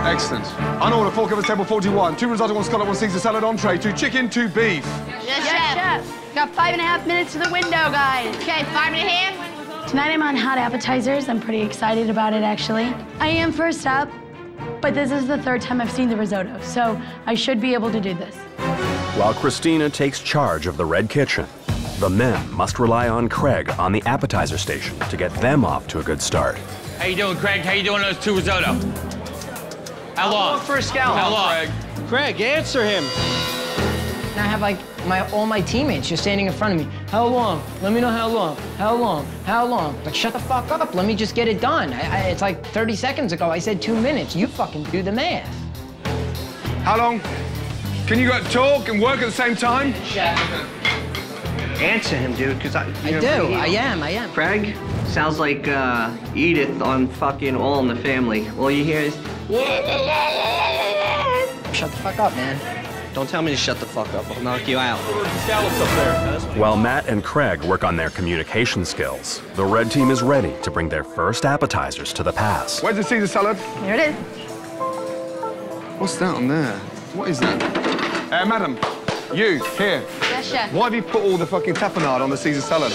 Excellent. On order, four covers, table 41. Two risotto, one scallop, one Caesar salad entree, two chicken, two beef. Yes, chef. Got five and a half minutes to the window, guys. Okay, five and a half. Tonight I'm on hot appetizers. I'm pretty excited about it, actually. I am first up, but this is the third time I've seen the risotto, so I should be able to do this. While Christina takes charge of the Red Kitchen, the men must rely on Craig on the appetizer station to get them off to a good start. How you doing, Craig? How you doing those two risotto? How long? for a scallop. How long? Craig. Craig, answer him. And I have like my all my teammates just standing in front of me. How long? Let me know how long. How long? How long? Like shut the fuck up. Let me just get it done. I, I, it's like 30 seconds ago. I said two minutes. You fucking do the math. How long? Can you go talk and work at the same time? Answer him, dude, because I. I do. I am. I am. Craig, sounds like uh, Edith on fucking All in the Family. All you hear is. Shut the fuck up, man. Don't tell me to shut the fuck up. I'll knock you out. Scallops up there. While Matt and Craig work on their communication skills, the red team is ready to bring their first appetizers to the pass. Where's the Caesar salad? Here it is. What's that on there? What is that? Uh, madam, you, here. Yes, chef. Why have you put all the fucking tapenade on the Caesar salad?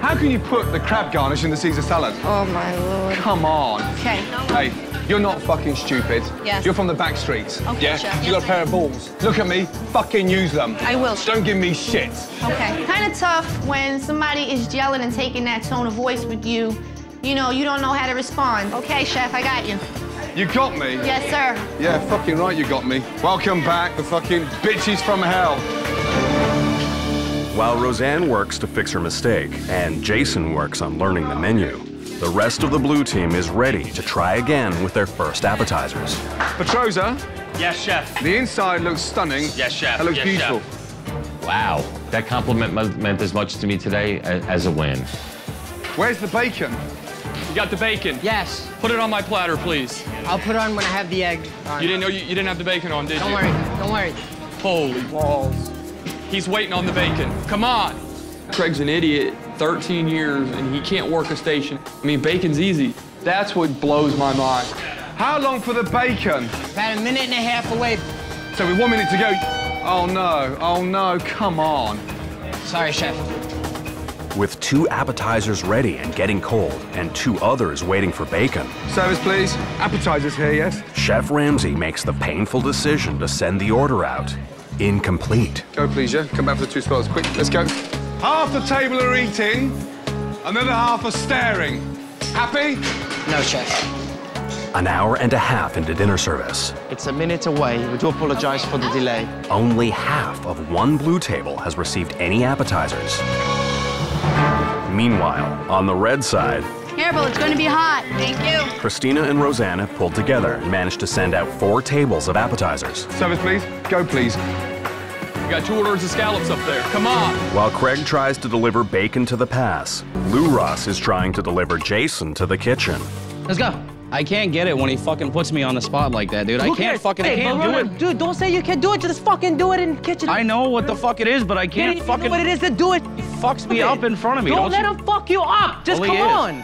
How can you put the crab garnish in the Caesar salad? Oh, my lord. Come on. Okay. Hey, you're not fucking stupid. Yes. You're from the back streets. Oh, okay, yeah? chef. You got a pair of balls. Look at me. Fucking use them. I will. Don't give me shit. Okay. Kind of tough when somebody is yelling and taking that tone of voice with you. You know, you don't know how to respond. Okay, chef, I got you. You got me? Yes, sir. Yeah, fucking right, you got me. Welcome back, the fucking bitches from hell. While Roseanne works to fix her mistake and Jason works on learning the menu, the rest of the blue team is ready to try again with their first appetizers. Petroza? Yes, chef. the inside looks stunning. Yes, chef. That looks Yes, beautiful. Wow, that compliment meant as much to me today as a win. Where's the bacon? You got the bacon? Yes. Put it on my platter, please. I'll put it on when I have the egg. On. You didn't know you, you didn't have the bacon on, did you? Don't worry. Don't worry. Holy balls. He's waiting on the bacon. Come on. Craig's an idiot. 13 years and he can't work a station. I mean, bacon's easy. That's what blows my mind. How long for the bacon? About a minute and a half away. So with one minute to go. Oh no, oh no, come on. Sorry, chef. With two appetizers ready and getting cold, and two others waiting for bacon, Service, please. Appetizers here, yes? Chef Ramsay makes the painful decision to send the order out incomplete. Go, please, yeah? Come back for the two spots. Quick, let's go. Half the table are eating, another half are staring. Happy? No, chef. An hour and a half into dinner service, It's a minute away. We do apologize for the delay. only half of one blue table has received any appetizers. Meanwhile, on the red side, Careful, it's going to be hot. Thank you. Christina and Rosanna pulled together and managed to send out four tables of appetizers. Service, please. Go, please. You got two orders of scallops up there. Come on. While Craig tries to deliver bacon to the pass, Louross is trying to deliver Jason to the kitchen. Let's go. I can't get it when he fucking puts me on the spot like that, dude. I can't cares? fucking, I Hey, can't do it. Dude, don't say you can't do it. Just fucking do it in the kitchen. I know what the fuck it is, but I can't don't fucking. know what it is to do it. He fucks me Okay. up in front of me. Don't, Don't, let you? him fuck you up. Just Well, come on.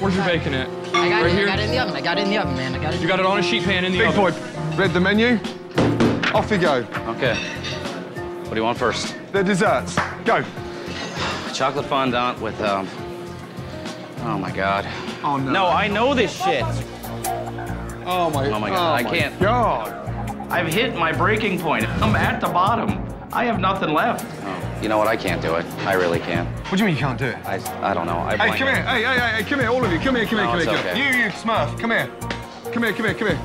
Where's your bacon at? I got right it. here. I got it in the oven. I got it in the oven, man. I got it. You got it on a sheet pan in the Big oven. boy, read the menu. Off you go. Okay. What do you want first? The desserts. Go. Chocolate fondant with um. Oh my god. Oh no. No, I know this shit. Oh my. God. Oh my god. I my can't. God. I've hit my breaking point. I'm at the bottom. I have nothing left. Oh, you know what? I can't do it. I really can't. What do you mean you can't do it? I, I don't know. I Hey, come it. here. Hey, hey, hey, come here, all of you. Come here, come here, No, come here, okay. here. You, you, Smurf, come here. Come here, come here, come here.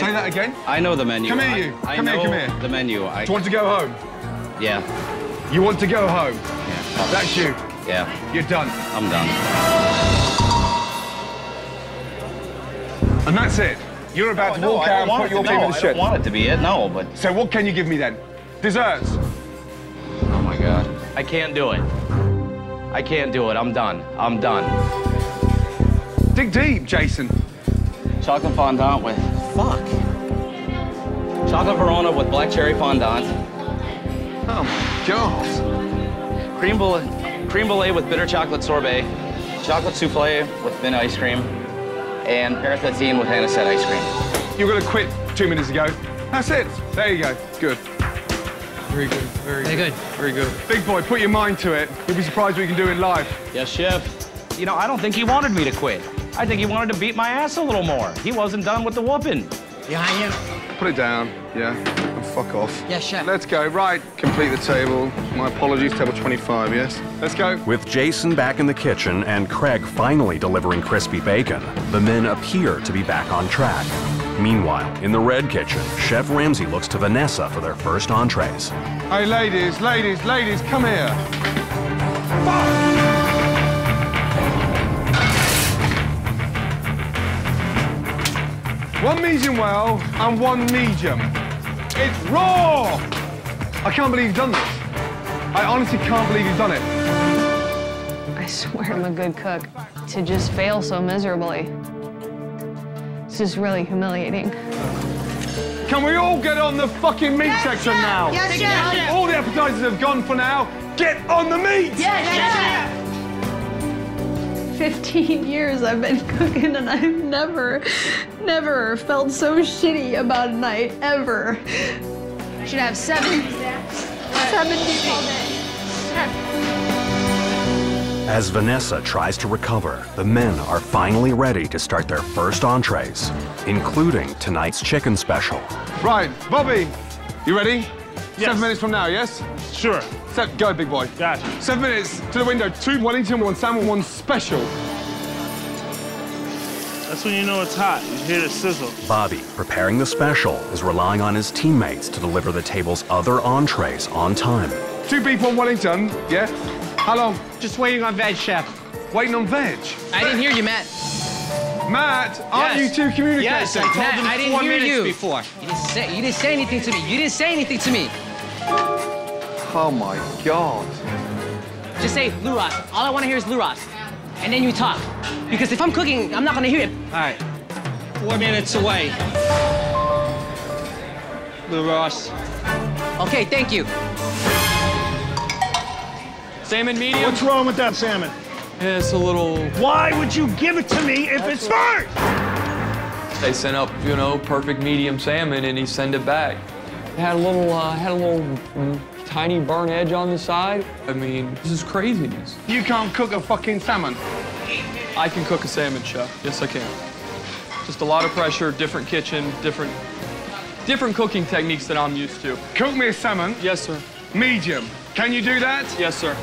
Say that again. I know the menu. Come here, I- you. I Come here, come here. The menu. I, Do you want to go home? yeah. You want to go home? Yeah. That's you. Yeah. You're done. I'm done. And that's it. You're about to walk I out and put your team no, in the I shit. don't want it to be it. No, but So what can you give me then? Desserts. oh my god, I can't do it. I can't do it. I'm done. I'm done. Dig deep, Jason. Chocolate fondant with fuck. Chocolate Valrhona with black cherry fondant. Oh my God. Cream brulee, cream brulee with bitter chocolate sorbet. Chocolate souffle with thin ice cream. And parathlatine with anisette ice cream. You were gonna quit two minutes ago. That's it. There you go. Good. Very good. Very, Very good. Very good. Big boy, put your mind to it. You'll be surprised what you can do in life. Yes, chef. You know, I don't think he wanted me to quit. I think he wanted to beat my ass a little more. He wasn't done with the whooping. Yeah, I am. Put it down. Yeah. And fuck off. Yes, chef. Let's go. Right. Complete the table. My apologies. Table 25. Yes. Let's go. With Jason back in the kitchen and Craig finally delivering crispy bacon, the men appear to be back on track. Meanwhile, in the red kitchen, Chef Ramsay looks to Vanessa for their first entrees. Hey, ladies, ladies, ladies, come here. One medium well and one medium. It's raw! I can't believe you've done this. I honestly can't believe you've done it. I swear I'm a good cook. To just fail so miserably. It's just really humiliating. Can we all get on the fucking meat section now? Yes, chef. All the appetizers have gone for now. Get on the meat! Yes, yes, Yes, 15 years I've been cooking and I've never, never felt so shitty about a night, ever. Should have seven, seven As Vanessa tries to recover, the men are finally ready to start their first entrees, including tonight's chicken special. Right, Bobby, you ready? Seven minutes from now, yes? Sure. Set, go, big boy. Gotcha. Seven minutes to the window. Two Wellington, one salmon, one special. That's when you know it's hot. You hear the sizzle. Bobby, preparing the special, is relying on his teammates to deliver the table's other entrees on time. Two beef, one Wellington, yeah? How long? Just waiting on veg, chef. Waiting on veg. I didn't hear you, Matt. Matt, aren't Yes. you two communicating? Yes, I told Matt, them I didn't four hear minutes you. before. You didn't say. You didn't say anything to me. You didn't say anything to me. Oh my God. Just say Louross. All I want to hear is Louross, and then you talk. Because if I'm cooking, I'm not gonna hear it. All right. Four minutes away. Louross. Okay, thank you. Salmon medium. What's wrong with that salmon? Yeah, it's a little. Why would you give it to me if it's burnt? They sent up, you know, perfect medium salmon, and he sent it back. It had a little, uh, had a little mm, tiny burn edge on the side. I mean, this is craziness. You can't cook a fucking salmon. I can cook a salmon, chef. Yes, I can. Just a lot of pressure, different kitchen, different, different cooking techniques that I'm used to. Cook me a salmon. Yes, sir. Medium. Can you do that? Yes, sir.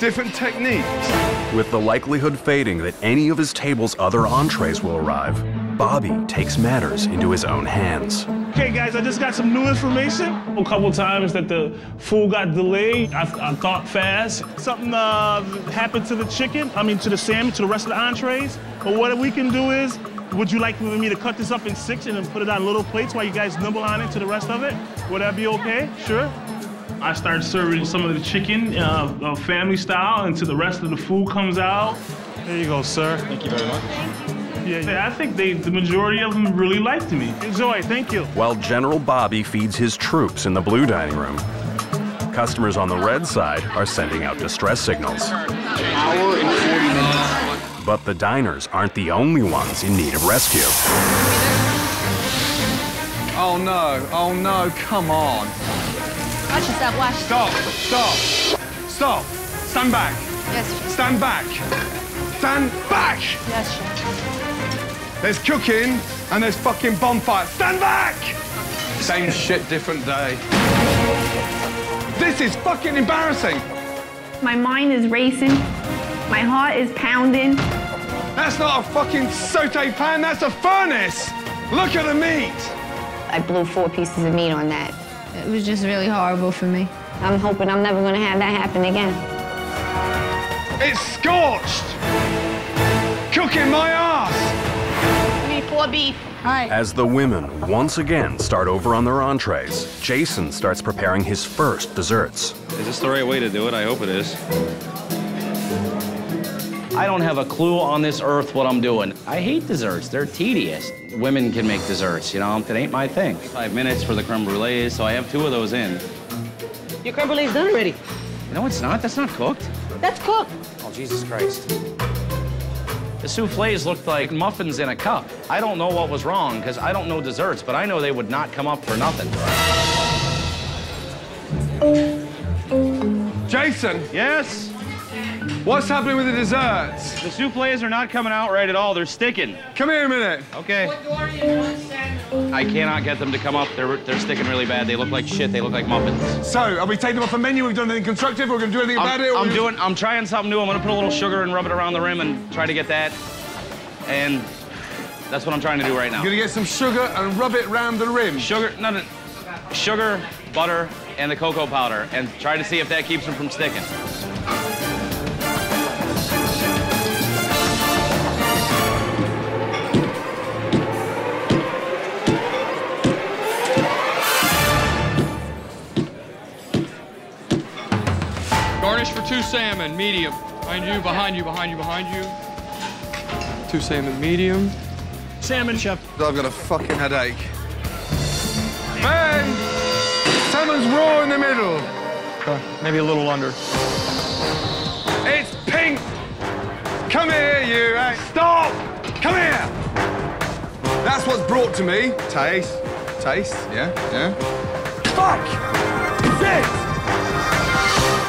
Different techniques. With the likelihood fading that any of his table's other entrees will arrive, Bobby takes matters into his own hands. Okay, guys, I just got some new information. A couple times that the food got delayed. I, I caught fast. Something uh, happened to the chicken, I mean, to the salmon, to the rest of the entrees. But what we can do is, would you like me to cut this up in six and then put it on little plates while you guys nibble on it to the rest of it? Would that be okay? Sure? I start serving some of the chicken uh, uh, family style until the rest of the food comes out. There you go, sir. Thank you very much. Yeah, I think they, the majority of them really liked me. Enjoy, thank you. While General Bobby feeds his troops in the blue dining room, customers on the red side are sending out distress signals. Hour and 40 minutes. But the diners aren't the only ones in need of rescue. Oh no, oh no, come on. Watch yourself, watch. Stop, stop, stop. Stand back. Yes, chef. Stand back. Stand back. Yes, chef. There's cooking and there's fucking bonfire. Stand back! Same shit, different day. This is fucking embarrassing. My mind is racing. My heart is pounding. That's not a fucking saute pan, that's a furnace. Look at the meat. I blew four pieces of meat on that. It was just really horrible for me. I'm hoping I'm never gonna have that happen again. It's scorched. Cooking my ass. I need four beef. As the women once again start over on their entrees, Jason starts preparing his first desserts. Is this the right way to do it? I hope it is. I don't have a clue on this earth what I'm doing. I hate desserts. They're tedious. Women can make desserts, you know? It ain't my thing. Five minutes for the creme brulees, so I have two of those in. Your creme brulee's done already. No, it's not. That's not cooked. That's cooked. Oh, Jesus Christ. The souffles looked like muffins in a cup. I don't know what was wrong, because I don't know desserts, but I know they would not come up for nothing. Jason. Yes? What's happening with the desserts? The souffles are not coming out right at all. They're sticking. Come here a minute. Okay. I cannot get them to come up. They're, they're sticking really bad. They look like shit. They look like muffins. So, are we taking them off the menu? We've done anything constructive? We're going to do anything about I'm, it? I'm we- doing. I'm trying something new. I'm gonna put a little sugar and rub it around the rim and try to get that. And that's what I'm trying to do right now. You're going to get some sugar and rub it around the rim. Sugar, no, no, sugar, butter, and the cocoa powder, and try to see if that keeps them from sticking. Garnish for two salmon, medium. Behind you, behind you, behind you, behind you. Two salmon, medium. Salmon, chef. I've got a fucking headache. Ben! Salmon's raw in the middle. Uh, maybe a little under. It's pink! Come here, you! Hey, stop! Come here! That's what's brought to me. Taste. Taste, yeah, yeah. Fuck! Shit!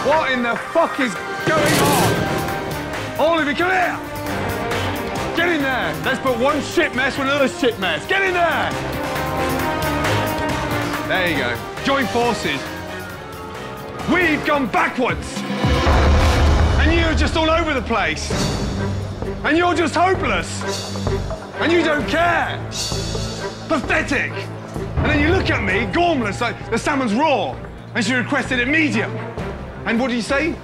What in the fuck is going on? You, come here! Get in there! Let's put one shit mess with another shit mess. Get in there! There you go. Join forces. We've gone backwards. And you're just all over the place. And you're just hopeless. And you don't care. Pathetic. And then you look at me, gormless, like the salmon's raw. And she requested it medium. And what do you say?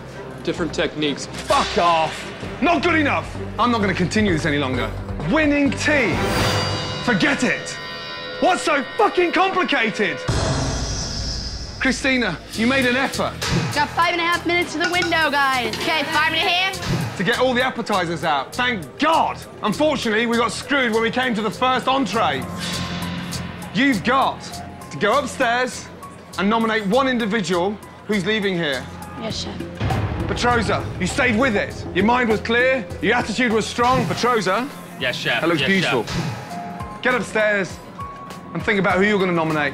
Different techniques. Fuck off. Not good enough. I'm not going to continue this any longer. Winning team. Forget it. What's so fucking complicated? Christina, you made an effort Got five and a half minutes to the window, guys. Okay, five and a half. to get all the appetizers out. Thank God. Unfortunately, we got screwed when we came to the first entree. You've got to go upstairs and nominate one individual who's leaving here. Yes, chef. Petroza, you stayed with it. Your mind was clear, your attitude was strong. Petroza? Yes, chef. that looks yes, beautiful. Chef. Get upstairs and think about who you're going to nominate.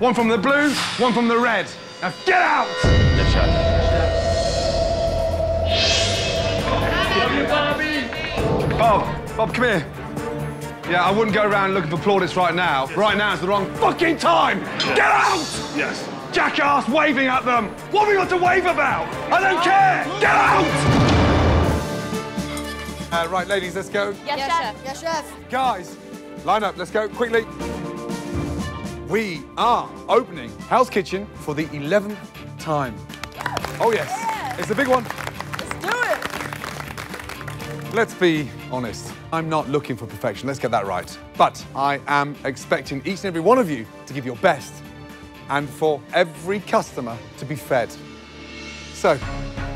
One from the blue, one from the red. Now get out! Yes, chef. Bob, Bob, come here. Yeah, I wouldn't go around looking for plaudits right now. Right now is the wrong fucking time. Get out! Yes. Jackass waving at them. What have we got to wave about? I don't care. Get out! Uh, right, ladies, let's go. Yes, chef. Yes, chef. Guys, line up. Let's go quickly. We are opening Hell's Kitchen for the 11th time. Oh, yes. Yeah. It's a big one. Let's do it. Let's be honest. I'm not looking for perfection. Let's get that right. But I am expecting each and every one of you to give your best. And for every customer to be fed. So,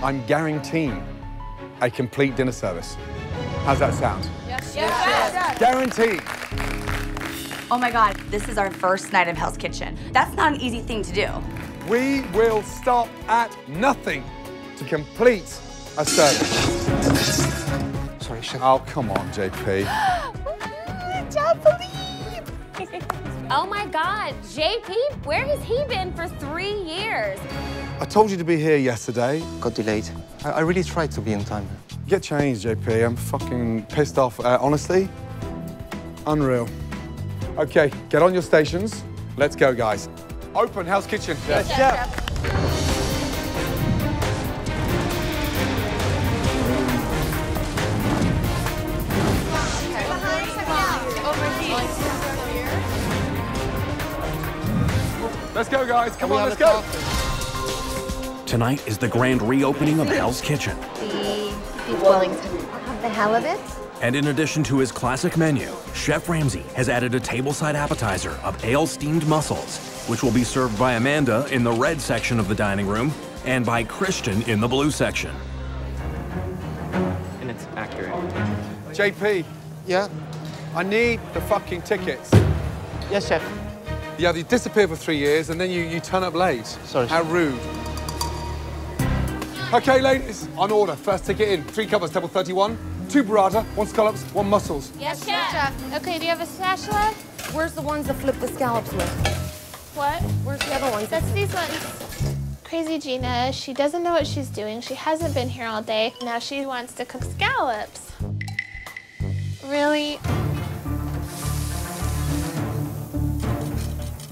I'm guaranteeing a complete dinner service. How's that sound? Yes, yes. yes. Guaranteed. Oh my God, this is our first night of Hell's Kitchen. That's not an easy thing to do. We will stop at nothing to complete a service. Sorry, Chef. Oh, come on, JP. Oh my God, JP, where has he been for three years? I told you to be here yesterday. Got delayed. I, I really tried to be on time. Get changed, JP. I'm fucking pissed off. Uh, honestly, unreal. Okay, get on your stations. Let's go, guys. Open Hell's Kitchen. Yes, chef. Let's go, guys. Come on, let's go. Tonight is the grand reopening of Hell's Kitchen. The beef Wellington. I'll have the halibut. And in addition to his classic menu, Chef Ramsay has added a tableside appetizer of ale steamed mussels, which will be served by Amanda in the red section of the dining room and by Christian in the blue section. And it's accurate. JP. Yeah? I need the fucking tickets. Yes, chef. Yeah, you disappear for three years and then you, you turn up late. Sorry. How rude. Okay, ladies, on order. First ticket in. Three covers, table 31. Two burrata, one scallops, one mussels. Yes, chef. Okay, do you have a spatula? Where's the ones that flip the scallops with? What? Where's the other ones? That's these ones. Crazy Gina, she doesn't know what she's doing. She hasn't been here all day. Now she wants to cook scallops. Really?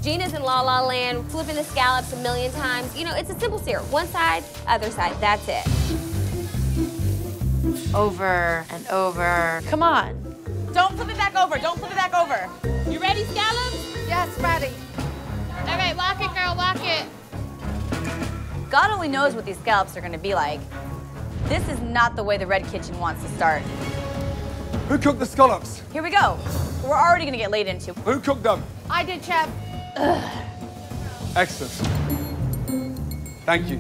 Gina's in La La Land, flipping the scallops a million times. You know, it's a simple sear. One side, other side, that's it. Over and over. Come on. Don't flip it back over. Don't flip it back over. You ready, scallops? Yes, ready. All right, lock it, girl, lock it. God only knows what these scallops are gonna be like. This is not the way the Red Kitchen wants to start. Who cooked the scallops? Here we go. We're already gonna get laid into. Who cooked them? I did, chef. Excellent. Thank you.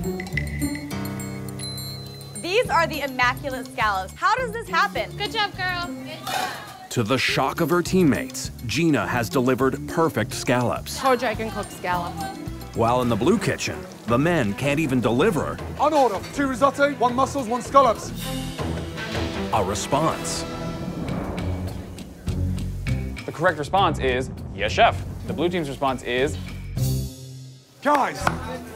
These are the immaculate scallops. How does this happen? Good job, girl. To the shock of her teammates, Gina has delivered perfect scallops. Told you I can cook scallops. While in the blue kitchen, the men can't even deliver On order. Two risotto, one mussels, one scallops. a response. The correct response is yes, chef. The blue team's response is Guys.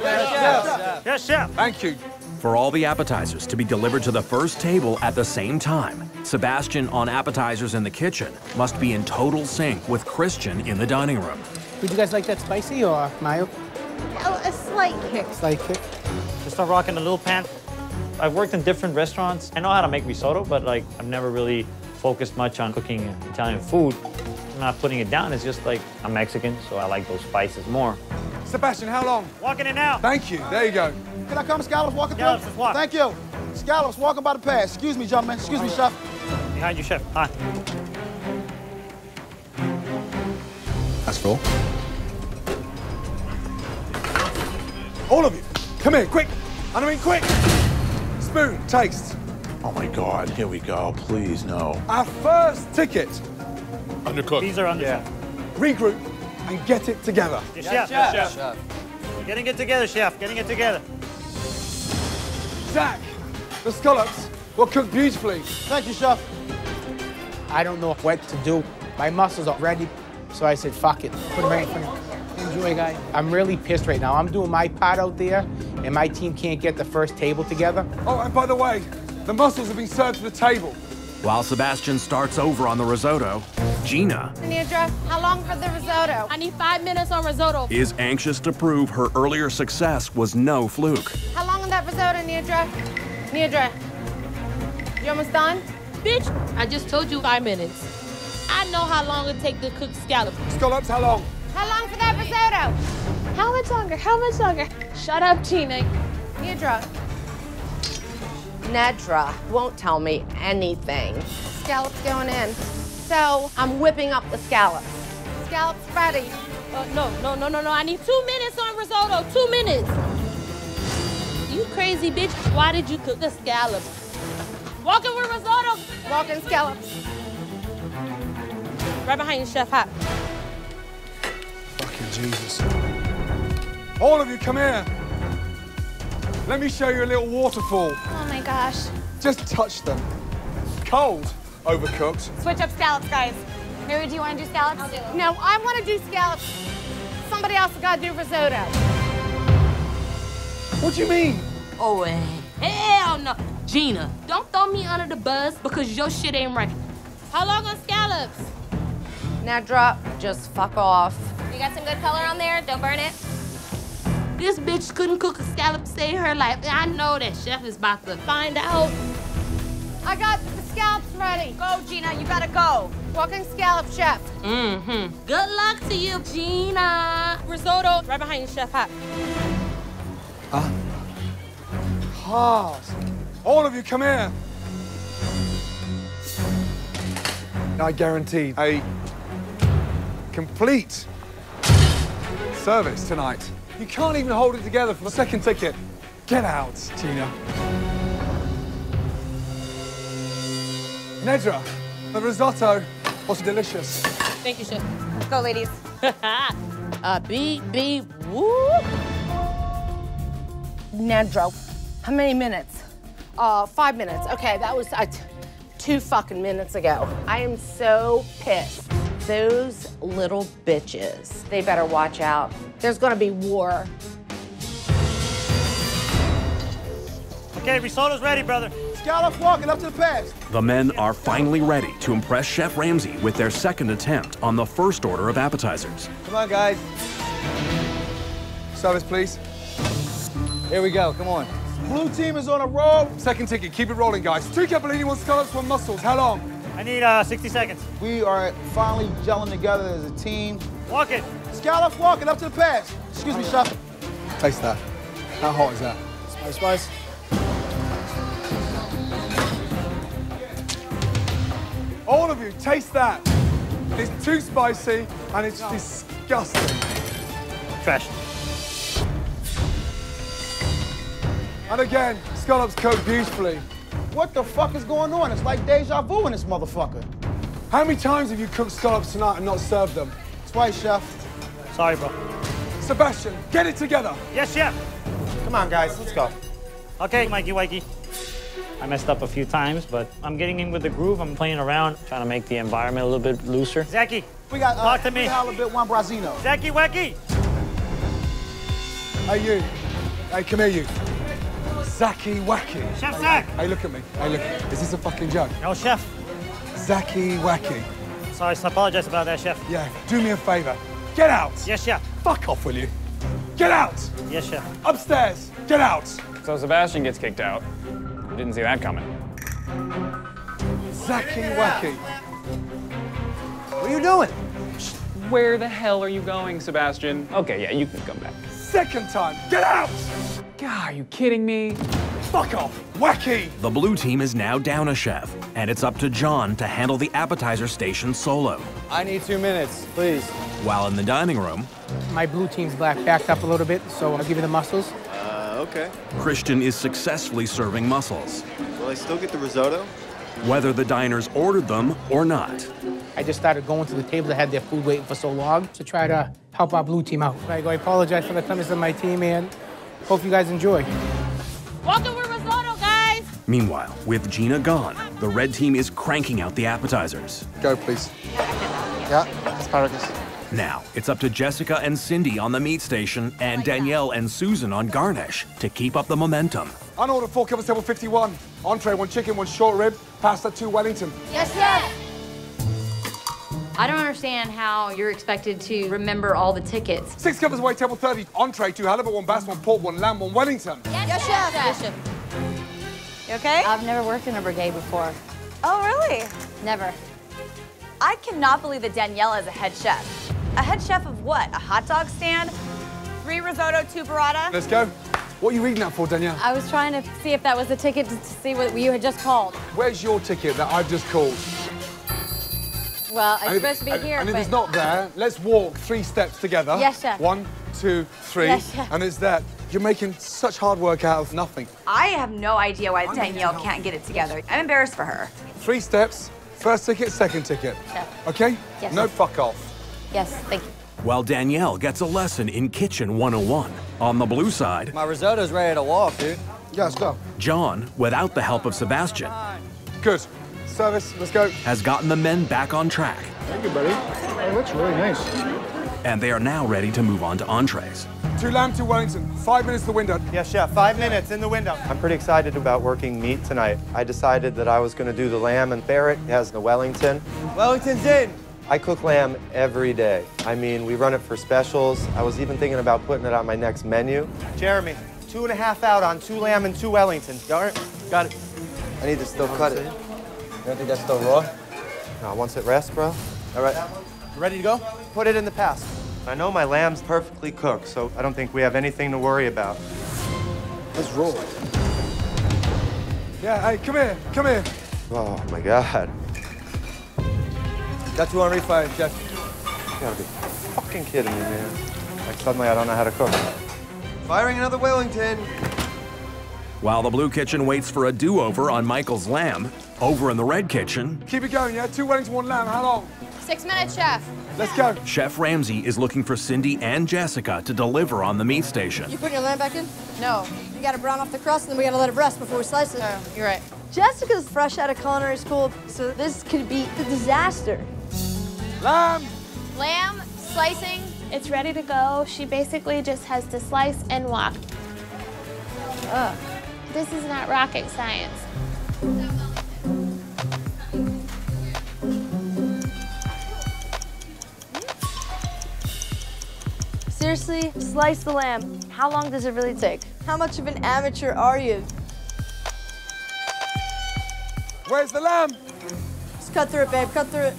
Yes, chef. Thank you. For all the appetizers to be delivered to the first table at the same time, Sebastian on appetizers in the kitchen must be in total sync with Christian in the dining room. Would you guys like that spicy or mild? Oh, a slight kick. Slight kick. Just start rocking the little pan. I've worked in different restaurants. I know how to make risotto, but like I've never really focused much on cooking Italian food. I'm not putting it down. It's just like I'm Mexican, so I like those spices more. Sebastian, how long? Walking in now. Thank you. There you go. Can I come, Scallops, walking Scallops, through? let's walk. Thank you. Scallops, walking by the pass. Excuse me, gentlemen. Excuse me, chef. Behind you, chef. Hi. That's full. All of you, come here, quick. I mean, quick. Spoon, taste. Oh my God, here we go. Please, no. Our first ticket. Undercooked. These are under. chef. Regroup and get it together. Yes, chef. Yes, chef. Getting it together, chef. Getting it together. Zach, the scallops were cooked beautifully. Thank you, chef. I don't know what to do. My muscles are ready, so I said, fuck it. Put them right in front of you. Enjoy, guys. I'm really pissed right now. I'm doing my part out there, and my team can't get the first table together. Oh, and by the way, the mussels have been served to the table. While Sebastian starts over on the risotto, Gina Nedra, how long for the risotto? I need five minutes on risotto. is anxious to prove her earlier success was no fluke. How long on that risotto, Nedra? Nedra, you almost done? Bitch, I just told you five minutes. I know how long it take to cook scallops. Scallops, how long? How long for that risotto? How much longer? How much longer? Shut up, Gina. Nidra, Nedra won't tell me anything. scallops going in. So I'm whipping up the scallops. scallops ready. Uh, no, no, no, no, no. I need two minutes on risotto. Two minutes. You crazy bitch. Why did you cook the scallops? Walking with risotto. Walking scallops. Right behind you, Chef Hot. Fucking Jesus. All of you, come here. Let me show you a little waterfall. Oh my gosh. Just touch them. Cold, overcooked. Switch up scallops, guys. Mary, do you want to do scallops? I'll do them. No, I want to do scallops. Somebody else has got to do risotto. What do you mean? Oh, eh, hell no. Gina, don't throw me under the bus because your shit ain't right. How long on scallops? Now drop, just fuck off. You got some good color on there? Don't burn it. This bitch couldn't cook a scallop save her life. I know that chef is about to find out. I got the scallops ready. Go, Gina, you gotta go. Walking scallop chef. Mm-hmm. Good luck to you, Gina. Risotto right behind you, Chef Hot. Ah. Heart. All of you, come here. I guarantee a complete service tonight. You can't even hold it together for the second ticket. Get out, Gina. Nedra, the risotto was delicious. Thank you, Chef. Let's go, ladies. uh, beep, beep, woo. Nedro, how many minutes? Uh, five minutes. Okay, that was uh, t- two fucking minutes ago. I am so pissed. Those little bitches, they better watch out. There's gonna be war. Okay, risotto's ready, brother. Scallops walking up to the pass. The men are finally ready to impress Chef Ramsay with their second attempt on the first order of appetizers. Come on, guys. Service, please. Here we go, come on. Blue team is on a roll. Second ticket, keep it rolling, guys. Two capellini, one scallops, one mussels. How long? I need uh, 60 seconds. We are finally gelling together as a team. Walk it. Scallops walking up to the pass. Excuse me, chef. Taste that. How hot is that? Spice, spice. All of you, taste that. It's too spicy and it's disgusting. Trash. And again, scallops cooked beautifully. What the fuck is going on? It's like deja vu in this motherfucker. How many times have you cooked scallops tonight and not served them? Twice, chef. Sorry, bro. Sebastian, get it together. Yes, chef. Come on, guys, let's go. Okay, Mikey Wakey. I messed up a few times, but I'm getting in with the groove. I'm playing around, trying to make the environment a little bit looser. Zaki, We got uh, Talk to me. three halibut, one branzino. Zaki Wacky. Hey, you. Hey, come here, you. Zaki Wacky. Chef hey, Zach. Hey, look at me. Hey, look. Is this a fucking joke? No, chef. Zaki Wacky. Sorry, I apologize about that, chef. Yeah, do me a favor. Get out. Yes, chef. Fuck off, will you? Get out. Yes, chef. Upstairs. Get out. So Sebastian gets kicked out. Didn't see that coming. Zaki Wacky. What are you doing? Where the hell are you going, Sebastian? Okay, yeah, you can come back. Second time. Get out. God, are you kidding me? Fuck off. Wacky. The blue team is now down a chef, and it's up to John to handle the appetizer station solo. I need two minutes, please. While in the dining room, My blue team's black backed up a little bit, so I'll give you the mussels. Okay. Christian is successfully serving mussels, Will I still get the risotto? whether the diners ordered them or not. I just started going to the tables that had their food waiting for so long to try to help our blue team out. I go, I apologize for the clemency of my team, and hope you guys enjoy. Walking with risotto, guys. Meanwhile, with Gina gone, the red team is cranking out the appetizers. Go, please. Yeah, asparagus. Now, it's up to Jessica and Cindy on the meat station and Danielle and Susan on garnish to keep up the momentum. Unordered four covers table 51. Entree, one chicken, one short rib, pasta, two Wellington. Yes, yes. I don't understand how you're expected to remember all the tickets. Six covers away, table 30. Entree, two halibut, one bass, one pork, one lamb, one Wellington. Yes, chef. Yes, chef. You okay? I've never worked in a brigade before. Oh, really? Never. I cannot believe that Danielle is a head chef. A head chef of what? A hot dog stand? Three risotto, two burrata? Let's go. What are you reading that for, Danielle? I was trying to see if that was the ticket to see what you had just called. Where's your ticket that I've just called? Well, it's And if- supposed to be and- here, And if it's not there, let's walk three steps together. Yes, chef. One, two, three. Yes, chef. And it's there. You're making such hard work out of nothing. I have no idea why Danielle can't get it together. I'm embarrassed for her. Three steps. First ticket, second ticket. Chef. Okay? Yes. No fuck off. Yes, thank you. While Danielle gets a lesson in Kitchen 101. On the blue side, My risotto's ready to walk, dude. Yeah, let's go. John, without the help of Sebastian, Good. Service, let's go. has gotten the men back on track. Thank you, buddy. That looks really nice. And they are now ready to move on to entrees. Two lamb, two Wellington. Five minutes to the window. Yes, chef. Five minutes in the window. I'm pretty excited about working meat tonight. I decided that I was going to do the lamb, and Barret has the Wellington. Wellington's in. I cook lamb every day. I mean, we run it for specials. I was even thinking about putting it on my next menu. Jeremy, two and a half out on two lamb and two Wellington. Got it? Got it. I need to still cut it. You don't think that's still raw? No, once it rests, bro. All right. Ready to go? Put it in the past. I know my lamb's perfectly cooked, so I don't think we have anything to worry about. Let's roll. Yeah, hey, come here, come here. Oh my god. Got two on refire, Jeff. You gotta be fucking kidding me, man. Like suddenly I don't know how to cook. Firing another Wellington. While the blue kitchen waits for a do-over on Michael's lamb, over in the red kitchen, Keep it going, yeah? Two Wellington, one lamb. How long? Six minutes, chef. Let's go. Chef Ramsay is looking for Cindy and Jessica to deliver on the meat station. You putting your lamb back in? No. You gotta brown off the crust, and then we gotta let it rest before we slice it. Oh, you're right. Jessica's fresh out of culinary school, so this could be a disaster. Lamb! Lamb, slicing, it's ready to go. She basically just has to slice and walk. Ugh. This is not rocket science. Seriously, slice the lamb. How long does it really take? How much of an amateur are you? Where's the lamb? Just cut through it, babe. Cut through it.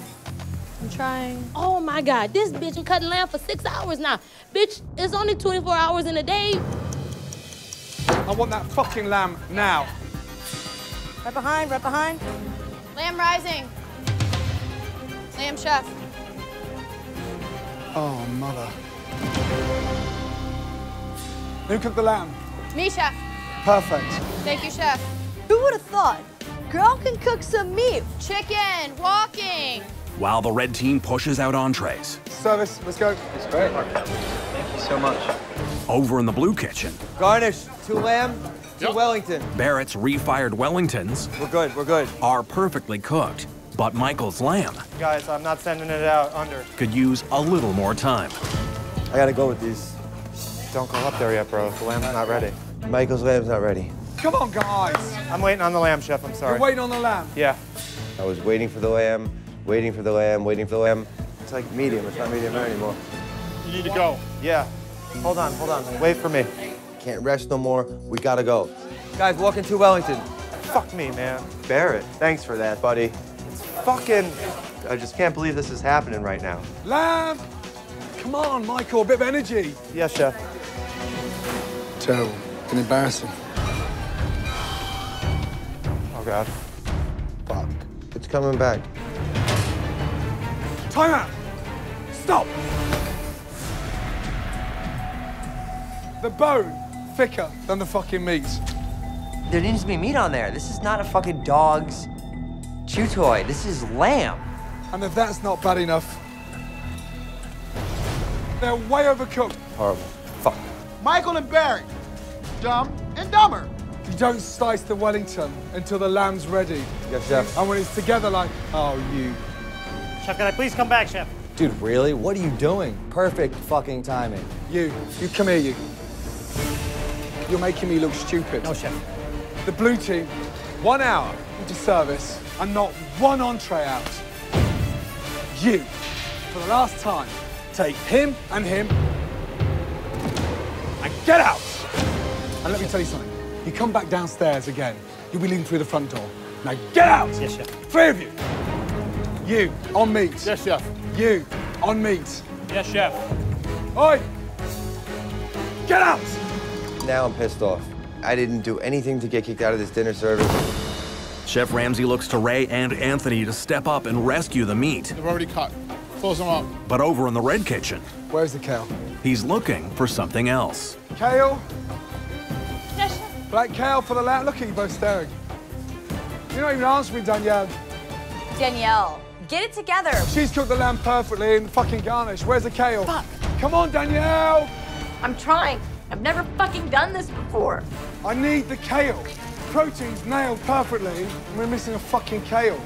I'm trying. Oh my God, this bitch been cutting lamb for six hours now. Bitch, it's only 24 hours in a day. I want that fucking lamb now. Right behind, right behind. Lamb rising. Lamb chef. Oh, mother. Who cooked the lamb? Me, chef. Perfect. Thank you, chef. Who would have thought? Girl can cook some meat. Chicken, walking. While the red team pushes out entrees, Service, let's go. It's great. Thank you so much. over in the blue kitchen, Garnish, two lamb, two Wellington. Barrett's refired Wellingtons We're good, we're good. are perfectly cooked, but Michael's lamb Guys, I'm not sending it out under. could use a little more time. I gotta go with these. Don't go up there yet, bro. The lamb's not ready. Michael's lamb's not ready. Come on, guys. I'm waiting on the lamb, chef. I'm sorry. You're waiting on the lamb. Yeah. I was waiting for the lamb, waiting for the lamb, waiting for the lamb. It's like medium. It's not medium rare anymore. You need to go. Yeah. Hold on, hold on. Wait for me. Can't rest no more. We gotta go. Guys, walking two Wellington. Fuck me, man. Barrett, thanks for that, buddy. It's fucking. I just can't believe this is happening right now. Lamb! Come on, Michael, a bit of energy. Yes, chef. Terrible. And embarrassing. Oh, God. Fuck. It's coming back. Time out! Stop! The bone thicker than the fucking meat. There needs to be meat on there. This is not a fucking dog's chew toy. This is lamb. And if that's not bad enough, they're way overcooked. Horrible. Fuck. Michael and Barry, dumb and dumber. You don't slice the Wellington until the lamb's ready. Yes, chef. And when it's together like, oh, you. Chef, can I please come back, Chef? Dude, really? What are you doing? Perfect fucking timing. You, you come here, you. You're making me look stupid. No, Chef. The blue team, one hour into service and not one entree out. You, for the last time, take him and him and get out. And let me tell you something. You come back downstairs again, you'll be leaving through the front door. Now get out! Yes, Chef. Three of you. You, on meat. Yes, chef. You, on meat. Yes, chef. Oi! Get out! Now I'm pissed off. I didn't do anything to get kicked out of this dinner service. Chef Ramsay looks to Ray and Anthony to step up and rescue the meat. They've already cut. Close them up. But over in the red kitchen, Where's the kale? he's looking for something else. Kale? Yes. Black kale for the lamb. Look at you both staring. You're not even answering me, Danielle. Danielle, get it together. She's cooked the lamb perfectly and fucking garnish. Where's the kale? Fuck. Come on, Danielle. I'm trying. I've never fucking done this before. I need the kale. Protein's nailed perfectly, and we're missing a fucking kale.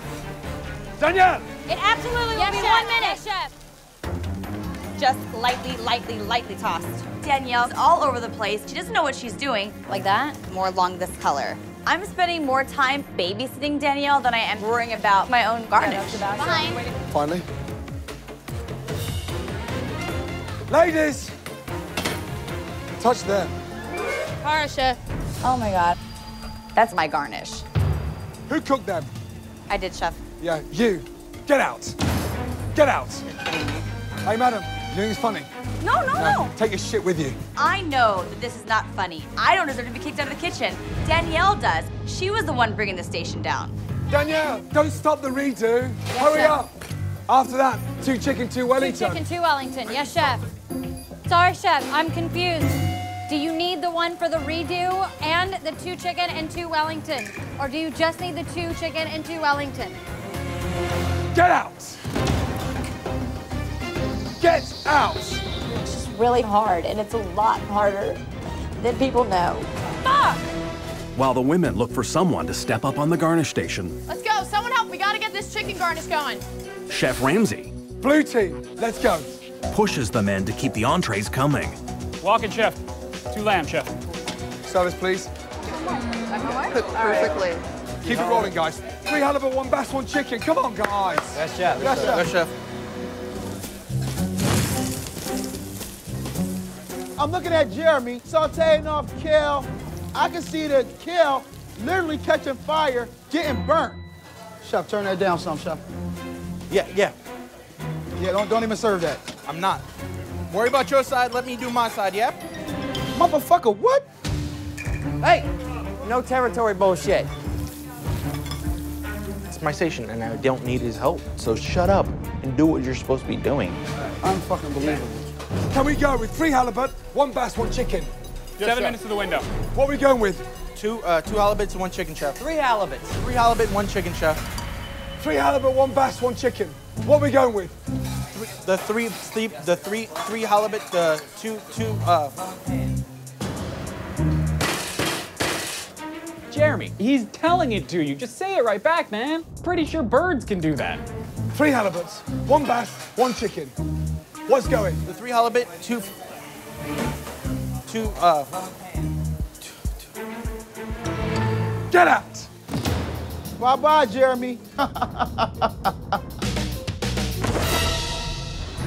Danielle! It absolutely Yes, will be chef. one minute. Yes, Just lightly, lightly, lightly tossed. Danielle's all over the place. She doesn't know what she's doing. Like that? More along this color. I'm spending more time babysitting Danielle than I am worrying about my own garnish. Fine. Finally. Ladies! Touch them. All chef. Oh my God. That's my garnish. Who cooked them? I did, chef. Yeah, you. Get out. Get out. Hey, madam, you think it's funny? No, no, no. Take your shit with you. I know that this is not funny. I don't deserve to be kicked out of the kitchen. Danielle does. She was the one bringing the station down. Danielle, don't stop the redo. Hurry chef. up. After that, two chicken, two Wellington. Two chicken, two Wellington. Yes, chef. Sorry, chef. I'm confused. Do you need the one for the redo and the two chicken and two Wellington? Or do you just need the two chicken and two Wellington? Get out. Get out. It's just really hard, and it's a lot harder than people know. Fuck! While the women look for someone to step up on the garnish station, Let's go. Someone help. We gotta get this chicken garnish going. Chef Ramsay Blue team, let's go. pushes the men to keep the entrees coming. Walking chef. Two lamb, chef. Service, please. Perfectly. Keep it rolling, guys. Three halibut, one bass, one chicken. Come on, guys. Yes, chef. Yes, chef. Yes, chef. I'm looking at Jeremy sauteing off kale. I can see the kale literally catching fire, getting burnt. Chef, turn that down some, chef. Yeah, yeah. Yeah, don't, don't even serve that. I'm not. Worry about your side, let me do my side, yeah? Motherfucker, what? Hey, no territory bullshit. It's my station, and I don't need his help. So shut up and do what you're supposed to be doing. Unfucking believable. Can we go with three halibut, one bass, one chicken? Seven minutes to the window. What are we going with? Two, uh, two halibuts and one chicken, chef. Three halibuts. Three halibut and one chicken, chef. Three halibut, one bass, one chicken. What are we going with? The three, three the three, three halibut, the two, two, uh, Jeremy, he's telling it to you. Just say it right back, man. Pretty sure birds can do that. Three halibuts, one bass, one chicken. What's going? the three halibut, two, two, uh, Get out! bye-bye, Jeremy.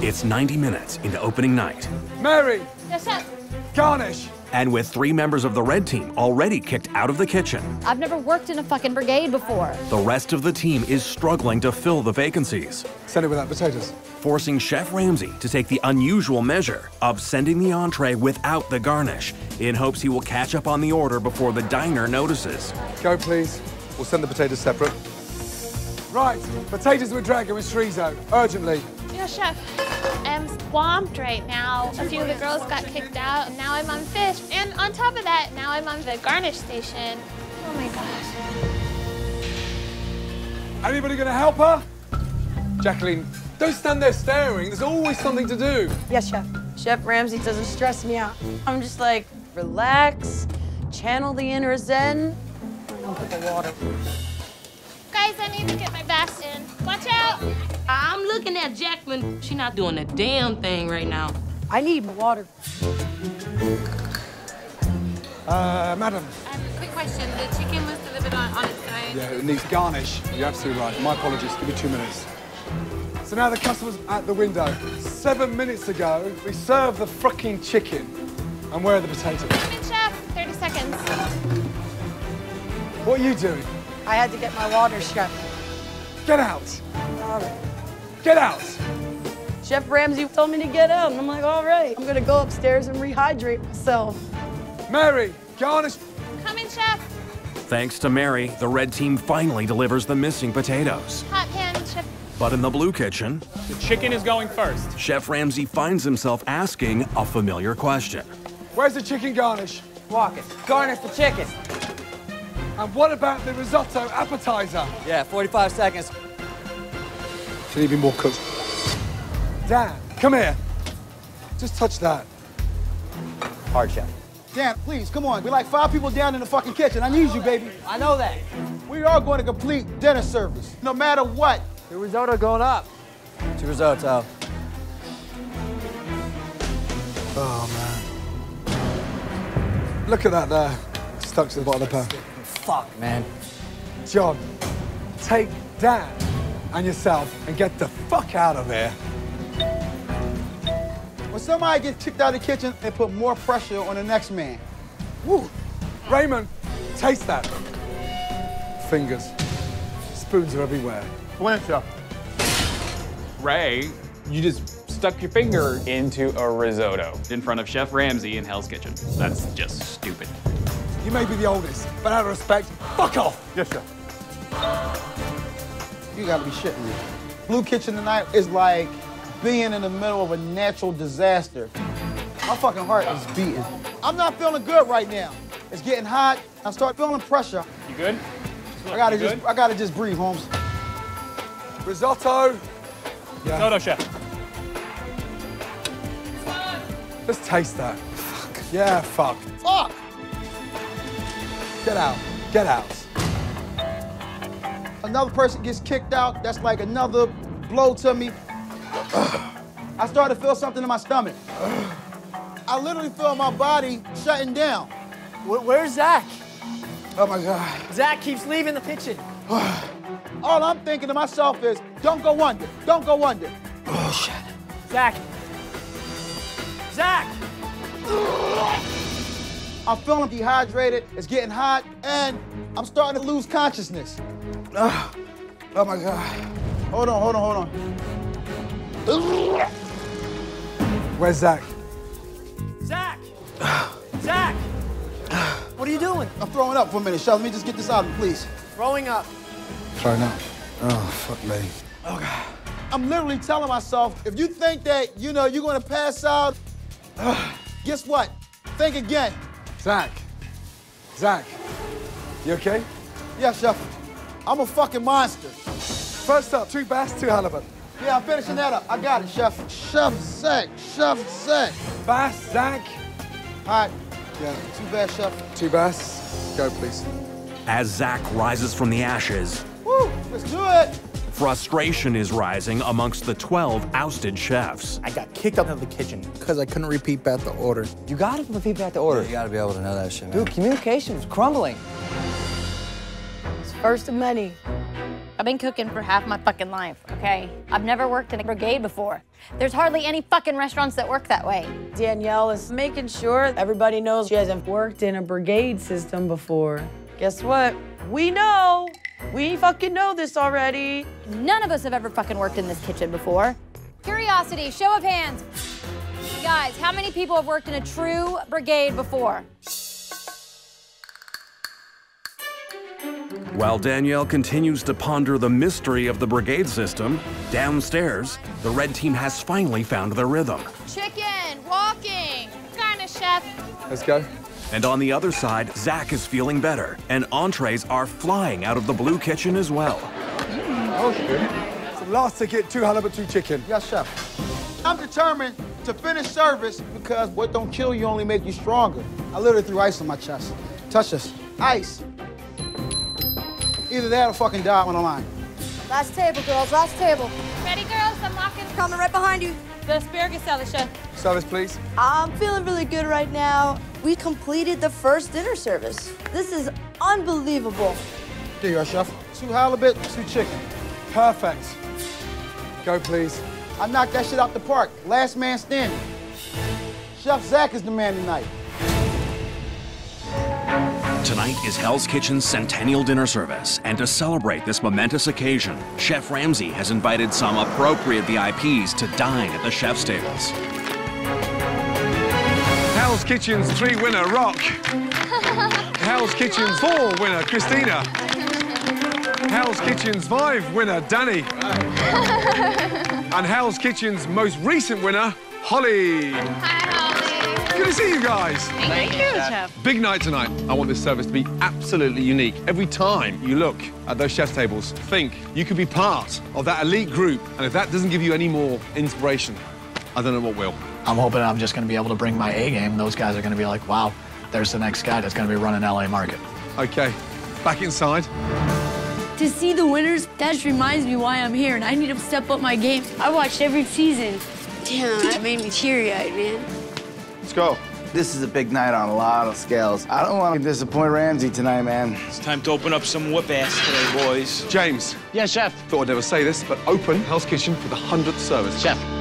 It's 90 minutes into opening night, Mary, Yes, chef. garnish. And with three members of the red team already kicked out of the kitchen, I've never worked in a fucking brigade before. the rest of the team is struggling to fill the vacancies, Send it without potatoes. forcing Chef Ramsay to take the unusual measure of sending the entree without the garnish in hopes he will catch up on the order before the diner notices. Go, please. We'll send the potatoes separate. Right, potatoes with dragon with chorizo, urgently. Yeah, chef. I'm swamped right now. A few of the girls got kicked out, and now I'm on fish. And on top of that, now I'm on the garnish station. Oh my gosh. Anybody gonna help her? Jacqueline, don't stand there staring. There's always something to do. Yes, chef. Chef Ramsay doesn't stress me out. I'm just like, relax, channel the inner zen. I'll put the water. Guys, I need to get my bass in. Watch out! I'm looking at Jacqueline. She not doing a damn thing right now. I need water. Uh, madam. Quick question. The chicken was delivered on, on its own. Yeah, it needs garnish. You're absolutely right. My apologies. Give me two minutes. So now the customer's at the window. Seven minutes ago, we served the fucking chicken. And where are the potatoes? Come in, chef. 30 seconds. What are you doing? I had to get my water, shut. Get out. Get out. Chef Ramsay told me to get out, and I'm like, all right. I'm gonna go upstairs and rehydrate myself. Mary, garnish. Come in, chef. Thanks to Mary, the red team finally delivers the missing potatoes. Hot pan, chef. But in the blue kitchen, The chicken is going first. Chef Ramsay finds himself asking a familiar question. Where's the chicken garnish? Walking. Garnish the chicken. And what about the risotto appetizer? Yeah, 45 seconds. Should he be more cooked? Dan, come here. Just touch that. Hard chef. Dan, please, come on. We're like five people down in the fucking kitchen. I need you, baby. I know that. We are going to complete dinner service, no matter what. The risotto going up. To risotto. Oh, man. Look at that there. Stuck to the bottom of the pan. Fuck, man. John, take Dan and yourself and get the fuck out of here. When somebody gets kicked out of the kitchen, they put more pressure on the next man. Woo. Raymond, taste that. Fingers. Spoons are everywhere. Win, chef. Ray, you just stuck your finger into a risotto in front of Chef Ramsay in Hell's Kitchen. That's just stupid. You may be the oldest, but out of respect, fuck off. Yes, sir. You gotta be shitting me. Blue Kitchen tonight is like being in the middle of a natural disaster. My fucking heart is beating. I'm not feeling good right now. It's getting hot. I start feeling pressure. You good? I gotta You just, good? I gotta just breathe, Holmes. Risotto. Yeah. Risotto, chef. Let's taste that. Fuck. Yeah, fuck. Fuck! Get out. Get out. Another person gets kicked out. That's like another blow to me. I start to feel something in my stomach. I literally feel my body shutting down. where's Zach? Oh my God. Zach keeps leaving the kitchen. All I'm thinking to myself is, don't go under, don't go under. Oh shit. Zach. Zach. I'm feeling dehydrated, it's getting hot, and I'm starting to lose consciousness. Oh, oh my God. Hold on, hold on, hold on. Where's Zach? Zach. Zach. What are you doing? I'm throwing up for a minute, Chef. Let me just get this out of me, please. Throwing up. Throwing up. Oh, fuck me. Oh, God. I'm literally telling myself, if you think that, you know, you're gonna pass out, guess what? Think again. Zach. Zach. You okay? Yeah, Chef. I'm a fucking monster. First up, two bass, two halibut. Yeah, I'm finishing that up. I got it, Chef. Chef Zach. Chef Zach. Bass, Zach. All right. Yeah. Two bad, Chef. Two bass. Go, please. As Zach rises from the ashes, Woo! Let's do it. Frustration is rising amongst the 12 ousted chefs. I got kicked out of the kitchen because I couldn't repeat back the order. You gotta repeat back the order. You gotta be able to know that shit, man. Dude, communication was crumbling. It's First of many. I've been cooking for half my fucking life, okay? I've never worked in a brigade before. There's hardly any fucking restaurants that work that way. Danielle is making sure everybody knows she hasn't worked in a brigade system before. Guess what? We know. We fucking know this already. None of us have ever fucking worked in this kitchen before. Curiosity, show of hands. Guys, how many people have worked in a true brigade before? While Danielle continues to ponder the mystery of the brigade system, downstairs, the red team has finally found their rhythm. Chicken, walking. kind of chef. Let's go. And on the other side, Zach is feeling better, and entrees are flying out of the blue kitchen as well. Oh, good. So last ticket, two halibut, two chicken. Yes, Chef. I'm determined to finish service because what don't kill you only make you stronger. I literally threw ice on my chest. Touch this. Ice. Either that or fucking die on the line. Last table, girls, last table. Ready, girls? I'm walking. Coming right behind you. The asparagus salad, chef. Service, please. I'm feeling really good right now. We completed the first dinner service. This is unbelievable. There you are, Chef. Two halibut, two chicken. Perfect. Go, please. I knocked that shit out the park. Last man standing. Chef Zach is the man tonight. Tonight is Hell's Kitchen's centennial dinner service, and to celebrate this momentous occasion, Chef Ramsay has invited some appropriate VIPs to dine at the chef's tables. Hell's Kitchen's three winner rock. Hell's Kitchen's 4 winner, Christina. Hell's Kitchen's 5 winner, Danny. and Hell's Kitchen's most recent winner, Holly. Good to see you guys. Thank you, Chef. Big night tonight. I want this service to be absolutely unique. Every time you look at those chef's tables, think you could be part of that elite group. And if that doesn't give you any more inspiration, I don't know what will. I'm hoping I'm just going to be able to bring my A game. Those guys are going to be like, wow, there's the next guy that's going to be running LA Market. Okay, back inside. To see the winners, that just reminds me why I'm here, and I need to step up my game. I watched every season. Damn, that made me teary-eyed, man. Let's go. This is a big night on a lot of scales. I don't want to disappoint Ramsay tonight, man. It's time to open up some whoop ass today, boys. James. Yes, chef. Thought I'd never say this, but open Hell's Kitchen for the 100th service. Chef.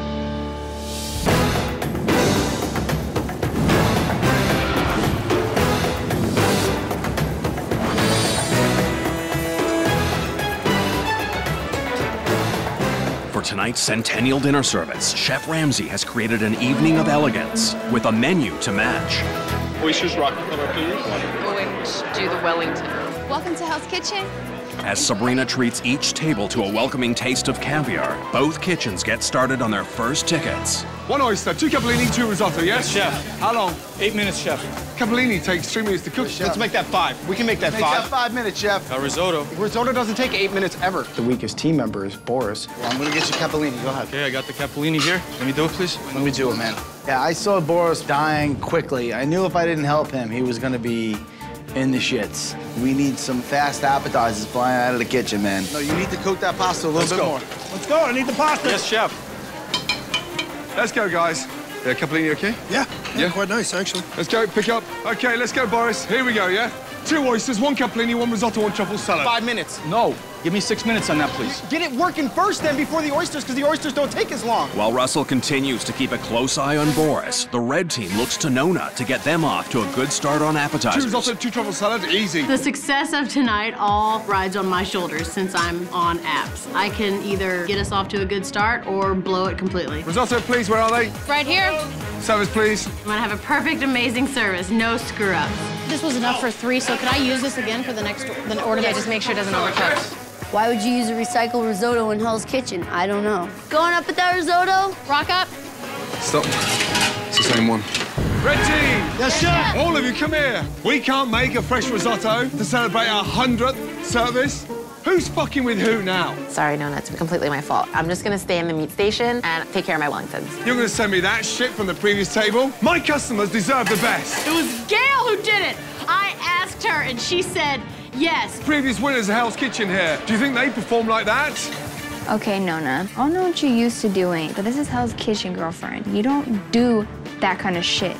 Tonight's centennial dinner service, Chef Ramsay has created an evening of elegance with a menu to match. Oysters Rockefeller, please. Going to do the Wellington. Welcome to Hell's Kitchen. As Sabrina treats each table to a welcoming taste of caviar, both kitchens get started on their first tickets. One oyster, two capellini, two risotto, yes? Yes, chef. How long? Eight minutes, chef. Capellini takes three minutes to cook. Let's make that five. We can make that Make five. that five minutes, chef. A risotto. Risotto doesn't take eight minutes ever. The weakest team member is Boris. I'm gonna get you capellini. Go ahead. Okay, I got the capellini here. Let me do it, please. Let me do it, man. Yeah, I saw Boris dying quickly. I knew if I didn't help him, he was gonna be in the shits. We need some fast appetizers flying out of the kitchen, man. No, you need to cook that pasta a little Let's bit go. more. Let's go. I need the pasta. Yes, chef. Let's go, guys. Yeah, capellini, okay? Yeah, yeah, quite nice, actually. Let's go, pick up. Okay, let's go, Boris. Here we go, yeah? Two oysters, one capellini, one risotto, one truffle salad. Five minutes. No. Give me six minutes on that, please. Get it working first, then, before the oysters, because the oysters don't take as long. While Russell continues to keep a close eye on Boris, the red team looks to Nona to get them off to a good start on appetizers. Two appetizers. risotto, two truffle salad, easy. The success of tonight all rides on my shoulders since I'm on apps. I can either get us off to a good start or blow it completely. Risotto, please, where are they? Right here, Service, please. I'm gonna have a perfect, amazing service, no screw ups. This was enough for three, so could I use this again for the next the order? Yeah, just make sure it doesn't overcook. Why would you use a recycled risotto in Hell's Kitchen? I don't know. Going up with that risotto? Rock up. Stop. It's the same one. Red team! Yes, sir! All of you, come here. We can't make a fresh risotto to celebrate our 100th service. Who's fucking with who now? Sorry, no, that's completely my fault. I'm just gonna stay in the meat station and take care of my Wellingtons. You're gonna send me that shit from the previous table? My customers deserve the best. It was Gail who did it. I asked her and she said yes. Previous winners of Hell's Kitchen here. Do you think they perform like that? Okay, Nona, I don't know what you're used to doing, but this is Hell's Kitchen, girlfriend. You don't do that kind of shit.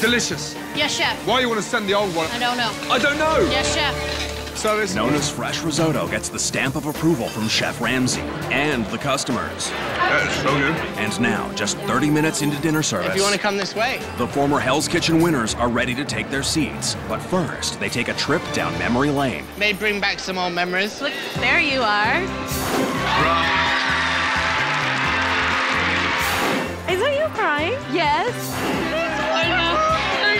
Delicious. Yes, chef. Why you want to send the old one? I don't know. I don't know. Yes, chef. Service. Nona's fresh risotto gets the stamp of approval from Chef Ramsay and the customers. That's so good. And now, just 30 minutes into dinner service, If you want to come this way. the former Hell's Kitchen winners are ready to take their seats. But first, they take a trip down memory lane. May bring back some old memories. Look, there you are. Is that you crying? Yes. I know. I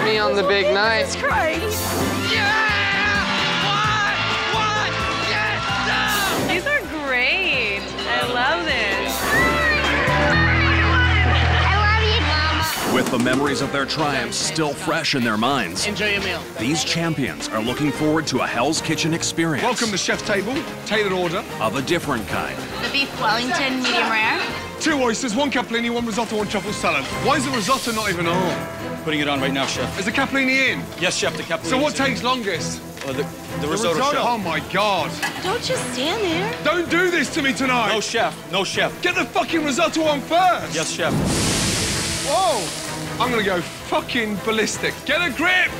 know. Me on the big night. He's crying. These are great. I love this. With the memories of their triumphs still fresh in their minds, Enjoy your meal. these champions are looking forward to a Hell's Kitchen experience Welcome to Chef's Table. Tailored order. of a different kind. The beef Wellington, medium rare. Two oysters, one capellini, one risotto, one truffle salad. Why is the risotto not even on? Putting it on right now, chef. Is the capellini in? Yes, chef, the capellini. So what takes longest? Uh, the, the risotto, chef. Oh my god. Don't just stand there. Don't do this to me tonight. No, chef. No, chef. Get the fucking risotto on first. Yes, chef. Whoa. I'm gonna go fucking ballistic. Get a grip.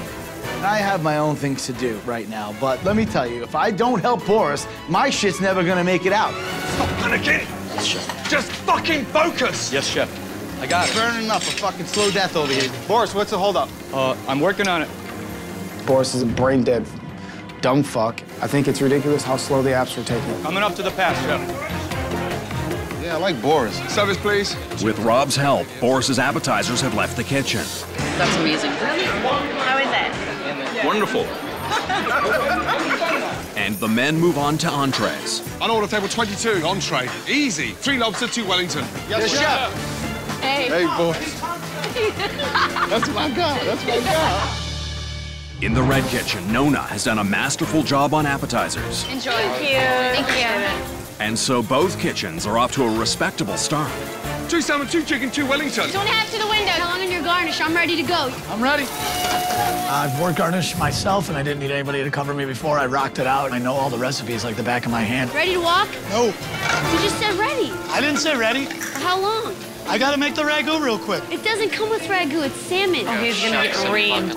I have my own things to do right now, but let me tell you, if I don't help Boris, my shit's never gonna make it out. Stop panicking. Yes, chef. Just fucking focus. Yes, chef. I got it. Burning up a fucking slow death over here. Boris, what's the holdup? Uh, I'm working on it. Boris is a brain dead dumb fuck. I think it's ridiculous how slow the apps were taking. Coming up to the pass, chef. Yeah, Yeah, I like Boris. Service, please. With Rob's help, Boris's appetizers have left the kitchen. That's amazing. How is it? Wonderful. And the men move on to entrees. On order table 22, entree. Easy. Three lobster, two Wellington. Yes, chef. Hey. Hey, boys. That's my guy. That's my guy. In the red kitchen, Nona has done a masterful job on appetizers. Enjoy. Thank you. Thank you. And so both kitchens are off to a respectable start. Two salmon, two chicken, two Wellington. Don't have to the window. How long in your garnish? I'm ready to go. I'm ready. I've worked garnish myself, and I didn't need anybody to cover me before. I rocked it out. I know all the recipes like the back of my hand. Ready to walk? No. You just said ready. I didn't say ready. For how long? I gotta make the ragu real quick. It doesn't come with ragu. It's salmon. Oh, he's gonna get reamed.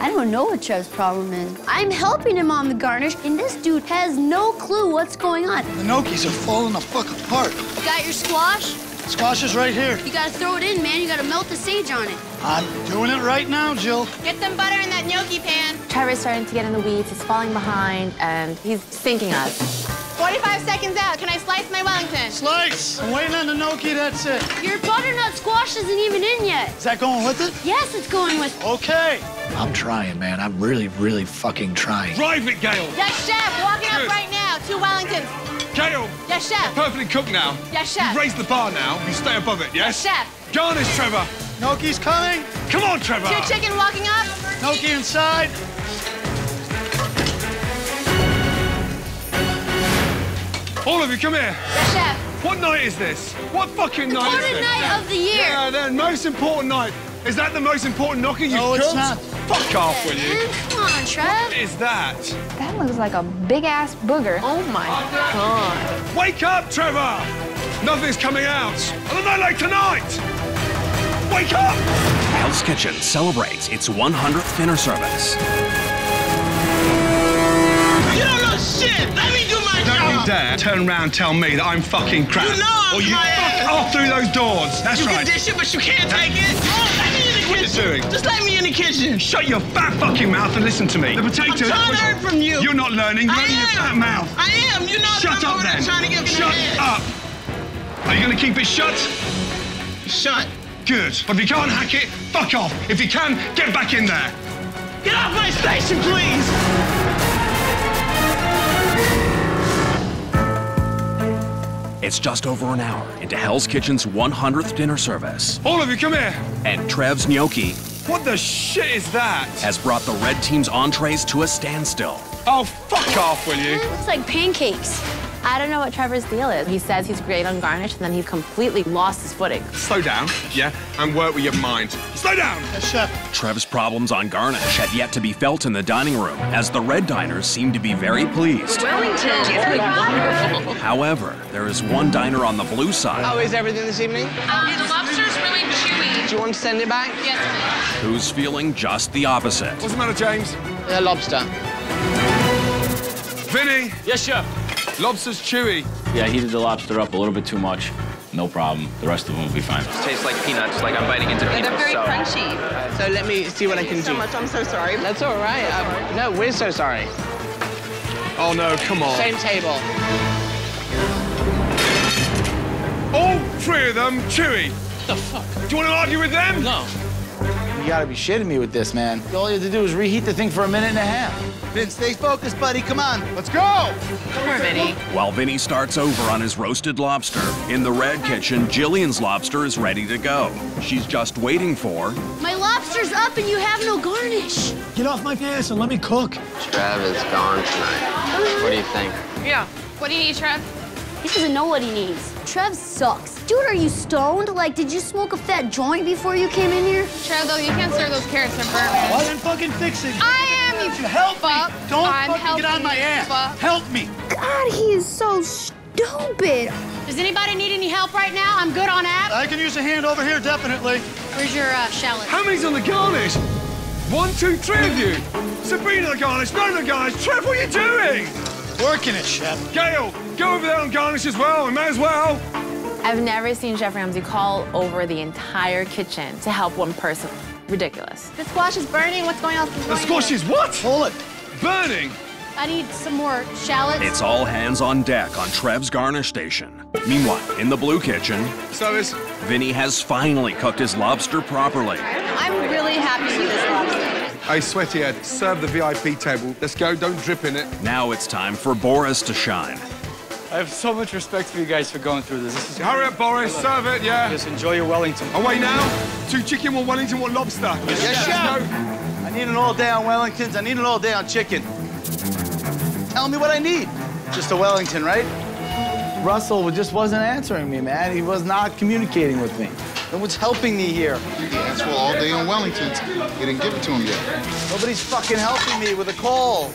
I don't know what Trev's problem is. I'm helping him on the garnish, and this dude has no clue what's going on. The gnocchis are falling the fuck apart. You got your squash? Squash is right here. You gotta throw it in, man. You gotta melt the sage on it. I'm doing it right now, Jill. Get some butter in that gnocchi pan. Trevor's starting to get in the weeds. He's falling behind, and he's sinking us. 45 seconds out. Can I slice my Wellington? Slice. I'm waiting on the gnocchi. That's it. Your butternut squash isn't even in yet. Is that going with it? Yes, it's going with. it. Okay. I'm trying, man. I'm really, really fucking trying. Drive it, Gail. Yes, chef. Walking up Good. right now. Two Wellingtons. Gail. Yes, chef. Perfectly cooked now. Yes, chef. You've raised the bar now. You stay above it, yes? Yes, chef. Garnish, Trevor. Gnocchi's coming. Come on, Trevor. Two chicken walking up. Gnocchi inside. All of you, come here. Yes, chef. What night is this? What fucking night is Important this? night of the year. Yeah, the most important night. Is that the most important knocking you've No, it's not. Fuck off, will you? Come on, Trev. What is that? That looks like a big ass booger. Oh my god. Wake up, Trevor! Nothing's coming out. On a night like tonight! Wake up! Hell's Kitchen celebrates its 100th dinner service. You don't know shit. Let me do dare turn around and tell me that I'm fucking crap. You know I'm or you fuck off through those doors. That's right. you right. can dish it, but you can't take it. Oh, let me in the What are you doing? Just let me in the kitchen. Shut your fat fucking mouth and listen to me. The potatoes. I'm trying to learn from you. You're not learning. You're I running your am. fat mouth. I am. You know Shut I'm up then. trying to get Shut up. Are you going to keep it shut? Shut. Good. But if you can't hack it, fuck off. If you can, get back in there. Get off my station, please. It's just over an hour into Hell's Kitchen's 100th dinner service. All of you, come here. And Trev's gnocchi What the shit is that? has brought the red team's entrees to a standstill. Oh, fuck off, will you? Looks like pancakes. I don't know what Trevor's deal is. He says he's great on garnish, and then he's completely lost his footing. Slow down, yeah, and work with your mind. Slow down! chef. Trev's problems on garnish had yet to be felt in the dining room, as the red diners seem to be very pleased. Wellington. wonderful. However, there is one diner on the blue side How is everything this evening? Um, the lobster's really chewy. Do you want to send it back? Yes, please. who's feeling just the opposite. What's the matter, James? A lobster. Vinny, Yes, chef. Lobster's chewy. Yeah, I heated the lobster up a little bit too much. No problem. The rest of them will be fine. Tastes like peanuts, like I'm biting into peanuts. They're peanuts. very so. crunchy. So let me see what I can do. so much. I'm so sorry. That's all right. Um, no, we're so sorry. Oh no, come on. Same table. All three of them chewy. The fuck? Do you want to argue with them? No. You gotta be shitting me with this, man. All you have to do is reheat the thing for a minute and a half. Vince, stay focused, buddy. Come on. Let's go! Come on, Vinny. While Vinny starts over on his roasted lobster, in the red kitchen, Jillian's lobster is ready to go. She's just waiting for My lobster's up and you have no garnish. Get off my ass and let me cook. Trav is gone tonight. What do you think? Yeah. What do you need, Trev? He doesn't know what he needs. Trev sucks. Dude, are you stoned? Like, did you smoke a fat joint before you came in here? Trev, though, you can't serve those carrots in burn. Well, then fucking fix it. I am, you Help fuck. me. Don't I'm fucking get on my ass. fuck. Help me. God, he is so stupid. Does anybody need any help right now? I'm good on apps. I can use a hand over here, definitely. Where's your uh, shallot? How many's on the garnish? One, two, three of you. Sabrina the garnish, none of the garnish. Trev, what are you doing? Working it, chef. Gail, go over there and garnish as well. We may as well. I've never seen Chef Ramsay call over the entire kitchen to help one person. Ridiculous. The squash is burning. What's going on? The squash is what? Pull it. Burning. I need some more shallots. It's all hands on deck on Trev's garnish station. Meanwhile, in the blue kitchen, Service. Vinny has finally cooked his lobster properly. I'm really happy with this lobster. Hey, sweaty head, serve the VIP table. Let's go, don't drip in it. Now it's time for Boris to shine. I have so much respect for you guys for going through this. this is Hurry up, Boris, serve it, yeah. Just enjoy your Wellington. Away now. Two chicken, one Wellington, one lobster. Yes, chef. I need an all day on Wellingtons. I need an all day on chicken. Tell me what I need. Just a Wellington, right? Russell just wasn't answering me, man. He was not communicating with me. And what's helping me here? He asked for all day on Wellingtons. You didn't give it to him yet. Nobody's fucking helping me with a call.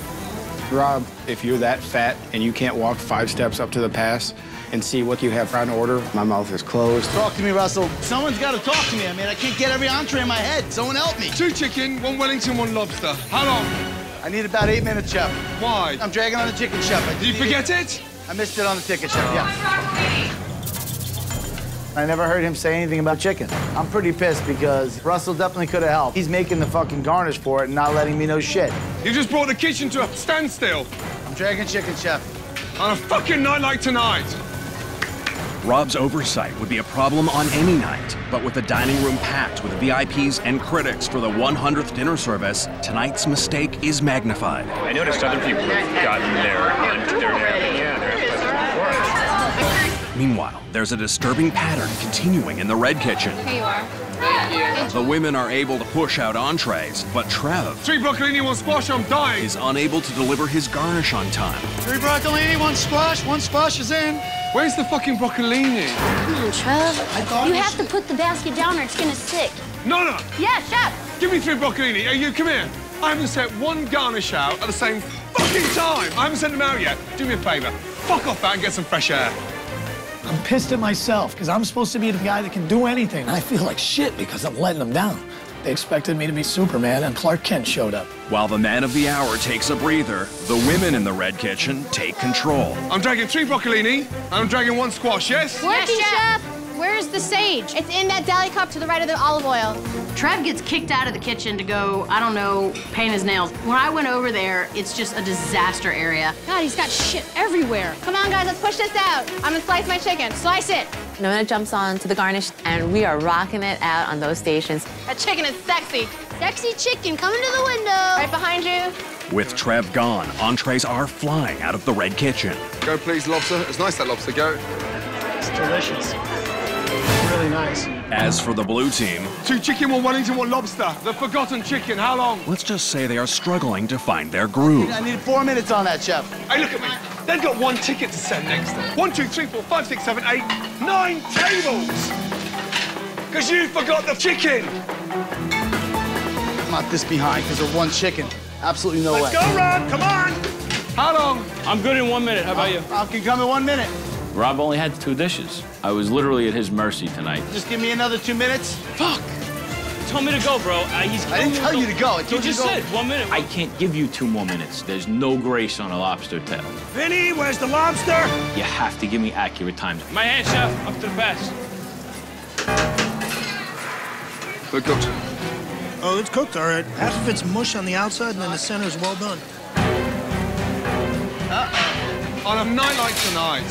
Rob, if you're that fat and you can't walk five steps up to the pass and see what you have on order, my mouth is closed. Talk to me, Russell. Someone's got to talk to me. I mean, I can't get every entree in my head. Someone help me. Two chicken, one Wellington, one lobster. How long? I need about eight minutes, chef. Why? I'm dragging on the chicken, chef. Did you forget it? I missed it on the ticket, chef, yeah. I never heard him say anything about chicken. I'm pretty pissed because Russell definitely could have helped. He's making the fucking garnish for it and not letting me know shit. You just brought the kitchen to a standstill. I'm dragging chicken, chef. On a fucking night like tonight. Rob's oversight would be a problem on any night, but with the dining room packed with VIPs and critics for the 100th dinner service, tonight's mistake is magnified. I noticed other people have gotten their lunch, their, their, yeah, their Meanwhile, there's a disturbing pattern continuing in the red kitchen. Here you are. The women are able to push out entrees, but Trev Three broccolini, one squash, I'm dying. is unable to deliver his garnish on time. Three broccolini, one squash, one squash is in. Where's the fucking broccolini? Come on, Trev. You have to put the basket down or it's gonna stick. No, no. Yeah, chef. Give me three broccolini. Hey, you come here. I haven't sent one garnish out at the same fucking time. I haven't sent them out yet. Do me a favor. Fuck off that and get some fresh air. I'm pissed at myself because I'm supposed to be the guy that can do anything. And I feel like shit because I'm letting them down. They expected me to be Superman, and Clark Kent showed up. While the man of the hour takes a breather, the women in the red kitchen take control. I'm dragging three broccolini. and I'm dragging one squash, yes? Working, chef. Where's the sage? It's in that deli cup to the right of the olive oil. Trev gets kicked out of the kitchen to go, I don't know, paint his nails. When I went over there, it's just a disaster area. God, he's got shit everywhere. Come on, guys, let's push this out. I'm gonna slice my chicken. Slice it. Nona jumps on to the garnish, and we are rocking it out on those stations. That chicken is sexy. Sexy chicken coming to the window. Right behind you. With Trev gone, entrees are flying out of the red kitchen. Go, please, lobster. It's nice, that lobster. Go. It's delicious. Really nice. As for the blue team, Two chicken, one Wellington, one lobster. The forgotten chicken. How long? let's just say they are struggling to find their groove. I need four minutes on that, chef. Hey, look at me. They've got one ticket to send next. One, two, three, four, five, six, seven, eight, nine tables. Because you forgot the chicken. I'm not this behind because of one chicken. Absolutely no Let's way. go, Ron. Come on. How long? I'm good in one minute. How about you? I can come in one minute. Rob only had two dishes. I was literally at his mercy tonight. Just give me another two minutes. Fuck! Told me to go, bro. Uh, he's I didn't tell you to go. I You told you just to go. said one minute. I can't give you two more minutes. There's no grace on a lobster tail. Vinny, where's the lobster? You have to give me accurate times. My hand, chef. Up to the best. Good cooked. Oh, it's cooked, all right. Half of it's mush on the outside, and then the center is well done. Uh, on a night like tonight,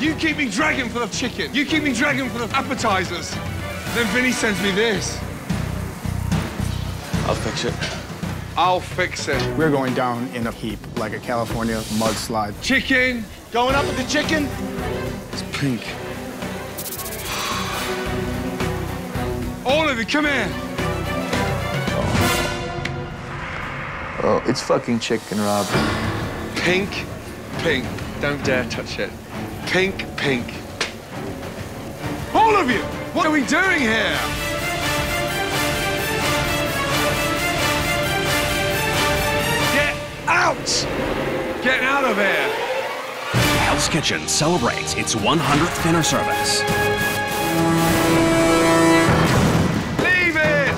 you keep me dragging for the chicken. You keep me dragging for the appetizers. Then Vinny sends me this. I'll fix it. I'll fix it. We're going down in a heap like a California mudslide. Chicken. Going up with the chicken. It's pink. All of you, come here. Oh, it's fucking chicken, Rob. Pink, pink. Don't dare touch it. Pink, pink. All of you! What are we doing here? Get out! Get out of here! Hell's Kitchen celebrates its 100th dinner service. Leave it!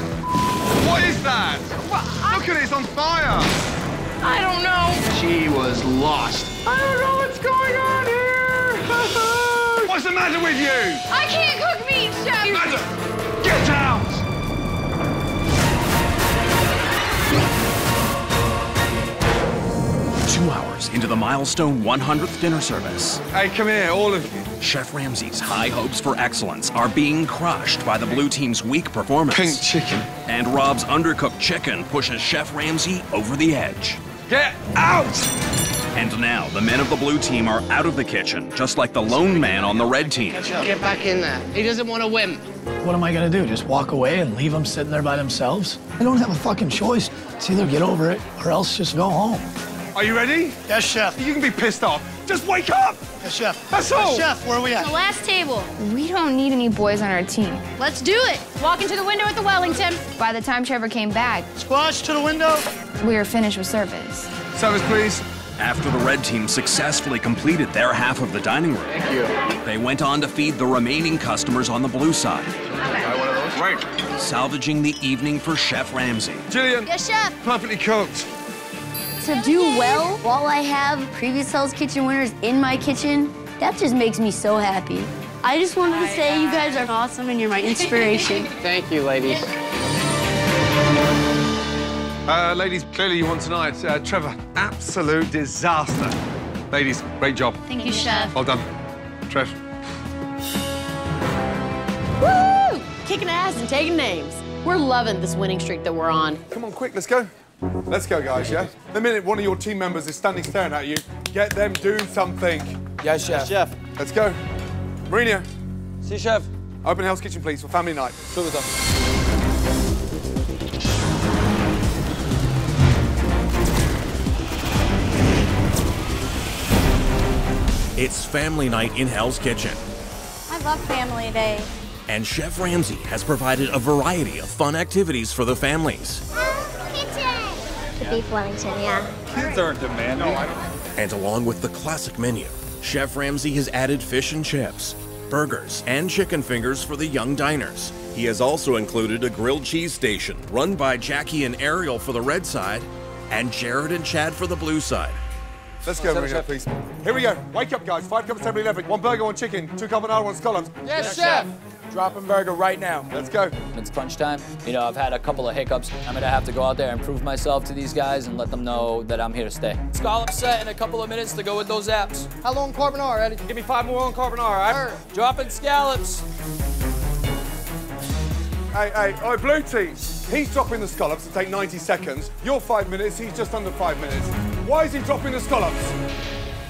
What is that? Look at it, it's on fire! I don't know. She was lost. I don't know what's going on here! what's the matter with you? I can't cook meat, chef. Madam, get out! Two two hours into the milestone 100th dinner service. Hey, come here, all of you. Chef Ramsay's high hopes for excellence are being crushed by the blue team's weak performance. Pink chicken. And Rob's undercooked chicken pushes Chef Ramsay over the edge. Get out! And now the men of the blue team are out of the kitchen, just like the lone man on the red team. Get back in there. He doesn't want to win. What am I gonna do? Just walk away and leave them sitting there by themselves? I don't have a fucking choice. It's either get over it or else just go home. Are you ready? Yes, chef. You can be pissed off. Just wake up! Yes, chef. That's all! Yes, chef, where are we at? The last table. We don't need any boys on our team. Let's do it. Walk into the window at the Wellington. By the time Trevor came back, Squash to the window. we were finished with service. Service, please. After the red team successfully completed their half of the dining room, Thank you. they went on to feed the remaining customers on the blue side, Buy one of those? Right. salvaging the evening for Chef Ramsay. Jillian. Yes, chef. Perfectly cooked. To do well while I have previous Hell's Kitchen winners in my kitchen, that just makes me so happy. I just wanted to say you guys are awesome and you're my inspiration. Thank you, ladies. Uh, ladies, clearly you won tonight. Uh, Trevor, absolute disaster. Ladies, great job. Thank you, chef. Well done. Trev. Woo! Kicking ass and taking names. We're loving this winning streak that we're on. Come on, quick, let's go. Let's go, guys, yeah? The minute one of your team members is standing staring at you, get them doing something. Yes, chef. chef. Let's go. Marino, Si, chef. open Hell's Kitchen, please, for family night. Subito. It's family night in Hell's Kitchen, I love family day. and Chef Ramsay has provided a variety of fun activities for the families. The beef Wellington, yeah. Kids aren't demanding. And along with the classic menu, Chef Ramsay has added fish and chips, burgers, and chicken fingers for the young diners. He has also included a grilled cheese station run by Jackie and Ariel for the red side, and Jared and Chad for the blue side. Let's go, Seven, Marino, chef. please. Here we go. Wake up, guys. Five cups, seven, eleven. One burger, one chicken, two carbonara, one scallops. Yes, chef. Dropping burger right now. Let's go. It's crunch time. You know, I've had a couple of hiccups. I'm gonna have to go out there and prove myself to these guys and let them know that I'm here to stay. Scallop set in a couple of minutes to go with those apps. How long carbonara, Eddie? Give me five more on carbonara, all right? Dropping scallops. Hey, hey, oh, blue team. He's dropping the scallops to take 90 seconds. You're five minutes, he's just under five minutes. Why is he dropping the scallops?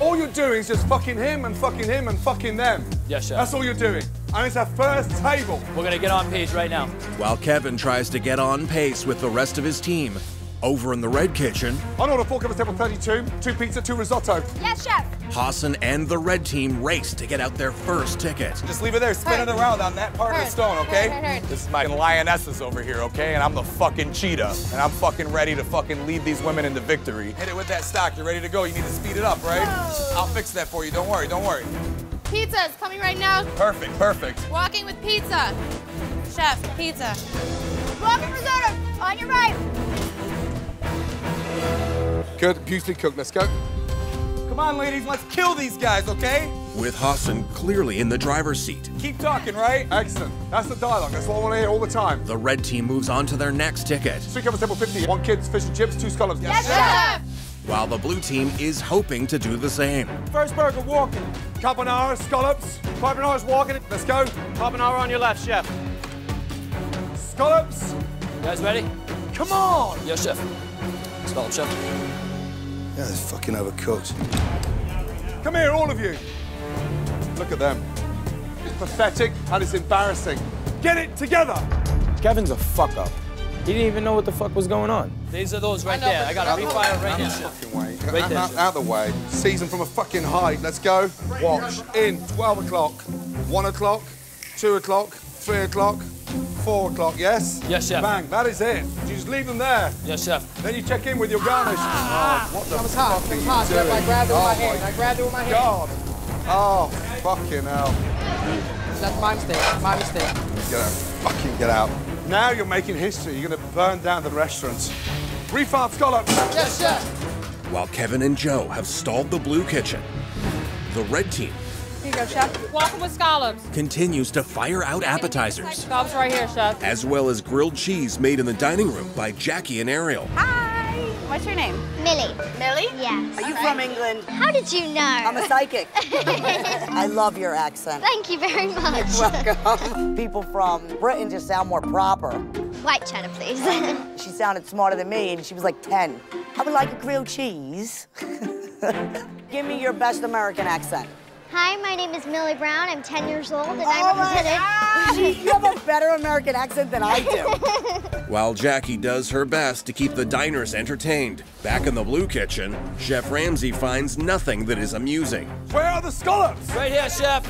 All you're doing is just fucking him and fucking him and fucking them. Yes, chef. That's all you're doing. And it's our first table. We're gonna get on pace right now. While Kevin tries to get on pace with the rest of his team, over in the red kitchen, On order, four covers, table 32, two pizza, two risotto. Yes, chef. Hassan and the red team race to get out their first ticket. Just leave it there. Spin it around on that part of the stone, okay? This is my lionesses over here, okay? And I'm the fucking cheetah. And I'm fucking ready to fucking lead these women into victory. Hit it with that stock. You're ready to go. You need to speed it up, right? I'll fix that for you. Don't worry. Don't worry. Pizza's coming right now. Perfect. Perfect. Walking with pizza. Chef, pizza. Walking risotto. On your right. Good, beautifully cooked. Let's go. Come on, ladies. Let's kill these guys, okay? With Hassan clearly in the driver's seat. Keep talking, right? Excellent. That's the dialogue. That's what I want to hear all the time. The red team moves on to their next ticket, Three covers, table 50. One kids, fish and chips, two scallops. Yes, chef. while the blue team is hoping to do the same. First burger, walking. Carbonara, scallops. Carbonara's walking. Let's go. Carbonara on your left, chef. Scallops. You guys ready? Come on. Yes, chef. Scallop, chef. Yeah, it's fucking overcooked. Come here, all of you. Look at them. It's pathetic and it's embarrassing. Get it together. Kevin's a fuck up. He didn't even know what the fuck was going on. These are those right there. I got a refire right here. Fucking way. Right out, there, out, chef. out the way. Season from a fucking height. Let's go. Watch. In. 12 o'clock. 1 o'clock. 2 o'clock. 3 o'clock. 4 o'clock. Yes? Yes, chef. Bang. That is it. You just leave them there. Yes, chef. Then you check in with your garnish. Oh, what the That was hot. fuck That are was you doing? Chef, I grabbed it with oh my hand. I grabbed it with my hand. God. Oh, fucking hell. That's my mistake. My mistake. Get out. Fucking get out. Now you're making history. You're going to burn down the restaurants. Refart scallop. Yes, chef. While Kevin and Joe have stalled the blue kitchen, the red team Here you go, chef. Walking with scallops. continues to fire out appetizers, Scallops right here, chef. as well as grilled cheese made in the dining room by Jackie and Ariel. Hi. What's your name? Millie. Millie? Yes. Are you from England? How did you know? I'm a psychic. I love your accent. Thank you very much. Welcome. People from Britain just sound more proper. White cheddar, please. She sounded smarter than me, and she was like 10. I would like a grilled cheese. Give me your best American accent. Hi, my name is Millie Brown. I'm 10 years old, and Oh I my represented. You have a better American accent than I do. While Jackie does her best to keep the diners entertained, back in the Blue Kitchen, Chef Ramsay finds nothing that is amusing. Where are the scallops? Right here, chef.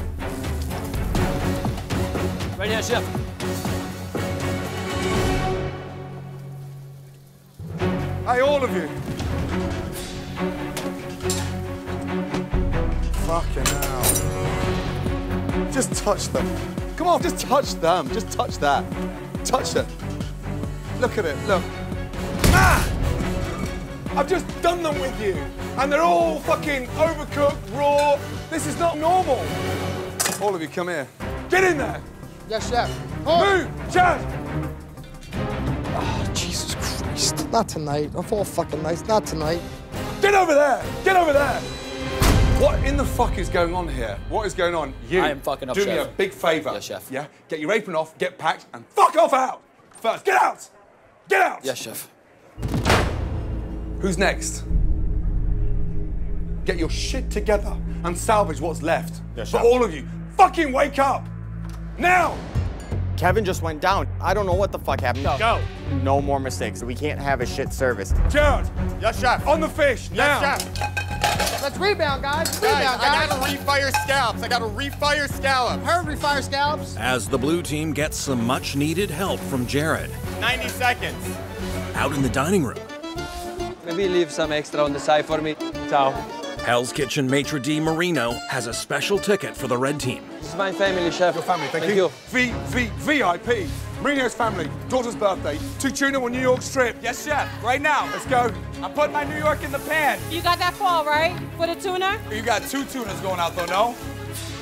Right here, chef. Hey, all of you. Fucking hell. Just touch them. Come on, just touch them. Just touch that. Touch it. Look at it, look. Ah! I've just done them with you. And they're all fucking overcooked, raw. This is not normal. All of you, come here. Get in there. Yes, chef. Move, Chad. Oh, Jesus Christ. Not tonight. Of all fucking nights, not tonight. Get over there! Get over there! What in the fuck is going on here? What is going on? You I am fucking up, do me a big favour. Yes, chef. Yeah? Get your apron off, get packed, and fuck off out! First, get out! Get out! Yes, chef. Who's next? Get your shit together and salvage what's left. Yes, but chef. all of you, fucking wake up! Now! Kevin just went down. I don't know what the fuck happened. Go. No more mistakes. We can't have a shit service. Jared! Yes, chef. On the fish, now! Yes, chef. Let's rebound, guys. Guys, Rebound, I gotta refire scallops. I gotta refire scallops. Heard refire scallops. As the Blue Team gets some much needed help from Jared. 90 seconds. Out in the dining room, Maybe leave some extra on the side for me. Ciao. Hell's Kitchen maitre d' Marino has a special ticket for the Red Team. This is my family, chef. Your family, thank, you. V, V, VIP. Marino's family, daughter's birthday, two tuna on New York strip. Yes, chef. Right now. Let's go. I put my New York in the pan. You got that fall, right? For the tuna? You got two tunas going out though, no?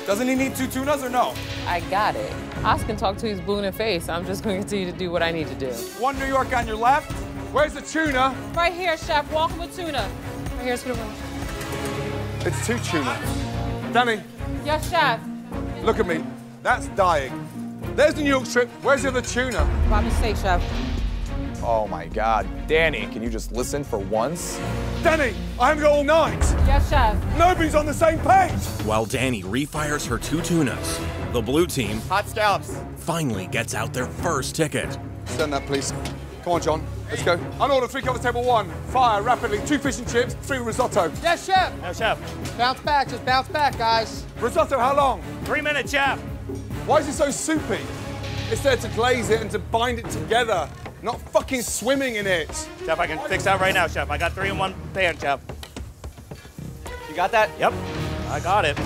Doesn't he need two tunas or no? I got it. Oz can talk to his ballooning face. I'm just going to continue to do what I need to do. One New York on your left. Where's the tuna? Right here, chef. Welcome with tuna. Right here's for the room. It's two tuna. Danny, Yes, chef. look at me. That's dying. There's the New York strip. Where's the other tuna? By mistake, chef. Oh my God. Danny, can you just listen for once? Danny, I haven't got all night. Yes, chef. Nobody's on the same page. While Danny refires her two tunas, the Blue Team Hot scallops. finally gets out their first ticket. Send that, please. Come on, John. Let's go. I'll order three covers table one. Fire rapidly. Two fish and chips, three risotto. Yes, chef. Yes, chef. Bounce back. Just bounce back, guys. Risotto, how long? Three minutes, chef. Why is it so soupy? It's there to glaze it and to bind it together, not fucking swimming in it. Chef, I can fix that right now, chef. I got three in one pan, chef. You got that? Yep. I got it.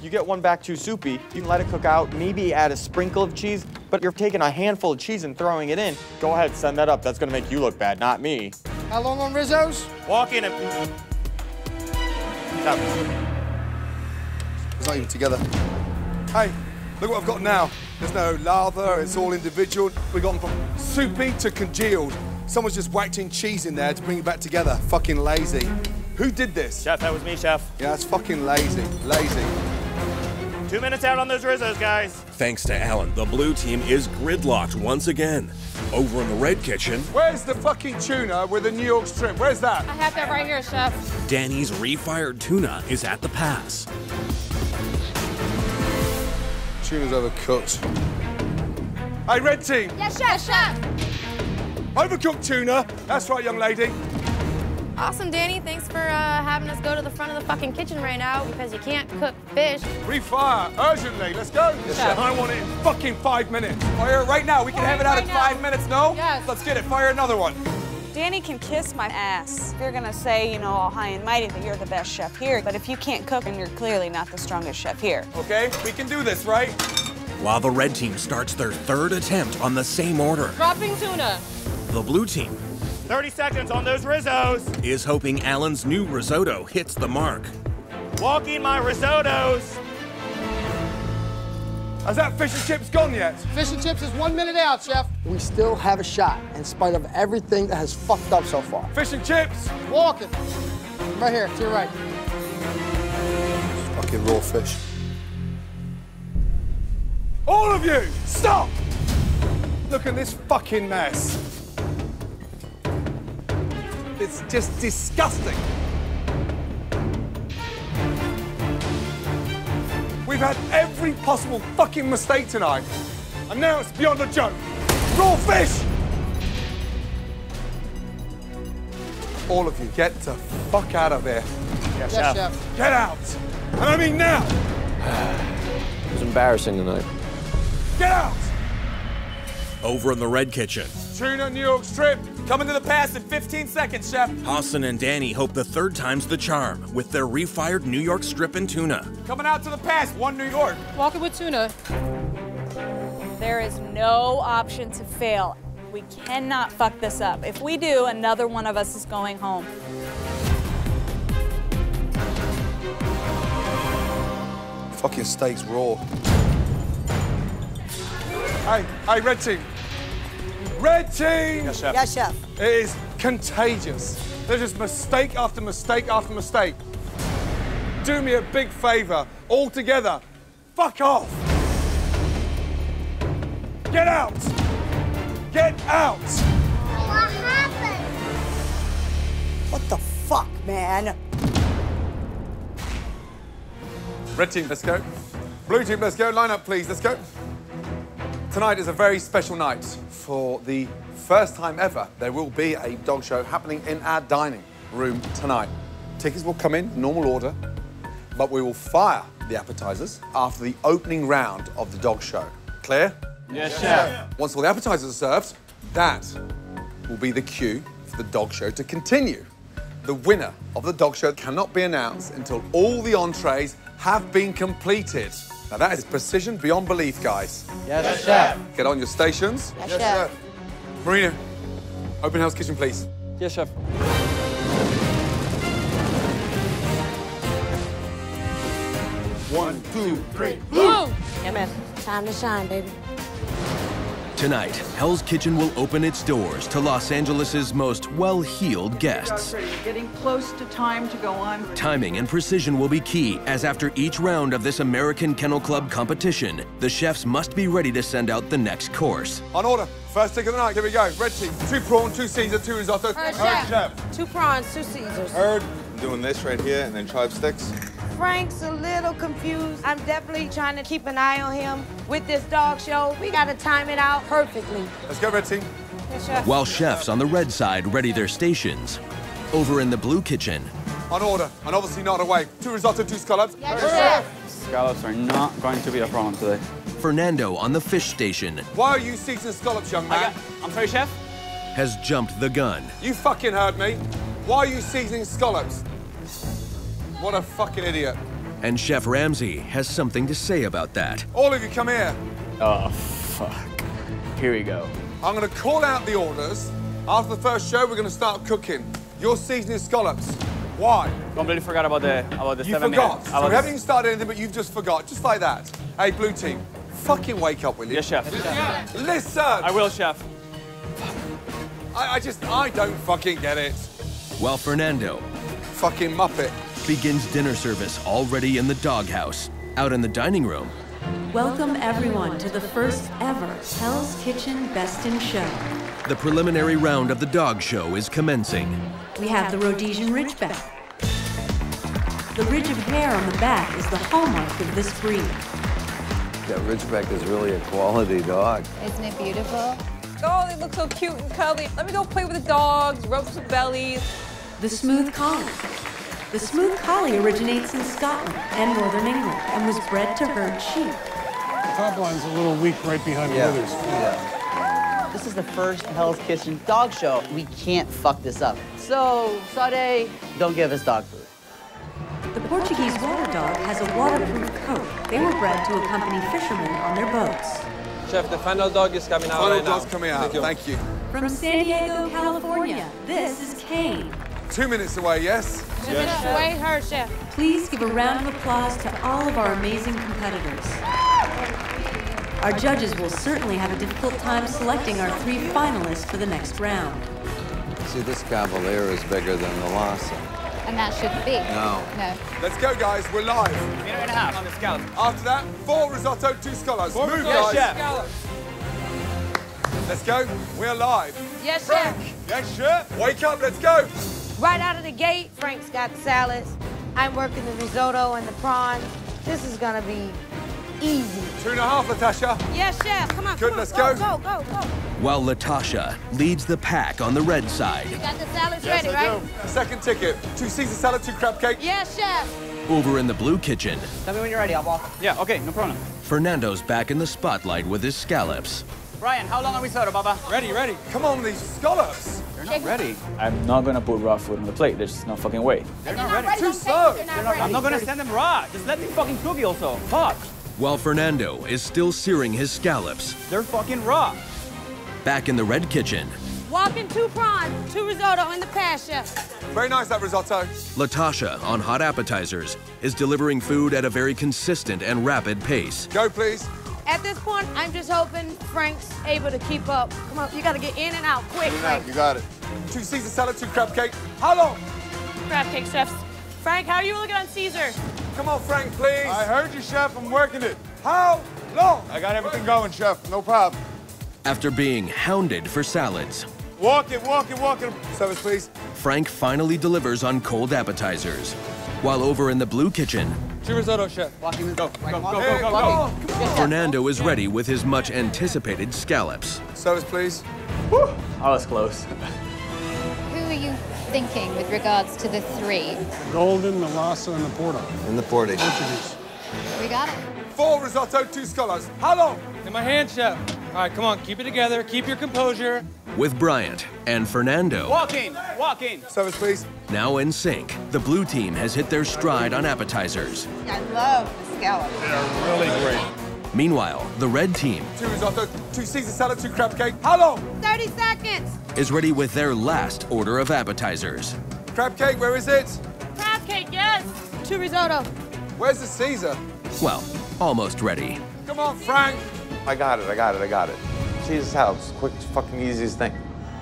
You get one back too soupy, you can let it cook out, maybe add a sprinkle of cheese, but you're taking a handful of cheese and throwing it in. Go ahead, send that up. That's gonna make you look bad, not me. How long on Rizzo's? Walk in and... Chef. It's not even together. Hey, look what I've got now. There's no lather, it's all individual. We've gone from soupy to congealed. Someone's just whacked in cheese in there to bring it back together. Fucking lazy. Who did this? Chef, that was me, chef. Yeah, it's fucking lazy. Lazy. Two minutes out on those Rizzos, guys. Thanks to Alan, the Blue Team is gridlocked once again. Over in the Red Kitchen, Where's the fucking tuna with the New York strip? Where's that? I have that right here, chef. Danny's refired tuna is at the pass. Tuna's overcooked. Hey, red team. Yes, chef. chef. Overcooked tuna. That's right, young lady. Awesome, Danny. Thanks for uh, having us go to the front of the fucking kitchen right now because you can't cook fish. Refire urgently. Let's go. Chef. I want it in fucking five minutes. Fire it right now. We can have it out right in now. five minutes, no? Yes. Let's get it. Fire another one. Danny can kiss my ass. If you're gonna say, you know, all high and mighty that you're the best chef here, but if you can't cook, then you're clearly not the strongest chef here. Okay, we can do this, right? While the Red Team starts their third attempt on the same order, Dropping tuna. the Blue Team 30 seconds on those Rizzos. is hoping Alan's new risotto hits the mark. Walking my risottos. Has that fish and chips gone yet? Fish and chips is one minute out, Chef. We still have a shot, in spite of everything that has fucked up so far. Fish and chips. Walking. Right here, to your right. Fucking raw fish. All of you, stop! Look at this fucking mess. It's just disgusting. We've had every possible fucking mistake tonight. And now it's beyond a joke. Raw fish! All of you, get the fuck out of here. Yes, Chef. Chef. Get out! And I mean now! It was embarrassing tonight. Get out! Over in the Red Kitchen, Tuna New York strip. Coming to the pass in 15 seconds, Chef. Hassan and Danny hope the third time's the charm with their refired New York strip and tuna. Coming out to the pass, one New York. Walking with tuna. There is no option to fail. We cannot fuck this up. If we do, another one of us is going home. Fucking steak's raw. Hey, hey, red team. Red team! Yes, Chef. Yes, Chef. It is contagious. There's just mistake after mistake after mistake. Do me a big favor, all together. Fuck off! Get out! Get out! What happened? What the fuck, man? Red team, let's go. Blue team, let's go. Line up, please. Let's go. Tonight is a very special night. For the first time ever, there will be a dog show happening in our dining room tonight. Tickets will come in, normal order, but we will fire the appetizers after the opening round of the dog show. Clear? Yes, Chef. Once all the appetizers are served, that will be the cue for the dog show to continue. The winner of the dog show cannot be announced until all the entrees have been completed. Now that is precision beyond belief, guys. Yes, Chef. Get on your stations. Yes, Chef. Marino, open Hell's Kitchen, please. Yes, Chef. One, two, three. Blue! Yeah, man. Time to shine, baby. Tonight, Hell's Kitchen will open its doors to Los Angeles' most well-heeled guests. Getting close to time to go on. Timing and precision will be key, as after each round of this American Kennel Club competition, the chefs must be ready to send out the next course. On order. First tick of the night. Here we go. Red team. Two prawn, two Caesar, two risotto. Heard chef. Two prawns, two Caesars. Heard. Doing this right here and then chive sticks. Frank's a little confused. I'm definitely trying to keep an eye on him with this dog show. We gotta time it out perfectly. Let's go, red team. Yes, chef. While chefs on the red side ready their stations, over in the blue kitchen, On order. And obviously not away. Two risotto, two scallops. Yes, chef. Scallops are not going to be a problem today. Fernando on the fish station Why are you seasoning scallops, young man? I'm sorry, Chef? has jumped the gun. You fucking heard me. Why are you seasoning scallops? What a fucking idiot. And Chef Ramsay has something to say about that. All of you come here. Oh, fuck. Here we go. I'm going to call out the orders. After the first show, we're going to start cooking. You're seasoning scallops. Why? Completely forgot about the about the You seven forgot. minutes. So About we haven't even started anything, but you've just forgot. Just like that. Hey, blue team, fucking wake up, will you? Yes, chef. chef Listen! I will, chef. I, I just, I don't fucking get it. Well, Fernando Fucking muppet. Begins dinner service already in the doghouse. Out in the dining room, Welcome everyone to the first ever Hell's Kitchen Best in Show. the preliminary round of the dog show is commencing. We have the Rhodesian Ridgeback. The ridge of hair on the back is the hallmark of this breed. That Ridgeback is really a quality dog. Isn't it beautiful? Oh, they look so cute and cuddly. Let me go play with the dogs, rub some bellies. The Smooth Collie. The Smooth Collie originates in Scotland and Northern England and was bred to herd sheep. Top line's a little weak right behind Yeah. the withers. This is the first Hell's Kitchen dog show. We can't fuck this up. So, Sade, don't give us dog food. The Portuguese water dog has a waterproof coat. They were bred to accompany fishermen on their boats. Chef, the final dog is coming out Final right now. dog's coming out. Thank you. From San Diego, California, this is Kane. Two minutes away, yes? Two minutes away, her chef. Please give a round of applause to all of our amazing competitors. Our judges will certainly have a difficult time selecting our three finalists for the next round. See, this Cavalier is bigger than the Lhasa. And that shouldn't be. No. No. Let's go, guys. We're live. Minute and a half on the scallop. After that, four risotto, two scallops. Four Move, risotto, guys. chef. Let's go. We're live. Yes, Frank. Yes, chef. Wake up. Let's go. Right out of the gate, Frank's got the salads. I'm working the risotto and the prawns. This is gonna be easy. Two and a half, Latasha. Yes, chef. Come on, Good, come on. let's go. go. Go, go, go. While Latasha leads the pack on the red side. You got the salads Yes, ready, I right? do. Second ticket. Two Caesar salad, two crab cake. Yes, chef. Over in the blue kitchen, Tell me when you're ready, I'll walk. Yeah, okay, no problem. Fernando's back in the spotlight with his scallops. Brian, how long are we soda, Baba? Ready, ready. Come on, these scallops. They're not ready. I'm not gonna put raw food on the plate. There's no fucking way. They're not ready. Too slow. They're not ready. I'm not gonna send them raw. Just let them fucking cook it also. Fuck. While Fernando is still searing his scallops, They're fucking raw. back in the red kitchen, Walking two prawns, two risotto in the past, chef. Very nice, that risotto. Latasha, on hot appetizers, is delivering food at a very consistent and rapid pace. Go, please. At this point, I'm just hoping Frank's able to keep up. Come on, you gotta get in and out quick, Frank. You got it. Two Caesar salad, two crab cake. How long? Crab cake, chefs. Frank, how are you looking on Caesar? Come on, Frank, please. I heard you, chef. I'm working it. How long? I got everything going, chef. No problem. After being hounded for salads, Walk it, walk it, walk it. Service, please. Frank finally delivers on cold appetizers. While over in the blue kitchen, Two risotto, chef. Walking, go, go, go, go, Hey, go, come go. on, come on. Fernando is ready with his much anticipated scallops. Service, please. I was close. Who are you thinking with regards to the three? Golden, the Lhasa, and the Porto. In the Portage. Portuguese. We got it. Four risotto, two scallops. How long? In my hand, chef. All right, come on, keep it together, keep your composure. With Bryant and Fernando Walking, walking. Service, please. now in sync, the blue team has hit their stride on appetizers. I love the scallops. They're really great. Meanwhile, the red team Two risotto, two Caesar salad, two crab cake. How long? 30 seconds. is ready with their last order of appetizers. Crab cake, where is it? Crab cake, yes. Two risotto. Where's the Caesar? Well, almost ready. Come on, Frank. I got it, I got it, I got it. Jesus house. Quick, fucking easiest thing.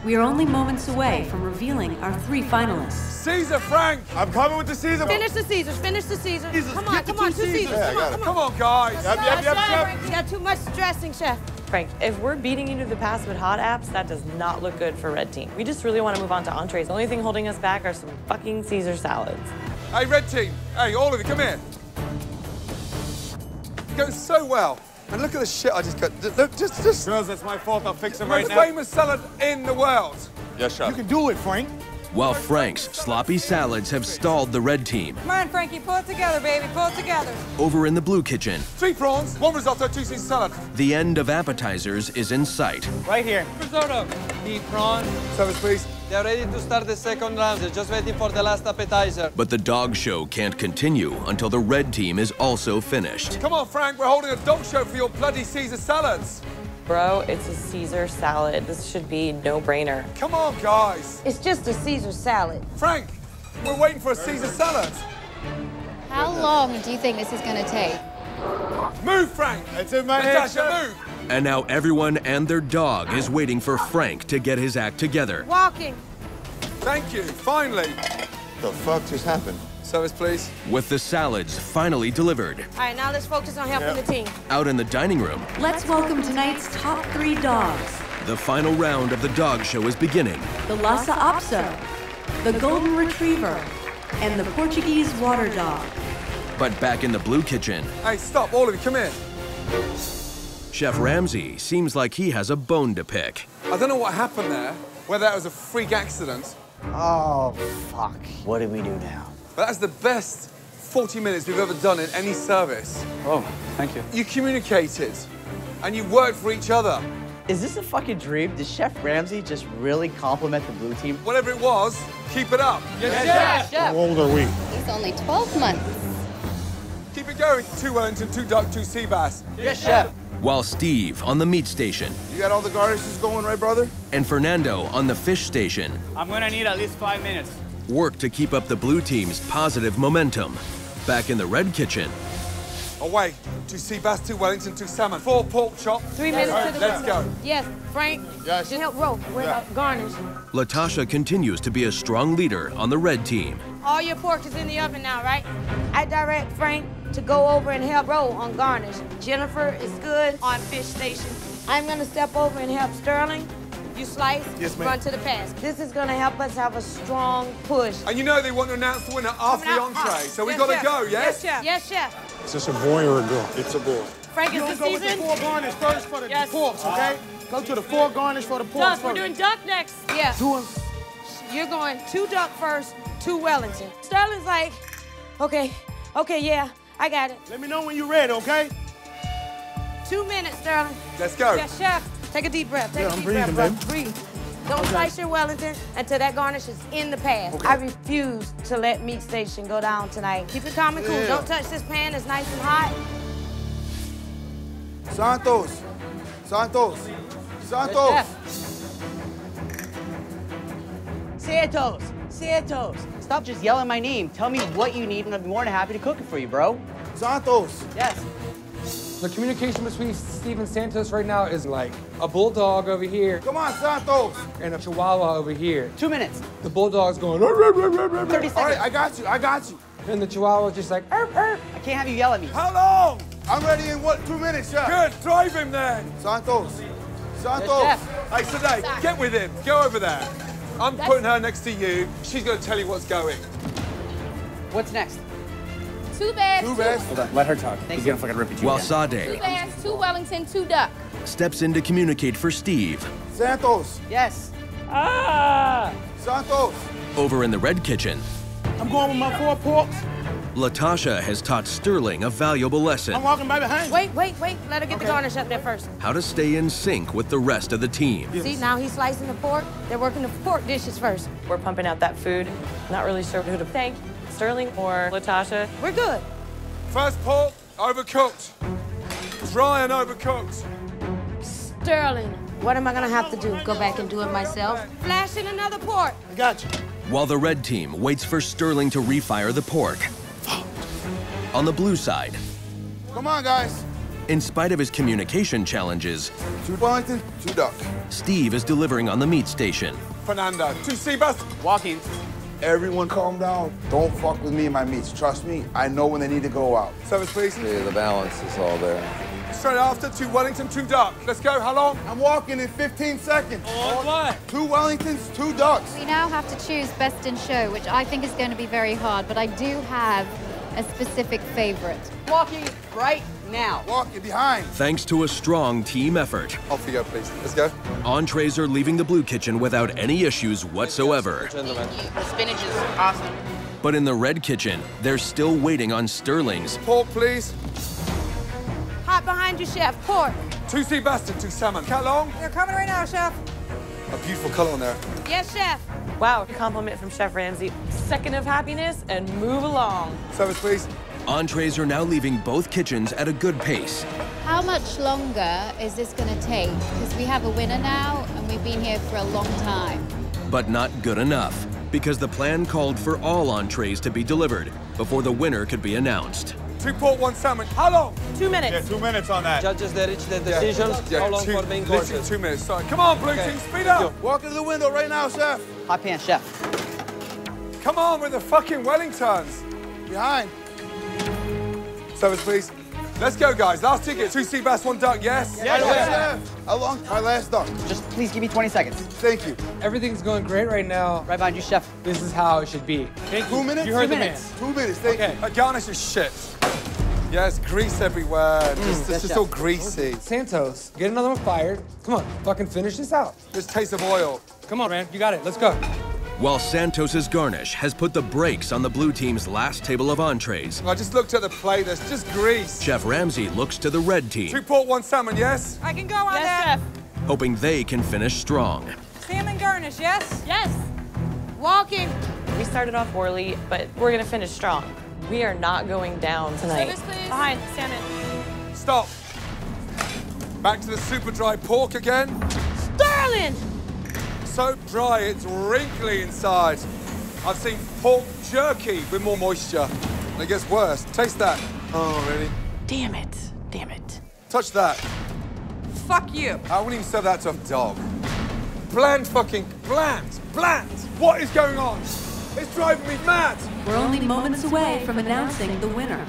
We are only moments away from revealing our three finalists. Caesar, Frank. I'm coming with the Caesar. Finish the Caesars. Finish the Caesars. Come on, get come on, two two Caesars. Caesars. Yeah, come on, come on. Come on, guys. Yep, yep, yep, Sorry, yep. Frank, You got too much dressing, chef. Frank, if we're beating you to the pass with hot apps, that does not look good for red team. We just really want to move on to entrees. The only thing holding us back are some fucking Caesar salads. Hey, red team. Hey, all of you, come here. It goes so well. And look at the shit I just got. Look, just, just. Girls, that's my fault. I'll fix them Most right now. Most famous salad in the world. Yes, chef. You can do it, Frank. While Frank's sloppy salads have stalled the red team, Come on, Frankie, pull it together, baby, pull it together. over in the blue kitchen, Three prawns, one risotto, two Caesar salad. the end of appetizers is in sight. Right here. Risotto. The prawn. Service, please. They're ready to start the second round. They're just waiting for the last appetizer. But the dog show can't continue until the red team is also finished. Come on, Frank. We're holding a dog show for your bloody Caesar salads. Bro, it's a Caesar salad. This should be no-brainer. Come on, guys. It's just a Caesar salad. Frank, we're waiting for a Caesar salad. How long do you think this is going to take? Move, Frank. It's in my hand, Natasha, chef. move. And now everyone and their dog is waiting for Frank to get his act together. Walking. Thank you. Finally. The fuck just happened? Service, please. With the salads finally delivered, All right, now let's focus on helping the team. out in the dining room, Let's welcome tonight's top three dogs. the final round of the dog show is beginning. The Lhasa Apso, the Golden Retriever, and the Portuguese Water Dog. But back in the blue kitchen, Hey, stop, all of you. Come here. Chef Ramsay seems like he has a bone to pick. I don't know what happened there, whether that was a freak accident, Oh, fuck. What do we do now? but that's the best 40 minutes we've ever done in any service. Oh, thank you. You communicated, and you worked for each other. Is this a fucking dream? Did Chef Ramsay just really compliment the blue team? Whatever it was, keep it up. Yes, chef. How old are we? He's only 12 months. Keep it going. Two Wellington, two duck, two sea bass. Yes, chef. While Steve on the meat station You got all the garnishes going, right, brother? and Fernando on the fish station I'm gonna need at least five minutes. work to keep up the blue team's positive momentum. Back in the red kitchen, Away. Two sea bass, two Wellington, two salmon. Four pork chops. Three minutes All to right, the Let's window. go. Yes, Frank. Yes. Just help roll. We're Yeah. garnish. Latasha continues to be a strong leader on the red team. All your pork is in the oven now, right? I direct Frank to go over and help Roe on garnish. Jennifer is good on fish station. I'm gonna step over and help Sterling. You slice, Yes, ma'am. run to the pass. This is gonna help us have a strong push. And you know they want to announce the winner after the Coming hot. entree, so we Yes, got to chef. go, yes? Yes, chef. Yes, chef. Is this a boy or a girl? It's a boy. Frank, is you the gonna go with the four garnish first for the Yes. porks, okay? Go to the four garnish for the porks Duck, first. we're doing duck next. Yeah. Two You're going two duck first, two Wellington. Sterling's like, okay, okay, yeah, I got it. Let me know when you're ready, okay? Two minutes, Sterling. Let's go. Yes, chef. Take a deep breath. Take Yeah, a I'm deep breathing, breath, bro. Breathe. Don't slice your Wellington until that garnish is in the pan. I refuse to let meat station go down tonight. Keep it calm and cool. Yeah. Don't touch this pan. It's nice and hot. Santos. Santos. Santos. Santos, Santos, stop just yelling my name. Tell me what you need, and I'll be more than happy to cook it for you, bro. Santos. Yes. The communication between Steve and Santos right now is like a bulldog over here. Come on, Santos. And a chihuahua over here. Two minutes. The bulldog's going. "Arr, arr, arr, arr, arr." 30 seconds. All right, I got you. I got you. And the chihuahua's just like, "Arr, arr." I can't have you yell at me. How long? I'm ready in what? Two minutes, chef. Good, drive him then. Santos. Santos. Yes, Hey, Sade, get with him. Go over there. I'm putting her next to you. She's going to tell you what's going. What's next? Two bears, Two best. Hold on, let her talk. He's gonna fucking rip it you While again. two Sade two Wellington, two duck. steps in to communicate for Steve. Santos. Yes. Ah! Santos. Over in the red kitchen, I'm going with my four porks. Latasha has taught Sterling a valuable lesson I'm walking right behind. Wait, wait, wait. Let her get the garnish up there first. how to stay in sync with the rest of the team. See, now he's slicing the pork. They're working the pork dishes first. We're pumping out that food. Not really sure who to thank, Sterling or Latasha. We're good. First pork, overcooked. Dry and overcooked. Sterling. What am I gonna have to do? Go back and do it myself? Flash in another pork. I got you. While the red team waits for Sterling to refire the pork. On the blue side, Come on, guys. in spite of his communication challenges, Two Wellington, two duck. Steve is delivering on the meat station. Fernando. Two sea bass. Walking. Everyone calm down. Don't fuck with me and my meats. Trust me, I know when they need to go out. Service, please. Yeah, the balance is all there. Straight after, two Wellington, two duck. Let's go. How long? I'm walking in 15 seconds. On what? Two Wellingtons, two ducks. We now have to choose best in show, which I think is going to be very hard, but I do have a specific favorite. Walking right now. Walking behind. Thanks to a strong team effort, Off you go, please. Let's go. entrees are leaving the blue kitchen without any issues whatsoever. The spinach is awesome. But in the red kitchen, they're still waiting on Sterling's Pork, please. Hot behind you, chef. Pork. Two sea bass and two salmon. How long? They're coming right now, chef. A beautiful color on there. Yes, chef. Wow, compliment from Chef Ramsay. Second of happiness and move along. Service, please. Entrees are now leaving both kitchens at a good pace. How much longer is this going to take? Because we have a winner now, and we've been here for a long time. But not good enough, because the plan called for all entrees to be delivered before the winner could be announced. Two pork, one salmon. How long? Two minutes. two minutes on that. Judges, they reach their decisions. Yeah, How long two, for main literally courses? two minutes. Sorry. Come on, blue Okay. team, speed up. Walk to the window right now, chef. Hot pan, chef. Come on with the fucking Wellingtons. Behind. Service, please. Let's go, guys. Last ticket. Two sea bass, one duck. Yes. Yes, chef. How long? My last duck. Just please give me 20 seconds. Thank you. Everything's going great right now. Right behind you, chef. This is how it should be. Thank Two you. minutes? You heard Two the minutes. man. Two minutes. Thank Okay. you. That garnish is shit. Yeah, it's grease everywhere. Mm, just, yes, it's just chef. all greasy. Santos, get another one fired. Come on, fucking finish this out. Just taste of oil. Come on, man. You got it. Let's go. While Santos's garnish has put the brakes on the blue team's last table of entrees, I just looked at the plate. There's just grease. Chef Ramsay looks to the red Two team, pork, one salmon. Yes. I can go on Yes, that. Chef. hoping they can finish strong. Salmon garnish, yes? Yes. Walking. We started off poorly, but we're gonna finish strong. We are not going down tonight. Service, please. Behind, salmon. Stop. Back to the super dry pork again. Sterling. So dry, it's wrinkly inside. I've seen pork jerky with more moisture. And it gets worse. Taste that. Oh, really? Damn it. Damn it. Touch that. Fuck you. I wouldn't even serve that to a dog. Bland fucking bland, bland. What is going on? It's driving me mad. We're only moments away from announcing the winner.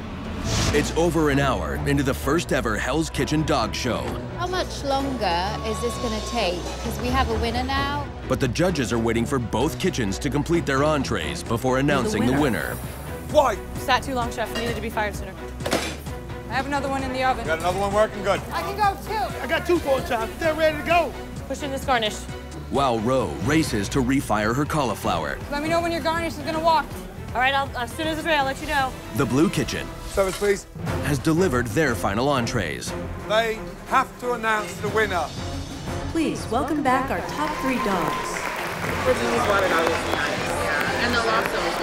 It's over an hour into the first ever Hell's Kitchen Dog Show. How much longer is this going to take? Because we have a winner now. But the judges are waiting for both kitchens to complete their entrees before announcing the winner. Why? Sat too long, chef. We needed to be fired sooner. I have another one in the oven. Got another one working good. I can go too. I got two pork chops. They're ready to go. Push in this garnish. While Roe races to refire her cauliflower. Let me know when your garnish is gonna walk. All right, I'll, as soon as it's ready, I'll let you know. The Blue Kitchen Service, please. has delivered their final entrees. They have to announce the winner. Please welcome back our top three dogs. And the lobster was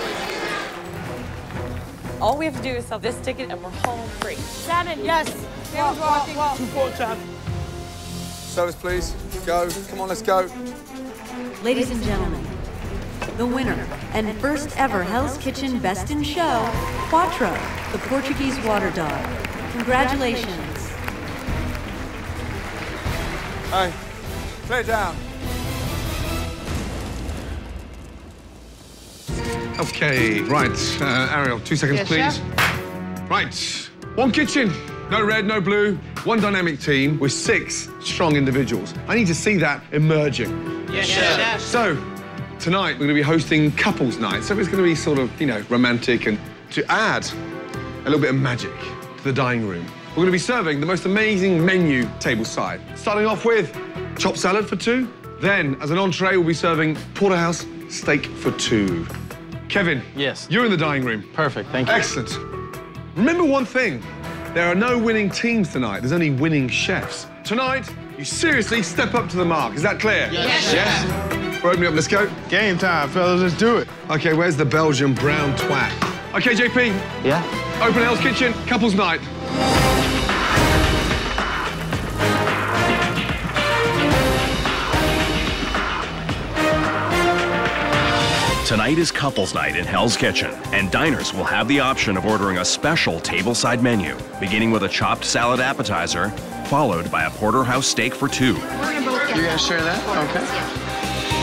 All we have to do is sell this ticket and we're home free. Shannon, yes. Taylor's walking. Two pork chops. Service, please. Go. Come on, let's go. Ladies and gentlemen, the winner and first ever Hell's Kitchen Best in Show, Quattro, the Portuguese water dog. Congratulations. Hey, clear down. Okay, right. Uh, Ariel, two seconds, Yes, please. Right. One kitchen. No red, no blue. One dynamic team with six strong individuals. I need to see that emerging. Yes, chef. So, tonight we're going to be hosting couples night. So it's going to be sort of, you know, romantic and to add a little bit of magic to the dining room. We're going to be serving the most amazing menu tableside. Starting off with chopped salad for two. Then, as an entree, we'll be serving porterhouse steak for two. Kevin. Yes. You're in the dining room. Perfect, thank you. Excellent. Remember one thing. There are no winning teams tonight. There's only winning chefs. Tonight, you seriously step up to the mark. Is that clear? Yes. Yes? We're opening up. Let's go. Game time, fellas. Let's do it. Okay, where's the Belgian brown twat? Okay, JP. Yeah? Open Hell's Kitchen, couples night. Tonight is couples night in Hell's Kitchen, and diners will have the option of ordering a special tableside menu, beginning with a chopped salad appetizer, followed by a porterhouse steak for two. You gonna share that? Okay.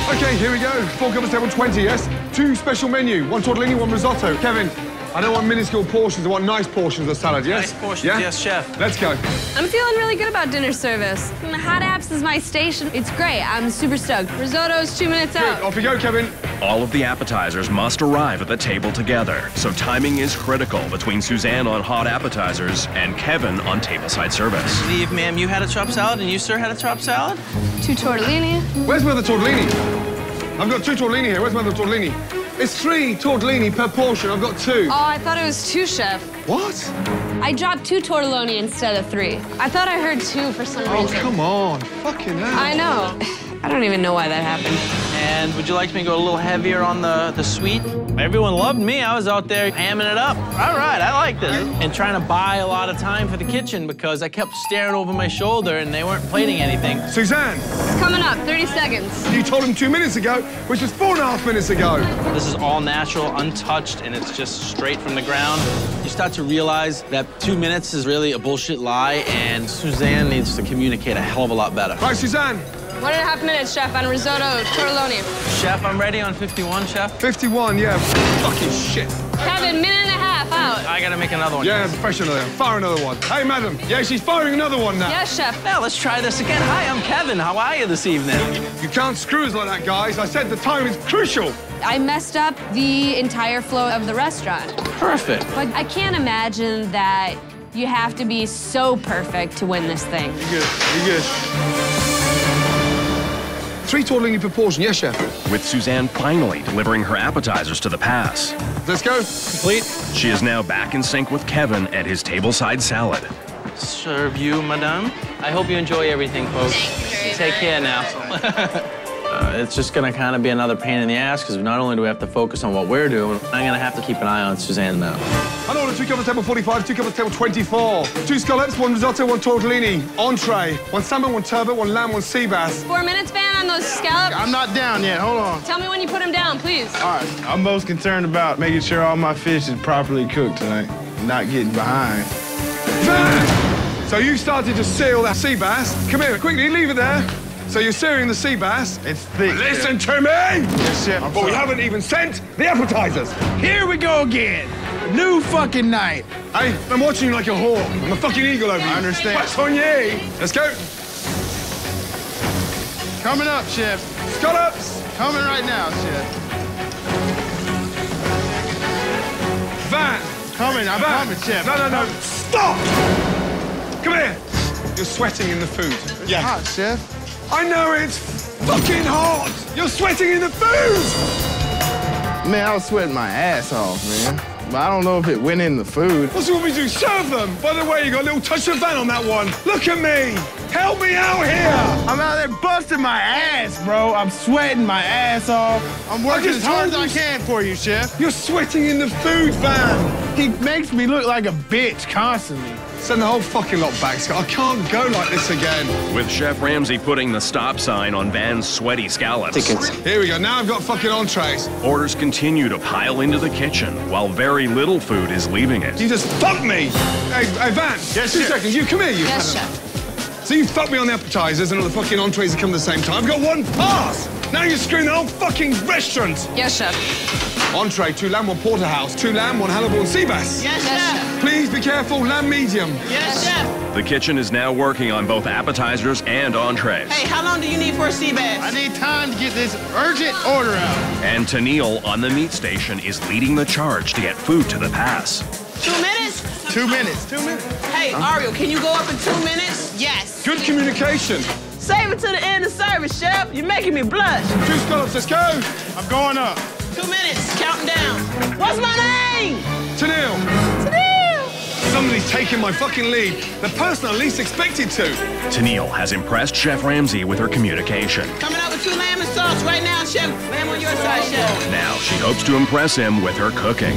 Okay, here we go. Four couples table 20, yes? Two special menu, one tortellini, one risotto. Kevin, I don't want minuscule portions, I want nice portions of salad, yes? Nice portions, yeah? yes, chef. Let's go. I'm feeling really good about dinner service. Hot Apps is my station. It's great. I'm super stoked. Risotto's two minutes out. Off you go, Kevin. All of the appetizers must arrive at the table together, so timing is critical between Suzanne on hot appetizers and Kevin on tableside service. Steve, ma'am, you had a chopped salad and you, sir, had a chopped salad? Two tortellini. Where's my other tortellini? I've got two tortellini here. Where's my other tortellini? It's three tortellini per portion. I've got two. Oh, I thought it was two, chef. What? I dropped two tortelloni instead of three. I thought I heard two for some Oh, reason. Oh, come on. Fucking hell. I know. I don't even know why that happened. And would you like me to go a little heavier on the, the sweet? Everyone loved me. I was out there hamming it up. All right, I like this. And trying to buy a lot of time for the kitchen because I kept staring over my shoulder and they weren't plating anything. Suzanne, It's coming up. 30 seconds. you told him two minutes ago, which was four and a half minutes ago. This is all natural, untouched, and it's just straight from the ground. You start to realize that two minutes is really a bullshit lie, and Suzanne needs to communicate a hell of a lot better. Right, Suzanne. One and a half minutes, chef, on risotto tortelloni. Chef, I'm ready on 51, chef. 51, yeah. Fucking shit. Kevin, minute and a half out. I gotta make another one. Yeah, fresh another. Fire another one. Hey, madam. Yeah, she's firing another one now. Yes, chef. Now let's try this again. Hi, I'm Kevin. How are you this evening? You can't screw us like that, guys. I said the time is crucial. I messed up the entire flow of the restaurant. Perfect. But I can't imagine that you have to be so perfect to win this thing. You good? You good? Three tortellini per portion, yes, chef. With Suzanne finally delivering her appetizers to the pass. Let's go. Complete. She is now back in sync with Kevin at his tableside salad. Serve you, madame. I hope you enjoy everything, folks. Take care now. uh, it's just gonna kind of be another pain in the ass because not only do we have to focus on what we're doing, I'm gonna have to keep an eye on Suzanne now. An order, two covers table 45, two covers table 24. Two scallops, one risotto, one tortellini. Entree, one salmon, one turbot, one lamb, one sea bass. Four minutes ban on those scallops. I'm not down yet. Hold on. Tell me when you put them down, please. All right. I'm most concerned about making sure all my fish is properly cooked tonight, not getting behind. So you started to seal that sea bass. Come here, quickly, leave it there. So you're searing the sea bass. It's thick. Listen to me! Yes, chef. But we haven't even sent the appetizers. Here we go again. New fucking night. Hey, I'm watching you like a hawk. I'm a fucking eagle over you. I understand. What's on ye? Let's go. Coming up, chef. Scallops. Coming right now, chef. Van. Coming, I'm Van. coming, chef. No, no, no. Stop! Come here. You're sweating in the food. It's hot, chef. I know it's fucking hot. You're sweating in the food. Man, I was sweating my ass off, man. But I don't know if it went in the food. What's you want me to do? Serve them. By the way, you got a little touch of Van on that one. Look at me. Help me out here. I'm out there busting my ass, bro. I'm sweating my ass off. I'm working as hard as I can for you, chef. You're sweating in the food, Van. He makes me look like a bitch constantly. Send the whole fucking lot back, Scott. I can't go like this again. With Chef Ramsay putting the stop sign on Van's sweaty scallops. Tickets. Here we go. Now I've got fucking entrees. Orders continue to pile into the kitchen while very little food is leaving it. You just fucked me. Hey, hey Van. Yes, Two chef. seconds. You come here. You. Yes, Hannah. chef. So you fucked me on the appetizers and all the fucking entrees that come at the same time. I've got one pass. Now you're screwing the whole fucking restaurant. Yes, chef. Entree, two lamb, one porterhouse, two lamb, one halibut, and sea bass. Yes, chef. Please be careful, lamb medium. Yes, chef. The kitchen is now working on both appetizers and entrees. Hey, how long do you need for a sea bass? I need time to get this urgent order out. And Tennille on the meat station is leading the charge to get food to the pass. Two minutes? Two minutes. Two minutes. Hey, Ario, can you go up in two minutes? Yes. Good communication. Save it to the end of service, chef. You're making me blush. Two scallops, let's go. I'm going up. Two minutes, counting down. What's my name? Tennille. Tennille. Somebody's taking my fucking lead. The person I least expected to. Tennille has impressed Chef Ramsay with her communication. Coming up with two lamb and sauce right now, chef. Lamb on your side, chef. Now she hopes to impress him with her cooking.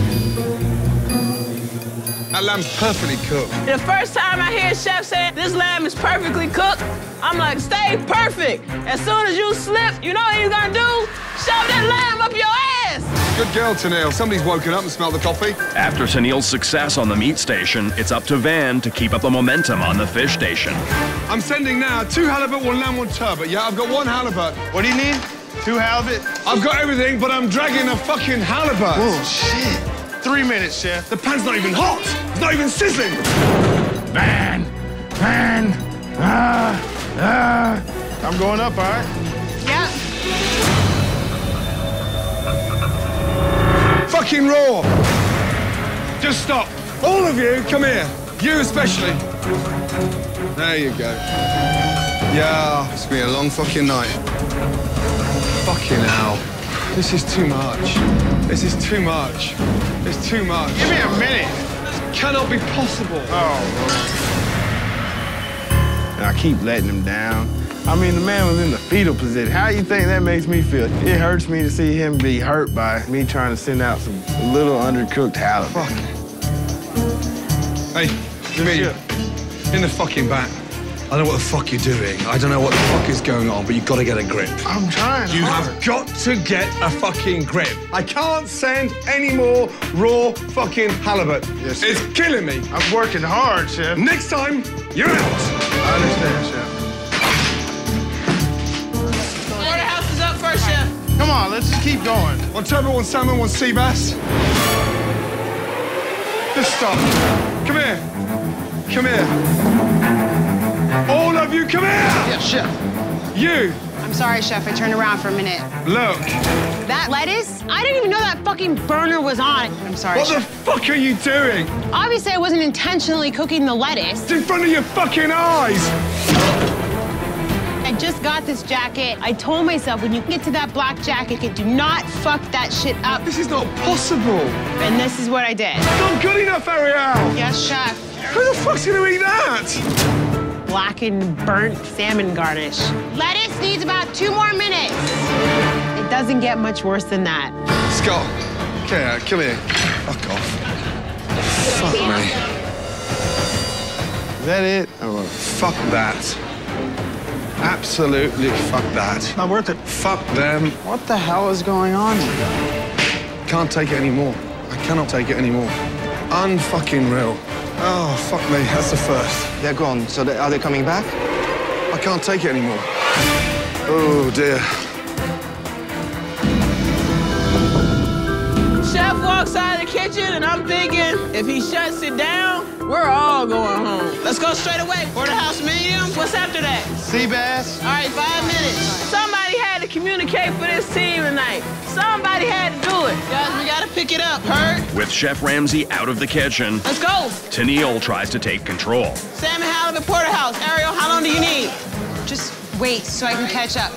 That lamb's perfectly cooked. The first time I hear chef say this lamb is perfectly cooked, I'm like, stay perfect. As soon as you slip, you know what he's gonna do? Shove that lamb up your ass. Good girl, Tennille. Somebody's woken up and smelled the coffee. After Tennille's success on the meat station, it's up to Van to keep up the momentum on the fish station. I'm sending now two halibut, one lamb, one turbot. Yeah, I've got one halibut. What do you need? Two halibut? I've got everything, but I'm dragging a fucking halibut. Oh, shit. Three minutes, chef. The pan's not even hot. It's not even sizzling. Man, man, Ah! Ah! I'm going up, all right? Yeah. Fucking raw. Just stop. All of you, come here. You especially. There you go. Yeah, it's been a long fucking night. Fucking hell. This is too much. This is too much. It's too much. Give me a minute. This cannot be possible. Oh, And I keep letting him down. I mean, the man was in the fetal position. How you think that makes me feel? It hurts me to see him be hurt by me trying to send out some little undercooked halibut. Hey, me. In the fucking back. I don't know what the fuck you're doing. I don't know what the fuck is going on, but you've got to get a grip. I'm trying. You hard. have got to get a fucking grip. I can't send any more raw fucking halibut. Yes, it's sir. killing me. I'm working hard, chef. Next time, you're out. I understand, chef. Porterhouse is up first, chef. Come on, let's just keep going. One turbot, one salmon, one sea bass. Just stop. Come here. Come here. All of you, come here. Yes, chef. You, I'm sorry, chef. I turned around for a minute. look. That lettuce? I didn't even know that fucking burner was on. I'm sorry, What the fuck are you doing? Obviously, I wasn't intentionally cooking the lettuce. It's in front of your fucking eyes. I just got this jacket. I told myself when you get to that black jacket, do not fuck that shit up. This is not possible. And this is what I did. Not good enough, Ariel. Yes, chef. Who the fuck's gonna eat that? Blackened, burnt salmon garnish. Lettuce needs about two more minutes. It doesn't get much worse than that. Scott, come here, come here. Fuck off. Fuck me. Is that it? Oh, fuck that. Absolutely fuck that. Not worth it. Fuck them. What the hell is going on here? Can't take it anymore. I cannot take it anymore. Unfucking real. Oh, fuck me. That's the first. They're gone. So they, are they coming back? I can't take it anymore. Oh, dear. Chef walks out of the kitchen, and I'm thinking, if he shuts it down, we're all going home. Let's go straight away. Porterhouse medium. What's after that? Sea bass. All right, five minutes. Somebody had to communicate for this team tonight. Somebody had to do it. Guys, we gotta pick it up. Hurt? With Chef Ramsay out of the kitchen, Let's go. Tennille tries to take control. Salmon halibut porterhouse. Ariel, how long do you need? Just wait so I can catch up.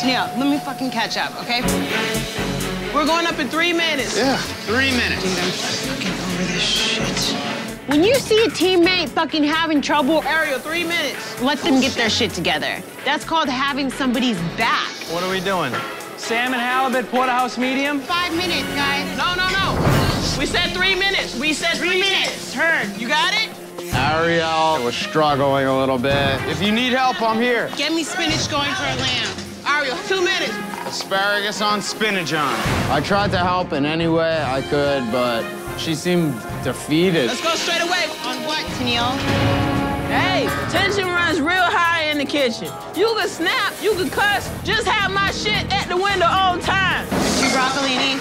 Tennille, let me fucking catch up, okay? We're going up in three minutes. Yeah. Three minutes. Dude, I'm fucking over this shit. When you see a teammate fucking having trouble, Ariel, three minutes. let them get their shit together. That's called having somebody's back. What are we doing? Salmon halibut porterhouse medium? Five minutes, guys. No, no, no. We said three minutes. We said three, minutes. Heard. You got it? Ariel was struggling a little bit. If you need help, I'm here. Get me spinach going for a lamb. Ariel, two minutes. Asparagus on spinach on. I tried to help in any way I could, but she seemed defeated. Let's go straight away. On what, Tennille? Hey, tension runs real high in the kitchen. You can snap, you can cuss, just have my shit at the window all time. Two broccolini.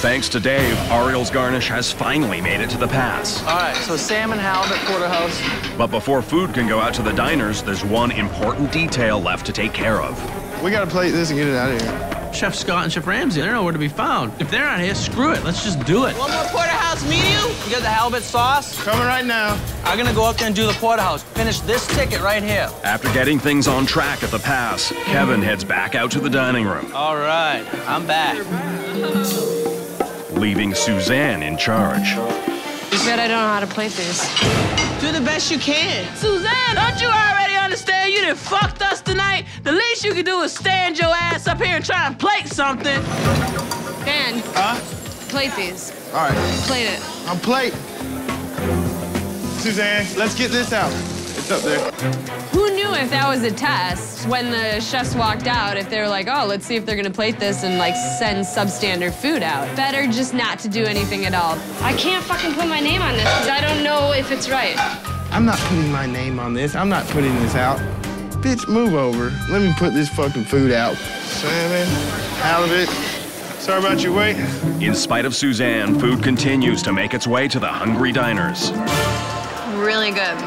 Thanks to Dave, Ariel's garnish has finally made it to the pass. All right, so Sam salmon halibut porterhouse. But before food can go out to the diners, there's one important detail left to take care of. We gotta plate this and get it out of here. Chef Scott and Chef Ramsay, they're nowhere to be found. If they're not here, screw it. Let's just do it. One more porterhouse medium. You got the halibut sauce? Coming right now. I'm gonna go up there and do the porterhouse. Finish this ticket right here. After getting things on track at the pass, Kevin heads back out to the dining room, All right, I'm back. leaving Suzanne in charge. You said I don't know how to play this. Do the best you can. Suzanne, don't you already understand you done fucked us tonight? The least you can do is stand your ass up here and try and plate something. Dan, Huh? plate these. All right. Plate it. I'm plate. Suzanne, let's get this out. It's up there. Who knew if that was a test when the chefs walked out, if they were like, oh, let's see if they're gonna plate this and like send substandard food out. Better just not to do anything at all. I can't fucking put my name on this because I don't know if it's right. I'm not putting my name on this. I'm not putting this out. Bitch, move over. Let me put this fucking food out. Salmon, halibut. Sorry about your wait. In spite of Suzanne, food continues to make its way to the hungry diners. Really good.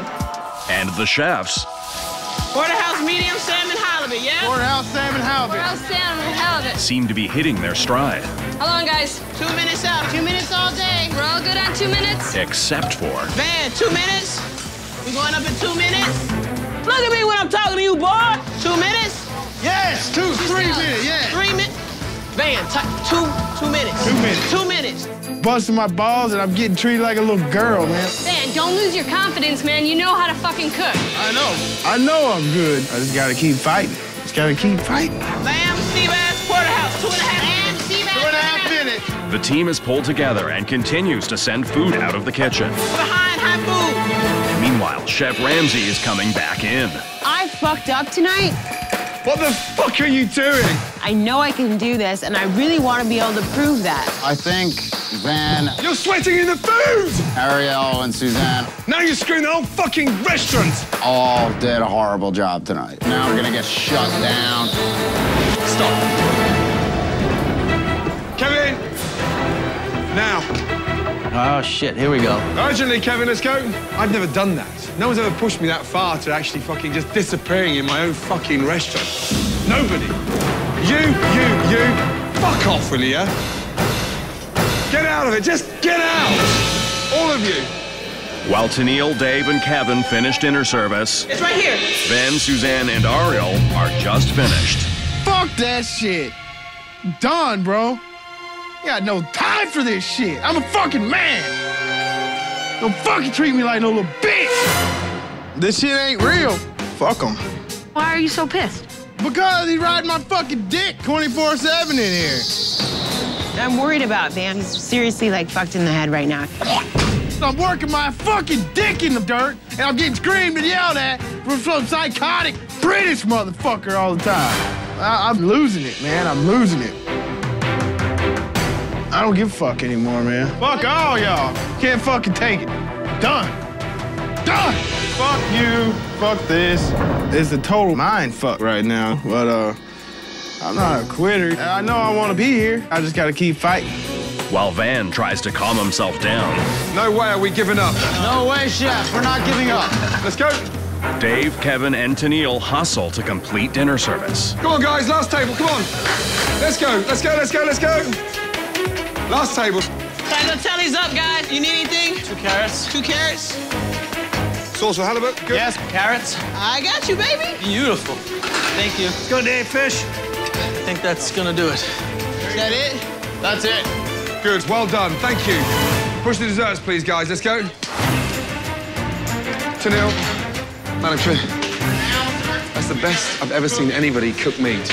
And the chefs Porterhouse medium salmon halibut, yeah? Porterhouse salmon halibut. Porterhouse salmon halibut. seem to be hitting their stride, How long, guys? Two minutes out. Two minutes all day. We're all good on two minutes? except for Van, two minutes. We going up in two minutes. Look at me when I'm talking to you, boy. Two minutes. Yes, two, three minutes, yeah. Three minutes. Van, t- two, two minutes. Two minutes. Two minutes. Busting my balls and I'm getting treated like a little girl, man. Dan, don't lose your confidence, man. You know how to fucking cook. I know. I know I'm good. I just gotta keep fighting. Just gotta keep fighting. Lamb, sea bass, porterhouse. Two and a half. Lamb, sea bass, Two and a half minutes. the team is pulled together and continues to send food out of the kitchen. Behind high food. Meanwhile, Chef Ramsay is coming back in. I fucked up tonight. What the fuck are you doing? I know I can do this, and I really want to be able to prove that. I think Van, You're sweating in the food! Ariel, and Suzanne Now you're screwing the whole fucking restaurant! all did a horrible job tonight. Now we're gonna get shut down. Stop. Kevin! Now. Oh, shit, here we go. Urgently, Kevin, let's go. I've never done that. No one's ever pushed me that far to actually fucking just disappearing in my own fucking restaurant. Nobody. You, you, you. Fuck off, will you? Get out of it. Just get out. All of you. While Tennille, Dave, and Kevin finish dinner service, It's right here. Van, Suzanne, and Ariel are just finished. Fuck that shit. Done, bro. You got no time for this shit. I'm a fucking man. Don't fucking treat me like no little bitch. This shit ain't real. Fuck him. Why are you so pissed? Because he's riding my fucking dick 24-7 in here. I'm worried about Van. He's seriously like fucked in the head right now. I'm working my fucking dick in the dirt, and I'm getting screamed and yelled at from some psychotic British motherfucker all the time. I- I'm losing it, man. I'm losing it. I don't give a fuck anymore, man. Fuck all y'all. Can't fucking take it. Done. Done. Fuck you. Fuck this. It's a total mind fuck right now. But uh, I'm not a quitter. I know I want to be here. I just got to keep fighting. While Van tries to calm himself down, No way are we giving up. No way, chef. We're not giving up. Let's go. Dave, Kevin, and Tennille hustle to complete dinner service. Come on, guys. Last table. Come on. Let's go. Let's go. Let's go. Let's go. Last table. Tagliatelles up, guys. You need anything? Two carrots. Two carrots. Sauce for halibut. Good. Yes, carrots. I got you, baby. Beautiful. Thank you. Let's go, Dave. Fish. I think that's gonna do it. Is that it? That's it. Good. Well done. Thank you. Push the desserts, please, guys. Let's go. Tennille. Manager. That's the best I've ever seen anybody cook meat.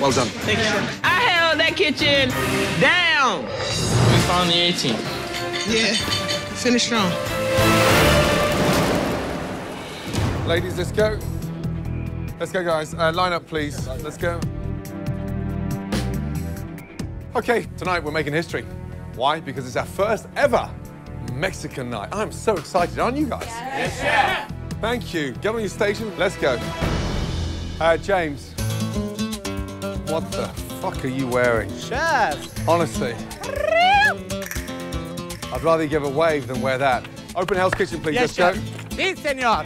Well done. Thank you. I held that kitchen down. We found the 18. Yeah. Finish strong. Ladies, let's go. Let's go, guys. Uh, line up, please. Let's go. Okay, tonight we're making history. Why? Because it's our first ever Mexican night. I'm so excited, aren't you guys? Yes, yeah. Thank you. Get on your station. Let's go. Uh, James, what the fuck are you wearing? Chef. Honestly. I'd rather you give a wave than wear that. Open Hell's Kitchen, please. Yes, Let's chef. go. Senor.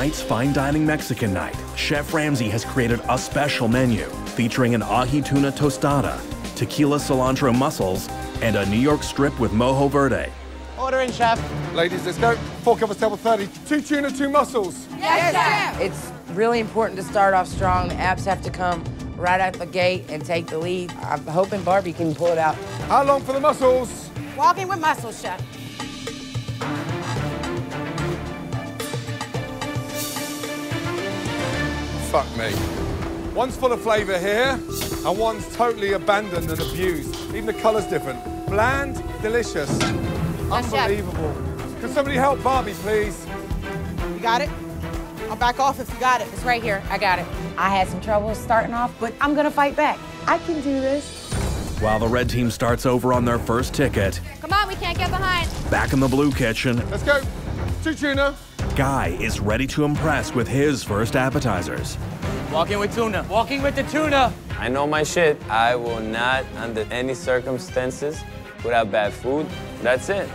Tonight's fine dining Mexican night, Chef Ramsay has created a special menu featuring an ahi tuna tostada, tequila cilantro mussels, and a New York strip with mojo verde. Order in, chef. Ladies, let's go. Four covers, table 30. Two tuna, two mussels. Yes, chef. It's really important to start off strong. The apps have to come right out the gate and take the lead. I'm hoping Barbie can pull it out. How long for the mussels? Walking with mussel, chef. Fuck me. One's full of flavour here, and one's totally abandoned and abused. Even the colour's different. Bland, delicious. Unbelievable. Can somebody help Barbie, please? You got it? I'll back off if you got it. It's right here. I got it. I had some trouble starting off, but I'm gonna fight back. I can do this. While the red team starts over on their first ticket, Come on, we can't get behind. back in the blue kitchen, Let's go. Two tuna. Guy is ready to impress with his first appetizers. Walking with tuna. Walking with the tuna. I know my shit. I will not, under any circumstances, put out bad food. That's it.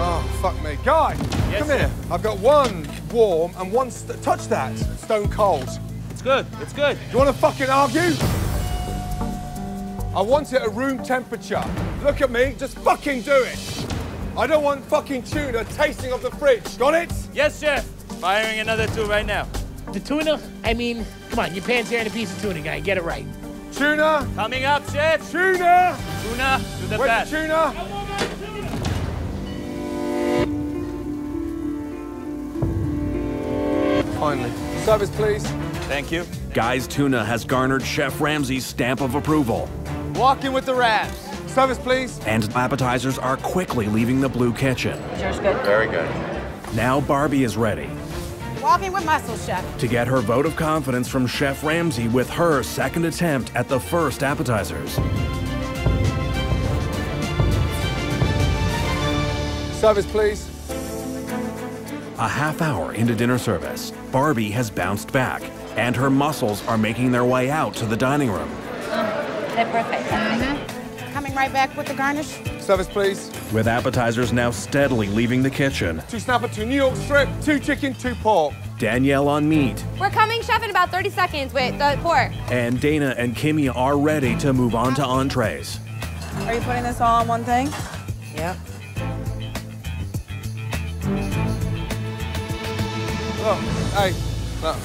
Oh, fuck me. Guy, come here. I've got one warm and one, st- touch that, stone cold. It's good. It's good. You want to fucking argue? I want it at room temperature. Look at me, just fucking do it. I don't want fucking tuna tasting of the fridge. Got it? Yes, chef. Firing another two right now. The tuna? I mean, come on, your pants tearing a piece of tuna, guy. Get it right. Tuna. Coming up, chef. Tuna. Tuna to the Where's best. the tuna? Finally. Service, please. Thank you. Guy's tuna has garnered Chef Ramsay's stamp of approval, Walking with the wraps. Service, please. and appetizers are quickly leaving the blue kitchen. Yours good? Very good. Now Barbie is ready Walking with mussel, chef. to get her vote of confidence from Chef Ramsay with her second attempt at the first appetizers. Service, please. A half hour into dinner service, Barbie has bounced back, and her mussels are making their way out to the dining room. They're perfect. Mm-hmm. Coming right back with the garnish. Service, please. With appetizers now steadily leaving the kitchen, Two snapper, two New York strip, two chicken, two pork. Danielle on meat, We're coming, chef, in about 30 seconds. with the pork. and Dana and Kimmy are ready to move on to entrees. Are you putting this all on one thing? Yep. Look, hey, look.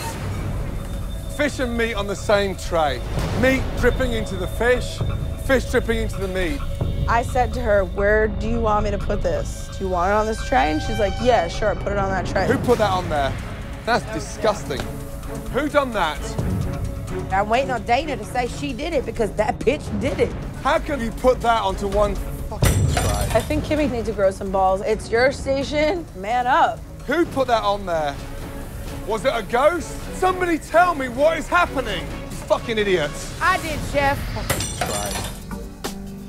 Fish and meat on the same tray. Meat dripping into the fish, fish dripping into the meat. I said to her, Where do you want me to put this? Do you want it on this tray? And she's like, Yeah, sure, put it on that tray. Who put that on there? That's disgusting. Who done that? I'm waiting on Dana to say she did it because that bitch did it. How can you put that onto one fucking tray? I think Kimmy needs to grow some balls. It's your station. Man up. Who put that on there? Was it a ghost? Somebody tell me what is happening. You fucking idiots. I did, Chef.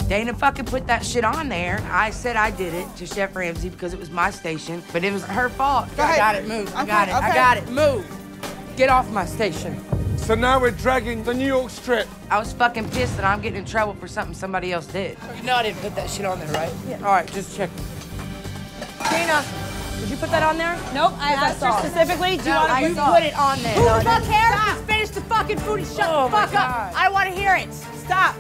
Dana fucking put that shit on there. I said I did it to Chef Ramsay because it was my station, but it was her fault. Go I ahead. got it. Move. I Okay, got it. I got it. Move. Get off my station. So now we're dragging the New York Strip. I was fucking pissed that I'm getting in trouble for something somebody else did. You know I didn't put that shit on there, right? Yeah. All right, just check. Dana, did you put that on there? Nope, I Because asked I saw her specifically, do you No, want I to saw put it. it on there? Who the fuck cares? Stop. Finish the fucking food and shut Oh the fuck up. I want to hear it. Stop.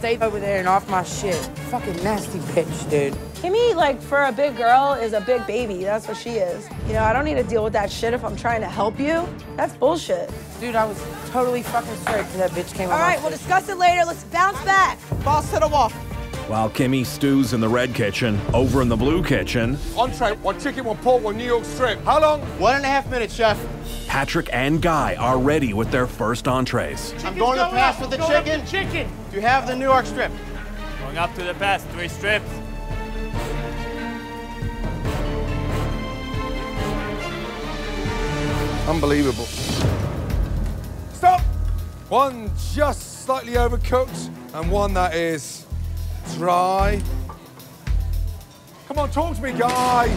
Stay over there and off my shit. Fucking nasty bitch, dude. Kimmy, like, for a big girl, is a big baby. That's what she is. You know, I don't need to deal with that shit if I'm trying to help you. That's bullshit. Dude, I was totally fucking straight till that bitch came All on right, my we'll station. discuss it later. Let's bounce back. Boss to the wall. While Kimmy stews in the red kitchen, over in the blue kitchen, Entree, one chicken, one pork, one New York Strip. How long? One and a half minutes, chef. Patrick and Guy are ready with their first entrees. I'm going to pass with the chicken. Chicken. Do you have the New York strip? Going up to the pass, three strips. Unbelievable. Stop! One just slightly overcooked and one that is dry. Come on, talk to me, guy.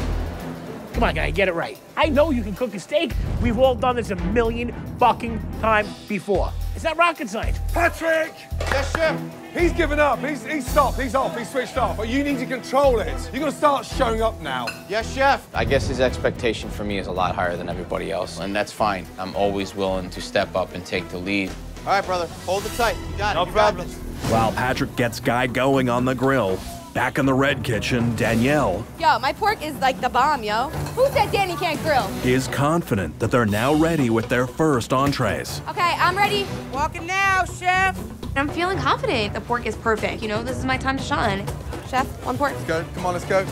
Come on, guy, get it right. I know you can cook a steak. We've all done this a million fucking times before. It's not rocket science. Patrick! Yes, chef. He's given up. He's, he's stopped. He's off. He's switched off. But you need to control it. You're going to start showing up now. Yes, chef. I guess his expectation for me is a lot higher than everybody else, and that's fine. I'm always willing to step up and take the lead. All right, brother. Hold it tight. You got No it. You got problem. While Patrick gets Guy going on the grill, back in the red kitchen, Danielle Yo, my pork is like the bomb, yo. Who said Danny can't grill? is confident that they're now ready with their first entrees. Okay, I'm ready. Walking now, chef. I'm feeling confident. The pork is perfect. You know, this is my time to shine. Chef, one pork. Let's go. Come on, let's go.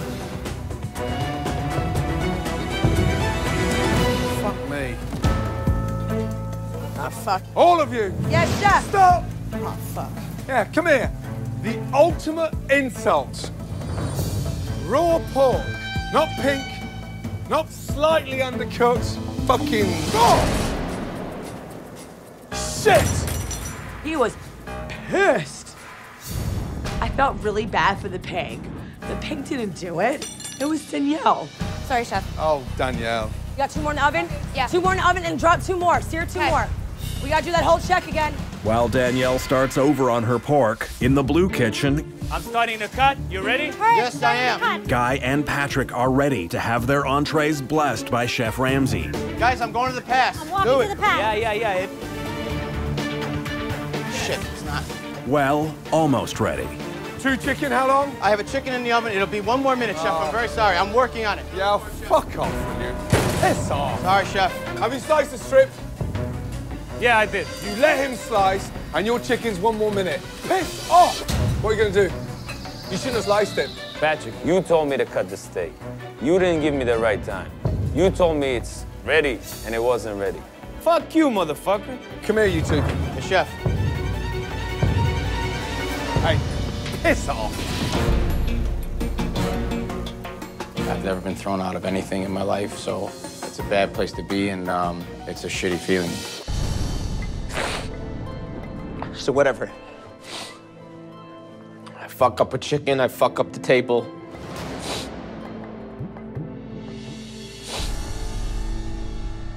Fuck me. Ah, fuck. All of you. Yes, chef. Stop! Oh, fuck. Yeah, come here. The ultimate insult. Raw pork. Not pink, not slightly undercooked. Fucking raw. Shit! He was pissed. I felt really bad for the pig. The pig didn't do it. It was Danielle. Sorry, chef. Oh, Danielle. You got two more in the oven? Yeah. Two more in the oven and drop two more. Sear two Okay. more. We gotta do that whole check again. While Danielle starts over on her pork, in the blue kitchen, I'm starting to cut. You ready? Yes, I am. Guy and Patrick are ready to have their entrees blessed by Chef Ramsay. Guys, I'm going to the pass. I'm walking Do to it. the pass. Yeah, yeah, yeah. It, Shit, it's not. Well, almost ready. Two chicken, how long? I have a chicken in the oven. It'll be one more minute, chef. I'm oh. very sorry. I'm working on it. Yeah, fuck off with you. Piss off. Sorry, chef. Have you sliced the strip? Yeah, I did. You let him slice, and your chicken's one more minute. Piss off! What are you gonna do? You shouldn't have sliced it. Patrick, you told me to cut the steak. You didn't give me the right time. You told me it's ready, and it wasn't ready. Fuck you, motherfucker. Come here, you two. Yes, chef. Hey, piss off. I've never been thrown out of anything in my life, so it's a bad place to be, and um, it's a shitty feeling. So whatever. I fuck up a chicken, I fuck up the table.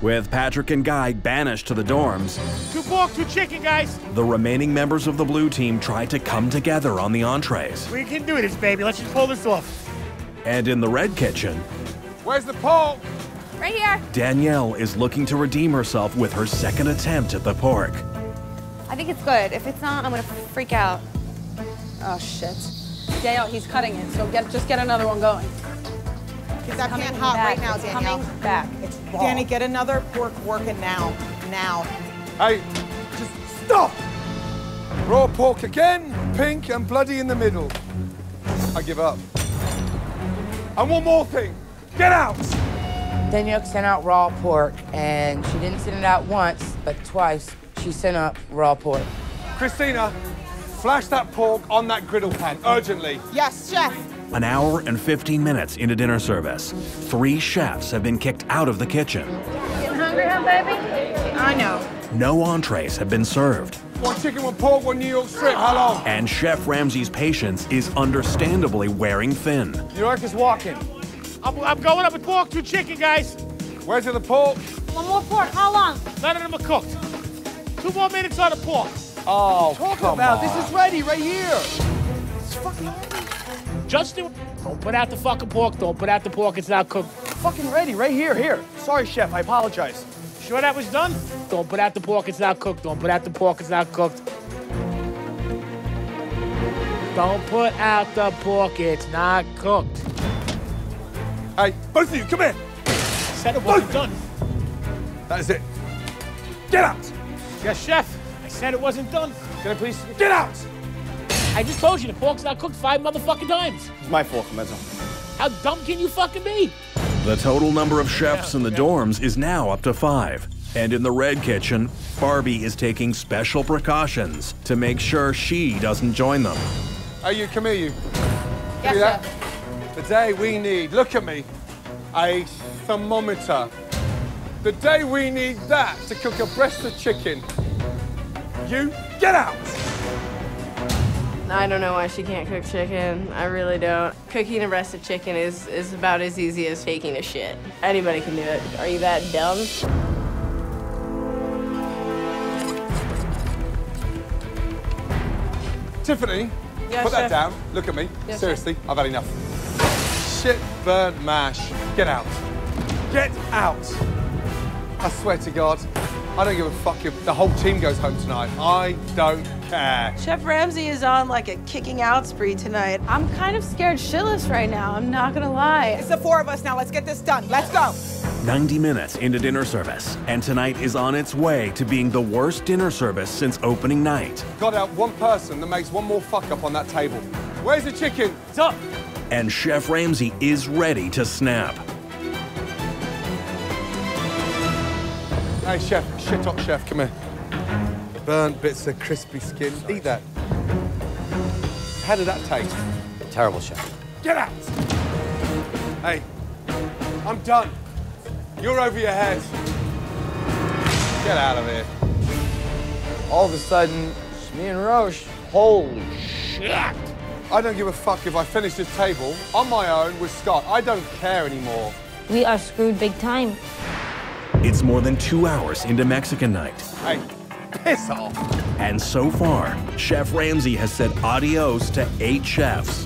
With Patrick and Guy banished to the dorms, Two pork, two chicken, guys. the remaining members of the blue team try to come together on the entrees. We can do this, baby. Let's just pull this off. And in the red kitchen, Where's the pork? Right here. Danielle is looking to redeem herself with her second attempt at the pork. I think it's good. If it's not, I'm gonna freak out. Oh, shit. Danielle, he's cutting it, so get just get another one going. Get that coming pan hot back. right now, It's Danielle. coming back. It's raw. Danny, get another pork working now. Now. Hey, just stop! Raw pork again, pink and bloody in the middle. I give up. And one more thing. Get out! Danielle sent out raw pork, and she didn't send it out once, but twice. She's sent up raw pork. Christina, flash that pork on that griddle pan, urgently. Yes, chef. An hour and 15 minutes into dinner service, three chefs have been kicked out of the kitchen. Getting hungry, huh, baby? I know. No entrees have been served. One chicken, one pork, one New York strip. How long? And Chef Ramsay's patience is understandably wearing thin. New York is walking. I'm, I'm going up with pork, two chicken, guys. Where's the pork? One more pork. How long? None of them are cooked. Two more minutes on the pork. Oh, Talking come about on. this is ready right here. It's fucking ready. Justin, don't put out the fucking pork. Don't put out the pork. It's not cooked. Fucking ready right here. Here. Sorry, chef. I apologize. Sure that was done? Don't put out the pork. It's not cooked. Don't put out the pork. It's not cooked. Don't put out the pork. It's not cooked. Hey, both of you, come here. Said it wasn't done. That is it. Get out. Yes, chef. I said it wasn't done. Can I please get out? I just told you the pork's not cooked five motherfucking times. It's my fault, Mezzo. How dumb can you fucking be? The total number of chefs in the dorms is now up to five. And in the red kitchen, Barbie is taking special precautions to make sure she doesn't join them. Hey, you, come here, you. Yes, See that? The day we need, look at me, a thermometer. The day we need that to cook a breast of chicken. You, get out! I don't know why she can't cook chicken. I really don't. Cooking a breast of chicken is, is about as easy as taking a shit. Anybody can do it. Are you that dumb? Tiffany, Yes, put that chef. down. Look at me. Yes, Seriously, I've had enough. Shit, burnt mash. Get out. Get out. I swear to God, I don't give a fuck if the whole team goes home tonight. I don't care. Chef Ramsay is on like a kicking out spree tonight. I'm kind of scared shitless right now. I'm not gonna lie. It's the four of us now. Let's get this done. Let's go. 90 minutes into dinner service, and tonight is on its way to being the worst dinner service since opening night. Got out one person that makes one more fuck up on that table. Where's the chicken? It's up. And Chef Ramsay is ready to snap. Hey, chef, shit up, chef, come here. Burnt bits of crispy skin. Eat that. How did that taste? Terrible, chef. Get out! Hey, I'm done. You're over your head. Get out of here. All of a sudden, it's me and Roche. Holy shit. I don't give a fuck if I finish this table on my own with Scott. I don't care anymore. We are screwed big time. It's more than two hours into Mexican night. Hey, piss off. And so far, Chef Ramsay has said adios to eight chefs.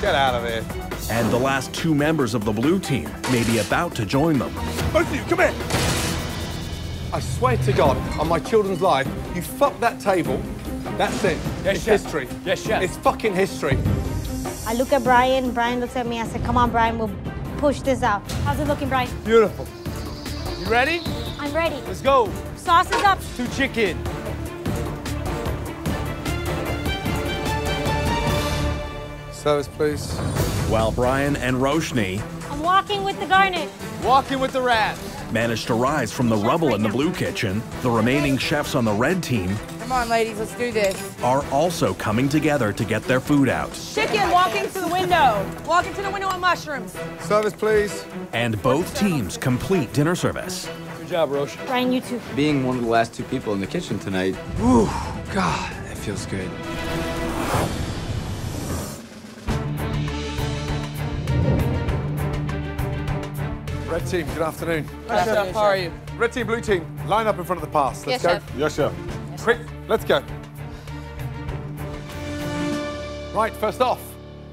Get out of here. And the last two members of the blue team may be about to join them. Both of you, come here. I swear to God, on my children's life, you fuck that table. That's it. Yes, it's chef. history. Yes, chef. It's fucking history. I look at Brian. Brian looks at me. I said, come on, Brian. We'll push this out. How's it looking, Brian? Beautiful. You ready? I'm ready. Let's go. Sauce is up. Two chicken. Service, please. While Brian and Roshni I'm walking with the garnet. Walking with the rat. managed to rise from the rubble in the blue kitchen, the remaining chefs on the red team Come on, ladies, let's do this. are also coming together to get their food out. Chicken walking to the window. Walking to the window on mushrooms. Service, please. And both teams complete dinner service. Good job, Roche. Brian, you too. Being one of the last two people in the kitchen tonight, whew, God, that feels good. Red team, good afternoon. Hi, chef. How are you? Red team, blue team, line up in front of the pass. Let's Yes, go. chef. Yes, sir. Quick, let's go. Right, first off,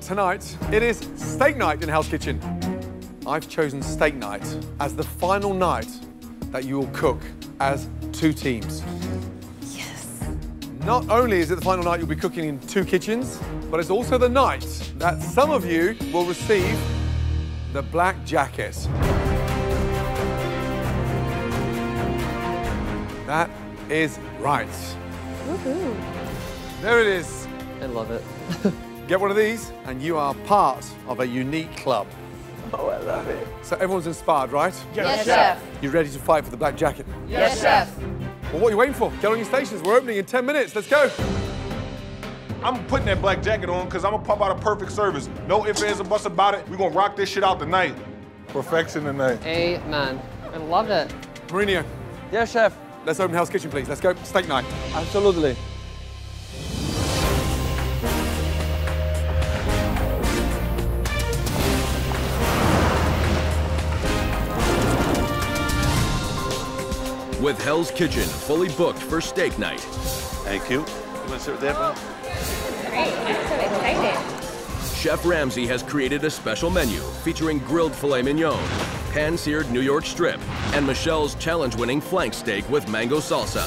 tonight it is steak night in Hell's Kitchen. I've chosen steak night as the final night that you will cook as two teams. Yes. Not only is it the final night you'll be cooking in two kitchens, but it's also the night that some of you will receive the black jacket. That is right. Woohoo. There it is. I love it. Get one of these, and you are part of a unique club. Oh, I love it. So everyone's inspired, right? Yes, chef. You ready to fight for the black jacket? Yes, chef. Well, what are you waiting for? Get on your stations. We're opening in 10 minutes. Let's go. I'm putting that black jacket on because I'm gonna pump out a perfect service. No ifs, ands, or buts about it. We're gonna rock this shit out tonight. Perfection tonight. Amen. I loved it. Marino. Yes, chef. Let's open Hell's Kitchen, please. Let's go. Steak night. Absolutely. With Hell's Kitchen fully booked for steak night. Thank you. You wanna sit with that one? Great. I'm so excited. Chef Ramsay has created a special menu featuring grilled filet mignon, pan-seared New York strip, and Michelle's challenge-winning flank steak with mango salsa.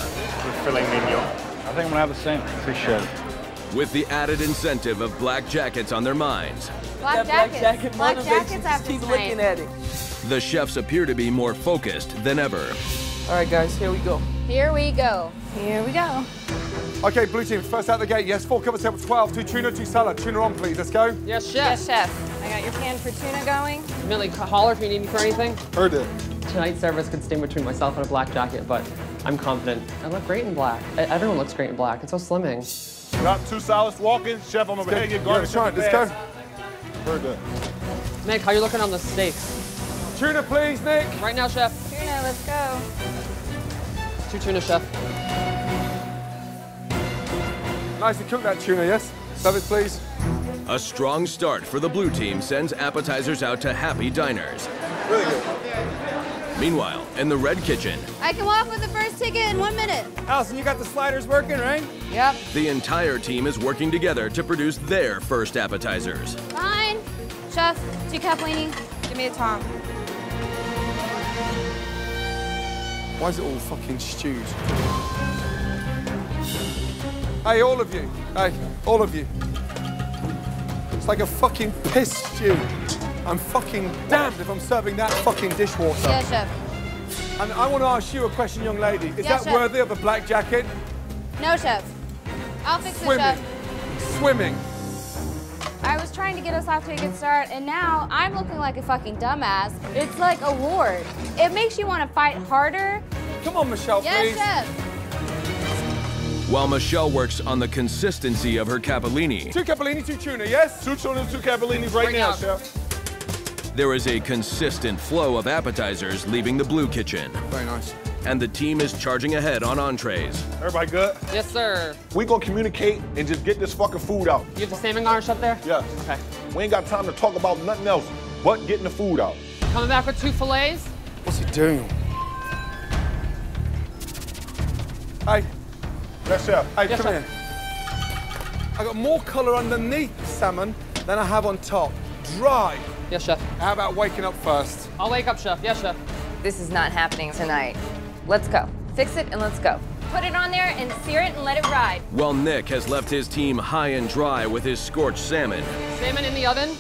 Filet mignon. I think I'm gonna have the same. Appreciate it. With the added incentive of black jackets on their minds, Black That black jackets. jacket Black jackets you. Just after keep looking at it. the chefs appear to be more focused than ever. All right, guys, here we go. Here we go. Here we go. Okay, blue team, first out the gate. Yes, four covers table 12, two tuna, two salad. Tuna on, please. Let's go. Yes, chef. Yes, chef. I got your pan for tuna going. Millie, holler if you need me for anything. Heard it. Tonight's service could stand between myself and a black jacket, but I'm confident. I look great in black. Everyone looks great in black. It's so slimming. Got two salads walking. Chef, I'm over here. Get garnish. Yeah, let's go. Heard that. Nick, how you looking on the steaks? Tuna, please, Nick. Right now, chef. Tuna, let's go. Two tuna, chef. Nicely cooked that tuna, yes? Service, please. A strong start for the blue team sends appetizers out to happy diners. Really good. Meanwhile, in the red kitchen, I can walk with the first ticket in one minute. Allison, you got the sliders working, right? Yep. the entire team is working together to produce their first appetizers. Fine. Chef, two capellini. Give me a tom. Why is it all fucking stewed? Hey, all of you. Hey, all of you. It's like a fucking piss stew. I'm fucking damned if I'm serving that fucking dishwater. Yes, chef. And I want to ask you a question, young lady. Is Yes, that chef. worthy of a black jacket? No, chef. I'll fix it, Swimming. chef. Swimming. I was trying to get us off to a good start, and now I'm looking like a fucking dumbass. It's like a ward. It makes you want to fight harder. Come on, Michelle, Yes, please. chef. While Michelle works on the consistency of her capellini, Two capellini, two tuna, yes? Two tuna, two capellinis right, now, chef. there is a consistent flow of appetizers leaving the blue kitchen. Very nice. And the team is charging ahead on entrees. Everybody good? Yes, sir. We gonna communicate and just get this fucking food out. You have the salmon garnish up there? Yes. Okay. We ain't got time to talk about nothing else but getting the food out. Coming back with two fillets? What's he doing? Hey. Yes, chef. Hey, Yes, come chef. here. I got more colour underneath the salmon than I have on top. Dry. Yes, chef. How about waking up first? I'll wake up, chef. Yes, chef. This is not happening tonight. Let's go. Fix it and let's go. Put it on there and sear it and let it ride. While Nick has left his team high and dry with his scorched salmon. Salmon in the oven.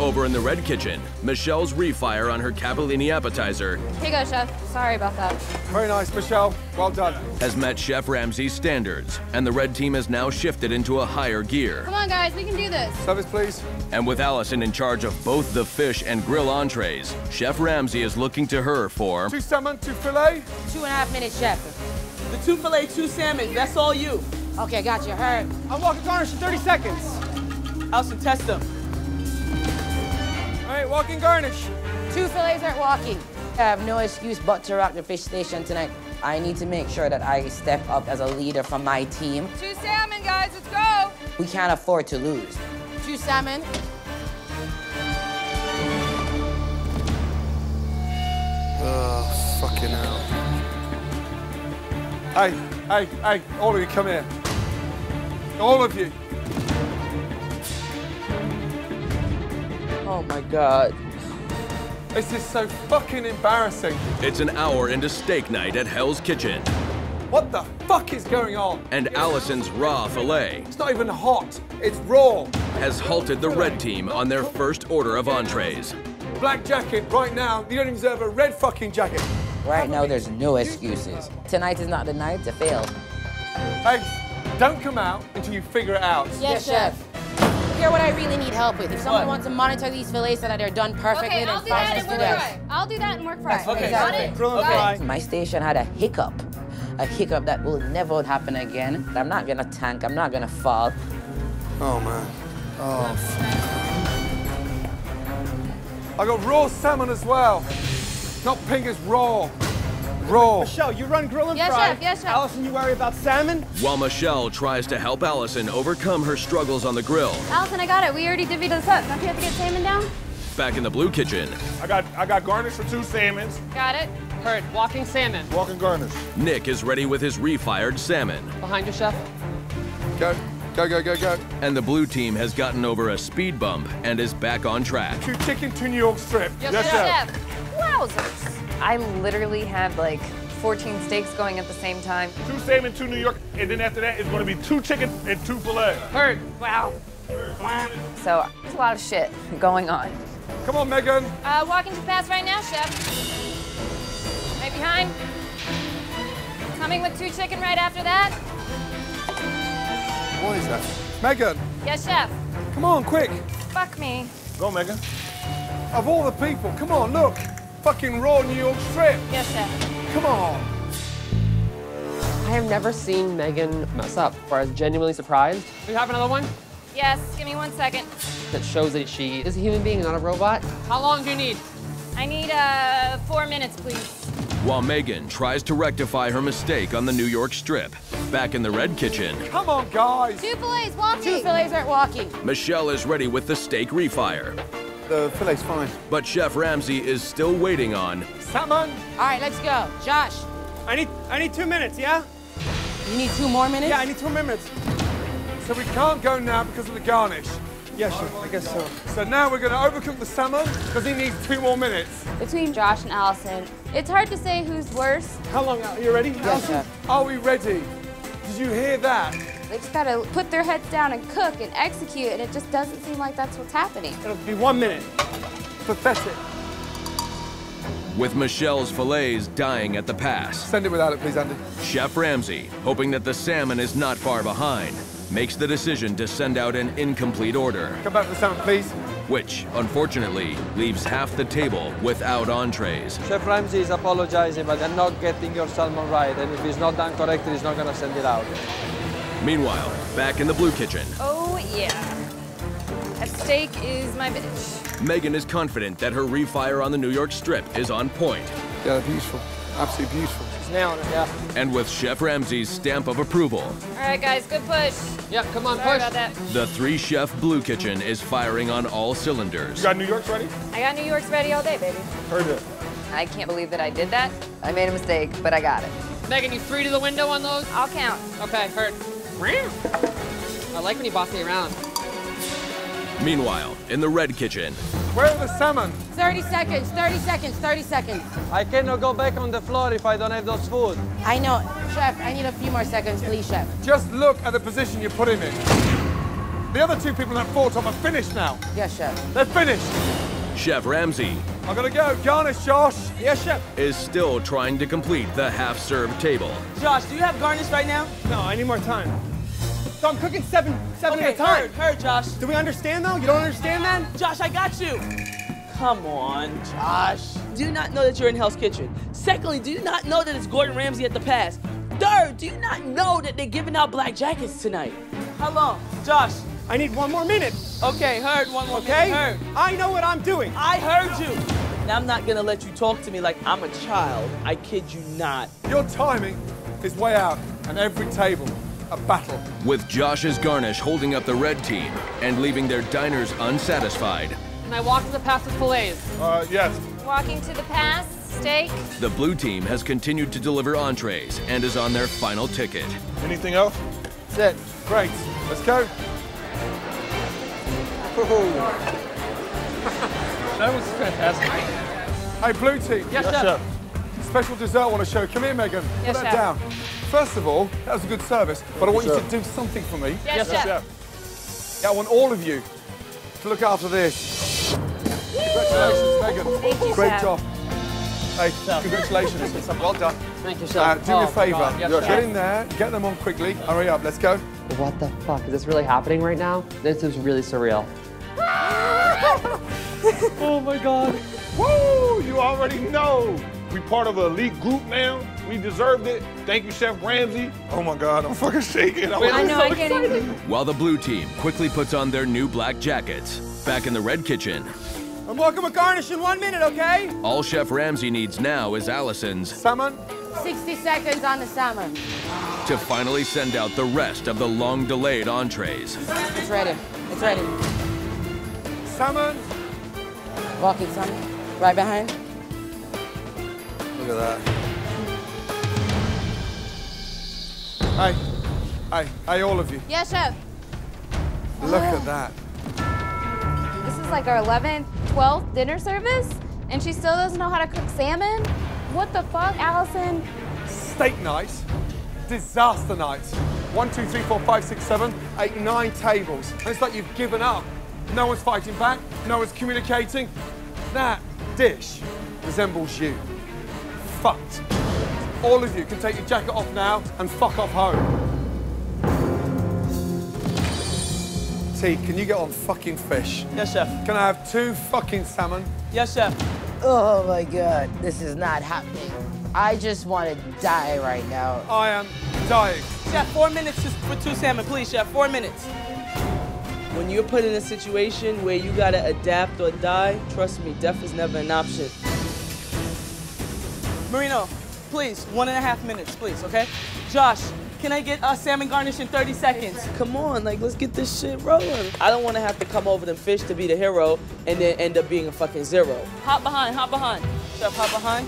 Over in the red kitchen, Michelle's refire on her capellini appetizer Here you go, chef. Sorry about that. Very nice, Michelle. Well done. has met Chef Ramsay's standards, and the red team has now shifted into a higher gear. Come on, guys. We can do this. Service, please. And with Allison in charge of both the fish and grill entrees, Chef Ramsay is looking to her for Two salmon, two filet. Two and a half minutes, chef. The two filet, two salmon, that's all you. Okay, got you. Heard. I'm walking garnish in 30 seconds. Allison, test them. All right, walking garnish. Two fillets aren't walking. I have no excuse but to rock the fish station tonight. I need to make sure that I step up as a leader for my team. Two salmon, guys. Let's go. We can't afford to lose. Two salmon. Oh, fucking hell. Hey, hey, hey, all of you, come here. All of you. Oh my God. This is so fucking embarrassing. It's an hour into steak night at Hell's Kitchen, What the fuck is going on? and Allison's raw filet It's not even hot. It's raw. has halted the red team on their first order of entrees. Black jacket right now. You don't even deserve a red fucking jacket. Right now, there's no excuses. Tonight is not the night to fail. Hey, don't come out until you figure it out. Yes, chef. Here, what I really need help with. If someone wants to monitor these fillets so that they're done perfectly, Okay, then I'll do fine, that let's and do work that. fry. I'll do that and work fry. Okay, Got okay. it? Grill and Got fry. it. My station had a hiccup. A hiccup that will never happen again. I'm not gonna tank, I'm not gonna fall. Oh, man. Oh, I got raw salmon as well. Not pink, it's raw. Raw. Michelle, you run grill and Yes, fry. chef, yes, chef. Allison, you worry about salmon? While Michelle tries to help Allison overcome her struggles on the grill, Allison, I got it. We already divvied this up. Don't you have to get salmon down? back in the blue kitchen, I got I got garnish for two salmons. Got it. Heard. Walking salmon. Walking garnish. Nick is ready with his refired salmon. Behind you, chef. Go, go, go, go, go. And the blue team has gotten over a speed bump and is back on track. Two chicken, two New York strip. Yes, yes chef. chef. Wowzers. I literally had like 14 steaks going at the same time. Two salmon, two New York, and then after that it's gonna be two chicken and two filet. Heard. Wow. So there's a lot of shit going on. Come on, Megan. Uh, walking to pass right now, chef. Right behind. Coming with two chicken right after that. What is that? Megan, Yes, chef. come on, quick. Fuck me. Go, Megan. Of all the people, come on, look. Fucking raw New York strip. Yes, chef. Come on. I have never seen Megan mess up. Or I was genuinely surprised. We have another one Yes, give me one second. that shows that she is a human being, not a robot. How long do you need? I need uh four minutes, please. While Megan tries to rectify her mistake on the New York strip, back in the red kitchen, Come on, guys. Two fillets walking. Two fillets aren't walking. Michelle is ready with the steak refire. The fillet's fine. But Chef Ramsay is still waiting on Salmon. All right, let's go. Josh, I need I need two minutes, yeah? you need two more minutes? Yeah, I need two minutes. So we can't go now because of the garnish. Yeah, sure. I guess so. So now we're going to overcook the salmon because he needs two more minutes. Between Josh and Allison, it's hard to say who's worse. How long? Are you ready? Yes, chef. Are we ready? Did you hear that? They just gotta put their heads down and cook and execute, and it just doesn't seem like that's what's happening. It'll be one minute. Pathetic. with Michelle's fillets dying at the pass. Send it without it, please, Andy. Chef Ramsay, hoping that the salmon is not far behind, makes the decision to send out an incomplete order, Come back for the salmon, please. which, unfortunately, leaves half the table without entrees. Chef Ramsay is apologizing, but they're not getting your salmon right. And if it's not done correctly, he's not gonna send it out. Meanwhile, back in the blue kitchen, Oh, yeah. That steak is my bitch. Megan is confident that her refire on the New York strip is on point. Yeah, beautiful. Absolutely beautiful. He's nailing it, yeah. And with Chef Ramsay's stamp of approval, All right, guys, good push. Yep, come on, Sorry push. about that. the three chef blue kitchen is firing on all cylinders. You got New York's ready? I got New York's ready all day, baby. Heard it. I can't believe that I did that. I made a mistake, but I got it. Megan, you free to the window on those? I'll count. Okay, heard. I like when you boss me around. Meanwhile, in the red kitchen, Where are the salmon? 30 seconds, 30 seconds, 30 seconds. I cannot go back on the floor if I don't have those food. I know. Chef, I need a few more seconds, please, chef. Just look at the position you put him in. The other two people in that four top are finished now. Yes, chef. They're finished. Chef Ramsay I gotta go. Garnish, Josh. Yes, chef. is still trying to complete the half-served table. Josh, do you have garnish right now? No, I need more time. So I'm cooking seven, seven Okay, at a time. heard, heard, Josh. Do we understand though? You don't understand that? Josh, I got you. Come on, Josh. Do you not know that you're in Hell's Kitchen? Secondly, do you not know that it's Gordon Ramsay at the pass? Third, do you not know that they're giving out black jackets tonight? How long? Josh. I need one more minute. Okay, heard. One more Okay? minute. Heard. I know what I'm doing. I heard you. Now I'm not gonna let you talk to me like I'm a child. I kid you not. Your timing is way out, on every table, a battle. With Josh's garnish holding up the red team and leaving their diners unsatisfied, Can I walk to the pass with fillets? Uh, yes. Walking to the pass, steak. the blue team has continued to deliver entrees and is on their final ticket. Anything else? That's it. Great. Let's go. That was fantastic. Hey, blue team. Yes, chef. Special dessert I want to show. Come here, Megan. Yes, Put that chef. down. First of all, that was a good service, but I want you Yes, to do something for me. Yes, chef. Yeah, I want all of you to look after this. Congratulations, Megan. Thank you, Great chef. job. Hey, congratulations. well done. Thank you, Uh, chef. do me a Oh, favour. Yes, Get chef. in there, get them on quickly. Hurry up, let's go. What the fuck? Is this really happening right now? This is really surreal. oh my god. Woo! You already know. We part of an elite group now. We deserved it. Thank you, Chef Ramsay. Oh my God, I'm fucking shaking. I'm I know, so I can't excited. even. While the blue team quickly puts on their new black jackets, back in the red kitchen, I'm working with garnish in one minute, okay? all Chef Ramsay needs now is Allison's Salmon? 60 seconds on the salmon. to finally send out the rest of the long-delayed entrees. It's ready. It's ready. Salmon? Walking salmon. Right behind. Look at that. Hey, hey, hey, all of you. Yes, chef. Look at oh. that. This is like our 11th, 12th dinner service, and she still doesn't know how to cook salmon? What the fuck, Allison? Steak night, disaster night. One, two, three, four, five, six, seven, eight, nine tables. And it's like you've given up. No one's fighting back, no one's communicating. That dish resembles you. Fucked. All of you can take your jacket off now and fuck off home. T, can you get on fucking fish? Yes, chef. Can I have two fucking salmon? Yes, chef. Oh my god, this is not happening. I just want to die right now. I am dying. Chef, four minutes just for two salmon, please, Chef. Four minutes. When you're put in a situation where you gotta adapt or die, trust me, death is never an option. Marino, please, one and a half minutes, please, okay? Josh, can I get uh, a salmon garnish in 30 seconds? Come on, like, let's get this shit rolling. I don't wanna have to come over them fish to be the hero and then end up being a fucking zero. Hop behind, hop behind. Chef, hop behind.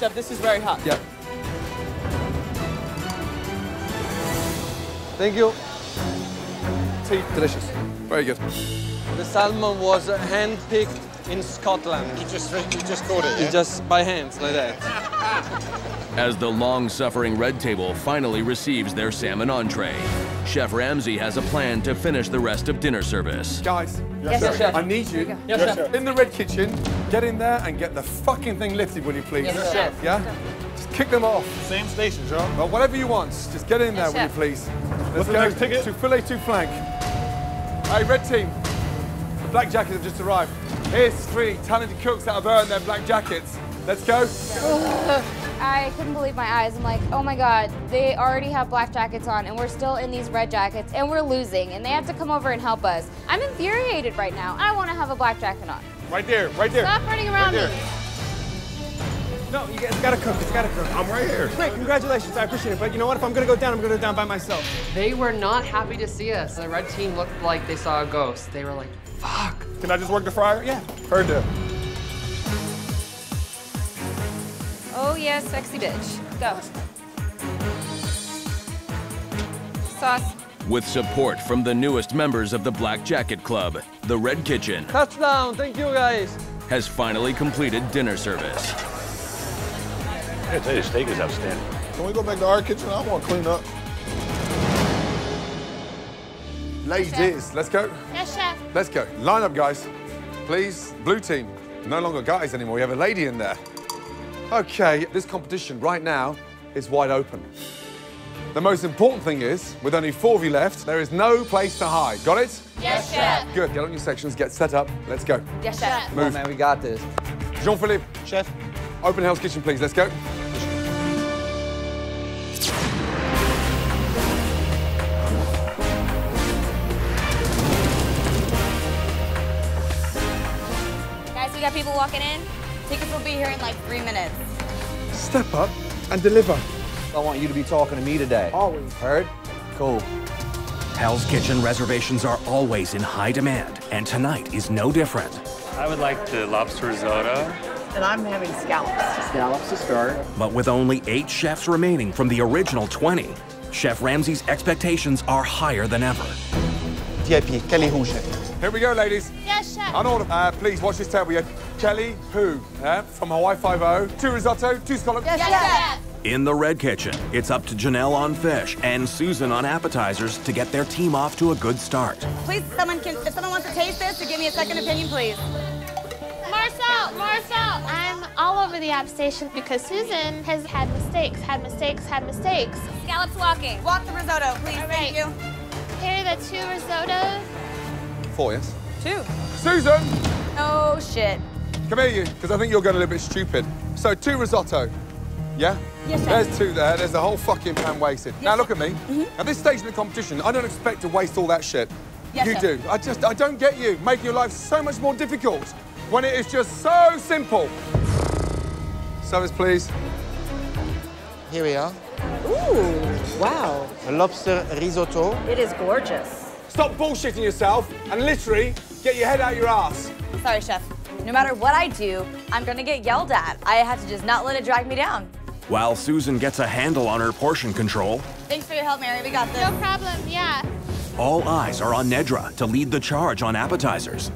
Chef, this is very hot. Yep. Thank you. T, delicious. Very good. The salmon was hand-picked in Scotland. You just, you just caught it, It's just by hands, like that. As the long-suffering red table finally receives their salmon entree, Chef Ramsay has a plan to finish the rest of dinner service. Guys, Yes, sir. Chef. I need you. Yes, Yes, sir. In the red kitchen, get in there and get the fucking thing lifted, will you please? Yes, Yes, sir. Yeah? Just kick them off. Same station, y'all. Well, whatever you want, just get in there, Yes, will you please? Let's What's the go. next ticket? To fillet to flank. Hey, red team. The black jackets have just arrived. Here's three talented cooks that have earned their black jackets. Let's go. I couldn't believe my eyes. I'm like, oh my god, they already have black jackets on, and we're still in these red jackets, and we're losing, and they have to come over and help us. I'm infuriated right now. I want to have a black jacket on. Right there, right there. Stop running around Right me. No, you guys gotta cook. It's gotta cook. I'm right here. Great, congratulations. I appreciate it. But you know what? If I'm gonna go down, I'm gonna go down by myself. They were not happy to see us. The red team looked like they saw a ghost. They were like, fuck. Can I just work the fryer? Yeah. Heard that. Oh, yes, sexy bitch. Go. Sauce. With support from the newest members of the Black Jacket Club, the Red Kitchen Touchdown, thank you guys. has finally completed dinner service. I tell you, steak is outstanding. Can we go back to our kitchen? I want to clean up. Ladies, let's go. Yes, chef. Let's go. Line up, guys. Please, blue team. No longer guys anymore. We have a lady in there. Okay, this competition right now is wide open. The most important thing is, with only four of you left, there is no place to hide. Got it? Yes, chef. Good. Get on your sections, get set up. Let's go. Yes, chef. Move. man, we got this. Jean-Philippe. Chef. Open Hell's Kitchen, please. Let's go. Got people walking in. Tickets will be here in like three minutes. Step up and deliver. I want you to be talking to me today. Always. Heard? Cool. Hell's Kitchen reservations are always in high demand, and tonight is no different. I would like the lobster risotto. And I'm having scallops. Scallops to start. But with only eight chefs remaining from the original 20, Chef Ramsay's expectations are higher than ever. VIP, Kelly Hu, chef. Here we go, ladies. Yes, chef. On order. Uh, please watch this table. We have Kelly Hu yeah, from Hawaii 5 Two risotto, two scallops. Yes, chef. In the Red Kitchen, it's up to Janelle on fish and Susan on appetizers to get their team off to a good start. Please, someone can, if someone wants to taste this, to give me a second opinion, please. Marcel, Marcel, I'm all over the app station because Susan has had mistakes, had mistakes, had mistakes. Scallops walking. Walk the risotto, please. All Thank you. Here the two risottos. Four, yes? Two. Susan! Oh, shit. Come here, you, because I think you're going a little bit stupid. So, two risotto. Yeah? Yes, chef. There's two there. There's the whole fucking pan wasted. now look at me. Mm-hmm. At this stage in the competition, I don't expect to waste all that shit. Yes, you chef. do. I just, I don't get you. Making your life so much more difficult when it is just so simple. Service, please. Here we are. Ooh, wow. A lobster risotto. It is gorgeous. Stop bullshitting yourself and literally get your head out your ass. Sorry, chef. No matter what I do, I'm gonna get yelled at. I have to just not let it drag me down. While Susan gets a handle on her portion control, Thanks for your help, Mary. We got this. No problem, yeah. all eyes are on Nedra to lead the charge on appetizers.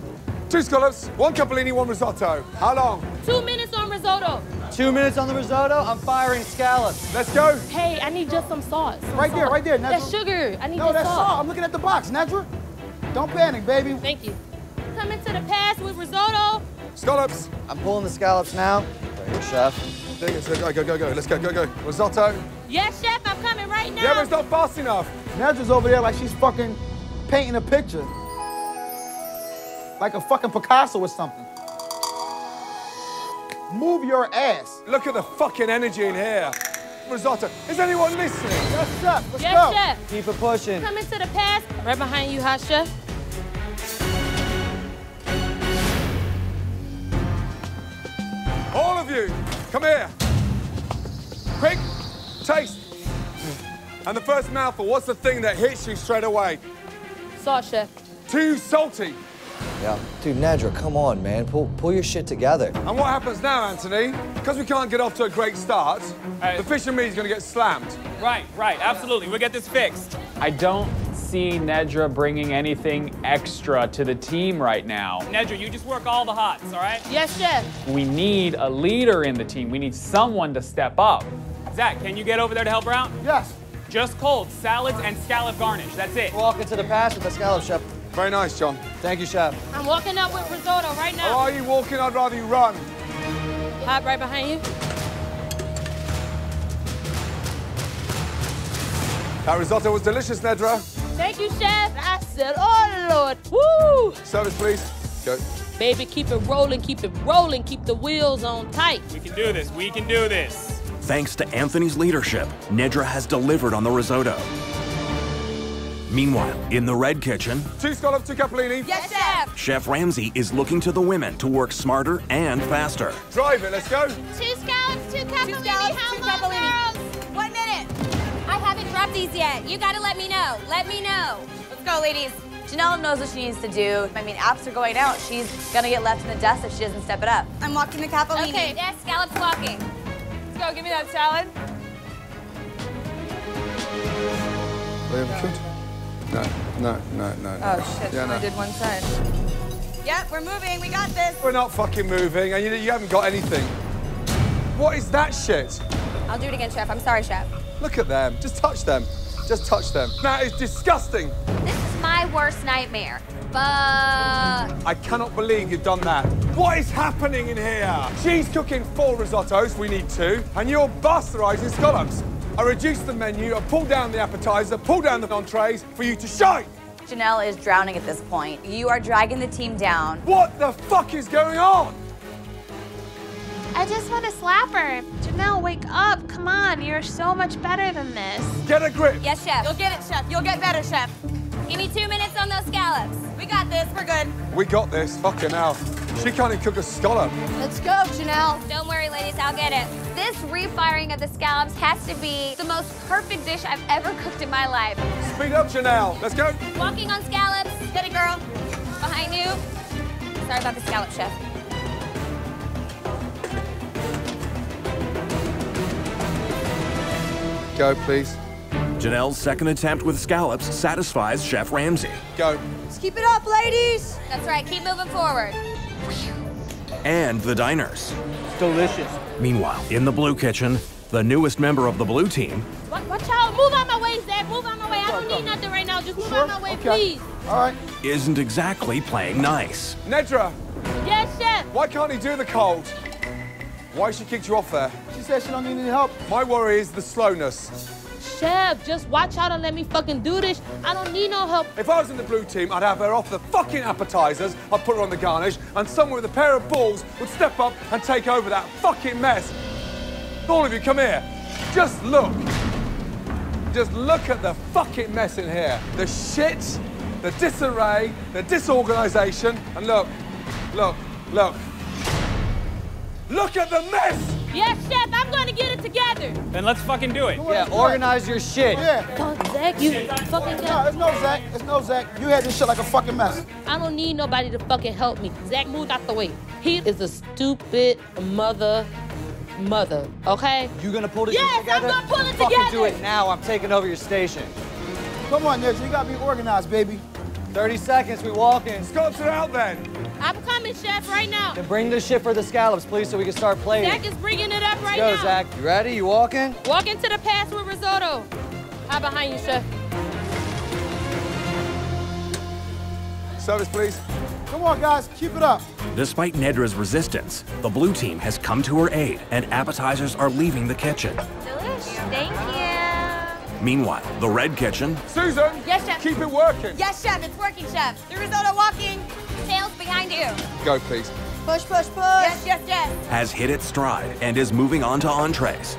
Two scallops, one capellini, one risotto. How long? Two minutes on risotto. Two minutes on the risotto, I'm firing scallops. Let's go. Hey, I need just some sauce. some Right there, right there, Nedra. That's sugar. I need sauce. No, that's sauce. salt. I'm looking at the box, Nedra. Don't panic, baby. Thank you. Coming to the pass with risotto. Scallops. I'm pulling the scallops now. Right here, chef. There you go, go, go, go, go. Let's go, go, go. Risotto. Yes, chef, I'm coming right now. Yeah, but it's not fast enough. Nedra's over there like she's fucking painting a picture. Like a fucking Picasso or something. Move your ass. Look at the fucking energy in here. Risotto. Is anyone listening? Yes, chef. Let's yes, go. chef. Keep it pushing. Coming to the pass. Right behind you, hot chef. All of you, come here. Quick, taste. And the first mouthful, what's the thing that hits you straight away? Salt, chef. Too salty. Yeah. Dude, Nedra, come on, man. Pull, pull your shit together. And what happens now, Anthony? Because we can't get off to a great start, the fish and me is going to get slammed. Right, right, absolutely. We'll get this fixed. I don't see Nedra bringing anything extra to the team right now. Nedra, you just work all the hots, all right? Yes, chef. We need a leader in the team. We need someone to step up. Zach, can you get over there to help her out? Yes. Just cold, salads and scallop garnish. That's it. Walk into the pass with the scallop, chef. Very nice, John. Thank you, chef. I'm walking up with risotto right How now. are you walking? I'd rather you run. Hot right behind you. That risotto was delicious, Nedra. Thank you, chef. I said, oh, Lord. Woo! Service, please. Go. Baby, keep it rolling, keep it rolling, keep the wheels on tight. We can do this. We can do this. Thanks to Anthony's leadership, Nedra has delivered on the risotto. Meanwhile, in the red kitchen, Two scallops, two capellini. Yes, chef. Chef Ramsay is looking to the women to work smarter and faster. Drive it, let's go. Two scallops, two capellini. Two scallops, How two long, capellini. girls? One minute. I haven't dropped these yet. You gotta let me know. Let me know. Let's go, ladies. Janelle knows what she needs to do. I mean, apps are going out. She's gonna get left in the dust if she doesn't step it up. I'm walking the capellini. Okay, yes, scallops walking. Let's go, give me that salad. Very good. No, no, no, no. no. Oh shit! Yeah, I did one side. Yep, we're moving. We got this. We're not fucking moving, and you, you haven't got anything. What is that shit? I'll do it again, chef. I'm sorry, chef. Look at them. Just touch them. Just touch them. That is disgusting. This is my worst nightmare. But I cannot believe you've done that. What is happening in here? She's cooking four risottos, we need two, and you're bastardizing scallops. I reduced the menu, I pulled down the appetizer, pulled down the entrees for you to shine. Janelle is drowning at this point. You are dragging the team down. What the fuck is going on? I just want to slap her. Janelle, wake up. Come on, you're so much better than this. Get a grip. yes, chef. You'll get it, chef. You'll get better, chef. Give me two minutes on those scallops. We got this. We're good. We got this. Fucking hell. She can't even cook a scallop. Let's go, Janelle. Don't worry, ladies, I'll get it. This refiring of the scallops has to be the most perfect dish I've ever cooked in my life. Speed up, Janelle. Let's go. Walking on scallops. Get it, girl. Behind you. Sorry about the scallop, chef. Go, please. Janelle's second attempt with scallops satisfies Chef Ramsay. Go. Let's keep it up, ladies. That's right, keep moving forward. And the diners. Delicious. Meanwhile, in the blue kitchen, the newest member of the blue team, Wa- Watch out. Move out my way, Zach. Move out my way. I don't need nothing right now. Just move out my way, Okay. please. All right. isn't exactly playing nice. Nedra, Yes, chef. why can't he do the cold? Why she kicked you off there? She said she don't need any help. My worry is the slowness. Chef, just watch out and let me fucking do this. I don't need no help. If I was in the blue team, I'd have her off the fucking appetizers, I'd put her on the garnish, and someone with a pair of balls would step up and take over that fucking mess. All of you, come here. Just look. Just look at the fucking mess in here. The shit, the disarray, the disorganization. And look, look, look. Look at the mess! Yes, Chef, I'm gonna get it together. Then let's fucking do it. Yeah, organize your shit. Yeah. Fuck, Zach, you fucking No, it's no Zach. It's no Zach. You had this shit like a fucking mess. I don't need nobody to fucking help me. Zach moved out the way. He is a stupid mother, mother. Okay? You gonna pull it Yes, together? Yes, I'm gonna pull it Fucking together. do it now. I'm taking over your station. Come on, Ninja. You gotta be organized, baby. 30 seconds, we walk in. Scots it out then. I'm coming, Chef, right now. Then bring the shit for the scallops, please, so we can start plating. Zach is bringing it up right Let's go, now. Zach. You ready? You walking? Walk into the pass with risotto. How behind you, Chef? Service, please. Come on, guys. Keep it up. Despite Nedra's resistance, the blue team has come to her aid and appetizers are leaving the kitchen. Delish. Thank you. Meanwhile, the red kitchen Susan! Yes, Chef. Keep it working. Yes, Chef. It's working, Chef. The risotto walking. Tails behind you. Go, please. Push, push, push. Yes, yes, yes. has hit its stride and is moving on to entrees.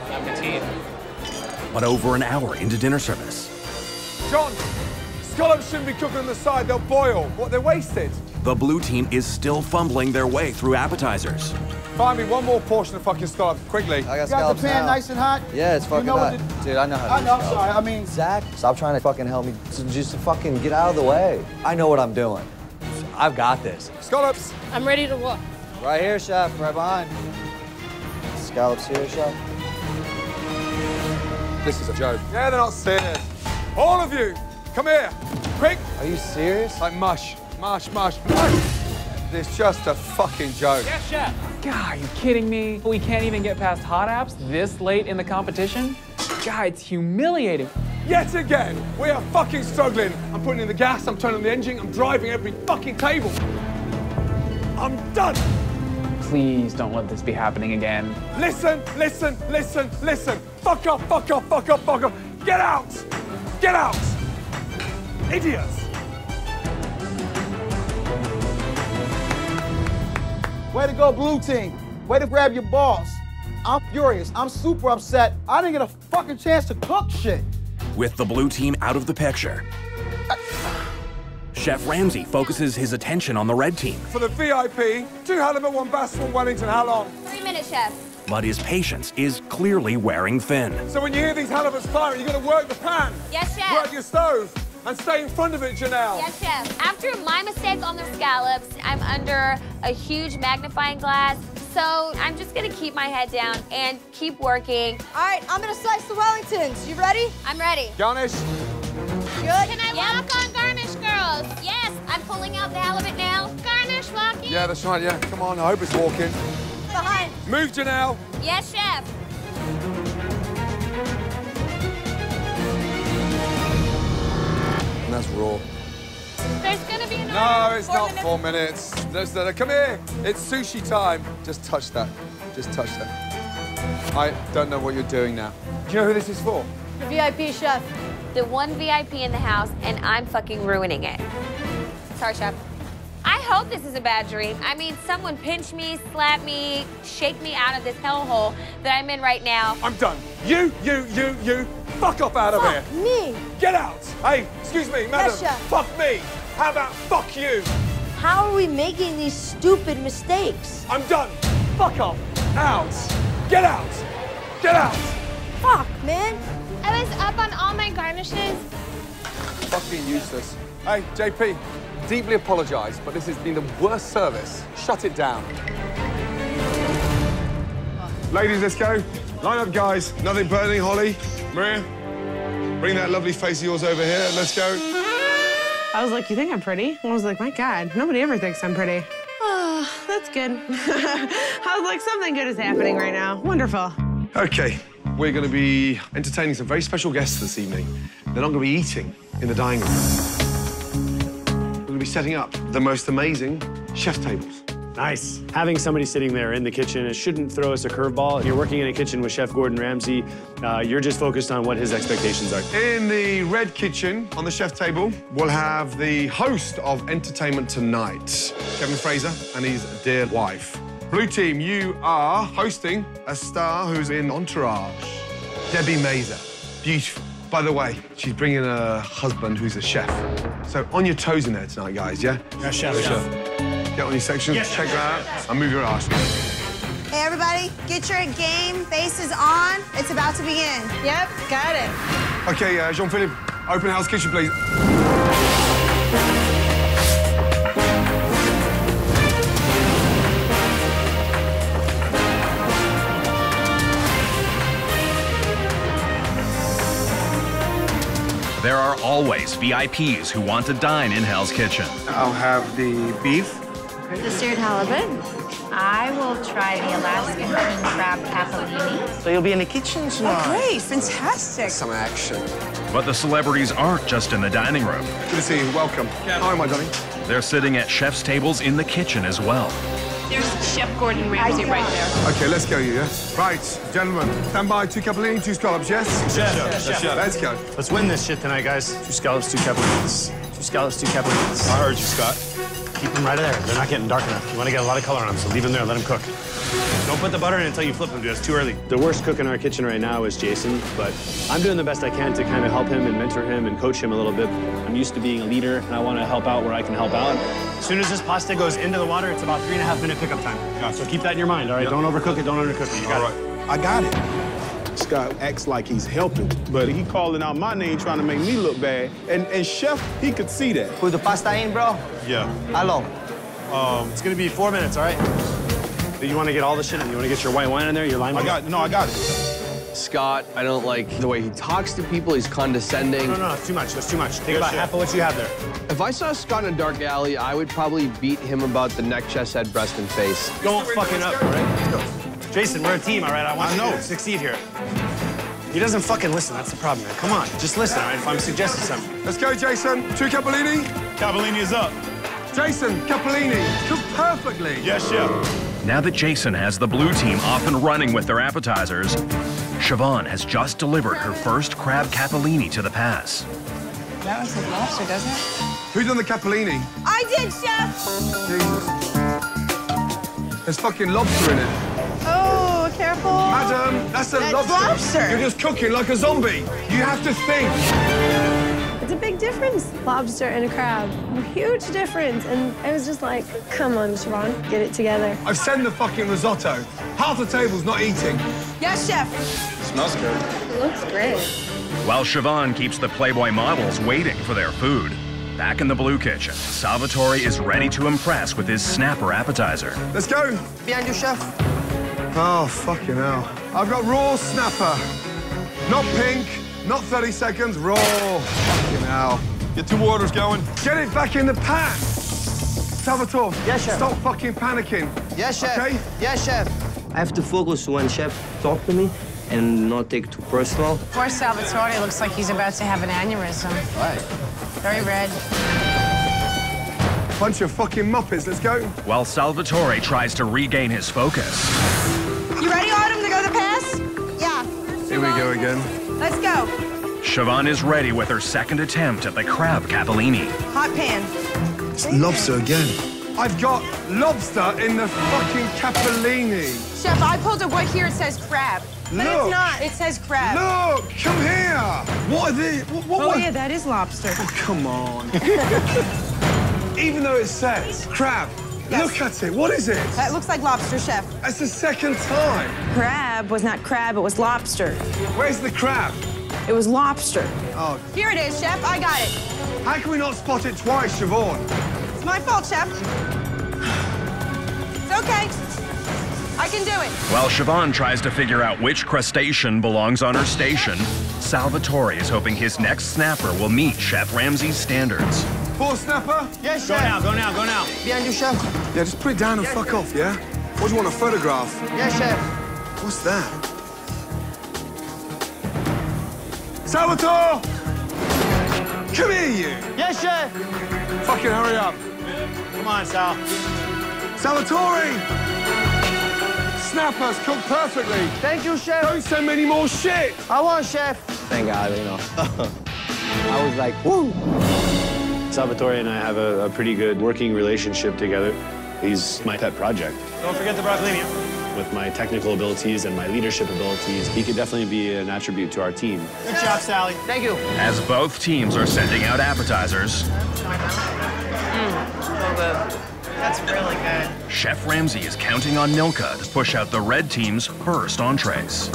But over an hour into dinner service, John, scallops shouldn't be cooking on the side. They'll boil. What, they're wasted. the blue team is still fumbling their way through appetizers. Find me one more portion of fucking scallop, quickly. I got You got the pan now. nice and hot? Yeah, it's fucking you know hot. Dude, I know how to I do know, I'm sorry. I mean, Zach, stop trying to fucking help me. Just, just fucking get out of the way. I know what I'm doing. I've got this. Scallops. I'm ready to walk. Right here, chef. Right behind. Scallops here, chef. This is a joke. Yeah, they're not serious. All of you, come here. Quick. Are you serious? Like mush, mush, mush, mush. It's just a fucking joke. Yes, Chef. God, are you kidding me? We can't even get past hot apps this late in the competition? God, it's humiliating. Yet again, we are fucking struggling. I'm putting in the gas, I'm turning on the engine, I'm driving every fucking table. I'm done. Please don't let this be happening again. Listen, listen, listen, listen. Fuck off, fuck off, fuck off, fuck off. Get out! Get out! Idiots! way to go, blue team. Way to grab your balls. I'm furious. I'm super upset. I didn't get a fucking chance to cook shit. With the blue team out of the picture, Chef Ramsay focuses his attention on the red team, For the VIP, two halibut, one bass, one Wellington. How long? Three minutes, Chef. but his patience is clearly wearing thin. So when you hear these halibuts firing, you gotta work the pan. Yes, Chef. Work your stove and stay in front of it, Janelle. Yes, chef. After my mistake on the scallops, I'm under a huge magnifying glass. So I'm just gonna keep my head down and keep working. All right, I'm gonna slice the Wellingtons. You ready? I'm ready. Garnish. Good. Can I walk on garnish, girls? Yes, I'm pulling out the halibut now. Garnish walking. Yeah, that's right. Yeah, come on. I hope it's walking. Behind. Move, Janelle. Yes, chef. And that's raw. There's gonna be another. No, it's four not minutes. four minutes. There's the, come here. It's sushi time. Just touch that. Just touch that. I don't know what you're doing now. Do you know who this is for? The VIP chef. The one VIP in the house, and I'm fucking ruining it. Sorry, chef. I hope this is a bad dream. I mean, someone pinch me, slap me, shake me out of this hellhole that I'm in right now. I'm done. You, you, you, you, fuck off out of here. Me. Get out. Hey, excuse me, madam. Yes, fuck me. How about fuck you? How are we making these stupid mistakes? I'm done. Fuck off. Out. Get out. Get out. Fuck, man. I was up on all my garnishes. Fucking useless. Hey, JP, deeply apologise, but this has been the worst service. Shut it down. Ladies, let's go. Line up, guys. Nothing burning, Holly. Maria, bring that lovely face of yours over here. Let's go. I was like, you think I'm pretty? I was like, my God, nobody ever thinks I'm pretty. Oh, that's good. I was like, something good is happening right now. Wonderful. Okay, we're going to be entertaining some very special guests this evening. They're not going to be eating in the dining room. Setting up the most amazing chef tables. Nice. Having somebody sitting there in the kitchen, it shouldn't throw us a curveball. You're working in a kitchen with Chef Gordon Ramsay. Uh, you're just focused on what his expectations are. In the red kitchen, on the chef table, we'll have the host of Entertainment Tonight, Kevin Frazier, and his dear wife. Blue team, you are hosting a star who's in Entourage. Debi Mazar. Beautiful. By the way, she's bringing a husband who's a chef. So on your toes in there tonight, guys, yeah? Yeah, chef, Yeah, chef. Get on your sections, Yes, check chef, that out, and move your ass. Hey, everybody, get your game faces on. It's about to begin. Yep, got it. Okay, uh, Jean-Philippe, open house kitchen, please. Always VIPs who want to dine in Hell's Kitchen. I'll have the beef. The seared halibut. I will try the Alaskan king crab capellini. So you'll be in the kitchen tonight. great, fantastic. Some action. But the celebrities aren't just in the dining room. Good to see you. Welcome. Hi, my darling. They're sitting at chef's tables in the kitchen as well. There's Chef Gordon Ramsay right there. Okay, let's go, you, yeah? Right, gentlemen, stand by. Two capellini, two scallops, yes? Chef, chef, chef. Let's go. Let's win this shit tonight, guys. Two scallops, two capellinis. Two scallops, two capellinis. I heard you, Scott. Keep them right there. They're not getting dark enough. You want to get a lot of color on them, so leave them there. And let them cook. Don't put the butter in until you flip them, dude. It's too early. The worst cook in our kitchen right now is Jason, but I'm doing the best I can to kind of help him and mentor him and coach him a little bit. I'm used to being a leader, and I want to help out where I can help out. As soon as this pasta goes into the water, it's about three and a half minute pickup time. Yeah, so keep that in your mind, all right? Don't overcook it, don't undercook it. You got it. I got it. Scott acts like he's helping, but he calling out my name trying to make me look bad. And, and Chef, he could see that. Put the pasta in, bro. Yeah. How long? Um, it's gonna be four minutes, all right? Do you want to get all the shit in? You want to get your white wine in there, your lime? I got, no, I got it. Scott, I don't like the way he talks to people. He's condescending. No, no, no, it's too much. That's too much. Take Yes, about chef. half of what you have there. If I saw Scott in a dark alley, I would probably beat him about the neck, chest, head, breast, and face. Don't fucking up, all right? Let's go. Jason, we're a team, all right? I want I you know. to succeed here. He doesn't fucking listen. That's the problem, man. Come on, just listen, all right? If I'm suggesting something. Let's go, Jason. Two capellini. Cavallini is up. Jason, capellini. Cooked perfectly. Yes, chef. Now that Jason has the blue team off and running with their appetizers, Siobhan has just delivered her first crab capellini to the pass. That looks like lobster, doesn't it? Who's on the capellini? I did, chef. Jesus. There's fucking lobster in it. Careful. Madam, that's a That's lobster. lobster. You're just cooking like a zombie. You have to think. It's a big difference, lobster and a crab. A huge difference. And I was just like, come on, Siobhan, get it together. I've sent the fucking risotto. Half the table's not eating. Yes, chef. It Smells good. It looks great. While Siobhan keeps the Playboy models waiting for their food, back in the blue kitchen, Salvatore is ready to impress with his snapper appetizer. Let's go. Behind you, chef. Oh, fucking hell. I've got raw snapper. Not pink, not 30 seconds, raw. Fucking hell. Get two waters going. Get it back in the pan. Salvatore. Yes, chef. Stop fucking panicking. Yes, chef. Okay? Yes, chef. I have to focus when chef talk to me and not take too personal. Poor Salvatore looks like he's about to have an aneurysm. Right. Very red. Bunch of fucking muppets. Let's go. While Salvatore tries to regain his focus, You ready, Autumn, to go to the pass? Yeah. Here we go again. Let's go. Siobhan is ready with her second attempt at the crab capellini. Hot pan. It's lobster again. I've got lobster in the fucking capellini. Chef, I pulled a what here. It says crab. But Look. it's not. It says crab. Look, come here. What are they? What, what, Oh, what? yeah, that is lobster. Oh, come on. Even though it says crab, look at it. What is it? That looks like lobster, chef. That's the second time. Crab was not crab, it was lobster. Where's the crab? It was lobster. Oh, Here it is, chef. I got it. how can we not spot it twice, Siobhan? It's my fault, chef. It's okay. I can do it. While Siobhan tries to figure out which crustacean belongs on her station, Salvatore is hoping his next snapper will meet Chef Ramsay's standards. Four snapper? Yes, chef. Go now, go now, go now. Behind you, chef. Yeah, just put it down and fuck off, yeah? What do you want, a photograph? Yes, chef. What's that? Salvatore! Come here, you! Yes, chef. Fucking hurry up. Come on, Sal. Salvatore! Snappers cooked perfectly. Thank you, chef. Don't send me any more shit. I want, chef. Thank God, you know. I was like, woo. Salvatore and I have a, a pretty good working relationship together. He's my pet project. Don't forget the broccolini. With my technical abilities and my leadership abilities, he could definitely be an attribute to our team. Good job, Sally. Thank you. As both teams are sending out appetizers, Mm, so good. That's really good. Chef Ramsay is counting on Nilka to push out the red team's first entrees.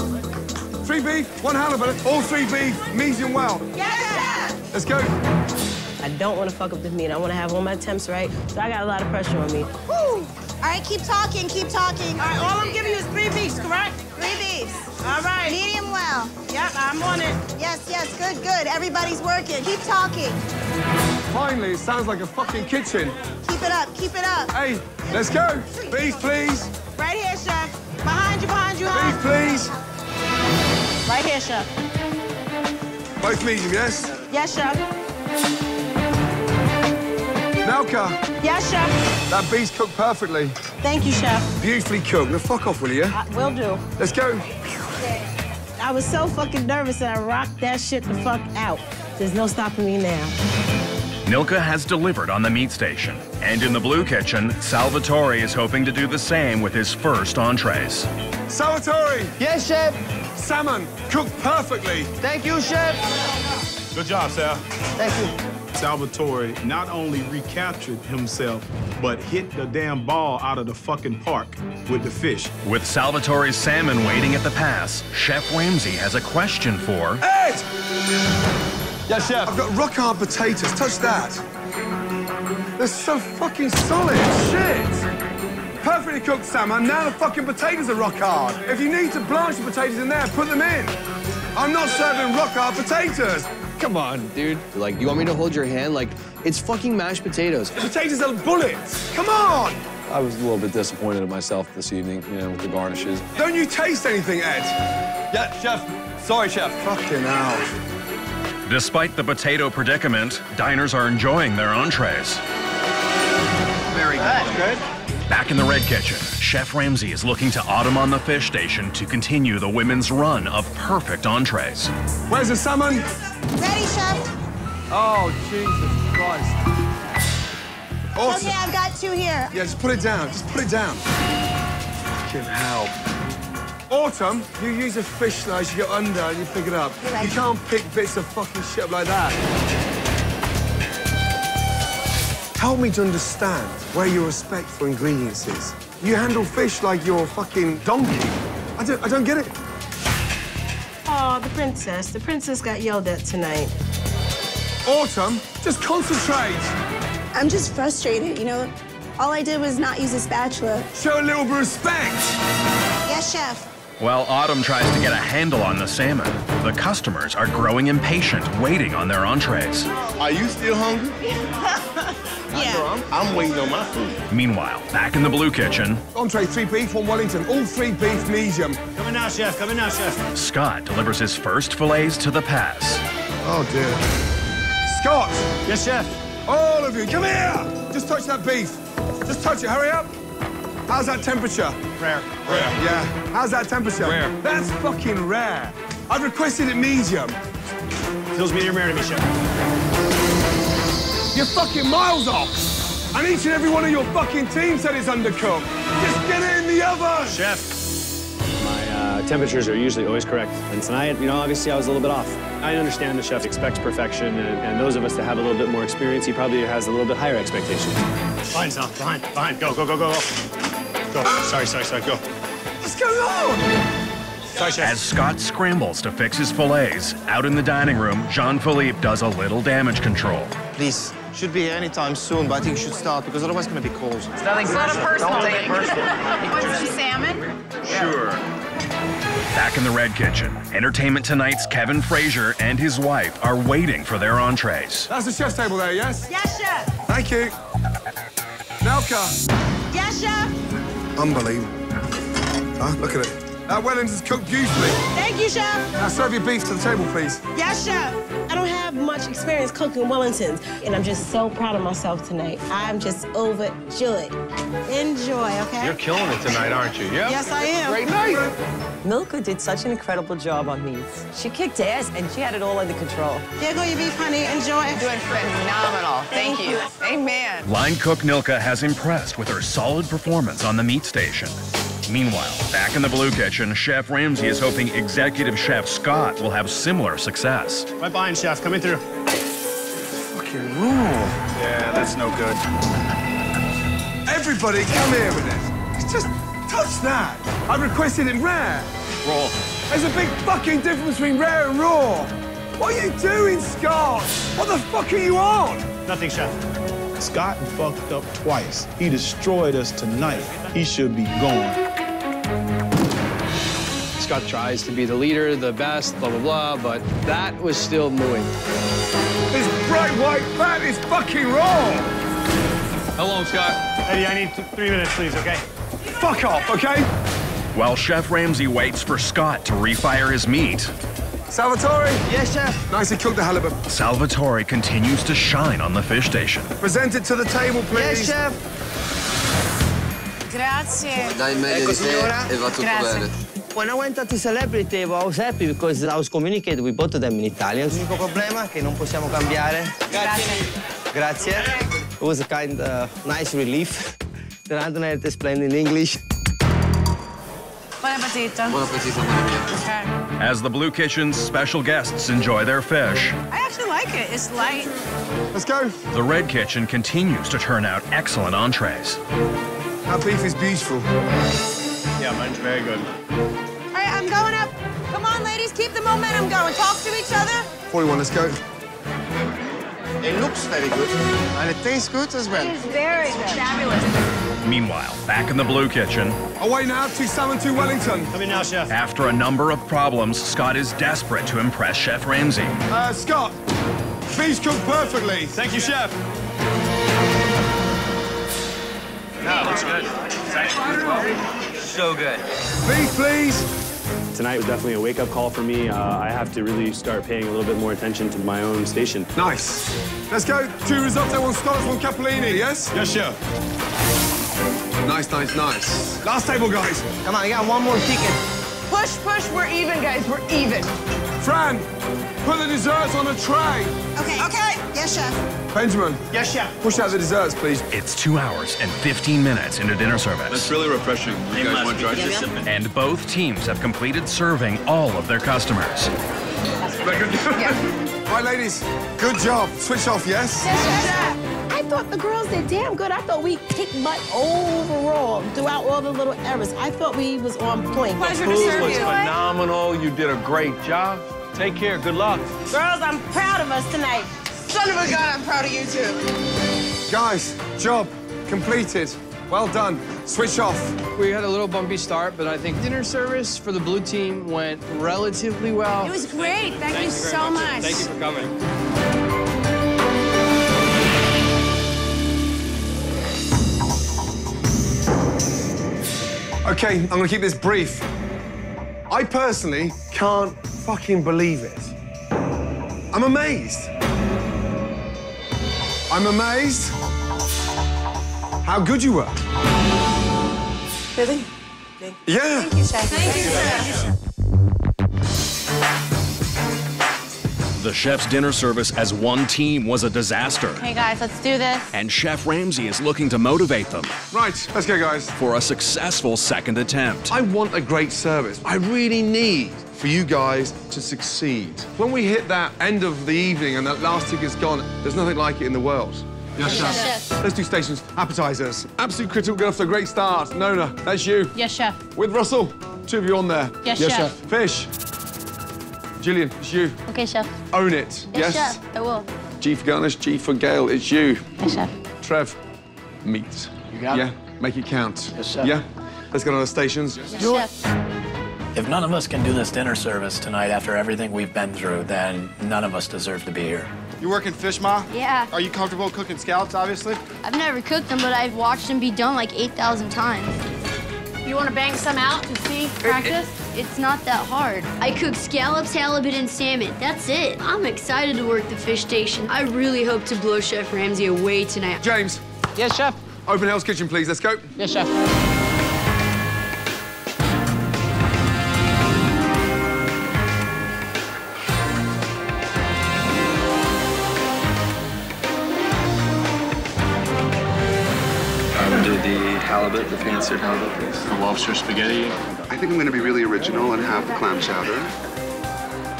Three beef, one halibut, all three beef, medium well. Yeah! Let's go. I don't want to fuck up the meat. I want to have all my temps right. So I got a lot of pressure on me. Woo. All right, keep talking, keep talking. All right, all I'm giving you is three beefs, correct? Three beefs. All right. Medium well. Yep, I'm on it. Yes, yes, good, good. Everybody's working. Keep talking. Finally, it sounds like a fucking kitchen. Keep it up, keep it up. Hey, let's go. Beef, please. Right here, chef. Behind you, behind you, huh? Beef, please. Right here, chef. Both medium, yes? Yes, chef. Nilka, Yes, chef. that beef's cooked perfectly. Thank you, chef. Beautifully cooked. Now fuck off, will you? I will do. Let's go. I was so fucking nervous that I rocked that shit the fuck out. There's no stopping me now. Nilka has delivered on the meat station. And in the blue kitchen, Salvatore is hoping to do the same with his first entrees. Salvatore. Yes, chef. Salmon, cooked perfectly. Thank you, chef. Good job, Sal. Thank you. Salvatore not only recaptured himself, but hit the damn ball out of the fucking park with the fish. With Salvatore's salmon waiting at the pass, Chef Ramsay has a question for Ed! Yes, chef. I've got rock hard potatoes. Touch that. They're so fucking solid. Shit. Perfectly cooked salmon. Now the fucking potatoes are rock hard. If you need to blanch the potatoes in there, put them in. I'm not serving rock hard potatoes. Come on, dude. Like, you want me to hold your hand? Like, it's fucking mashed potatoes. Potatoes are bullets. Come on. I was a little bit disappointed in myself this evening, you know, with the garnishes. Don't you taste anything, Ed? Yeah, chef. Sorry, chef. Fucking hell. Despite the potato predicament, diners are enjoying their entrees. Very good. good. Back in the red kitchen, Chef Ramsay is looking to Autumn on the fish station to continue the women's run of perfect entrees. Where's the salmon? Ready, chef? Oh, Jesus Christ. Awesome. Okay, I've got two here. Yeah, just put it down. Just put it down. Fucking hell. Autumn, you use a fish slice, you go under and you pick it up. You're right. You can't pick bits of fucking shit up like that. Help me to understand where your respect for ingredients is. You handle fish like you're a fucking donkey. I don't, I don't get it. Oh, the princess. The princess got yelled at tonight. Autumn, just concentrate. I'm just frustrated, you know? All I did was not use a spatula. Show a little respect. Yes, chef. While Autumn tries to get a handle on the salmon, the customers are growing impatient, waiting on their entrees. Are you still hungry? Yeah. I'm, I'm waiting on my food. Meanwhile, back in the blue kitchen, Entree, three beef, one Wellington. All three beef, medium. Coming now, chef. Coming now, chef. Scott delivers his first fillets to the pass. Oh, dear. Scott! Yes, chef. All of you, come here! Just touch that beef. Just touch it, hurry up. How's that temperature? Rare. Rare. Yeah. How's that temperature? Rare. That's fucking rare. I've requested it medium. Feels medium rare to me, chef. You're fucking miles off. And each and every one of your fucking team said it's undercooked. Just get it in the oven. Chef. My temperatures are usually always correct. And tonight, you know, obviously I was a little bit off. I understand the chef expects perfection, and, and those of us that have a little bit more experience, he probably has a little bit higher expectations. Behind, Sal. Behind. Behind. Go, go, go, go, go. Go. Sorry, sorry, sorry. Go. What's going on? Sorry. As Scott scrambles to fix his fillets, out in the dining room, Jean-Philippe does a little damage control. Please. Should be anytime soon, but I think you should start because otherwise it's gonna be cold. It's nothing it's not a personal Don't thing. take it personal. Want some salmon? Sure. Back in the red kitchen, Entertainment Tonight's Kevin Frazier and his wife are waiting for their entrees. That's the chef's table there, yes? Yes, chef. Thank you. Nilka. Yes, chef. Unbelievable. Huh? Look at it. That Wellington's cooked beautifully. Thank you, chef. Now serve your beef to the table, please. Yes, chef. I don't have much much experience cooking Wellingtons, and I'm just so proud of myself tonight. I'm just overjoyed. Enjoy, okay? You're killing it tonight, aren't you? Yep. Yes, I am. Great night. Nilka did such an incredible job on meats. She kicked ass, and she had it all under control. Here go your beef, honey. Enjoy. You're Doing phenomenal. Thank, you. Amen. Line cook Nilka has impressed with her solid performance on the meat station. Meanwhile, back in the blue kitchen, Chef Ramsay is hoping executive chef Scott will have similar success. Right behind, chef. Coming through. Fucking raw. Yeah, that's no good. Everybody, come here with it. Just touch that. I requested it rare. Raw. There's a big fucking difference between rare and raw. What are you doing, Scott? What the fuck are you on? Nothing, chef. Scott fucked up twice. He destroyed us tonight. He should be gone. Scott tries to be the leader, the best, blah, blah, blah, but that was still mooing. This bright white fat is fucking wrong! How long, Scott? Eddie, I need th- three minutes, please, okay? Fuck off, okay? While Chef Ramsay waits for Scott to refire his meat, Salvatore. Yes, chef. Nicely cooked the halibut. Salvatore continues to shine on the fish station. Present it to the table, please. Yes, chef. Grazie. Dai meglio di te e va tutto Grazie. bene. When I went to Celebrity, I was happy because I was communicating with both of them in Italian. L'unico problema è che non possiamo cambiare. Grazie. Grazie. It was a kind of nice relief that I don't have to explain in English. Buon appetito. Buon appetito. Okay. As the Blue Kitchen's special guests enjoy their fish, I actually like it. It's light. Let's go. the Red Kitchen continues to turn out excellent entrees. That beef is beautiful. Yeah, mine's very good. All right, I'm going up. Come on, ladies, keep the momentum going. Talk to each other. 41, let's go. It looks very good. And it tastes good as well. It's very good. Fabulous. Meanwhile, back in the Blue Kitchen, Away now, 272 Wellington. Coming now, chef. after a number of problems, Scott is desperate to impress Chef Ramsay. Uh, Scott, beef's cooked perfectly. Thank you, chef. No, looks good. So good. Beef, please. Tonight was definitely a wake-up call for me. Uh, I have to really start paying a little bit more attention to my own station. Nice. Let's go. Two risotto, one scallops, one capellini, yes? Yes, chef. Nice, nice, nice. Last table, guys. Come on, I got one more ticket. Push, push. We're even, guys. We're even. Fran, put the desserts on a tray. Okay. Okay. Yes, chef. Benjamin, Yes, chef. push out the desserts, please. It's two hours and 15 minutes into dinner service. That's really refreshing. You guys want to try? And both teams have completed serving all of their customers. Right, ladies, good job. Switch off, yes? I thought the girls did damn good. I thought we kicked butt overall throughout all the little errors. I thought we was on point. Pleasure to Food serve was you. phenomenal. You did a great job. Take care. Good luck. Girls, I'm proud of us tonight. Son of a gun, I'm proud of you too. Guys, job completed. Well done. Switch off. We had a little bumpy start, but I think dinner service for the blue team went relatively well. It was great. Thank, you so much. Thank you for coming. Okay, I'm gonna keep this brief. I personally can't fucking believe it. I'm amazed. I'm amazed how good you were. Really? Yeah. Thank you, chef. Thank you, chef. The chef's dinner service as one team was a disaster. Hey guys, let's do this. And Chef Ramsay is looking to motivate them Right, let's go, guys. for a successful second attempt. I want a great service. I really need for you guys to succeed. When we hit that end of the evening and that last ticket's gone, there's nothing like it in the world. Yes, Yes, chef. Let's do stations. Appetizers. Absolute critical. Get off to a great start. Nona, that's you. Yes, chef. With Russell, two of you on there. Yes, Yes, chef. Fish. Jillian, it's you. Okay, chef. Own it. Yes, chef. I will. G for garnish, G for Gail, it's you. Yes, chef. Trev, meat. You got yeah, it. make it count. Yes, chef. Yeah? Let's get on the stations. Yes, chef. If none of us can do this dinner service tonight after everything we've been through, then none of us deserve to be here. You working fish, Ma? Yeah. Are you comfortable cooking scallops, obviously? I've never cooked them, but I've watched them be done like 8,000 times. You want to bang some out to see practice? It's not that hard. I cook scallops, halibut, and salmon. That's it. I'm excited to work the fish station. I really hope to blow Chef Ramsay away tonight. James. Yes, chef. Open Hell's Kitchen, please. Let's go. Yes, chef. Halibut, the pan-seared halibut, please. The lobster spaghetti. I think I'm going to be really original and have the clam chowder.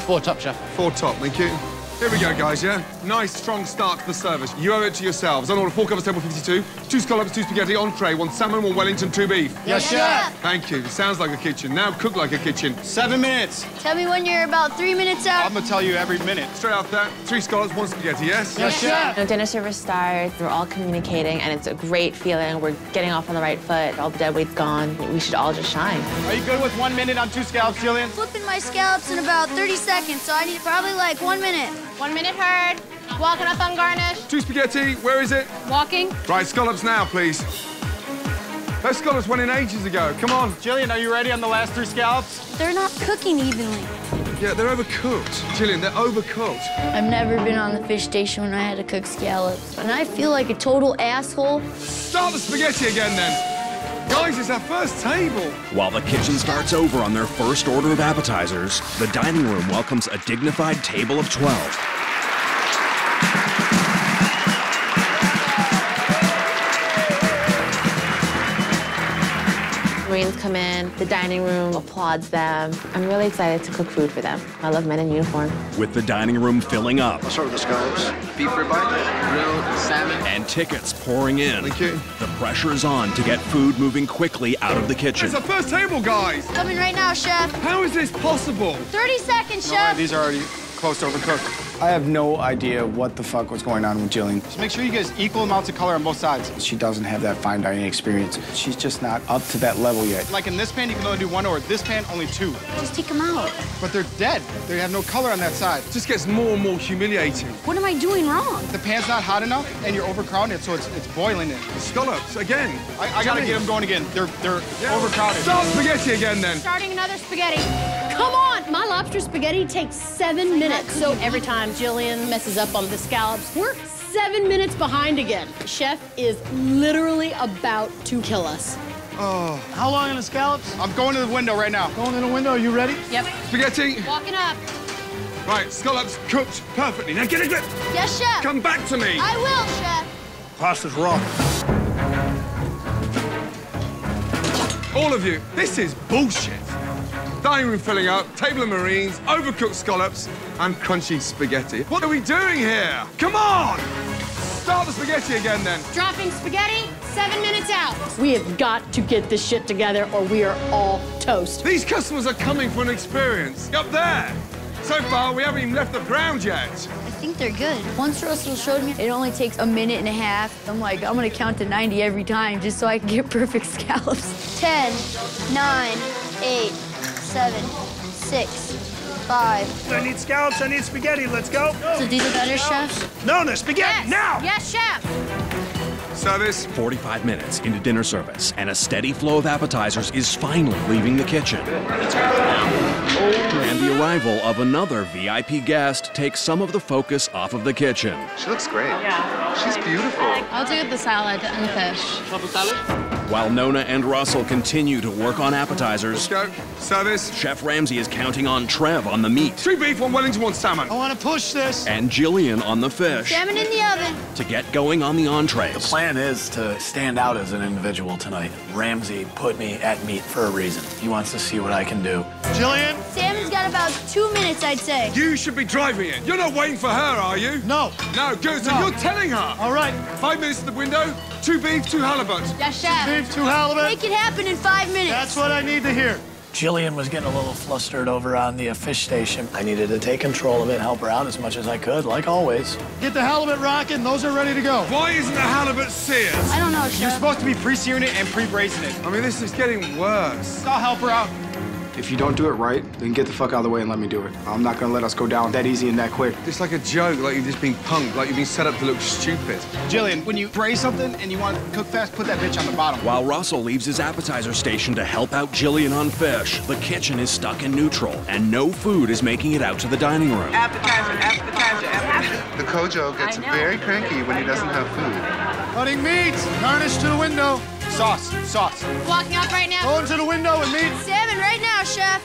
Four top, chef. Four top, thank you. Here we go, guys, yeah? Nice, strong start to the service. You owe it to yourselves. On order, four covers, table 52. Two scallops, two spaghetti, entree, one salmon, one Wellington, two beef. Yes, chef. Thank you. It sounds like a kitchen. Now cook like a kitchen. Seven minutes. Tell me when you're about three minutes out. I'm gonna tell you every minute. Straight after that, three scallops, one spaghetti, yes? Yes, chef. The dinner service starts, we're all communicating, and it's a great feeling. We're getting off on the right foot. All the dead weight's gone. We should all just shine. Are you good with one minute on two scallops, Jillian? Flipping my scallops in about 30 seconds, so I need probably like one minute. One minute heard. Walking up on garnish. Two spaghetti, where is it? Walking. Right, scallops now, please. Those scallops went in ages ago. Come on. Jillian, are you ready on the last three scallops? They're not cooking evenly. Yeah, they're overcooked. Jillian, they're overcooked. I've never been on the fish station when I had to cook scallops, and I feel like a total asshole. Start the spaghetti again, then. Guys, it's our first table. While the kitchen starts over on their first order of appetizers, the dining room welcomes a dignified table of 12. Marines come in, the dining room applauds them. I'm really excited to cook food for them. I love men in uniform. With the dining room filling up I'll start with the scallops. Beef ribeye. Grilled salmon. and tickets pouring in, Thank you. the pressure is on to get food moving quickly out of the kitchen. It's our first table, guys. Coming right now, chef. How is this possible? 30 seconds, chef. These are already close to overcooked. I have no idea what the fuck was going on with Jillian. Just make sure you get equal amounts of color on both sides. She doesn't have that fine dining experience. She's just not up to that level yet. Like in this pan, you can only do one, or this pan, only two. Just take them out. But they're dead. They have no color on that side. Just gets more and more humiliating. What am I doing wrong? The pan's not hot enough, and you're overcrowding it, so it's, it's boiling it. Scallops, again. I, I gotta get them going again. They're they're overcrowded. Start spaghetti again, then. Starting another spaghetti. Come on! My lobster spaghetti takes seven minutes. So every time Jillian messes up on the scallops, we're seven minutes behind again. Chef is literally about to kill us. Oh. How long in the scallops? I'm going to the window right now. Going in the window. You ready? Yep. Spaghetti. Walking up. Right, scallops cooked perfectly. Now get a grip. Yes, chef. Come back to me. I will, chef. Pasta's raw. All of you, this is bullshit. Dining room filling up, table of Marines, overcooked scallops, and crunchy spaghetti. What are we doing here? Come on! Start the spaghetti again, then. Dropping spaghetti, seven minutes out. We have got to get this shit together or we are all toast. These customers are coming for an experience. Up there. So far, we haven't even left the ground yet. I think they're good. Once Russell showed me it only takes a minute and a half, I'm like, I'm gonna count to 90 every time just so I can get perfect scallops. 10, 9, 8, 7, 6, 5. I need scallops. I need spaghetti. Let's go. So these are better, chef? No, no, spaghetti now. Yes, chef. Service. 45 minutes into dinner service, and a steady flow of appetizers is finally leaving the kitchen. And the arrival of another VIP guest takes some of the focus off of the kitchen. She looks great. Yeah. She's beautiful. I'll do the salad and the fish. While Nona and Russell continue to work on appetizers, Service. Chef Ramsay is counting on Trev on the meat Two beef, one Wellington, one salmon. I want to push this. and Jillian on the fish Salmon in the oven. to get going on the entrees. The plan is to stand out as an individual tonight. Ramsay put me at meat for a reason. He wants to see what I can do. Jillian. Sam's got about two minutes, I'd say. You should be driving it. You're not waiting for her, are you? No. No, good. So No. you're telling her. All right. Five minutes at the window, two beef, two halibut. Yes, chef. Two Beef, two halibut. Make it happen in five minutes. That's what I need to hear. Jillian was getting a little flustered over on the fish station. I needed to take control of it, help her out as much as I could, like always. Get the halibut rocking. Those are ready to go. Why isn't the halibut seared? I don't know, You're supposed to be pre-searing it and pre-braising it. I mean, this is getting worse. I'll help her out. If you don't do it right, then get the fuck out of the way and let me do it. I'm not gonna let us go down that easy and that quick. It's like a joke, like you've just been punked, like you've been set up to look stupid. Jillian, when you braise something and you want to cook fast, put that bitch on the bottom. While Russell leaves his appetizer station to help out Jillian on fish, the kitchen is stuck in neutral, and no food is making it out to the dining room. Appetizer, appetizer, appetizer. The Kojo gets very cranky when he doesn't have food. Cutting meats. Garnish to the window. Sauce, sauce. Walking up right now. Go into the window with meat. Salmon right now, chef.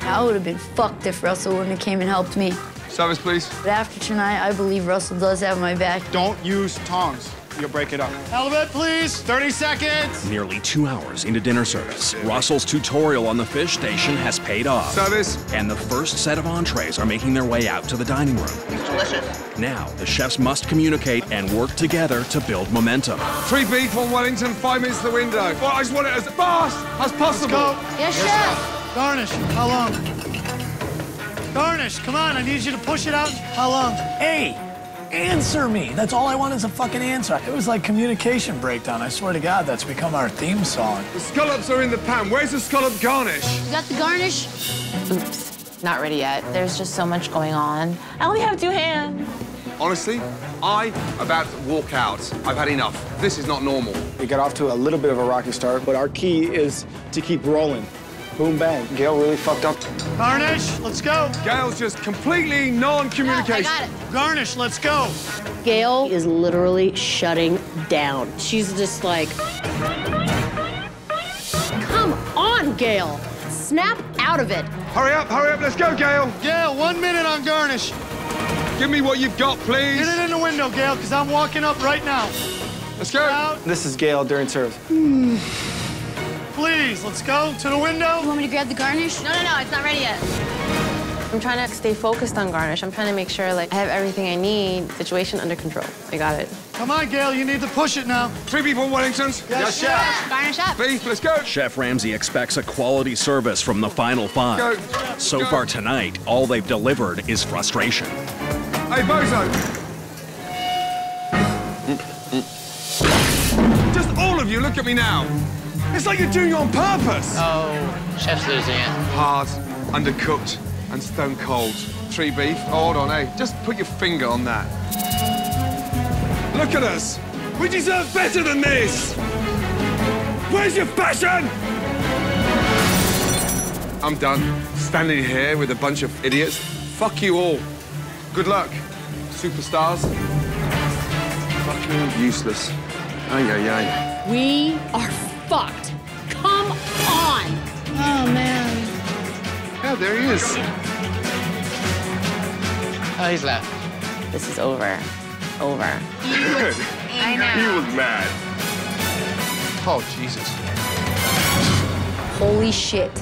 I would have been fucked if Russell wouldn't have came and helped me. Service, please. But after tonight, I believe Russell does have my back. Don't use tongs. You'll break it up. Halibut, please. 30 seconds. Nearly two hours into dinner service, Russell's tutorial on the fish station has paid off. Service. And the first set of entrees are making their way out to the dining room. It's Delicious. Now, the chefs must communicate and work together to build momentum. Three beef on Wellington, five minutes to the window. Well, I just want it as fast as possible. Go. Yes, chef. Garnish. How long? Garnish. Come on. I need you to push it out. How long? Hey, answer me. That's all I want is a fucking answer. It was like communication breakdown. I swear to God, that's become our theme song. The scallops are in the pan. Where's the scallop garnish? You got the garnish? Oops, not ready yet. There's just so much going on. I only have two hands. Honestly, I about to walk out. I've had enough. This is not normal. We got off to a little bit of a rocky start, but our key is to keep rolling. Boom, bang. Gail really fucked up. Garnish. Let's go. Gail's just completely non-communication. I got it. Garnish. Let's go. Gail is literally shutting down. She's just like, come on, Gail. Snap out of it. Hurry up, hurry up. Let's go, Gail. Gail, one minute on garnish. Give me what you've got, please. Get it in the window, Gail, because I'm walking up right now. Let's go. Out. This is Gail during service. Hmm. Please, let's go to the window. You want me to grab the garnish? No, no, no, it's not ready yet. I'm trying to stay focused on garnish. I'm trying to make sure like I have everything I need, situation under control. I got it. Come on, Gail, you need to push it now. Three people, on Wellingtons. Yes, chef. Garnish up. Beef, let's go. Chef Ramsay expects a quality service from the final five. Go. So Go. far tonight, all they've delivered is frustration. Hey, Bozo. Just all of you, look at me now. It's like you're doing it on purpose. Oh, chef's losing it. Hard, undercooked, and stone cold. Three beef. Hold on, hey. Just put your finger on that. Look at us. We deserve better than this. Where's your passion? I'm done. Standing here with a bunch of idiots. Fuck you all. Good luck, superstars. Fucking useless. Ay, ay, ay. We are fucked. Come on. Oh, man. Yeah, there he is. Oh, he's left. This is over. Over. He I know. He was mad. Oh, Jesus. Holy shit.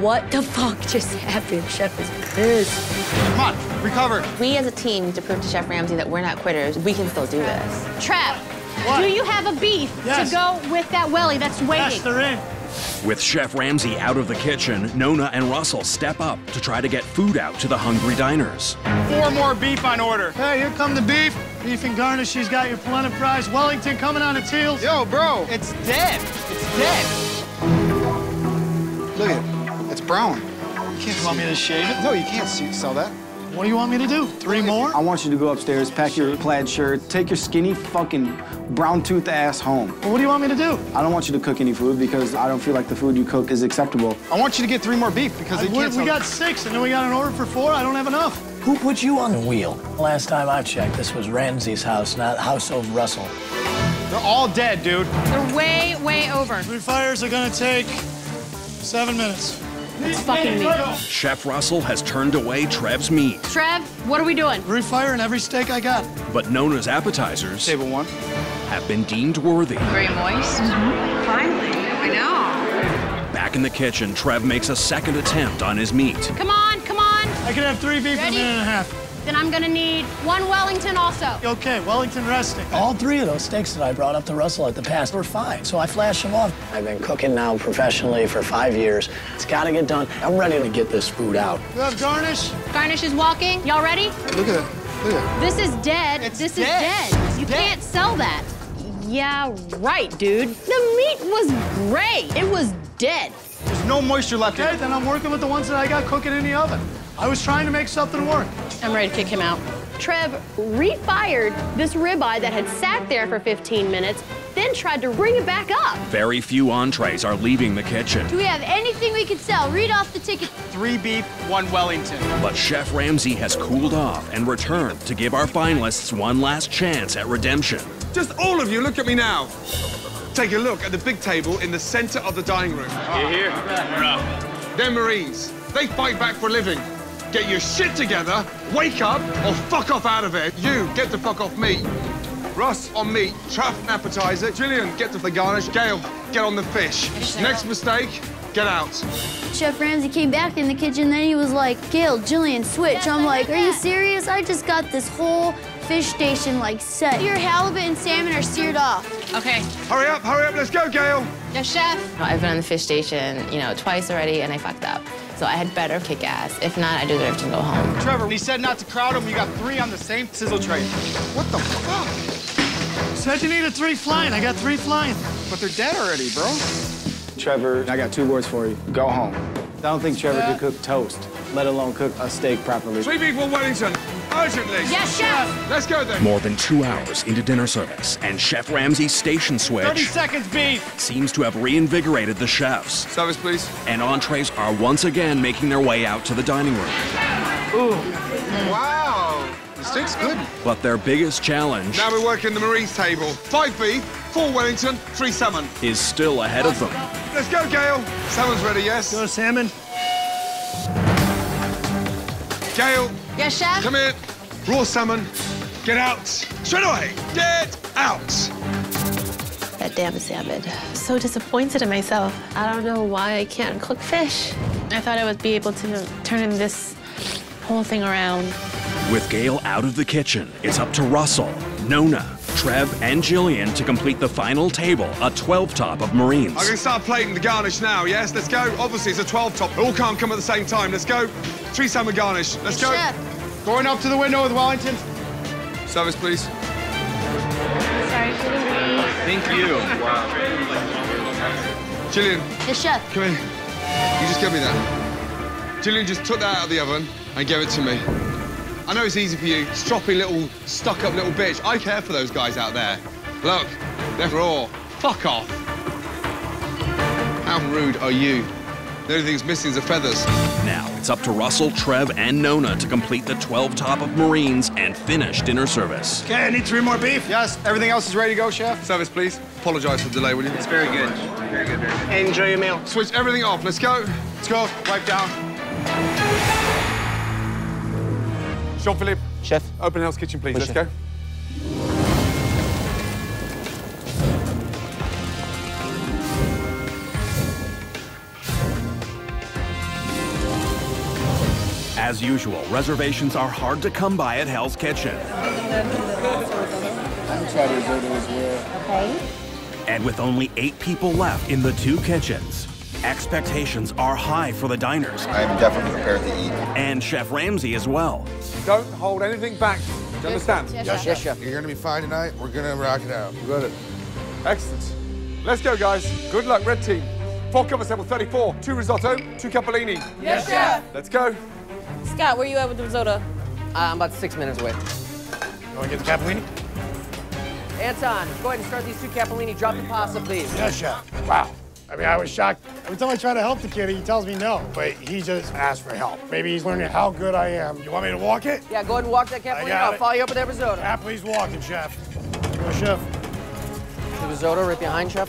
What the fuck just happened? Chef is pissed. Come on, recover. We as a team need to prove to Chef Ramsay that we're not quitters. We can still do this. Trev, What? do you have a beef Yes. to go with that welly that's waiting? Yes, they're in. With Chef Ramsay out of the kitchen, Nona and Russell step up to try to get food out to the hungry diners. Four more beef on order. Hey, here come the beef. Beef and garnish. She's got your polenta fries. Wellington coming on its heels. Yo, bro, it's dead. It's dead. Look at it. It's brown. You can't You want me to shave it? No, you can't see, sell that. What do you want me to do? Three more? I want you to go upstairs, pack your plaid shirt, take your skinny fucking brown tooth ass home. Well, what do you want me to do? I don't want you to cook any food because I don't feel like the food you cook is acceptable. I want you to get three more beef because I- they we, can't we sell got six, and then we got an order for four. I don't have enough. Who put you on the wheel? Last time I checked, this was Ramsay's house, not House of Russell. They're all dead, dude. They're way, way over. Three fires are gonna take seven minutes. It's fucking me. Chef Russell has turned away Trev's meat, Trev, what are we doing? Refiring every steak I got. but Nona's appetizers Table one. have been deemed worthy. Very moist. Mm-hmm. Finally. I know. Back in the kitchen, Trev makes a second attempt on his meat. Come on, come on. I can have three beef in a minute and a half. Then I'm gonna need one Wellington also. Okay, Wellington resting. All three of those steaks that I brought up to Russell at the past were fine, so I flashed them off. I've been cooking now professionally for five years. It's got to get done. I'm ready to get this food out. You have garnish? Garnish is walking. Y'all ready? Look at that. Look at that. This is dead. It's this dead. is dead. You can't sell that. Yeah, right, dude. The meat was great. It was dead. There's no moisture left Okay, in it. then I'm working with the ones that I got cooking in the oven. I was trying to make something work. I'm ready to kick him out. Trev refired this ribeye that had sat there for 15 minutes, then tried to bring it back up. Very few entrees are leaving the kitchen. Do we have anything we could sell? Read off the ticket. Three beef, one Wellington. But Chef Ramsay has cooled off and returned to give our finalists one last chance at redemption. Just all of you, look at me now. Take a look at the big table in the center of the dining room. You here? They're Marines. They fight back for a living. Get your shit together, wake up, or fuck off out of it. You, get the fuck off me. Russ, on me. Truff, an appetizer. Jillian, get to the garnish. Gail, get on the fish. Next mistake, get out. Chef Ramsay came back in the kitchen, then he was like, Gail, Jillian, switch. I'm like, are you serious? I just got this whole fish station like set. Your halibut and salmon are seared off. Okay. Hurry up, hurry up, let's go, Gail. Yes, chef. I've been on the fish station, you know, twice already, and I fucked up. So I had better kick ass. If not, I deserve to go home. Trevor, when he said not to crowd him, you got three on the same sizzle tray. What the fuck? Said you needed three flying. I got three flying. But they're dead already, bro. Trevor, I got two words for you. Go home. I don't think Trevor could cook toast, let alone cook a steak properly. Three people one Wellington. Urgently. Yes, chef. Let's go then. More than two hours into dinner service, and Chef Ramsay's station 30 switch seconds, beef. seems to have reinvigorated the chefs. Service, please. And entrees are once again making their way out to the dining room. Ooh. Wow. The steak's good. But their biggest challenge Now we're working the Marines table. Five beef, four Wellington, three salmon. is still ahead of them. Let's go, Gail. Salmon's ready, yes? Go salmon. Gail, Yes, chef. come here. Raw salmon. Get out. Straight away. Get out. That damn salmon. So disappointed in myself. I don't know why I can't cook fish. I thought I would be able to turn this whole thing around. With Gail out of the kitchen, it's up to Russell, Nona, Trev, and Jillian to complete the final table, a 12 top of Marines. I can start plating the garnish now, yes? Let's go. Obviously, it's a 12 top. It all can't come at the same time. Let's go. Three salmon garnish. Let's go. Chef. Going up to the window with Wellington. Service, please. Sorry for the wait. Thank you. Jillian, Yes, chef. come here. You just give me that. Jillian just took that out of the oven and gave it to me. I know it's easy for you, stroppy little, stuck-up little bitch. I care for those guys out there. Look, they're raw. Fuck off. How rude are you? The only thing that's missing is the feathers. Now it's up to Russell, Trev, and Nona to complete the 12 top of Marines and finish dinner service. Okay, I need three more beef. Yes, everything else is ready to go, chef. Service, please. Apologise for the delay, will you? It's very good. Very good, very good. Enjoy your meal. Switch everything off. Let's go. Let's go. Wipe down. Jean-Philippe. Chef. Open Hell's Kitchen, please. Yes, Let's chef. go. As usual, reservations are hard to come by at Hell's Kitchen. Okay. And with only eight people left in the two kitchens, expectations are high for the diners. I am definitely prepared to eat. And Chef Ramsay as well. Don't hold anything back. Do you understand? Yes, chef. chef. You're gonna be fine tonight. We're gonna rock it out. Got it. Excellent. Let's go, guys. Good luck, red team. Four cover sample 34, two risotto, two capellini. Yes, chef. Let's go. Scott, where you at with the risotto? Uh, I'm about six minutes away. You want to get the capellini? Anton, go ahead and start these two capellini. Drop the pasta, please. Yes, chef. Wow. I mean, I was shocked. Every time I try to help the kid, he tells me no. But he just asked for help. Maybe he's learning how good I am. You want me to walk it? Yeah, go ahead and walk that I capellini. I'll follow you up with that risotto. Happily he's walking, chef. Go, chef. The risotto right behind, chef.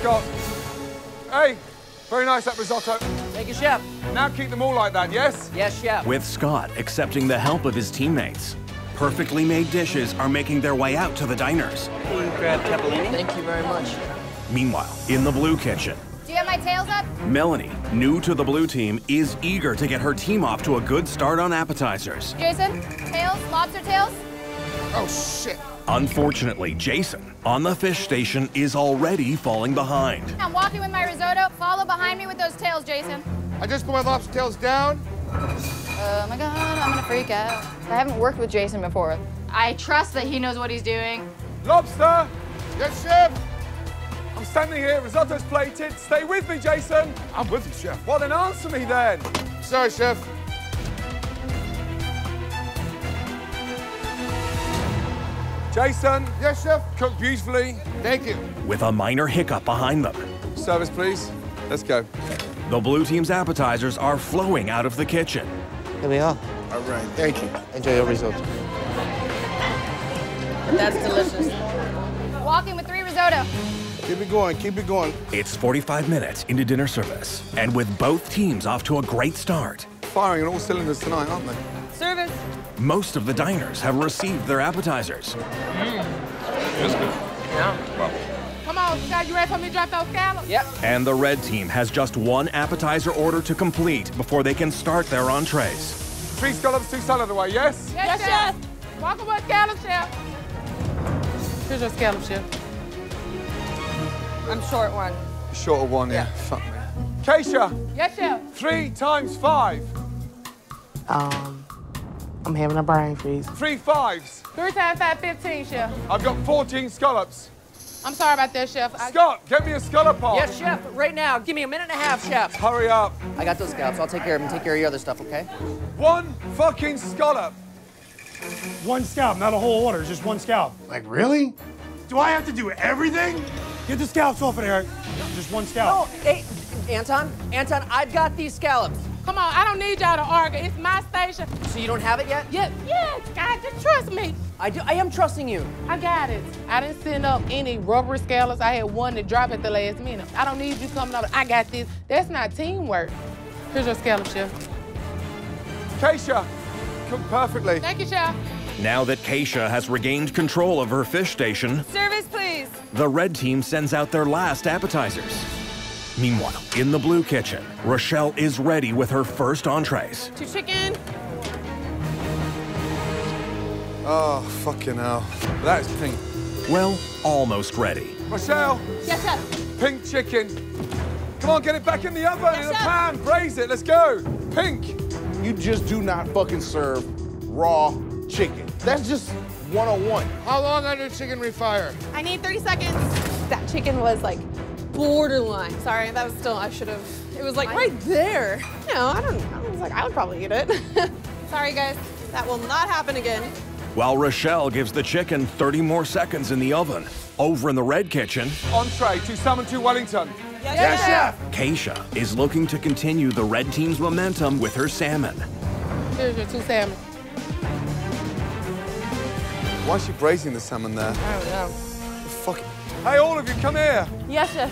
Scott. Hey, very nice that risotto. Thank you, chef. Now keep them all like that, yes? Yes, chef. With Scott accepting the help of his teammates, perfectly made dishes are making their way out to the diners. Crab capellini. Thank you very much. Meanwhile, in the blue kitchen, Do you have my tails up? Melanie, new to the blue team, is eager to get her team off to a good start on appetizers. Jason, tails, lobster tails? Oh, shit. Unfortunately, Jason, on the fish station, is already falling behind. I'm walking with my risotto. Follow behind me with those tails, Jason. I just put my lobster tails down. Oh my god, I'm gonna freak out. I haven't worked with Jason before. I trust that he knows what he's doing. Lobster! Yes, chef. I'm standing here, risotto's plated. Stay with me, Jason. I'm with you, chef. Well, then answer me then. Sorry, chef. Jason. Yes, chef. Cooked beautifully. Thank you. With a minor hiccup behind them. Service, please. Let's go. The blue team's appetizers are flowing out of the kitchen. Here we are. All right, thank you. Enjoy your risotto. That's delicious. Walking with three risotto. Keep it going, keep it going. It's 45 minutes into dinner service, and with both teams off to a great start, Firing on all cylinders tonight, aren't they? Service. most of the diners have received their appetizers. Mm. Come on, Scott, you ready for me to drop those scallops? Yep. And the red team has just one appetizer order to complete before they can start their entrees. Three scallops, two salad away, yes? Yes, chef. Walking with scallops, chef. Here's your scallop, chef. I'm short one. Short of one, yeah. Fuck me. Keisha, Yes, chef. three times five. Um, I'm having a brain freeze. Three fives. Three times five, 15, chef. I've got 14 scallops. I'm sorry about that, chef. I- Scott, get me a scallop on. Yes, chef. Right now. Give me a minute and a half, chef. Hurry up. I got those scallops. I'll take care of them. Take care of your other stuff, okay? One fucking scallop. One scalp, not a whole order, just one scalp. Like, really? Do I have to do everything? Get the scalps off of there. Just one scalp. Oh, hey, Anton. Anton, I've got these scallops. Come on, I don't need y'all to argue. It's my station. So you don't have it yet? Yes, yes, God, just trust me. I do. I am trusting you. I got it. I didn't send up any rubber scallops. I had one to drop at the last minute. I don't need you coming up. I got this. That's not teamwork. Here's your scallop, chef. Keisha, cooked perfectly. Thank you, chef. Now that Keisha has regained control of her fish station, Service, please. the red team sends out their last appetizers. Meanwhile, in the blue kitchen, Rochelle is ready with her first entrees. Two chicken. Oh, fucking hell. That is pink. Well, almost ready. Michelle! Yes, chef. pink chicken. Come on, get it back in the oven, in the sir. pan, braise it, let's go. Pink. You just do not fucking serve raw chicken. That's just 101. How long on your chicken refire? I need 30 seconds. That chicken was like borderline. Sorry, that was still, I should have. It was like right there. No, I don't, I was like, I would probably eat it. Sorry, guys. That will not happen again. While Rochelle gives the chicken 30 more seconds in the oven. Over in the red kitchen, Entree, to salmon, to Wellington. Yes, chef. Keisha is looking to continue the red team's momentum with her salmon. Here's your two salmon. Why is she braising the salmon there? I don't know. Fuck. Hey, all of you, come here. Yes, chef.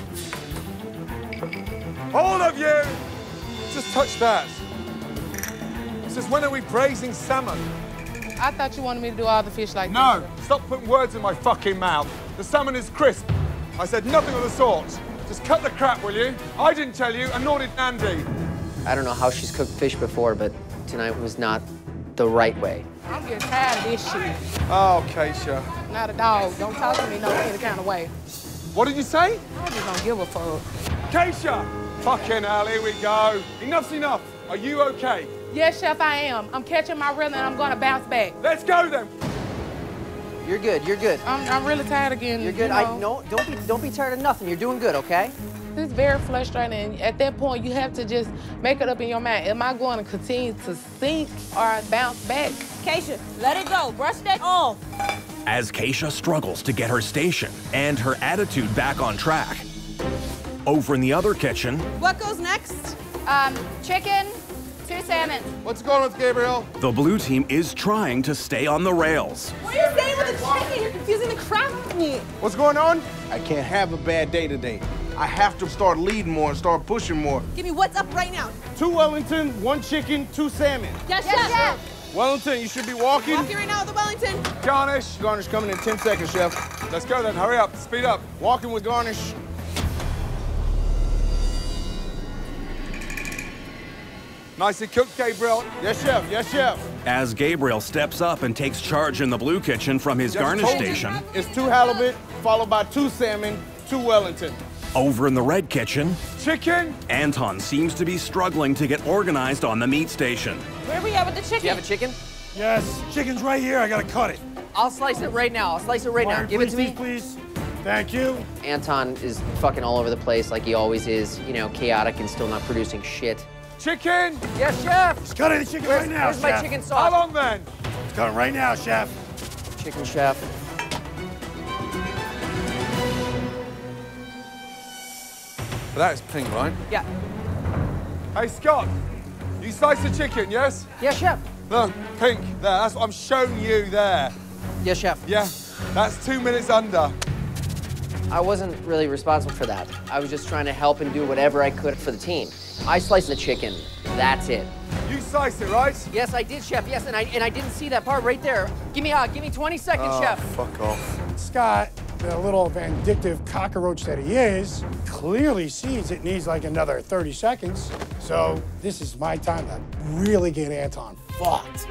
All of you! Just touch that. It says, when are we braising salmon? I thought you wanted me to do all the fish like No, stop putting words in my fucking mouth. The salmon is crisp. I said nothing of the sort. Just cut the crap, will you? I didn't tell you, and nor did Andi. I don't know how she's cooked fish before, but tonight was not the right way. I'm getting tired of this shit. Oh, Keisha. Not a dog. Don't talk to me no any kind of way. What did you say? I just don't give a fuck. Keisha! Fucking hell, here we go. Enough's enough. Are you okay? Yes, chef, I am. I'm catching my rhythm and I'm gonna bounce back. Let's go then. You're good. You're good. I'm, I'm really tired again. You're good. You I know. no. Don't be. Don't be tired of nothing. You're doing good. Okay. It's very frustrating. At that point, you have to just make it up in your mind. Am I going to continue to sink or bounce back? Keisha, let it go. Brush that off. As Keisha struggles to get her station and her attitude back on track. Over in the other kitchen, What goes next? Um, chicken, two salmon. What's going on with Gabriel? the blue team is trying to stay on the rails. What are you saying with the chicken? You're confusing the crap out of me. What's going on? I can't have a bad day today. I have to start leading more and start pushing more. Give me what's up right now. Two Wellington, one chicken, two salmon. Yes, Yes, chef. chef. Wellington, you should be walking. Walking right now with the Wellington. Garnish. Garnish coming in 10 seconds, chef. Let's go then. Hurry up. Speed up. Walking with garnish. Nicely cooked, Gabriel. Yes, chef. Yes, chef. As Gabriel steps up and takes charge in the blue kitchen from his Yes, garnish told you. station, It's two halibut, followed by two salmon, two Wellington. over in the red kitchen, Chicken. Anton seems to be struggling to get organized on the meat station. Where we at with the chicken? Do you have a chicken? Yes, chicken's right here. I gotta cut it. I'll slice it right now. I'll slice it right now. Wire, Give it to me. Please, please. Thank you. Anton is fucking all over the place like he always is, you know, chaotic and still not producing shit. Chicken! Yes, chef! It's cutting the chicken Where's- right now, where's my chef. chicken sauce? How long then? It's cutting right now, chef. Chicken chef. But that is pink, right? Yeah. Hey, Scott, you slice the chicken, yes? Yes, chef. Look, pink, there. That's what I'm showing you there. Yes, chef. Yeah, that's two minutes under. I wasn't really responsible for that. I was just trying to help and do whatever I could for the team. I sliced the chicken. That's it. You sliced it, right? Yes, I did, chef. Yes, and I and I didn't see that part right there. Give me uh, give me 20 seconds, Oh, chef. fuck off. Scott, the little vindictive cockroach that he is, clearly sees it needs like another 30 seconds. So this is my time to really get Anton fucked.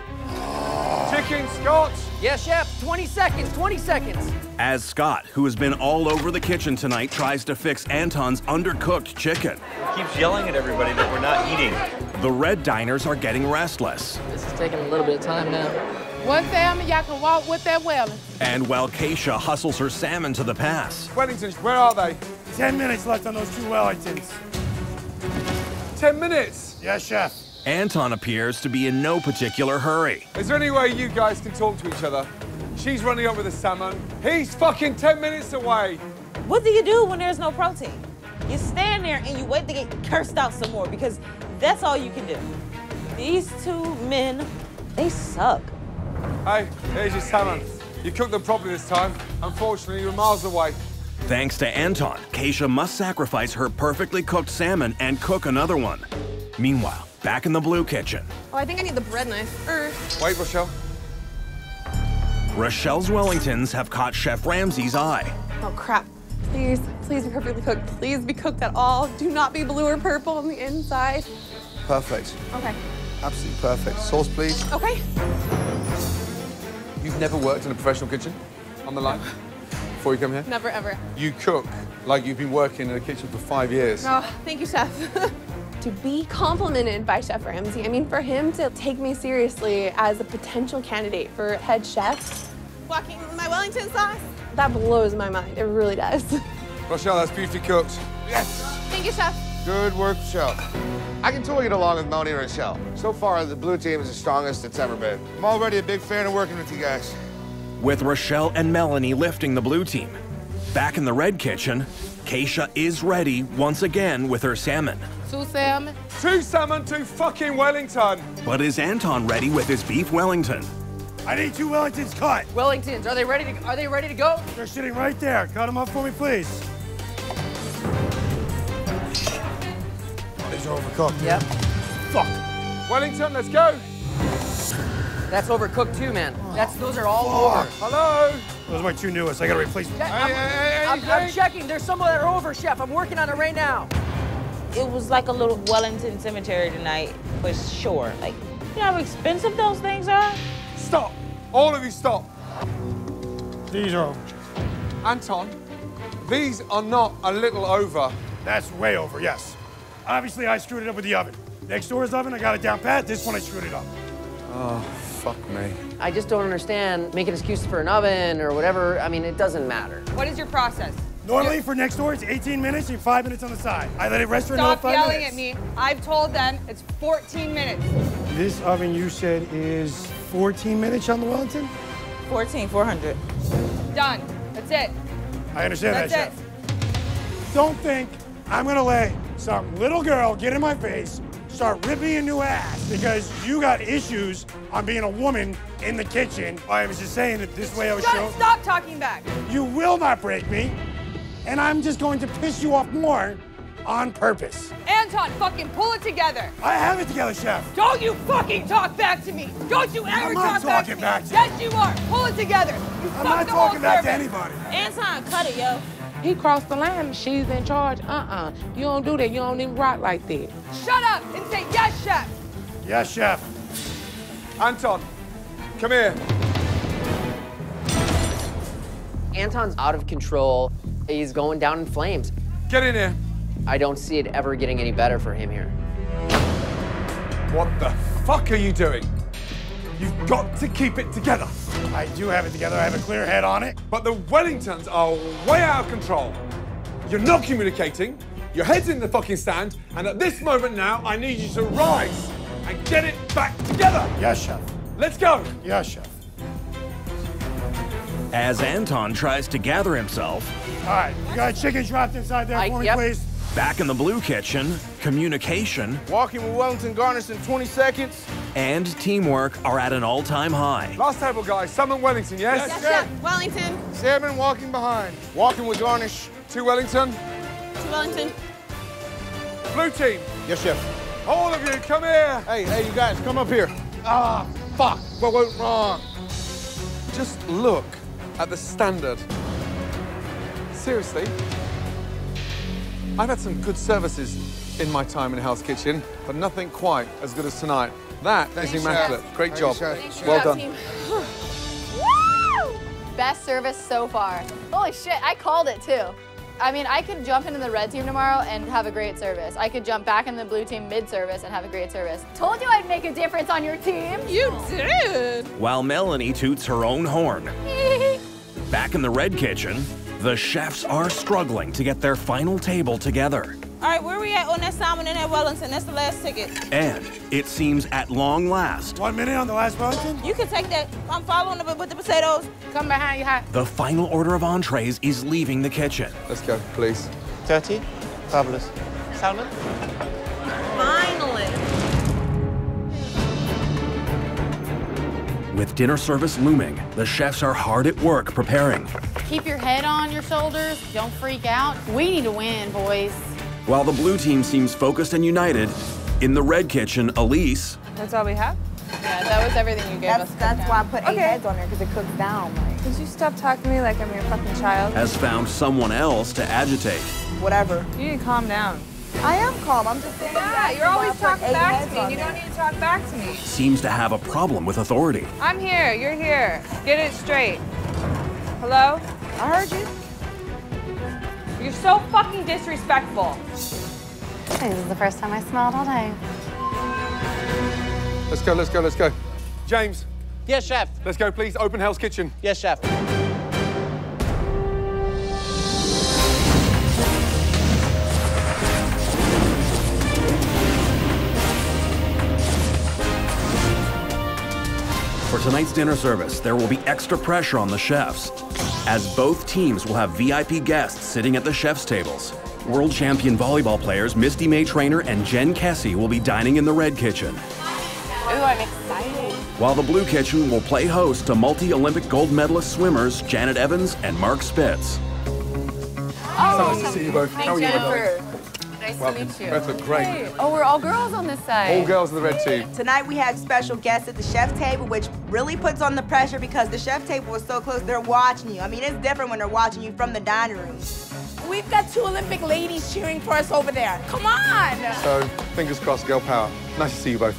Chicken, Scott. Yes, chef. 20 seconds. 20 seconds. As Scott, who has been all over the kitchen tonight, tries to fix Anton's undercooked chicken. Keeps yelling at everybody that we're not eating. The red diners are getting restless. This is taking a little bit of time now. One family, y'all can walk with that Wellington. And while Keisha hustles her salmon to the pass, Wellingtons, where are they? 10 minutes left on those two Wellingtons. Ten minutes. Yes, chef. Anton appears to be in no particular hurry. Is there any way you guys can talk to each other? She's running up with the salmon. He's fucking 10 minutes away. What do you do when there's no protein? You stand there and you wait to get cursed out some more because that's all you can do. These two men, they suck. Hey, here's your salmon. You cooked them properly this time. Unfortunately, you're miles away. Thanks to Anton, Keisha must sacrifice her perfectly cooked salmon and cook another one. Meanwhile, back in the blue kitchen, Oh, I think I need the bread knife. Er, Wait, Rochelle. Rochelle's Wellingtons have caught Chef Ramsay's eye. oh crap. Please, please be perfectly cooked. Please be cooked at all. Do not be blue or purple on the inside. Perfect. Okay. Absolutely perfect. Sauce, please. Okay. You've never worked in a professional kitchen on the line before you come here? Never ever. You cook like you've been working in a kitchen for five years. Oh, thank you, chef. to be complimented by Chef Ramsay, I mean, for him to take me seriously as a potential candidate for head chef, walking my Wellington sauce, that blows my mind. It really does. Rochelle, that's beautifully cooked. Yes. Thank you, chef. Good work, Rochelle. I can totally get along with Melanie and Rochelle. So far, the blue team is the strongest it's ever been. I'm already a big fan of working with you guys. With Rochelle and Melanie lifting the blue team. Back in the red kitchen, Keisha is ready once again with her salmon. Two salmon. Two salmon, two fucking Wellington. But is Anton ready with his beef Wellington? I need two Wellingtons cut. Wellingtons, are they ready to are they ready to go? They're sitting right there. Cut them up for me, please. These are overcooked. Yep. Fuck. Wellington, let's go. That's overcooked too, man. That's those are all over. Hello. Those are my two newest. I gotta replace them. I'm, I'm, I'm checking. There's some that are over, chef. I'm working on it right now. It was like a little Wellington cemetery tonight, for sure. Like, you know how expensive those things are? Stop. All of you stop. These are. over. Anton, these are not a little over. That's way over, yes. Obviously, I screwed it up with the oven. Next door's oven, I got it down pat. This one, I screwed it up. Oh, fuck me. I just don't understand making excuses for an oven or whatever. I mean, it doesn't matter. What is your process? Normally, for next door, it's 18 minutes and five minutes on the side. I let it rest for another Stop yelling at me. I've told them it's 14 minutes. This oven you said is 14 minutes on the Wellington? 14, 400. Done. That's it. I understand That's that, chef. Don't think I'm gonna let some little girl get in my face, start ripping a new ass because you got issues on being a woman in the kitchen. I was just saying that this way I was Stop, shown. stop talking back. You will not break me, and I'm just going to piss you off more on purpose. Anton, fucking pull it together. I have it together, chef. Don't you fucking talk back to me. Don't you ever I'm not talk back to talking me. back to you. yes, you are. Pull it together. You I'm not talking back to anybody. Anton, cut it, yo. He crossed the line. She's in charge. Uh-uh. You don't do that. You don't even rock like that. Shut up and say yes, chef. Yes, chef. Anton, come here. Anton's out of control. He's going down in flames. Get in here. I don't see it ever getting any better for him here. What the fuck are you doing? You've got to keep it together. I do have it together. I have a clear head on it. But the Wellingtons are way out of control. You're not communicating. Your head's in the fucking sand. And at this moment now, I need you to rise and get it back together. Yes, chef. Let's go. Yes, chef. As Anton tries to gather himself, All right, you got a chicken trapped inside there for me, yep. please. Back in the blue kitchen, communication Walking with Wellington garnish in 20 seconds. and teamwork are at an all-time high. Last table, guys. Salmon Wellington, yes? Yes, chef. Wellington. Salmon walking behind. Walking with garnish. to Wellington. To Wellington. Blue team. Yes, chef. All of you, come here. Hey, hey, you guys, come up here. Ah, fuck. What went wrong? Just look at the standard. Seriously. I've had some good services in my time in Hell's Kitchen, but nothing quite as good as tonight. That is Thank you, immaculate. Chef. Great Thank job. you, Chef. Well done. Best service so far. Holy shit, I called it too. I mean, I could jump into the red team tomorrow and have a great service. I could jump back in the blue team mid-service and have a great service. Told you I'd make a difference on your team. You did. While Melanie toots her own horn. Back in the red kitchen, the chefs are struggling to get their final table together. All right, where are we at on that salmon and that Wellington? That's the last ticket. And it seems at long last, One minute on the last Wellington. You can take that. I'm following it with the potatoes. Come behind you, hot. the final order of entrees is leaving the kitchen. Let's go, please. 30. Fabulous. Salmon. With dinner service looming, the chefs are hard at work preparing. Keep your head on your shoulders. Don't freak out. We need to win, boys. While the blue team seems focused and united, in the red kitchen, Elise That's all we have? Yeah, that was everything you gave That's, us. that's why I put eight Okay. heads on there, because it cooks down. Like, Could you stop talking to me like I'm your fucking child? has found someone else to agitate. whatever. You need to calm down. I am calm. I'm just saying. Yeah, you're always talking back to me. on You don't need to talk back to me. Seems to have a problem with authority. I'm here. You're here. Get it straight. Hello? I heard you. You're so fucking disrespectful. This is the first time I smiled all day. Let's go, let's go, let's go. James, Yes, chef. let's go, please. Open Hell's Kitchen. Yes, chef. Tonight's dinner service, there will be extra pressure on the chefs, as both teams will have VIP guests sitting at the chef's tables. World champion volleyball players Misty May-Treanor and Jen Kessy will be dining in the red kitchen, Ooh, I'm excited. while the blue kitchen will play host to multi-Olympic gold medalist swimmers Janet Evans and Mark Spitz. So nice to see you both. Hi, How are you, Jennifer. Nice Welcome. to meet you. Both look great. Hey. Oh, we're all girls on this side. All girls in the red team. Tonight we have special guests at the chef table, which really puts on the pressure because the chef table is so close. They're watching you. I mean, it's different when they're watching you from the dining room. We've got two Olympic ladies cheering for us over there. Come on! So, fingers crossed, girl power. Nice to see you both.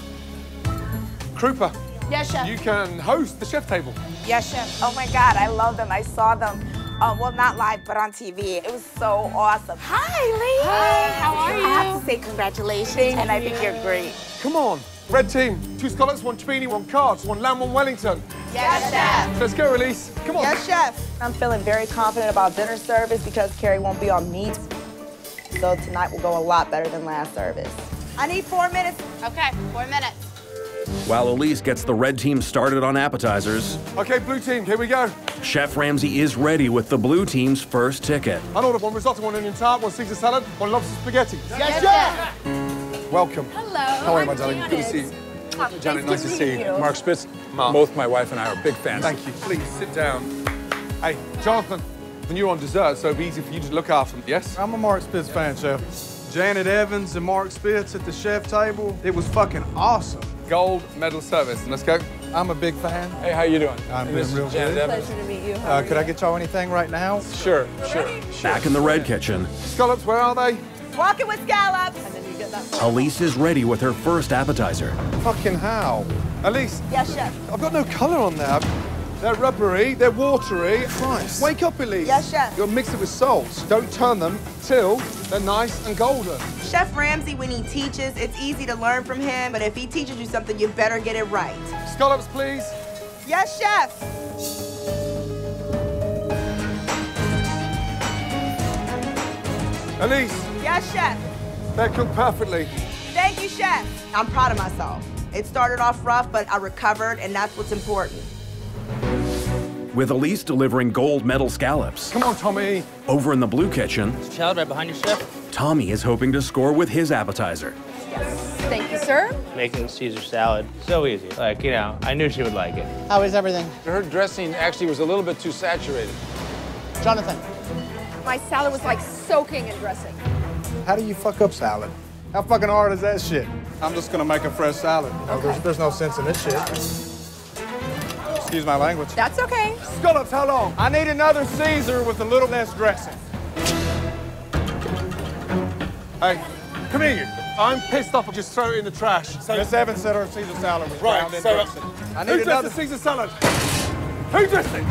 Krupa, Yes, chef. you can host the chef table. Yes, chef. Oh my God, I love them. I saw them. Uh, well, not live, but on TV. It was so awesome. Hi, ladies. Hi, how are you? I have to say congratulations, and I think you're great. Come on. Red team, two scallops, one cioppino, one cards, one lamb, one Wellington. Yes, chef. Let's go, Elise. Come on. Yes, chef. I'm feeling very confident about dinner service because Carrie won't be on meat. So tonight will go a lot better than last service. I need four minutes. Okay, four minutes. While Elise gets the red team started on appetizers, Okay, blue team, here we go. Chef Ramsay is ready with the blue team's first ticket. I'll order one risotto, one onion tart, one Caesar salad, one lobster spaghetti. Yes, chef. Welcome. Hello. How are you, my darling? Good to see you. Oh, Janet, nice to see you. Mark Spitz. Mark. Both my wife and I are big fans. Thank you. Please sit down. Hey, Jonathan, when you're on dessert, so it'll be easy for you to look after them, yes? I'm a Mark Spitz fan, chef. Janet Evans and Mark Spitz at the chef table. It was fucking awesome. Gold medal service. Let's go. I'm a big fan. Hey, how you doing? I'm doing real Janet good. Evans. Pleasure to meet you. Uh, could I get y'all anything right now? Sure, sure. Back in the red kitchen, Scallops, where are they? Walking with scallops. And then you get that. Elise is ready with her first appetizer. Fucking how? Elise, Yes, chef. I've got no colour on there. They're rubbery, they're watery. Christ. Wake up, Elise. Yes, chef. You'll mix it with salt. Don't turn them till They're nice and golden. Chef Ramsay, when he teaches, it's easy to learn from him, but if he teaches you something, you better get it right. Scallops, please. Yes, chef. Elise, Yes, chef. they're cooked perfectly. Thank you, chef. I'm proud of myself. It started off rough, but I recovered, and that's what's important. With Elise delivering gold medal scallops. Come on, Tommy. Over in the blue kitchen, Salad right behind you, chef. Tommy is hoping to score with his appetizer. Yes. Thank you, sir. Making Caesar salad. So easy. Like, you know, I knew she would like it. How is everything? Her dressing actually was a little bit too saturated. Jonathan, My salad was like soaking in dressing. How do you fuck up salad? How fucking hard is that shit? I'm just gonna make a fresh salad. You oh, know, there's, there's no sense in this shit. Excuse my language. That's okay. Scallops, how long? I need another Caesar with a little less dressing. Hey, come here. I'm pissed off. Just throw it in the trash. So Miss Evans said her Caesar salad was Right, browned in so- uh, dressing. I Who need dressed another the Caesar salad? Who dressed it?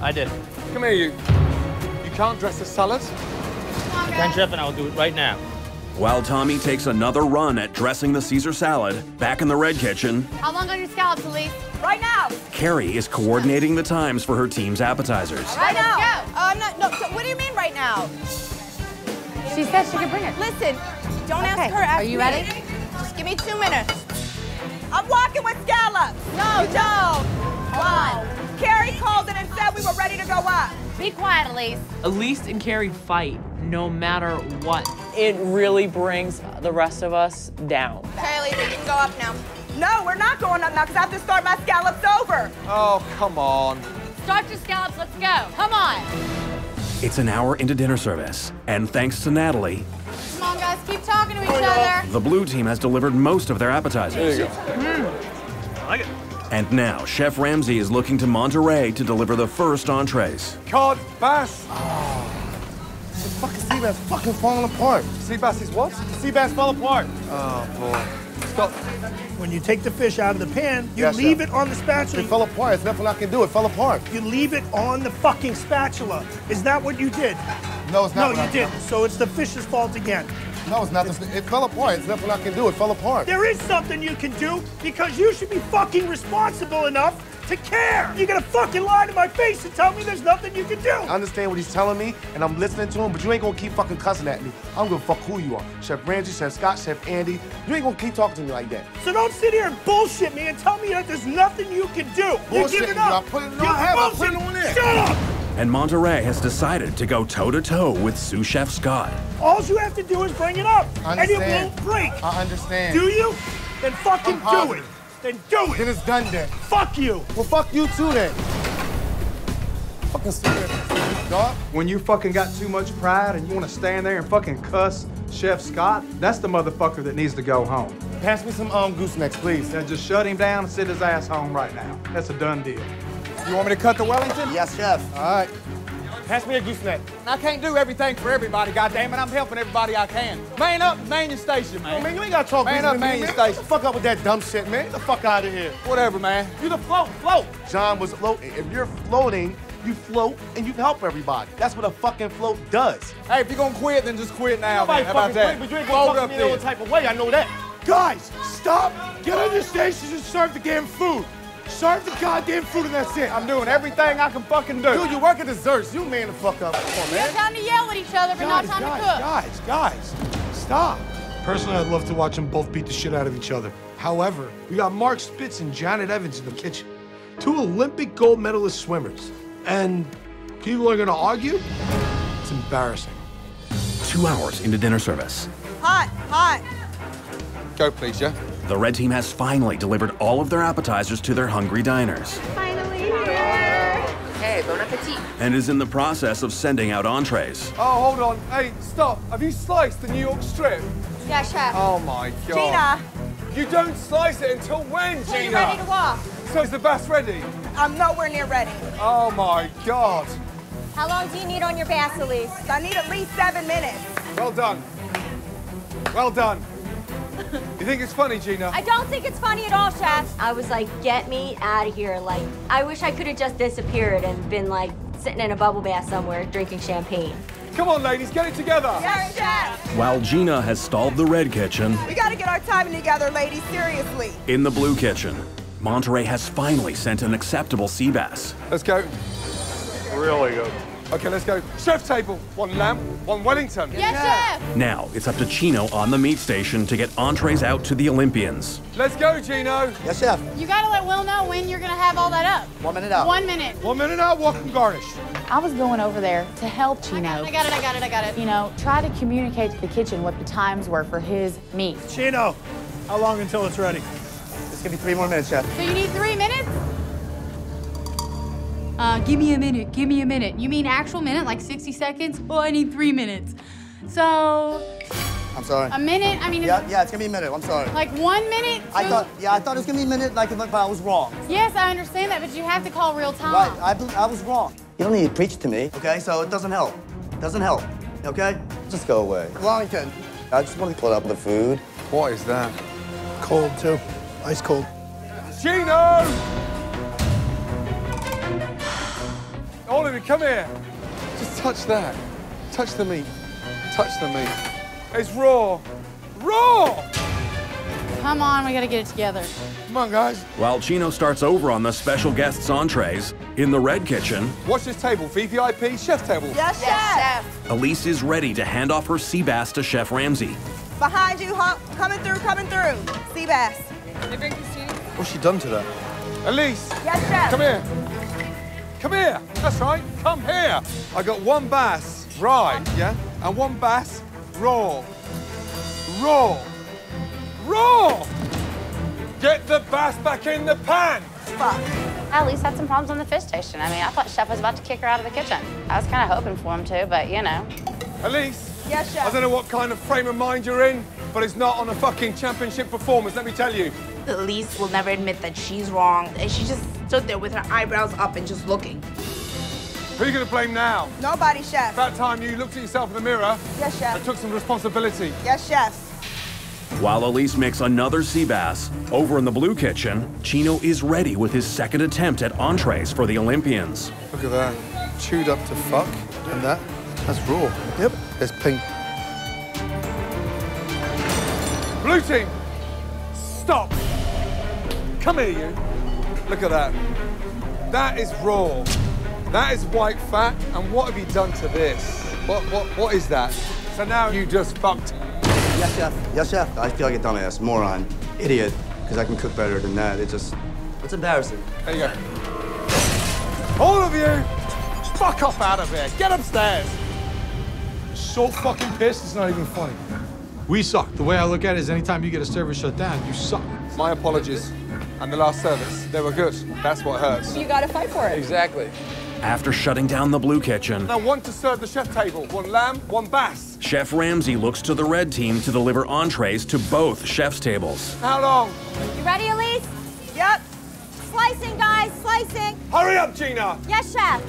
I did. Come here, you. You can't dress a salad. Can chef, and I'll do it right now. While Tommy takes another run at dressing the Caesar salad, back in the red kitchen, How long on your scallops, Elise? Right now. Carrie is coordinating the times for her team's appetizers. Right now. Uh, no, no, so what do you mean right now? She said she could bring it. Listen, don't Okay, ask her. Ask are you me. ready? Just give me two minutes. I'm walking with scallops. No, don't. One. Carrie called it and said we were ready to go up. Be quiet, Elise. Elise and Carrie fight no matter what. It really brings the rest of us down. Okay, Elise, you can go up now. No, we're not going up now because I have to start my scallops over. Oh, come on. Start your scallops. Let's go. Come on. It's an hour into dinner service, and thanks to Natalie, Come on, guys. Keep talking to each other. the blue team has delivered most of their appetizers. There you go. Mm. I like it. And now, Chef Ramsay is looking to Monterey to deliver the first entrees. Cod, bass. The fucking sea bass fucking falling apart. Sea bass is what? Sea bass fell apart. Oh, boy. Stop. When you take the fish out of the pan, you Yes, leave chef. it on the spatula. It fell apart. There's nothing I can do. It fell apart. You leave it on the fucking spatula. Is that what you did? No, it's not. No, what you I- didn't. So it's the fish's fault again. No, it's not. It fell apart. There's nothing I can do. It fell apart. There is something you can do because you should be fucking responsible enough to care. You're gonna fucking lie to my face and tell me there's nothing you can do. I understand what he's telling me, and I'm listening to him, but you ain't gonna keep fucking cussing at me. I'm gonna fuck who you are. Chef Ramsay, Chef Scott, Chef Andi. You ain't gonna keep talking to me like that. So don't sit here and bullshit me and tell me that there's nothing you can do. You're Bullshit giving you. up. I put it on. You're I have. I put it on there. Shut up. And Monterey has decided to go toe to toe with sous chef Scott. All you have to do is bring it up, and it won't break. I understand. Do you? Then fucking do it. Then do it. Then it's done then. Fuck you. Well, fuck you too then. Fucking stupid. Dog. When you fucking got too much pride and you want to stand there and fucking cuss Chef Scott, that's the motherfucker that needs to go home. Pass me some um goosenecks, please. Now just shut him down and sit his ass home right now. That's a done deal. You want me to cut the Wellington? Yes, chef. All right. Pass me a gooseneck. I can't do everything for everybody, goddammit. I'm helping everybody I can. Man up, man your station, man. Yo, man, you ain't gotta talk Man up, man your station. Get the fuck up with that dumb shit, man. Get the fuck out of here. Whatever, man. You the float, float. John was floating. If you're floating, you float and you help everybody. That's what a fucking float does. Hey, if you're gonna quit, then just quit now, Nobody man. How about fucking that? quit, but you ain't gonna talk up to me no then. type of way. I know that. Guys, stop. Get on your stations and serve the damn food. Serve the goddamn food and that's it. I'm doing everything I can fucking do. Dude, you work at desserts. You man the fuck up. Come on, man. It's time to yell at each other, but not time guys, to cook. guys, guys, stop. Personally, I'd love to watch them both beat the shit out of each other. However, we got Mark Spitz and Janet Evans in the kitchen. Two Olympic gold medalist swimmers. And people are gonna argue? It's embarrassing. Two hours into dinner service, Hot, hot. Go, please, yeah? the red team has finally delivered all of their appetizers to their hungry diners Finally here. Hey, bon appetit. and is in the process of sending out entrees. Oh, hold on. Hey, stop. Have you sliced the New York strip? Yeah, chef. Oh, my God. Gina, You don't slice it until when, are you Gina? ready to walk? So is the bass ready? I'm nowhere near ready. Oh, my God. How long do you need on your bass, Elise? I need at least seven minutes. Well done. Well done. You think it's funny, Gina? I don't think it's funny at all, chef. I was like, get me out of here. Like, I wish I could have just disappeared and been like sitting in a bubble bath somewhere drinking champagne. Come on, ladies, get it together. Yes, chef. While Gina has stalled the red kitchen, We gotta get our timing together, ladies. Seriously. in the blue kitchen, Monterey has finally sent an acceptable sea bass. Let's go. Really good. Okay, let's go. Chef table. One lamb, one Wellington. Yes, chef. Now it's up to Chino on the meat station to get entrees out to the Olympians. Let's go, Chino. Yes, chef. You gotta let Will know when you're gonna have all that up. One minute out. One minute. One minute out, walk and garnish. I was going over there to help Chino. I got it, I got it, I got it. You know, try to communicate to the kitchen what the times were for his meat. Chino, how long until it's ready? It's gonna be three more minutes, chef. So you need three minutes? Uh, give me a minute, give me a minute. You mean actual minute, like 60 seconds? Well, I need three minutes. So, I'm sorry. A minute? I mean, Yeah, yeah, it's gonna be a minute. I'm sorry. like one minute? I thought, yeah, I thought it was gonna be a minute, like if I was wrong. Yes, I understand that, but you have to call real time. Right, I, I was wrong. You don't need to preach to me, okay? So it doesn't help. Doesn't help, okay? Just go away. Wellington. I just want to pull up the food. What is that? Cold, too. Ice cold. Chino! All of you, come here. Just touch that. Touch the meat. Touch the meat. It's raw. Raw! Come on, we gotta get it together. Come on, guys. While Chino starts over on the special guest's entrees, in the red kitchen, Watch this table. VVIP chef table. Yes, chef. chef. Elise is ready to hand off her sea bass to Chef Ramsay. Behind you, huh? Coming through, coming through. Sea bass. What's she done to that? Elise. Yes, chef. Come here. Come here. That's right. Come here. I got one bass, right, yeah? And one bass, raw. Raw. Raw! Get the bass back in the pan. Fuck. I at least had some problems on the fish station. I mean, I thought Chef was about to kick her out of the kitchen. I was kind of hoping for him to, but you know. Elise. Yes, I don't know what kind of frame of mind you're in, but it's not on a fucking championship performance, let me tell you. Elise will never admit that she's wrong, and she just stood there with her eyebrows up and just looking. Who are you going to blame now? Nobody, chef. That time you looked at yourself in the mirror Yes, chef. and took some responsibility. Yes, chef. While Elise makes another sea bass, over in the blue kitchen, Chino is ready with his second attempt at entrees for the Olympians. Look at that. Chewed up to fuck. And that, that's raw. Yep. It's pink. Blue team, stop. Come here, you. Look at that. That is raw. That is white fat. And what have you done to this? What, what, what is that? So now you just fucked. Yes, chef. Yes, chef. I feel like a dumbass, moron, idiot, because I can cook better than that. It just, it's embarrassing. There you go. All of you, fuck off out of here. Get upstairs. So fucking pissed, it's not even funny. We suck. The way I look at it is anytime you get a service shut down, you suck. My apologies. And the last service, they were good. That's what hurts. You gotta fight for it. Exactly. After shutting down the blue kitchen, Now, one to serve the chef table. One lamb, one bass. Chef Ramsay looks to the red team to deliver entrees to both chef's tables. How long? You ready, Elise? Yep. Slicing, guys, slicing. Hurry up, Gina. Yes, chef.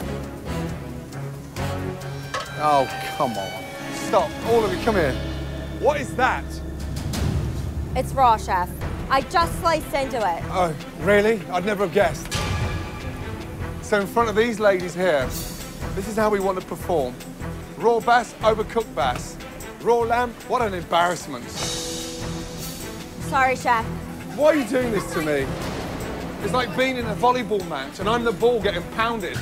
Oh, come on. Stop. All of you, come here. What is that? It's raw, chef. I just sliced into it. Oh, really? I'd never have guessed. So in front of these ladies here, this is how we want to perform. Raw bass, overcooked bass. Raw lamb, what an embarrassment. Sorry, chef. Why are you doing this to me? It's like being in a volleyball match and I'm the ball getting pounded.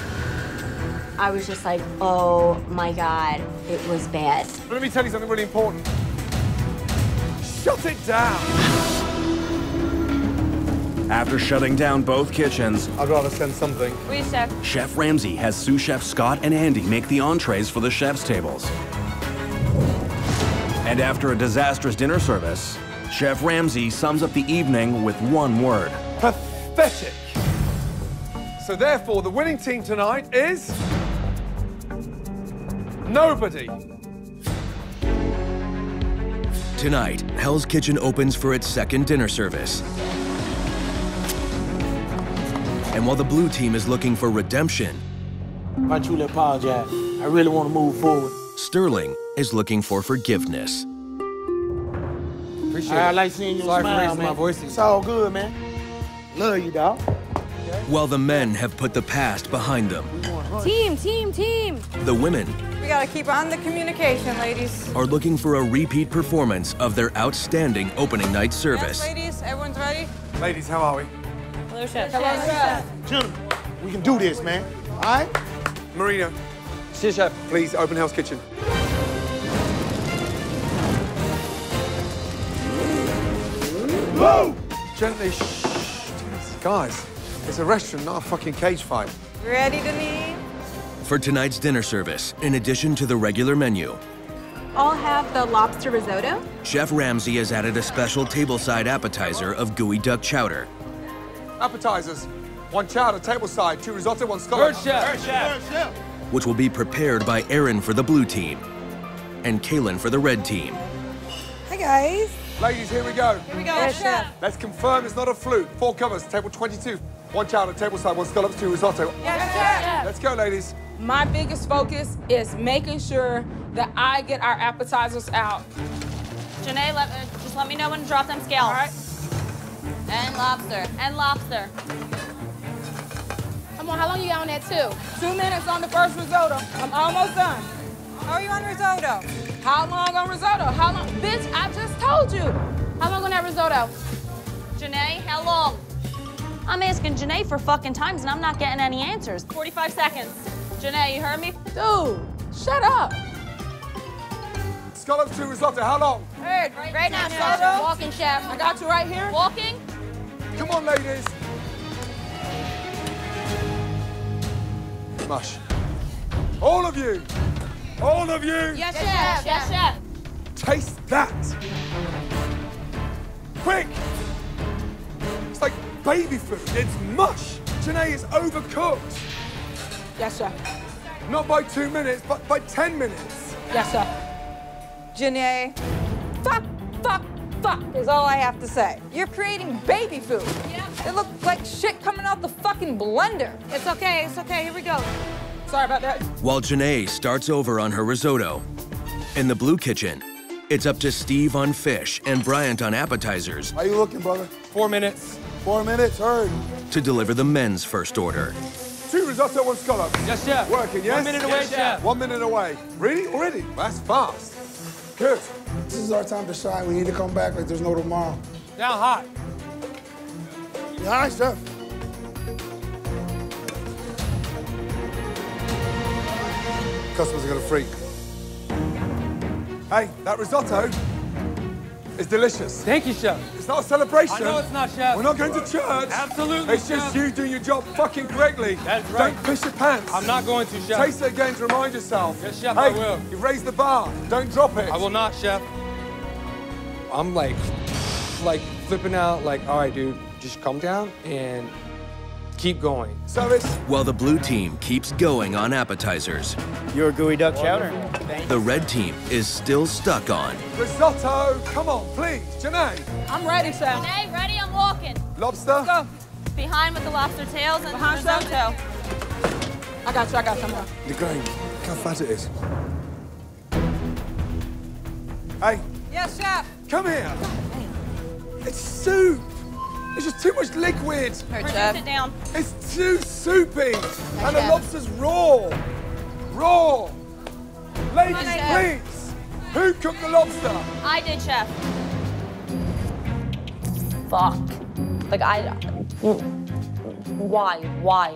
I was just like, oh my God, it was bad. But let me tell you something really important. Shut it down. After shutting down both kitchens, I'd rather send something. We chef. Chef Ramsay has sous chef Scott and Andi make the entrees for the chef's tables. And after a disastrous dinner service, Chef Ramsay sums up the evening with one word. Pathetic. So therefore, the winning team tonight is nobody. Tonight, Hell's Kitchen opens for its second dinner service. And while the blue team is looking for redemption, I truly apologize. I really want to move forward. Sterling is looking for forgiveness. Appreciate I it. like seeing you Sorry for smile, raising man. my voice. It's all good, man. Love you, dog. While the men have put the past behind them, Team, team, team. the women We gotta keep on the communication, ladies. are looking for a repeat performance of their outstanding opening night service. Ladies, everyone's ready? Ladies, how are we? Hello, chef. Hello, chef. Gentlemen, we can do this, man. All right? Marina. Yes, chef. Please, open Hell's Kitchen. Whoa! Gently, shh. Guys, it's a restaurant, not a fucking cage fight. Ready, Denise? For tonight's dinner service, in addition to the regular menu, I'll have the lobster risotto. Chef Ramsay has added a special tableside appetizer of geoduck chowder. Appetizers. One chowder, table side, two risotto, one scallop. Bird chef. Bird chef. which will be prepared by Aaron for the blue team and Kaylin for the red team. Hi, guys. Ladies, here we go. Here we go, Yes, chef. Let's confirm it's not a fluke. Four covers, table 22. One chowder, table side, one scallops, two risotto. Yes, chef. Let's go, ladies. My biggest focus is making sure that I get our appetizers out. Janae, let, uh, just let me know when to drop them scales. All right. And lobster. And lobster. Come on, how long you got on that too? Two minutes on the first risotto. I'm almost done. How are you on risotto? How long on risotto? How long? Bitch, I just told you. How long on that risotto? Janae, how long? I'm asking Janae for fucking times and I'm not getting any answers. 45 seconds. Janae, you heard me? Dude, shut up. Scallops, two risotto, how long? Heard. Right, right now, now, chef. chef. Walking, chef. I got you right here. Walking? Come on, ladies. Mush. All of you. All of you. Yes, chef. Yes, chef. Taste that. Quick. It's like baby food. It's mush. Janae is overcooked. Yes, chef. Not by two minutes, but by 10 minutes. Yes, chef. Janae, fuck, fuck, fuck is all I have to say. You're creating baby food. Yeah. It looks like shit coming out the fucking blender. It's okay, it's okay. Here we go. Sorry about that. While Janae starts over on her risotto. In the blue kitchen, it's up to Steve on fish and Bryant on appetizers How you looking, brother? Four minutes. Four minutes, heard. to deliver the men's first order. Two risotto, one scallop. Yes, chef. Working, yes? One minute away, Yes, chef. One minute away. Really? Already? That's fast. Good. This is our time to shine. We need to come back like there's no tomorrow. Down hot. Yeah, all right, chef. Customers are gonna freak. Hey, that risotto is delicious. Thank you, chef. It's not a celebration. I know it's not, chef. We're not going to church. Absolutely, It's just chef. you doing your job fucking correctly. That's right. Don't piss your pants. I'm not going to, chef. Taste it again to remind yourself. Yes, chef, hey, I will. You've raised the bar. Don't drop it. I will not, chef. I'm like, like flipping out. Like, all right, dude, just calm down and keep going. Service. While the blue team keeps going on appetizers, Your geoduck chowder. the red team is still stuck on Risotto. Come on, please. Janae. I'm ready, chef. Janae, ready? I'm walking. Lobster. Go. Behind with the lobster tails and Behind, the chef. risotto. I got you, I got you. I'm done. Look how fat it is. Hey, Yes, chef. come here. It's soup. It's just too much liquid. Bridget, sit down. It's too soupy. and the lobster's raw. Raw. Ladies, on, chef. please. Who cooked the lobster? I did, chef. Fuck. Like, I. Why? Why?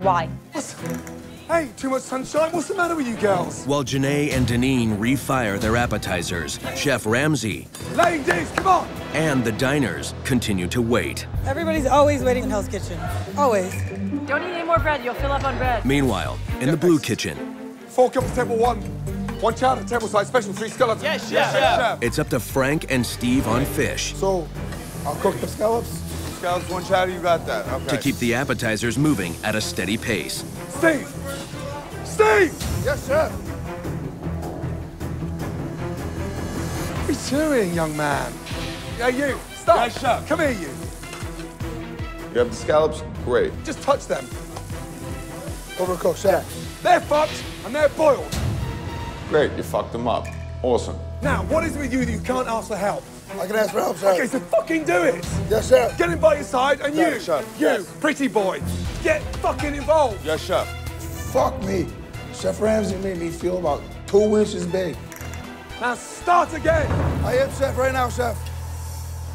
Why? Hey, too much sunshine? What's the matter with you girls? while Janae and Deneen refire their appetizers. Chef Ramsay Ladies, come on. and the diners continue to wait. Everybody's always waiting in Hell's Kitchen. Always. Don't eat any more bread. You'll fill up on bread. Meanwhile, in the blue kitchen, Four cups, of table one. One chowder, table side, special, three scallops. Yes, yes, chef. chef. it's up to Frank and Steve on fish So, I'll cook the scallops. Scallops, one chowder, you got that. Okay. to keep the appetizers moving at a steady pace. Steve! Steve! Yes, sir. What are you doing, young man? Hey, you, stop. Yes, chef. Come here, you. You have the scallops? Great. Just touch them. Overcooked, chef. They're fucked and they're boiled. Great, you fucked them up. Awesome. Now, what is it with you that you can't ask for help? I can ask for help, chef. Okay, so fucking do it. Yes, chef. Get him by your side, and Got you, it, chef. you, Yes. pretty boy, get fucking involved. Yes, chef. Fuck me. Chef Ramsay made me feel about two inches big. Now start again. I am chef right now, chef.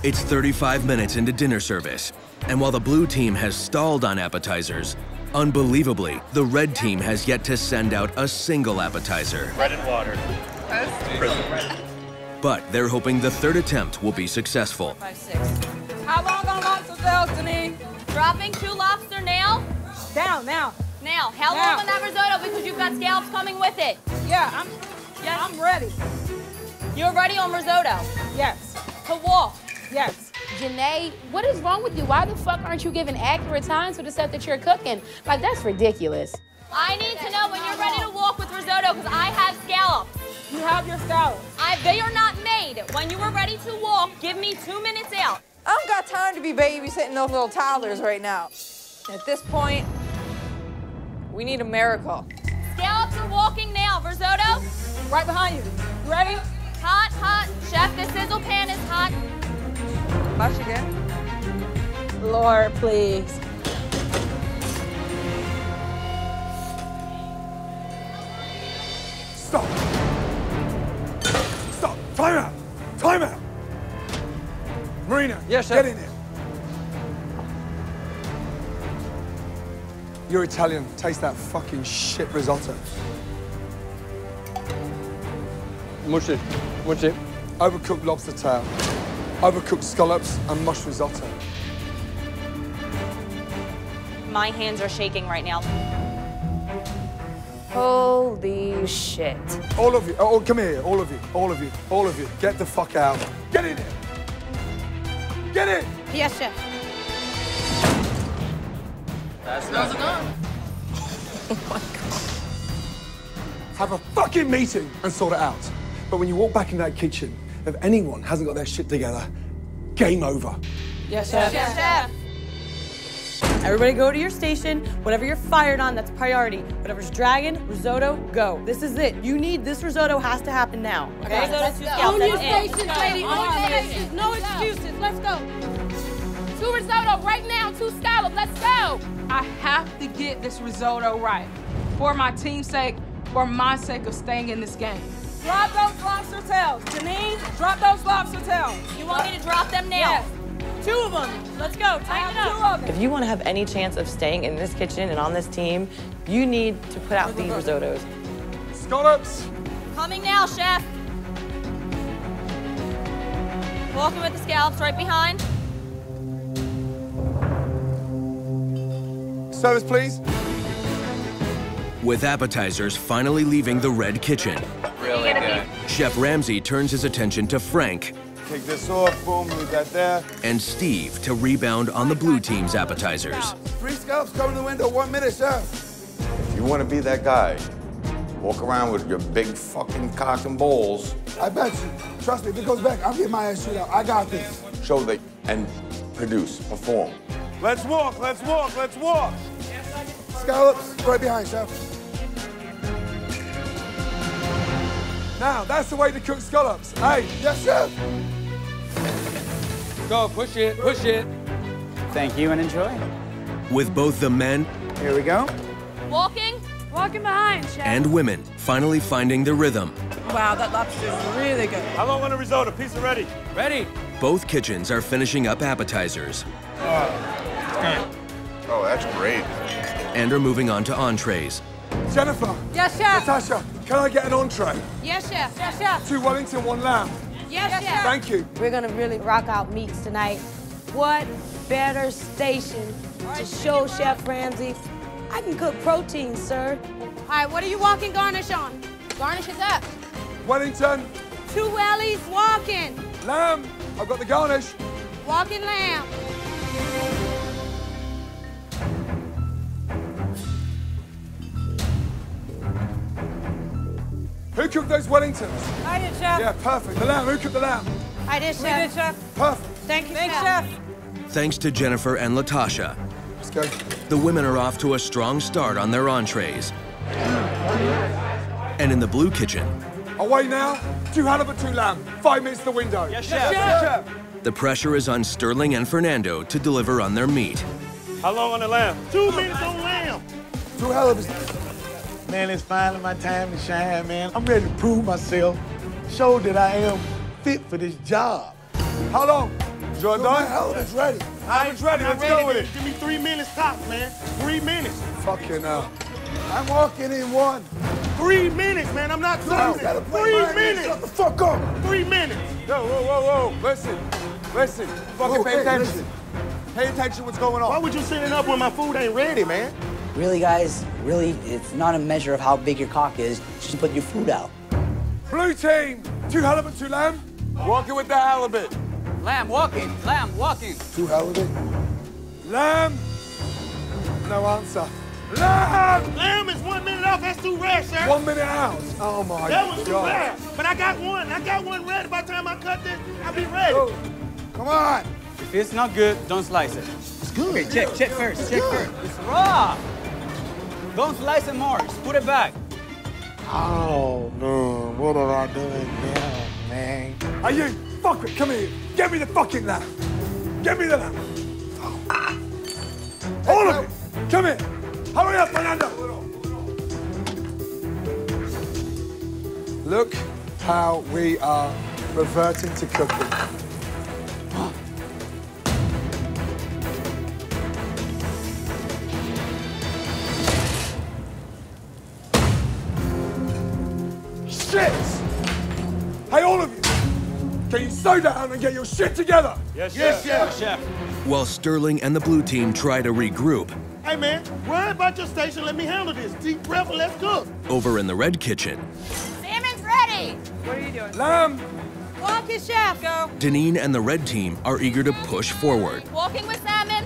It's 35 minutes into dinner service, and while the blue team has stalled on appetizers, unbelievably, the red team has yet to send out a single appetizer. Bread and water. But they're hoping the third attempt will be successful. How long on lobster tails, Denise? Dropping two lobster now. Down, now. Now, how Now. long on that risotto? Because you've got scallops coming with it. Yeah, I'm, Yes. I'm ready. You're ready on risotto. Yes. To walk. Yes. Janae, what is wrong with you? Why the fuck aren't you giving accurate times for the stuff that you're cooking? Like, that's ridiculous. I need to know when you're ready to walk with risotto because I have scallops. You have your scallops. I, they are not made. When you are ready to walk, give me two minutes out. I don't got time to be babysitting those little toddlers right now. At this point, we need a miracle. Scallops are walking now. Risotto, Right behind you. You ready? hot, hot. Chef, the sizzle pan is hot. Watch again. Lord, please. Stop. Stop. Time out. Time out. Marina, Yes, get in here. You're Italian. Taste that fucking shit risotto. Mush it. Mush it. Overcooked lobster tail. Overcooked scallops and mush risotto. My hands are shaking right now. Holy shit. All of you. Oh, oh, come here. All of you. All of you. All of you. Get the fuck out. Get in here. Get in. Yes, chef. That's not enough. oh my god. Have a fucking meeting and sort it out. But when you walk back in that kitchen, if anyone hasn't got their shit together, game over. Yes, chef. Chef. Everybody go to your station. Whatever you're fired on, that's priority. Whatever's dragon, risotto, go. This is it. You need this risotto has to happen now. Okay? Risotto, two scallops. That's it. stations, lady. On your stations. No excuses. Let's go. Two risotto right now. Two scallops. Let's go. I have to get this risotto right. For my team's sake, for my sake of staying in this game. Drop those lobster tails. Janine, drop those lobster tails. You want me to drop them now? Yes. Two of them. Let's go. I Tighten it up. two of them. If you want to have any chance of staying in this kitchen and on this team, you need to put out these risottos. Scallops. Coming now, chef. Walking with the scallops right behind. Service, please. With appetizers finally leaving the red kitchen, really good. Chef Ramsay turns his attention to Frank Take this off, boom, leave that there. and Steve to rebound on the blue team's appetizers. Three scallops coming to the window, one minute, chef. If you want to be that guy, walk around with your big fucking cock and balls, I bet you. Trust me, if it goes back, I'll get my ass shoot out. I got this. show that, and produce, perform. Let's walk, let's walk, let's walk. Scallops, right behind, chef. Now, that's the way to cook scallops. Hey, Yes, sir. Go, push it, push it. Thank you and enjoy. With both the men Here we go. Walking. Walking behind, chef. and women finally finding the rhythm, Wow, that lobster is really good. How long on the risotto? Pizza ready. Ready? both kitchens are finishing up appetizers Oh, that's great. and are moving on to entrees. Jennifer. Yes, chef. Latasha, can I get an entree? Yes, chef. Yes, chef. Two Wellington, one lamb. Yes, chef. Thank you. We're gonna really rock out meats tonight. What better station to show Chef Ramsay I can cook protein, sir? All right, what are you walking garnish on? Garnish is up. Wellington, Two wellies walking. lamb. I've got the garnish. Walking lamb. Who cooked those Wellingtons? I did, chef. Yeah, perfect. The lamb. Who cooked the lamb? I did, We did, chef. Perfect. Thank you, Thanks, chef. Thanks to Jennifer and Latasha, Let's go. the women are off to a strong start on their entrees. And in the blue kitchen, Away now. Two halibut, two lamb. Five minutes to the window. Yes, chef. The pressure is on Sterling and Fernando to deliver on their meat. How long on the lamb? Two minutes on lamb. Two halibuts. Man, it's finally my time to shine, man. I'm ready to prove myself, show that I am fit for this job. How long? Jordan, ready. Halibut's ready. I'm ready. Let's go with it. Give me three minutes tops, man. Three minutes. Fucking hell. I'm walking in one. Three minutes, man. I'm not No, closing. Three minutes. Shut the fuck up. Three minutes. Yo, whoa, whoa, whoa. Listen. Listen. Fucking Whoa, pay hey, attention. listen. Pay attention what's going on. Why would you send it up when my food ain't ready, man? Really, guys, really, it's not a measure of how big your cock is. Just put your food out. Blue team. Two halibut, two lamb. Walking with the halibut. Lamb walking, lamb walking. Two halibut. Lamb. No answer. Lamb. Lamb is one minute off. That's too rare, sir. One minute out. Oh my god. That was too god. rare. But I got one. I got one ready. By the time I cut this, I'll be ready. Oh, Come on. If it's not good, don't slice it. It's good. Okay, check, check first, check good. first. It's raw. Don't slice it more. Just put it back. Oh, man. What have I doing now, man? Are you? Fuck it. Come here. Get me the fucking lamb. Get me the lamb. All of you. Come here. Hurry up, Fernando. Look how we are reverting to cooking. Shit! Hey, all of you! Can you slow down and get your shit together? Yes, yes, yes, chef. While Sterling and the blue team try to regroup, Hey, man, worry about your station. Let me handle this. Deep breath and let's cook. over in the red kitchen, Salmon's ready. What are you doing? Lamb! Walk it, chef. Go. Deneen and the red team are eager to push forward. Walking with salmon.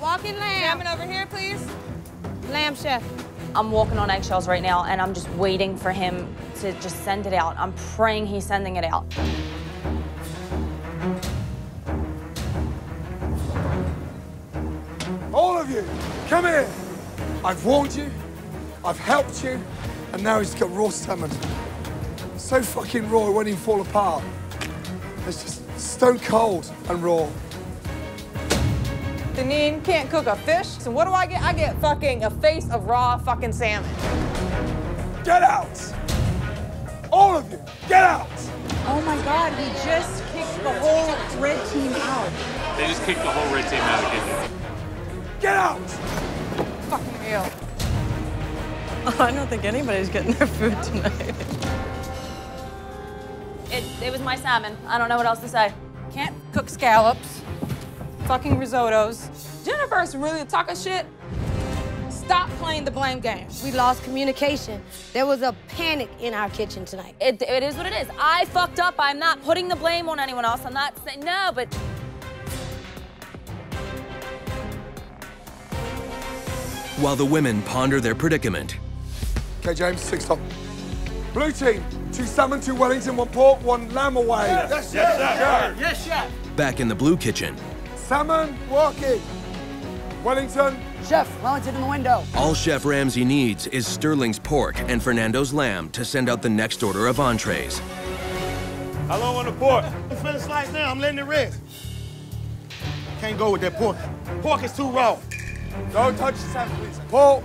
Walking lamb. Salmon over here, please. Lamb, chef. I'm walking on eggshells right now, and I'm just waiting for him to just send it out. I'm praying he's sending it out. All of you, come here. I've warned you, I've helped you, and now he's got raw salmon. So fucking raw, it won't even fall apart. It's just stone cold and raw. Deneen can't cook a fish, so what do I get? I get fucking a face of raw fucking salmon. Get out! All of you, get out! Oh my god, he just kicked the whole red team out. They just kicked the whole red team out of the kitchen. Get out! Fucking real. I don't think anybody's getting their food tonight. It, it was my salmon. I don't know what else to say. Can't cook scallops. Fucking risottos. Jennifer's really talking shit. Stop playing the blame game. We lost communication. There was a panic in our kitchen tonight. It, it is what it is. I fucked up. I'm not putting the blame on anyone else. I'm not saying no, but While the women ponder their predicament, Okay, James, six top. Blue team, two salmon, two Wellington, one pork, one lamb away. Yes, yes, yes. Yes, chef. back in the blue kitchen, Salmon, Walking. Wellington, Chef, Wellington in the window. all Chef Ramsay needs is Sterling's pork and Fernando's lamb to send out the next order of entrees. How long on the pork? I'm finna slice now. I'm letting it rest. Can't go with that pork. Pork is too raw. don't touch the salmon, please. Pork,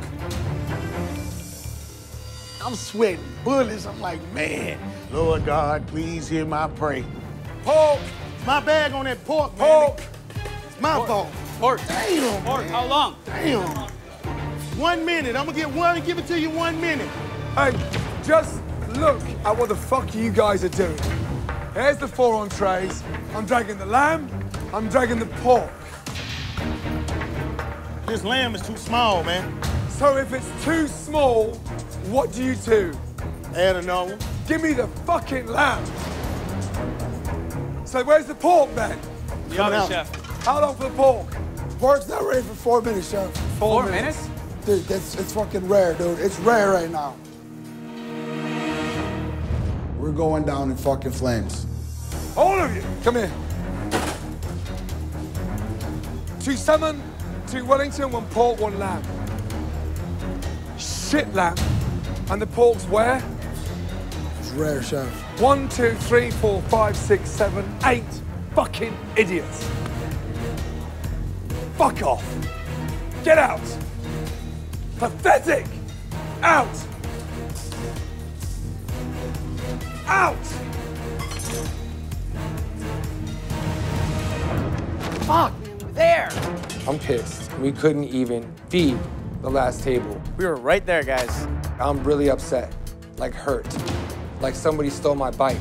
I'm sweating bullets. I'm like, man, Lord God, please hear my prayer. pork, My bag on that pork, man. pork. It's my fault. Pork. Damn, Pork, man. how long? Damn. One minute. I'm gonna get one and give it to you one minute. Hey, just look at what the fuck you guys are doing. Here's the four entrees. I'm dragging the lamb, I'm dragging the pork. This lamb is too small, man. So if it's too small, what do you do? Add another one. Give me the fucking lamb. So where's the pork then? The oven, chef. How long for the pork? Pork's not ready for four minutes, chef. Four minutes? Dude, that's it's fucking rare, dude. It's rare right now. We're going down in fucking flames. All of you, come here. Two salmon, two Wellington, one pork, one lamb. Shit lamb. And the pork's where? It's rare, chef. One, two, three, four, five, six, seven, eight fucking idiots. Fuck off. Get out. Pathetic. Out. Out. Fuck, we're there. I'm pissed. We couldn't even feed the last table. We were right there, guys. I'm really upset, like hurt, like somebody stole my bike.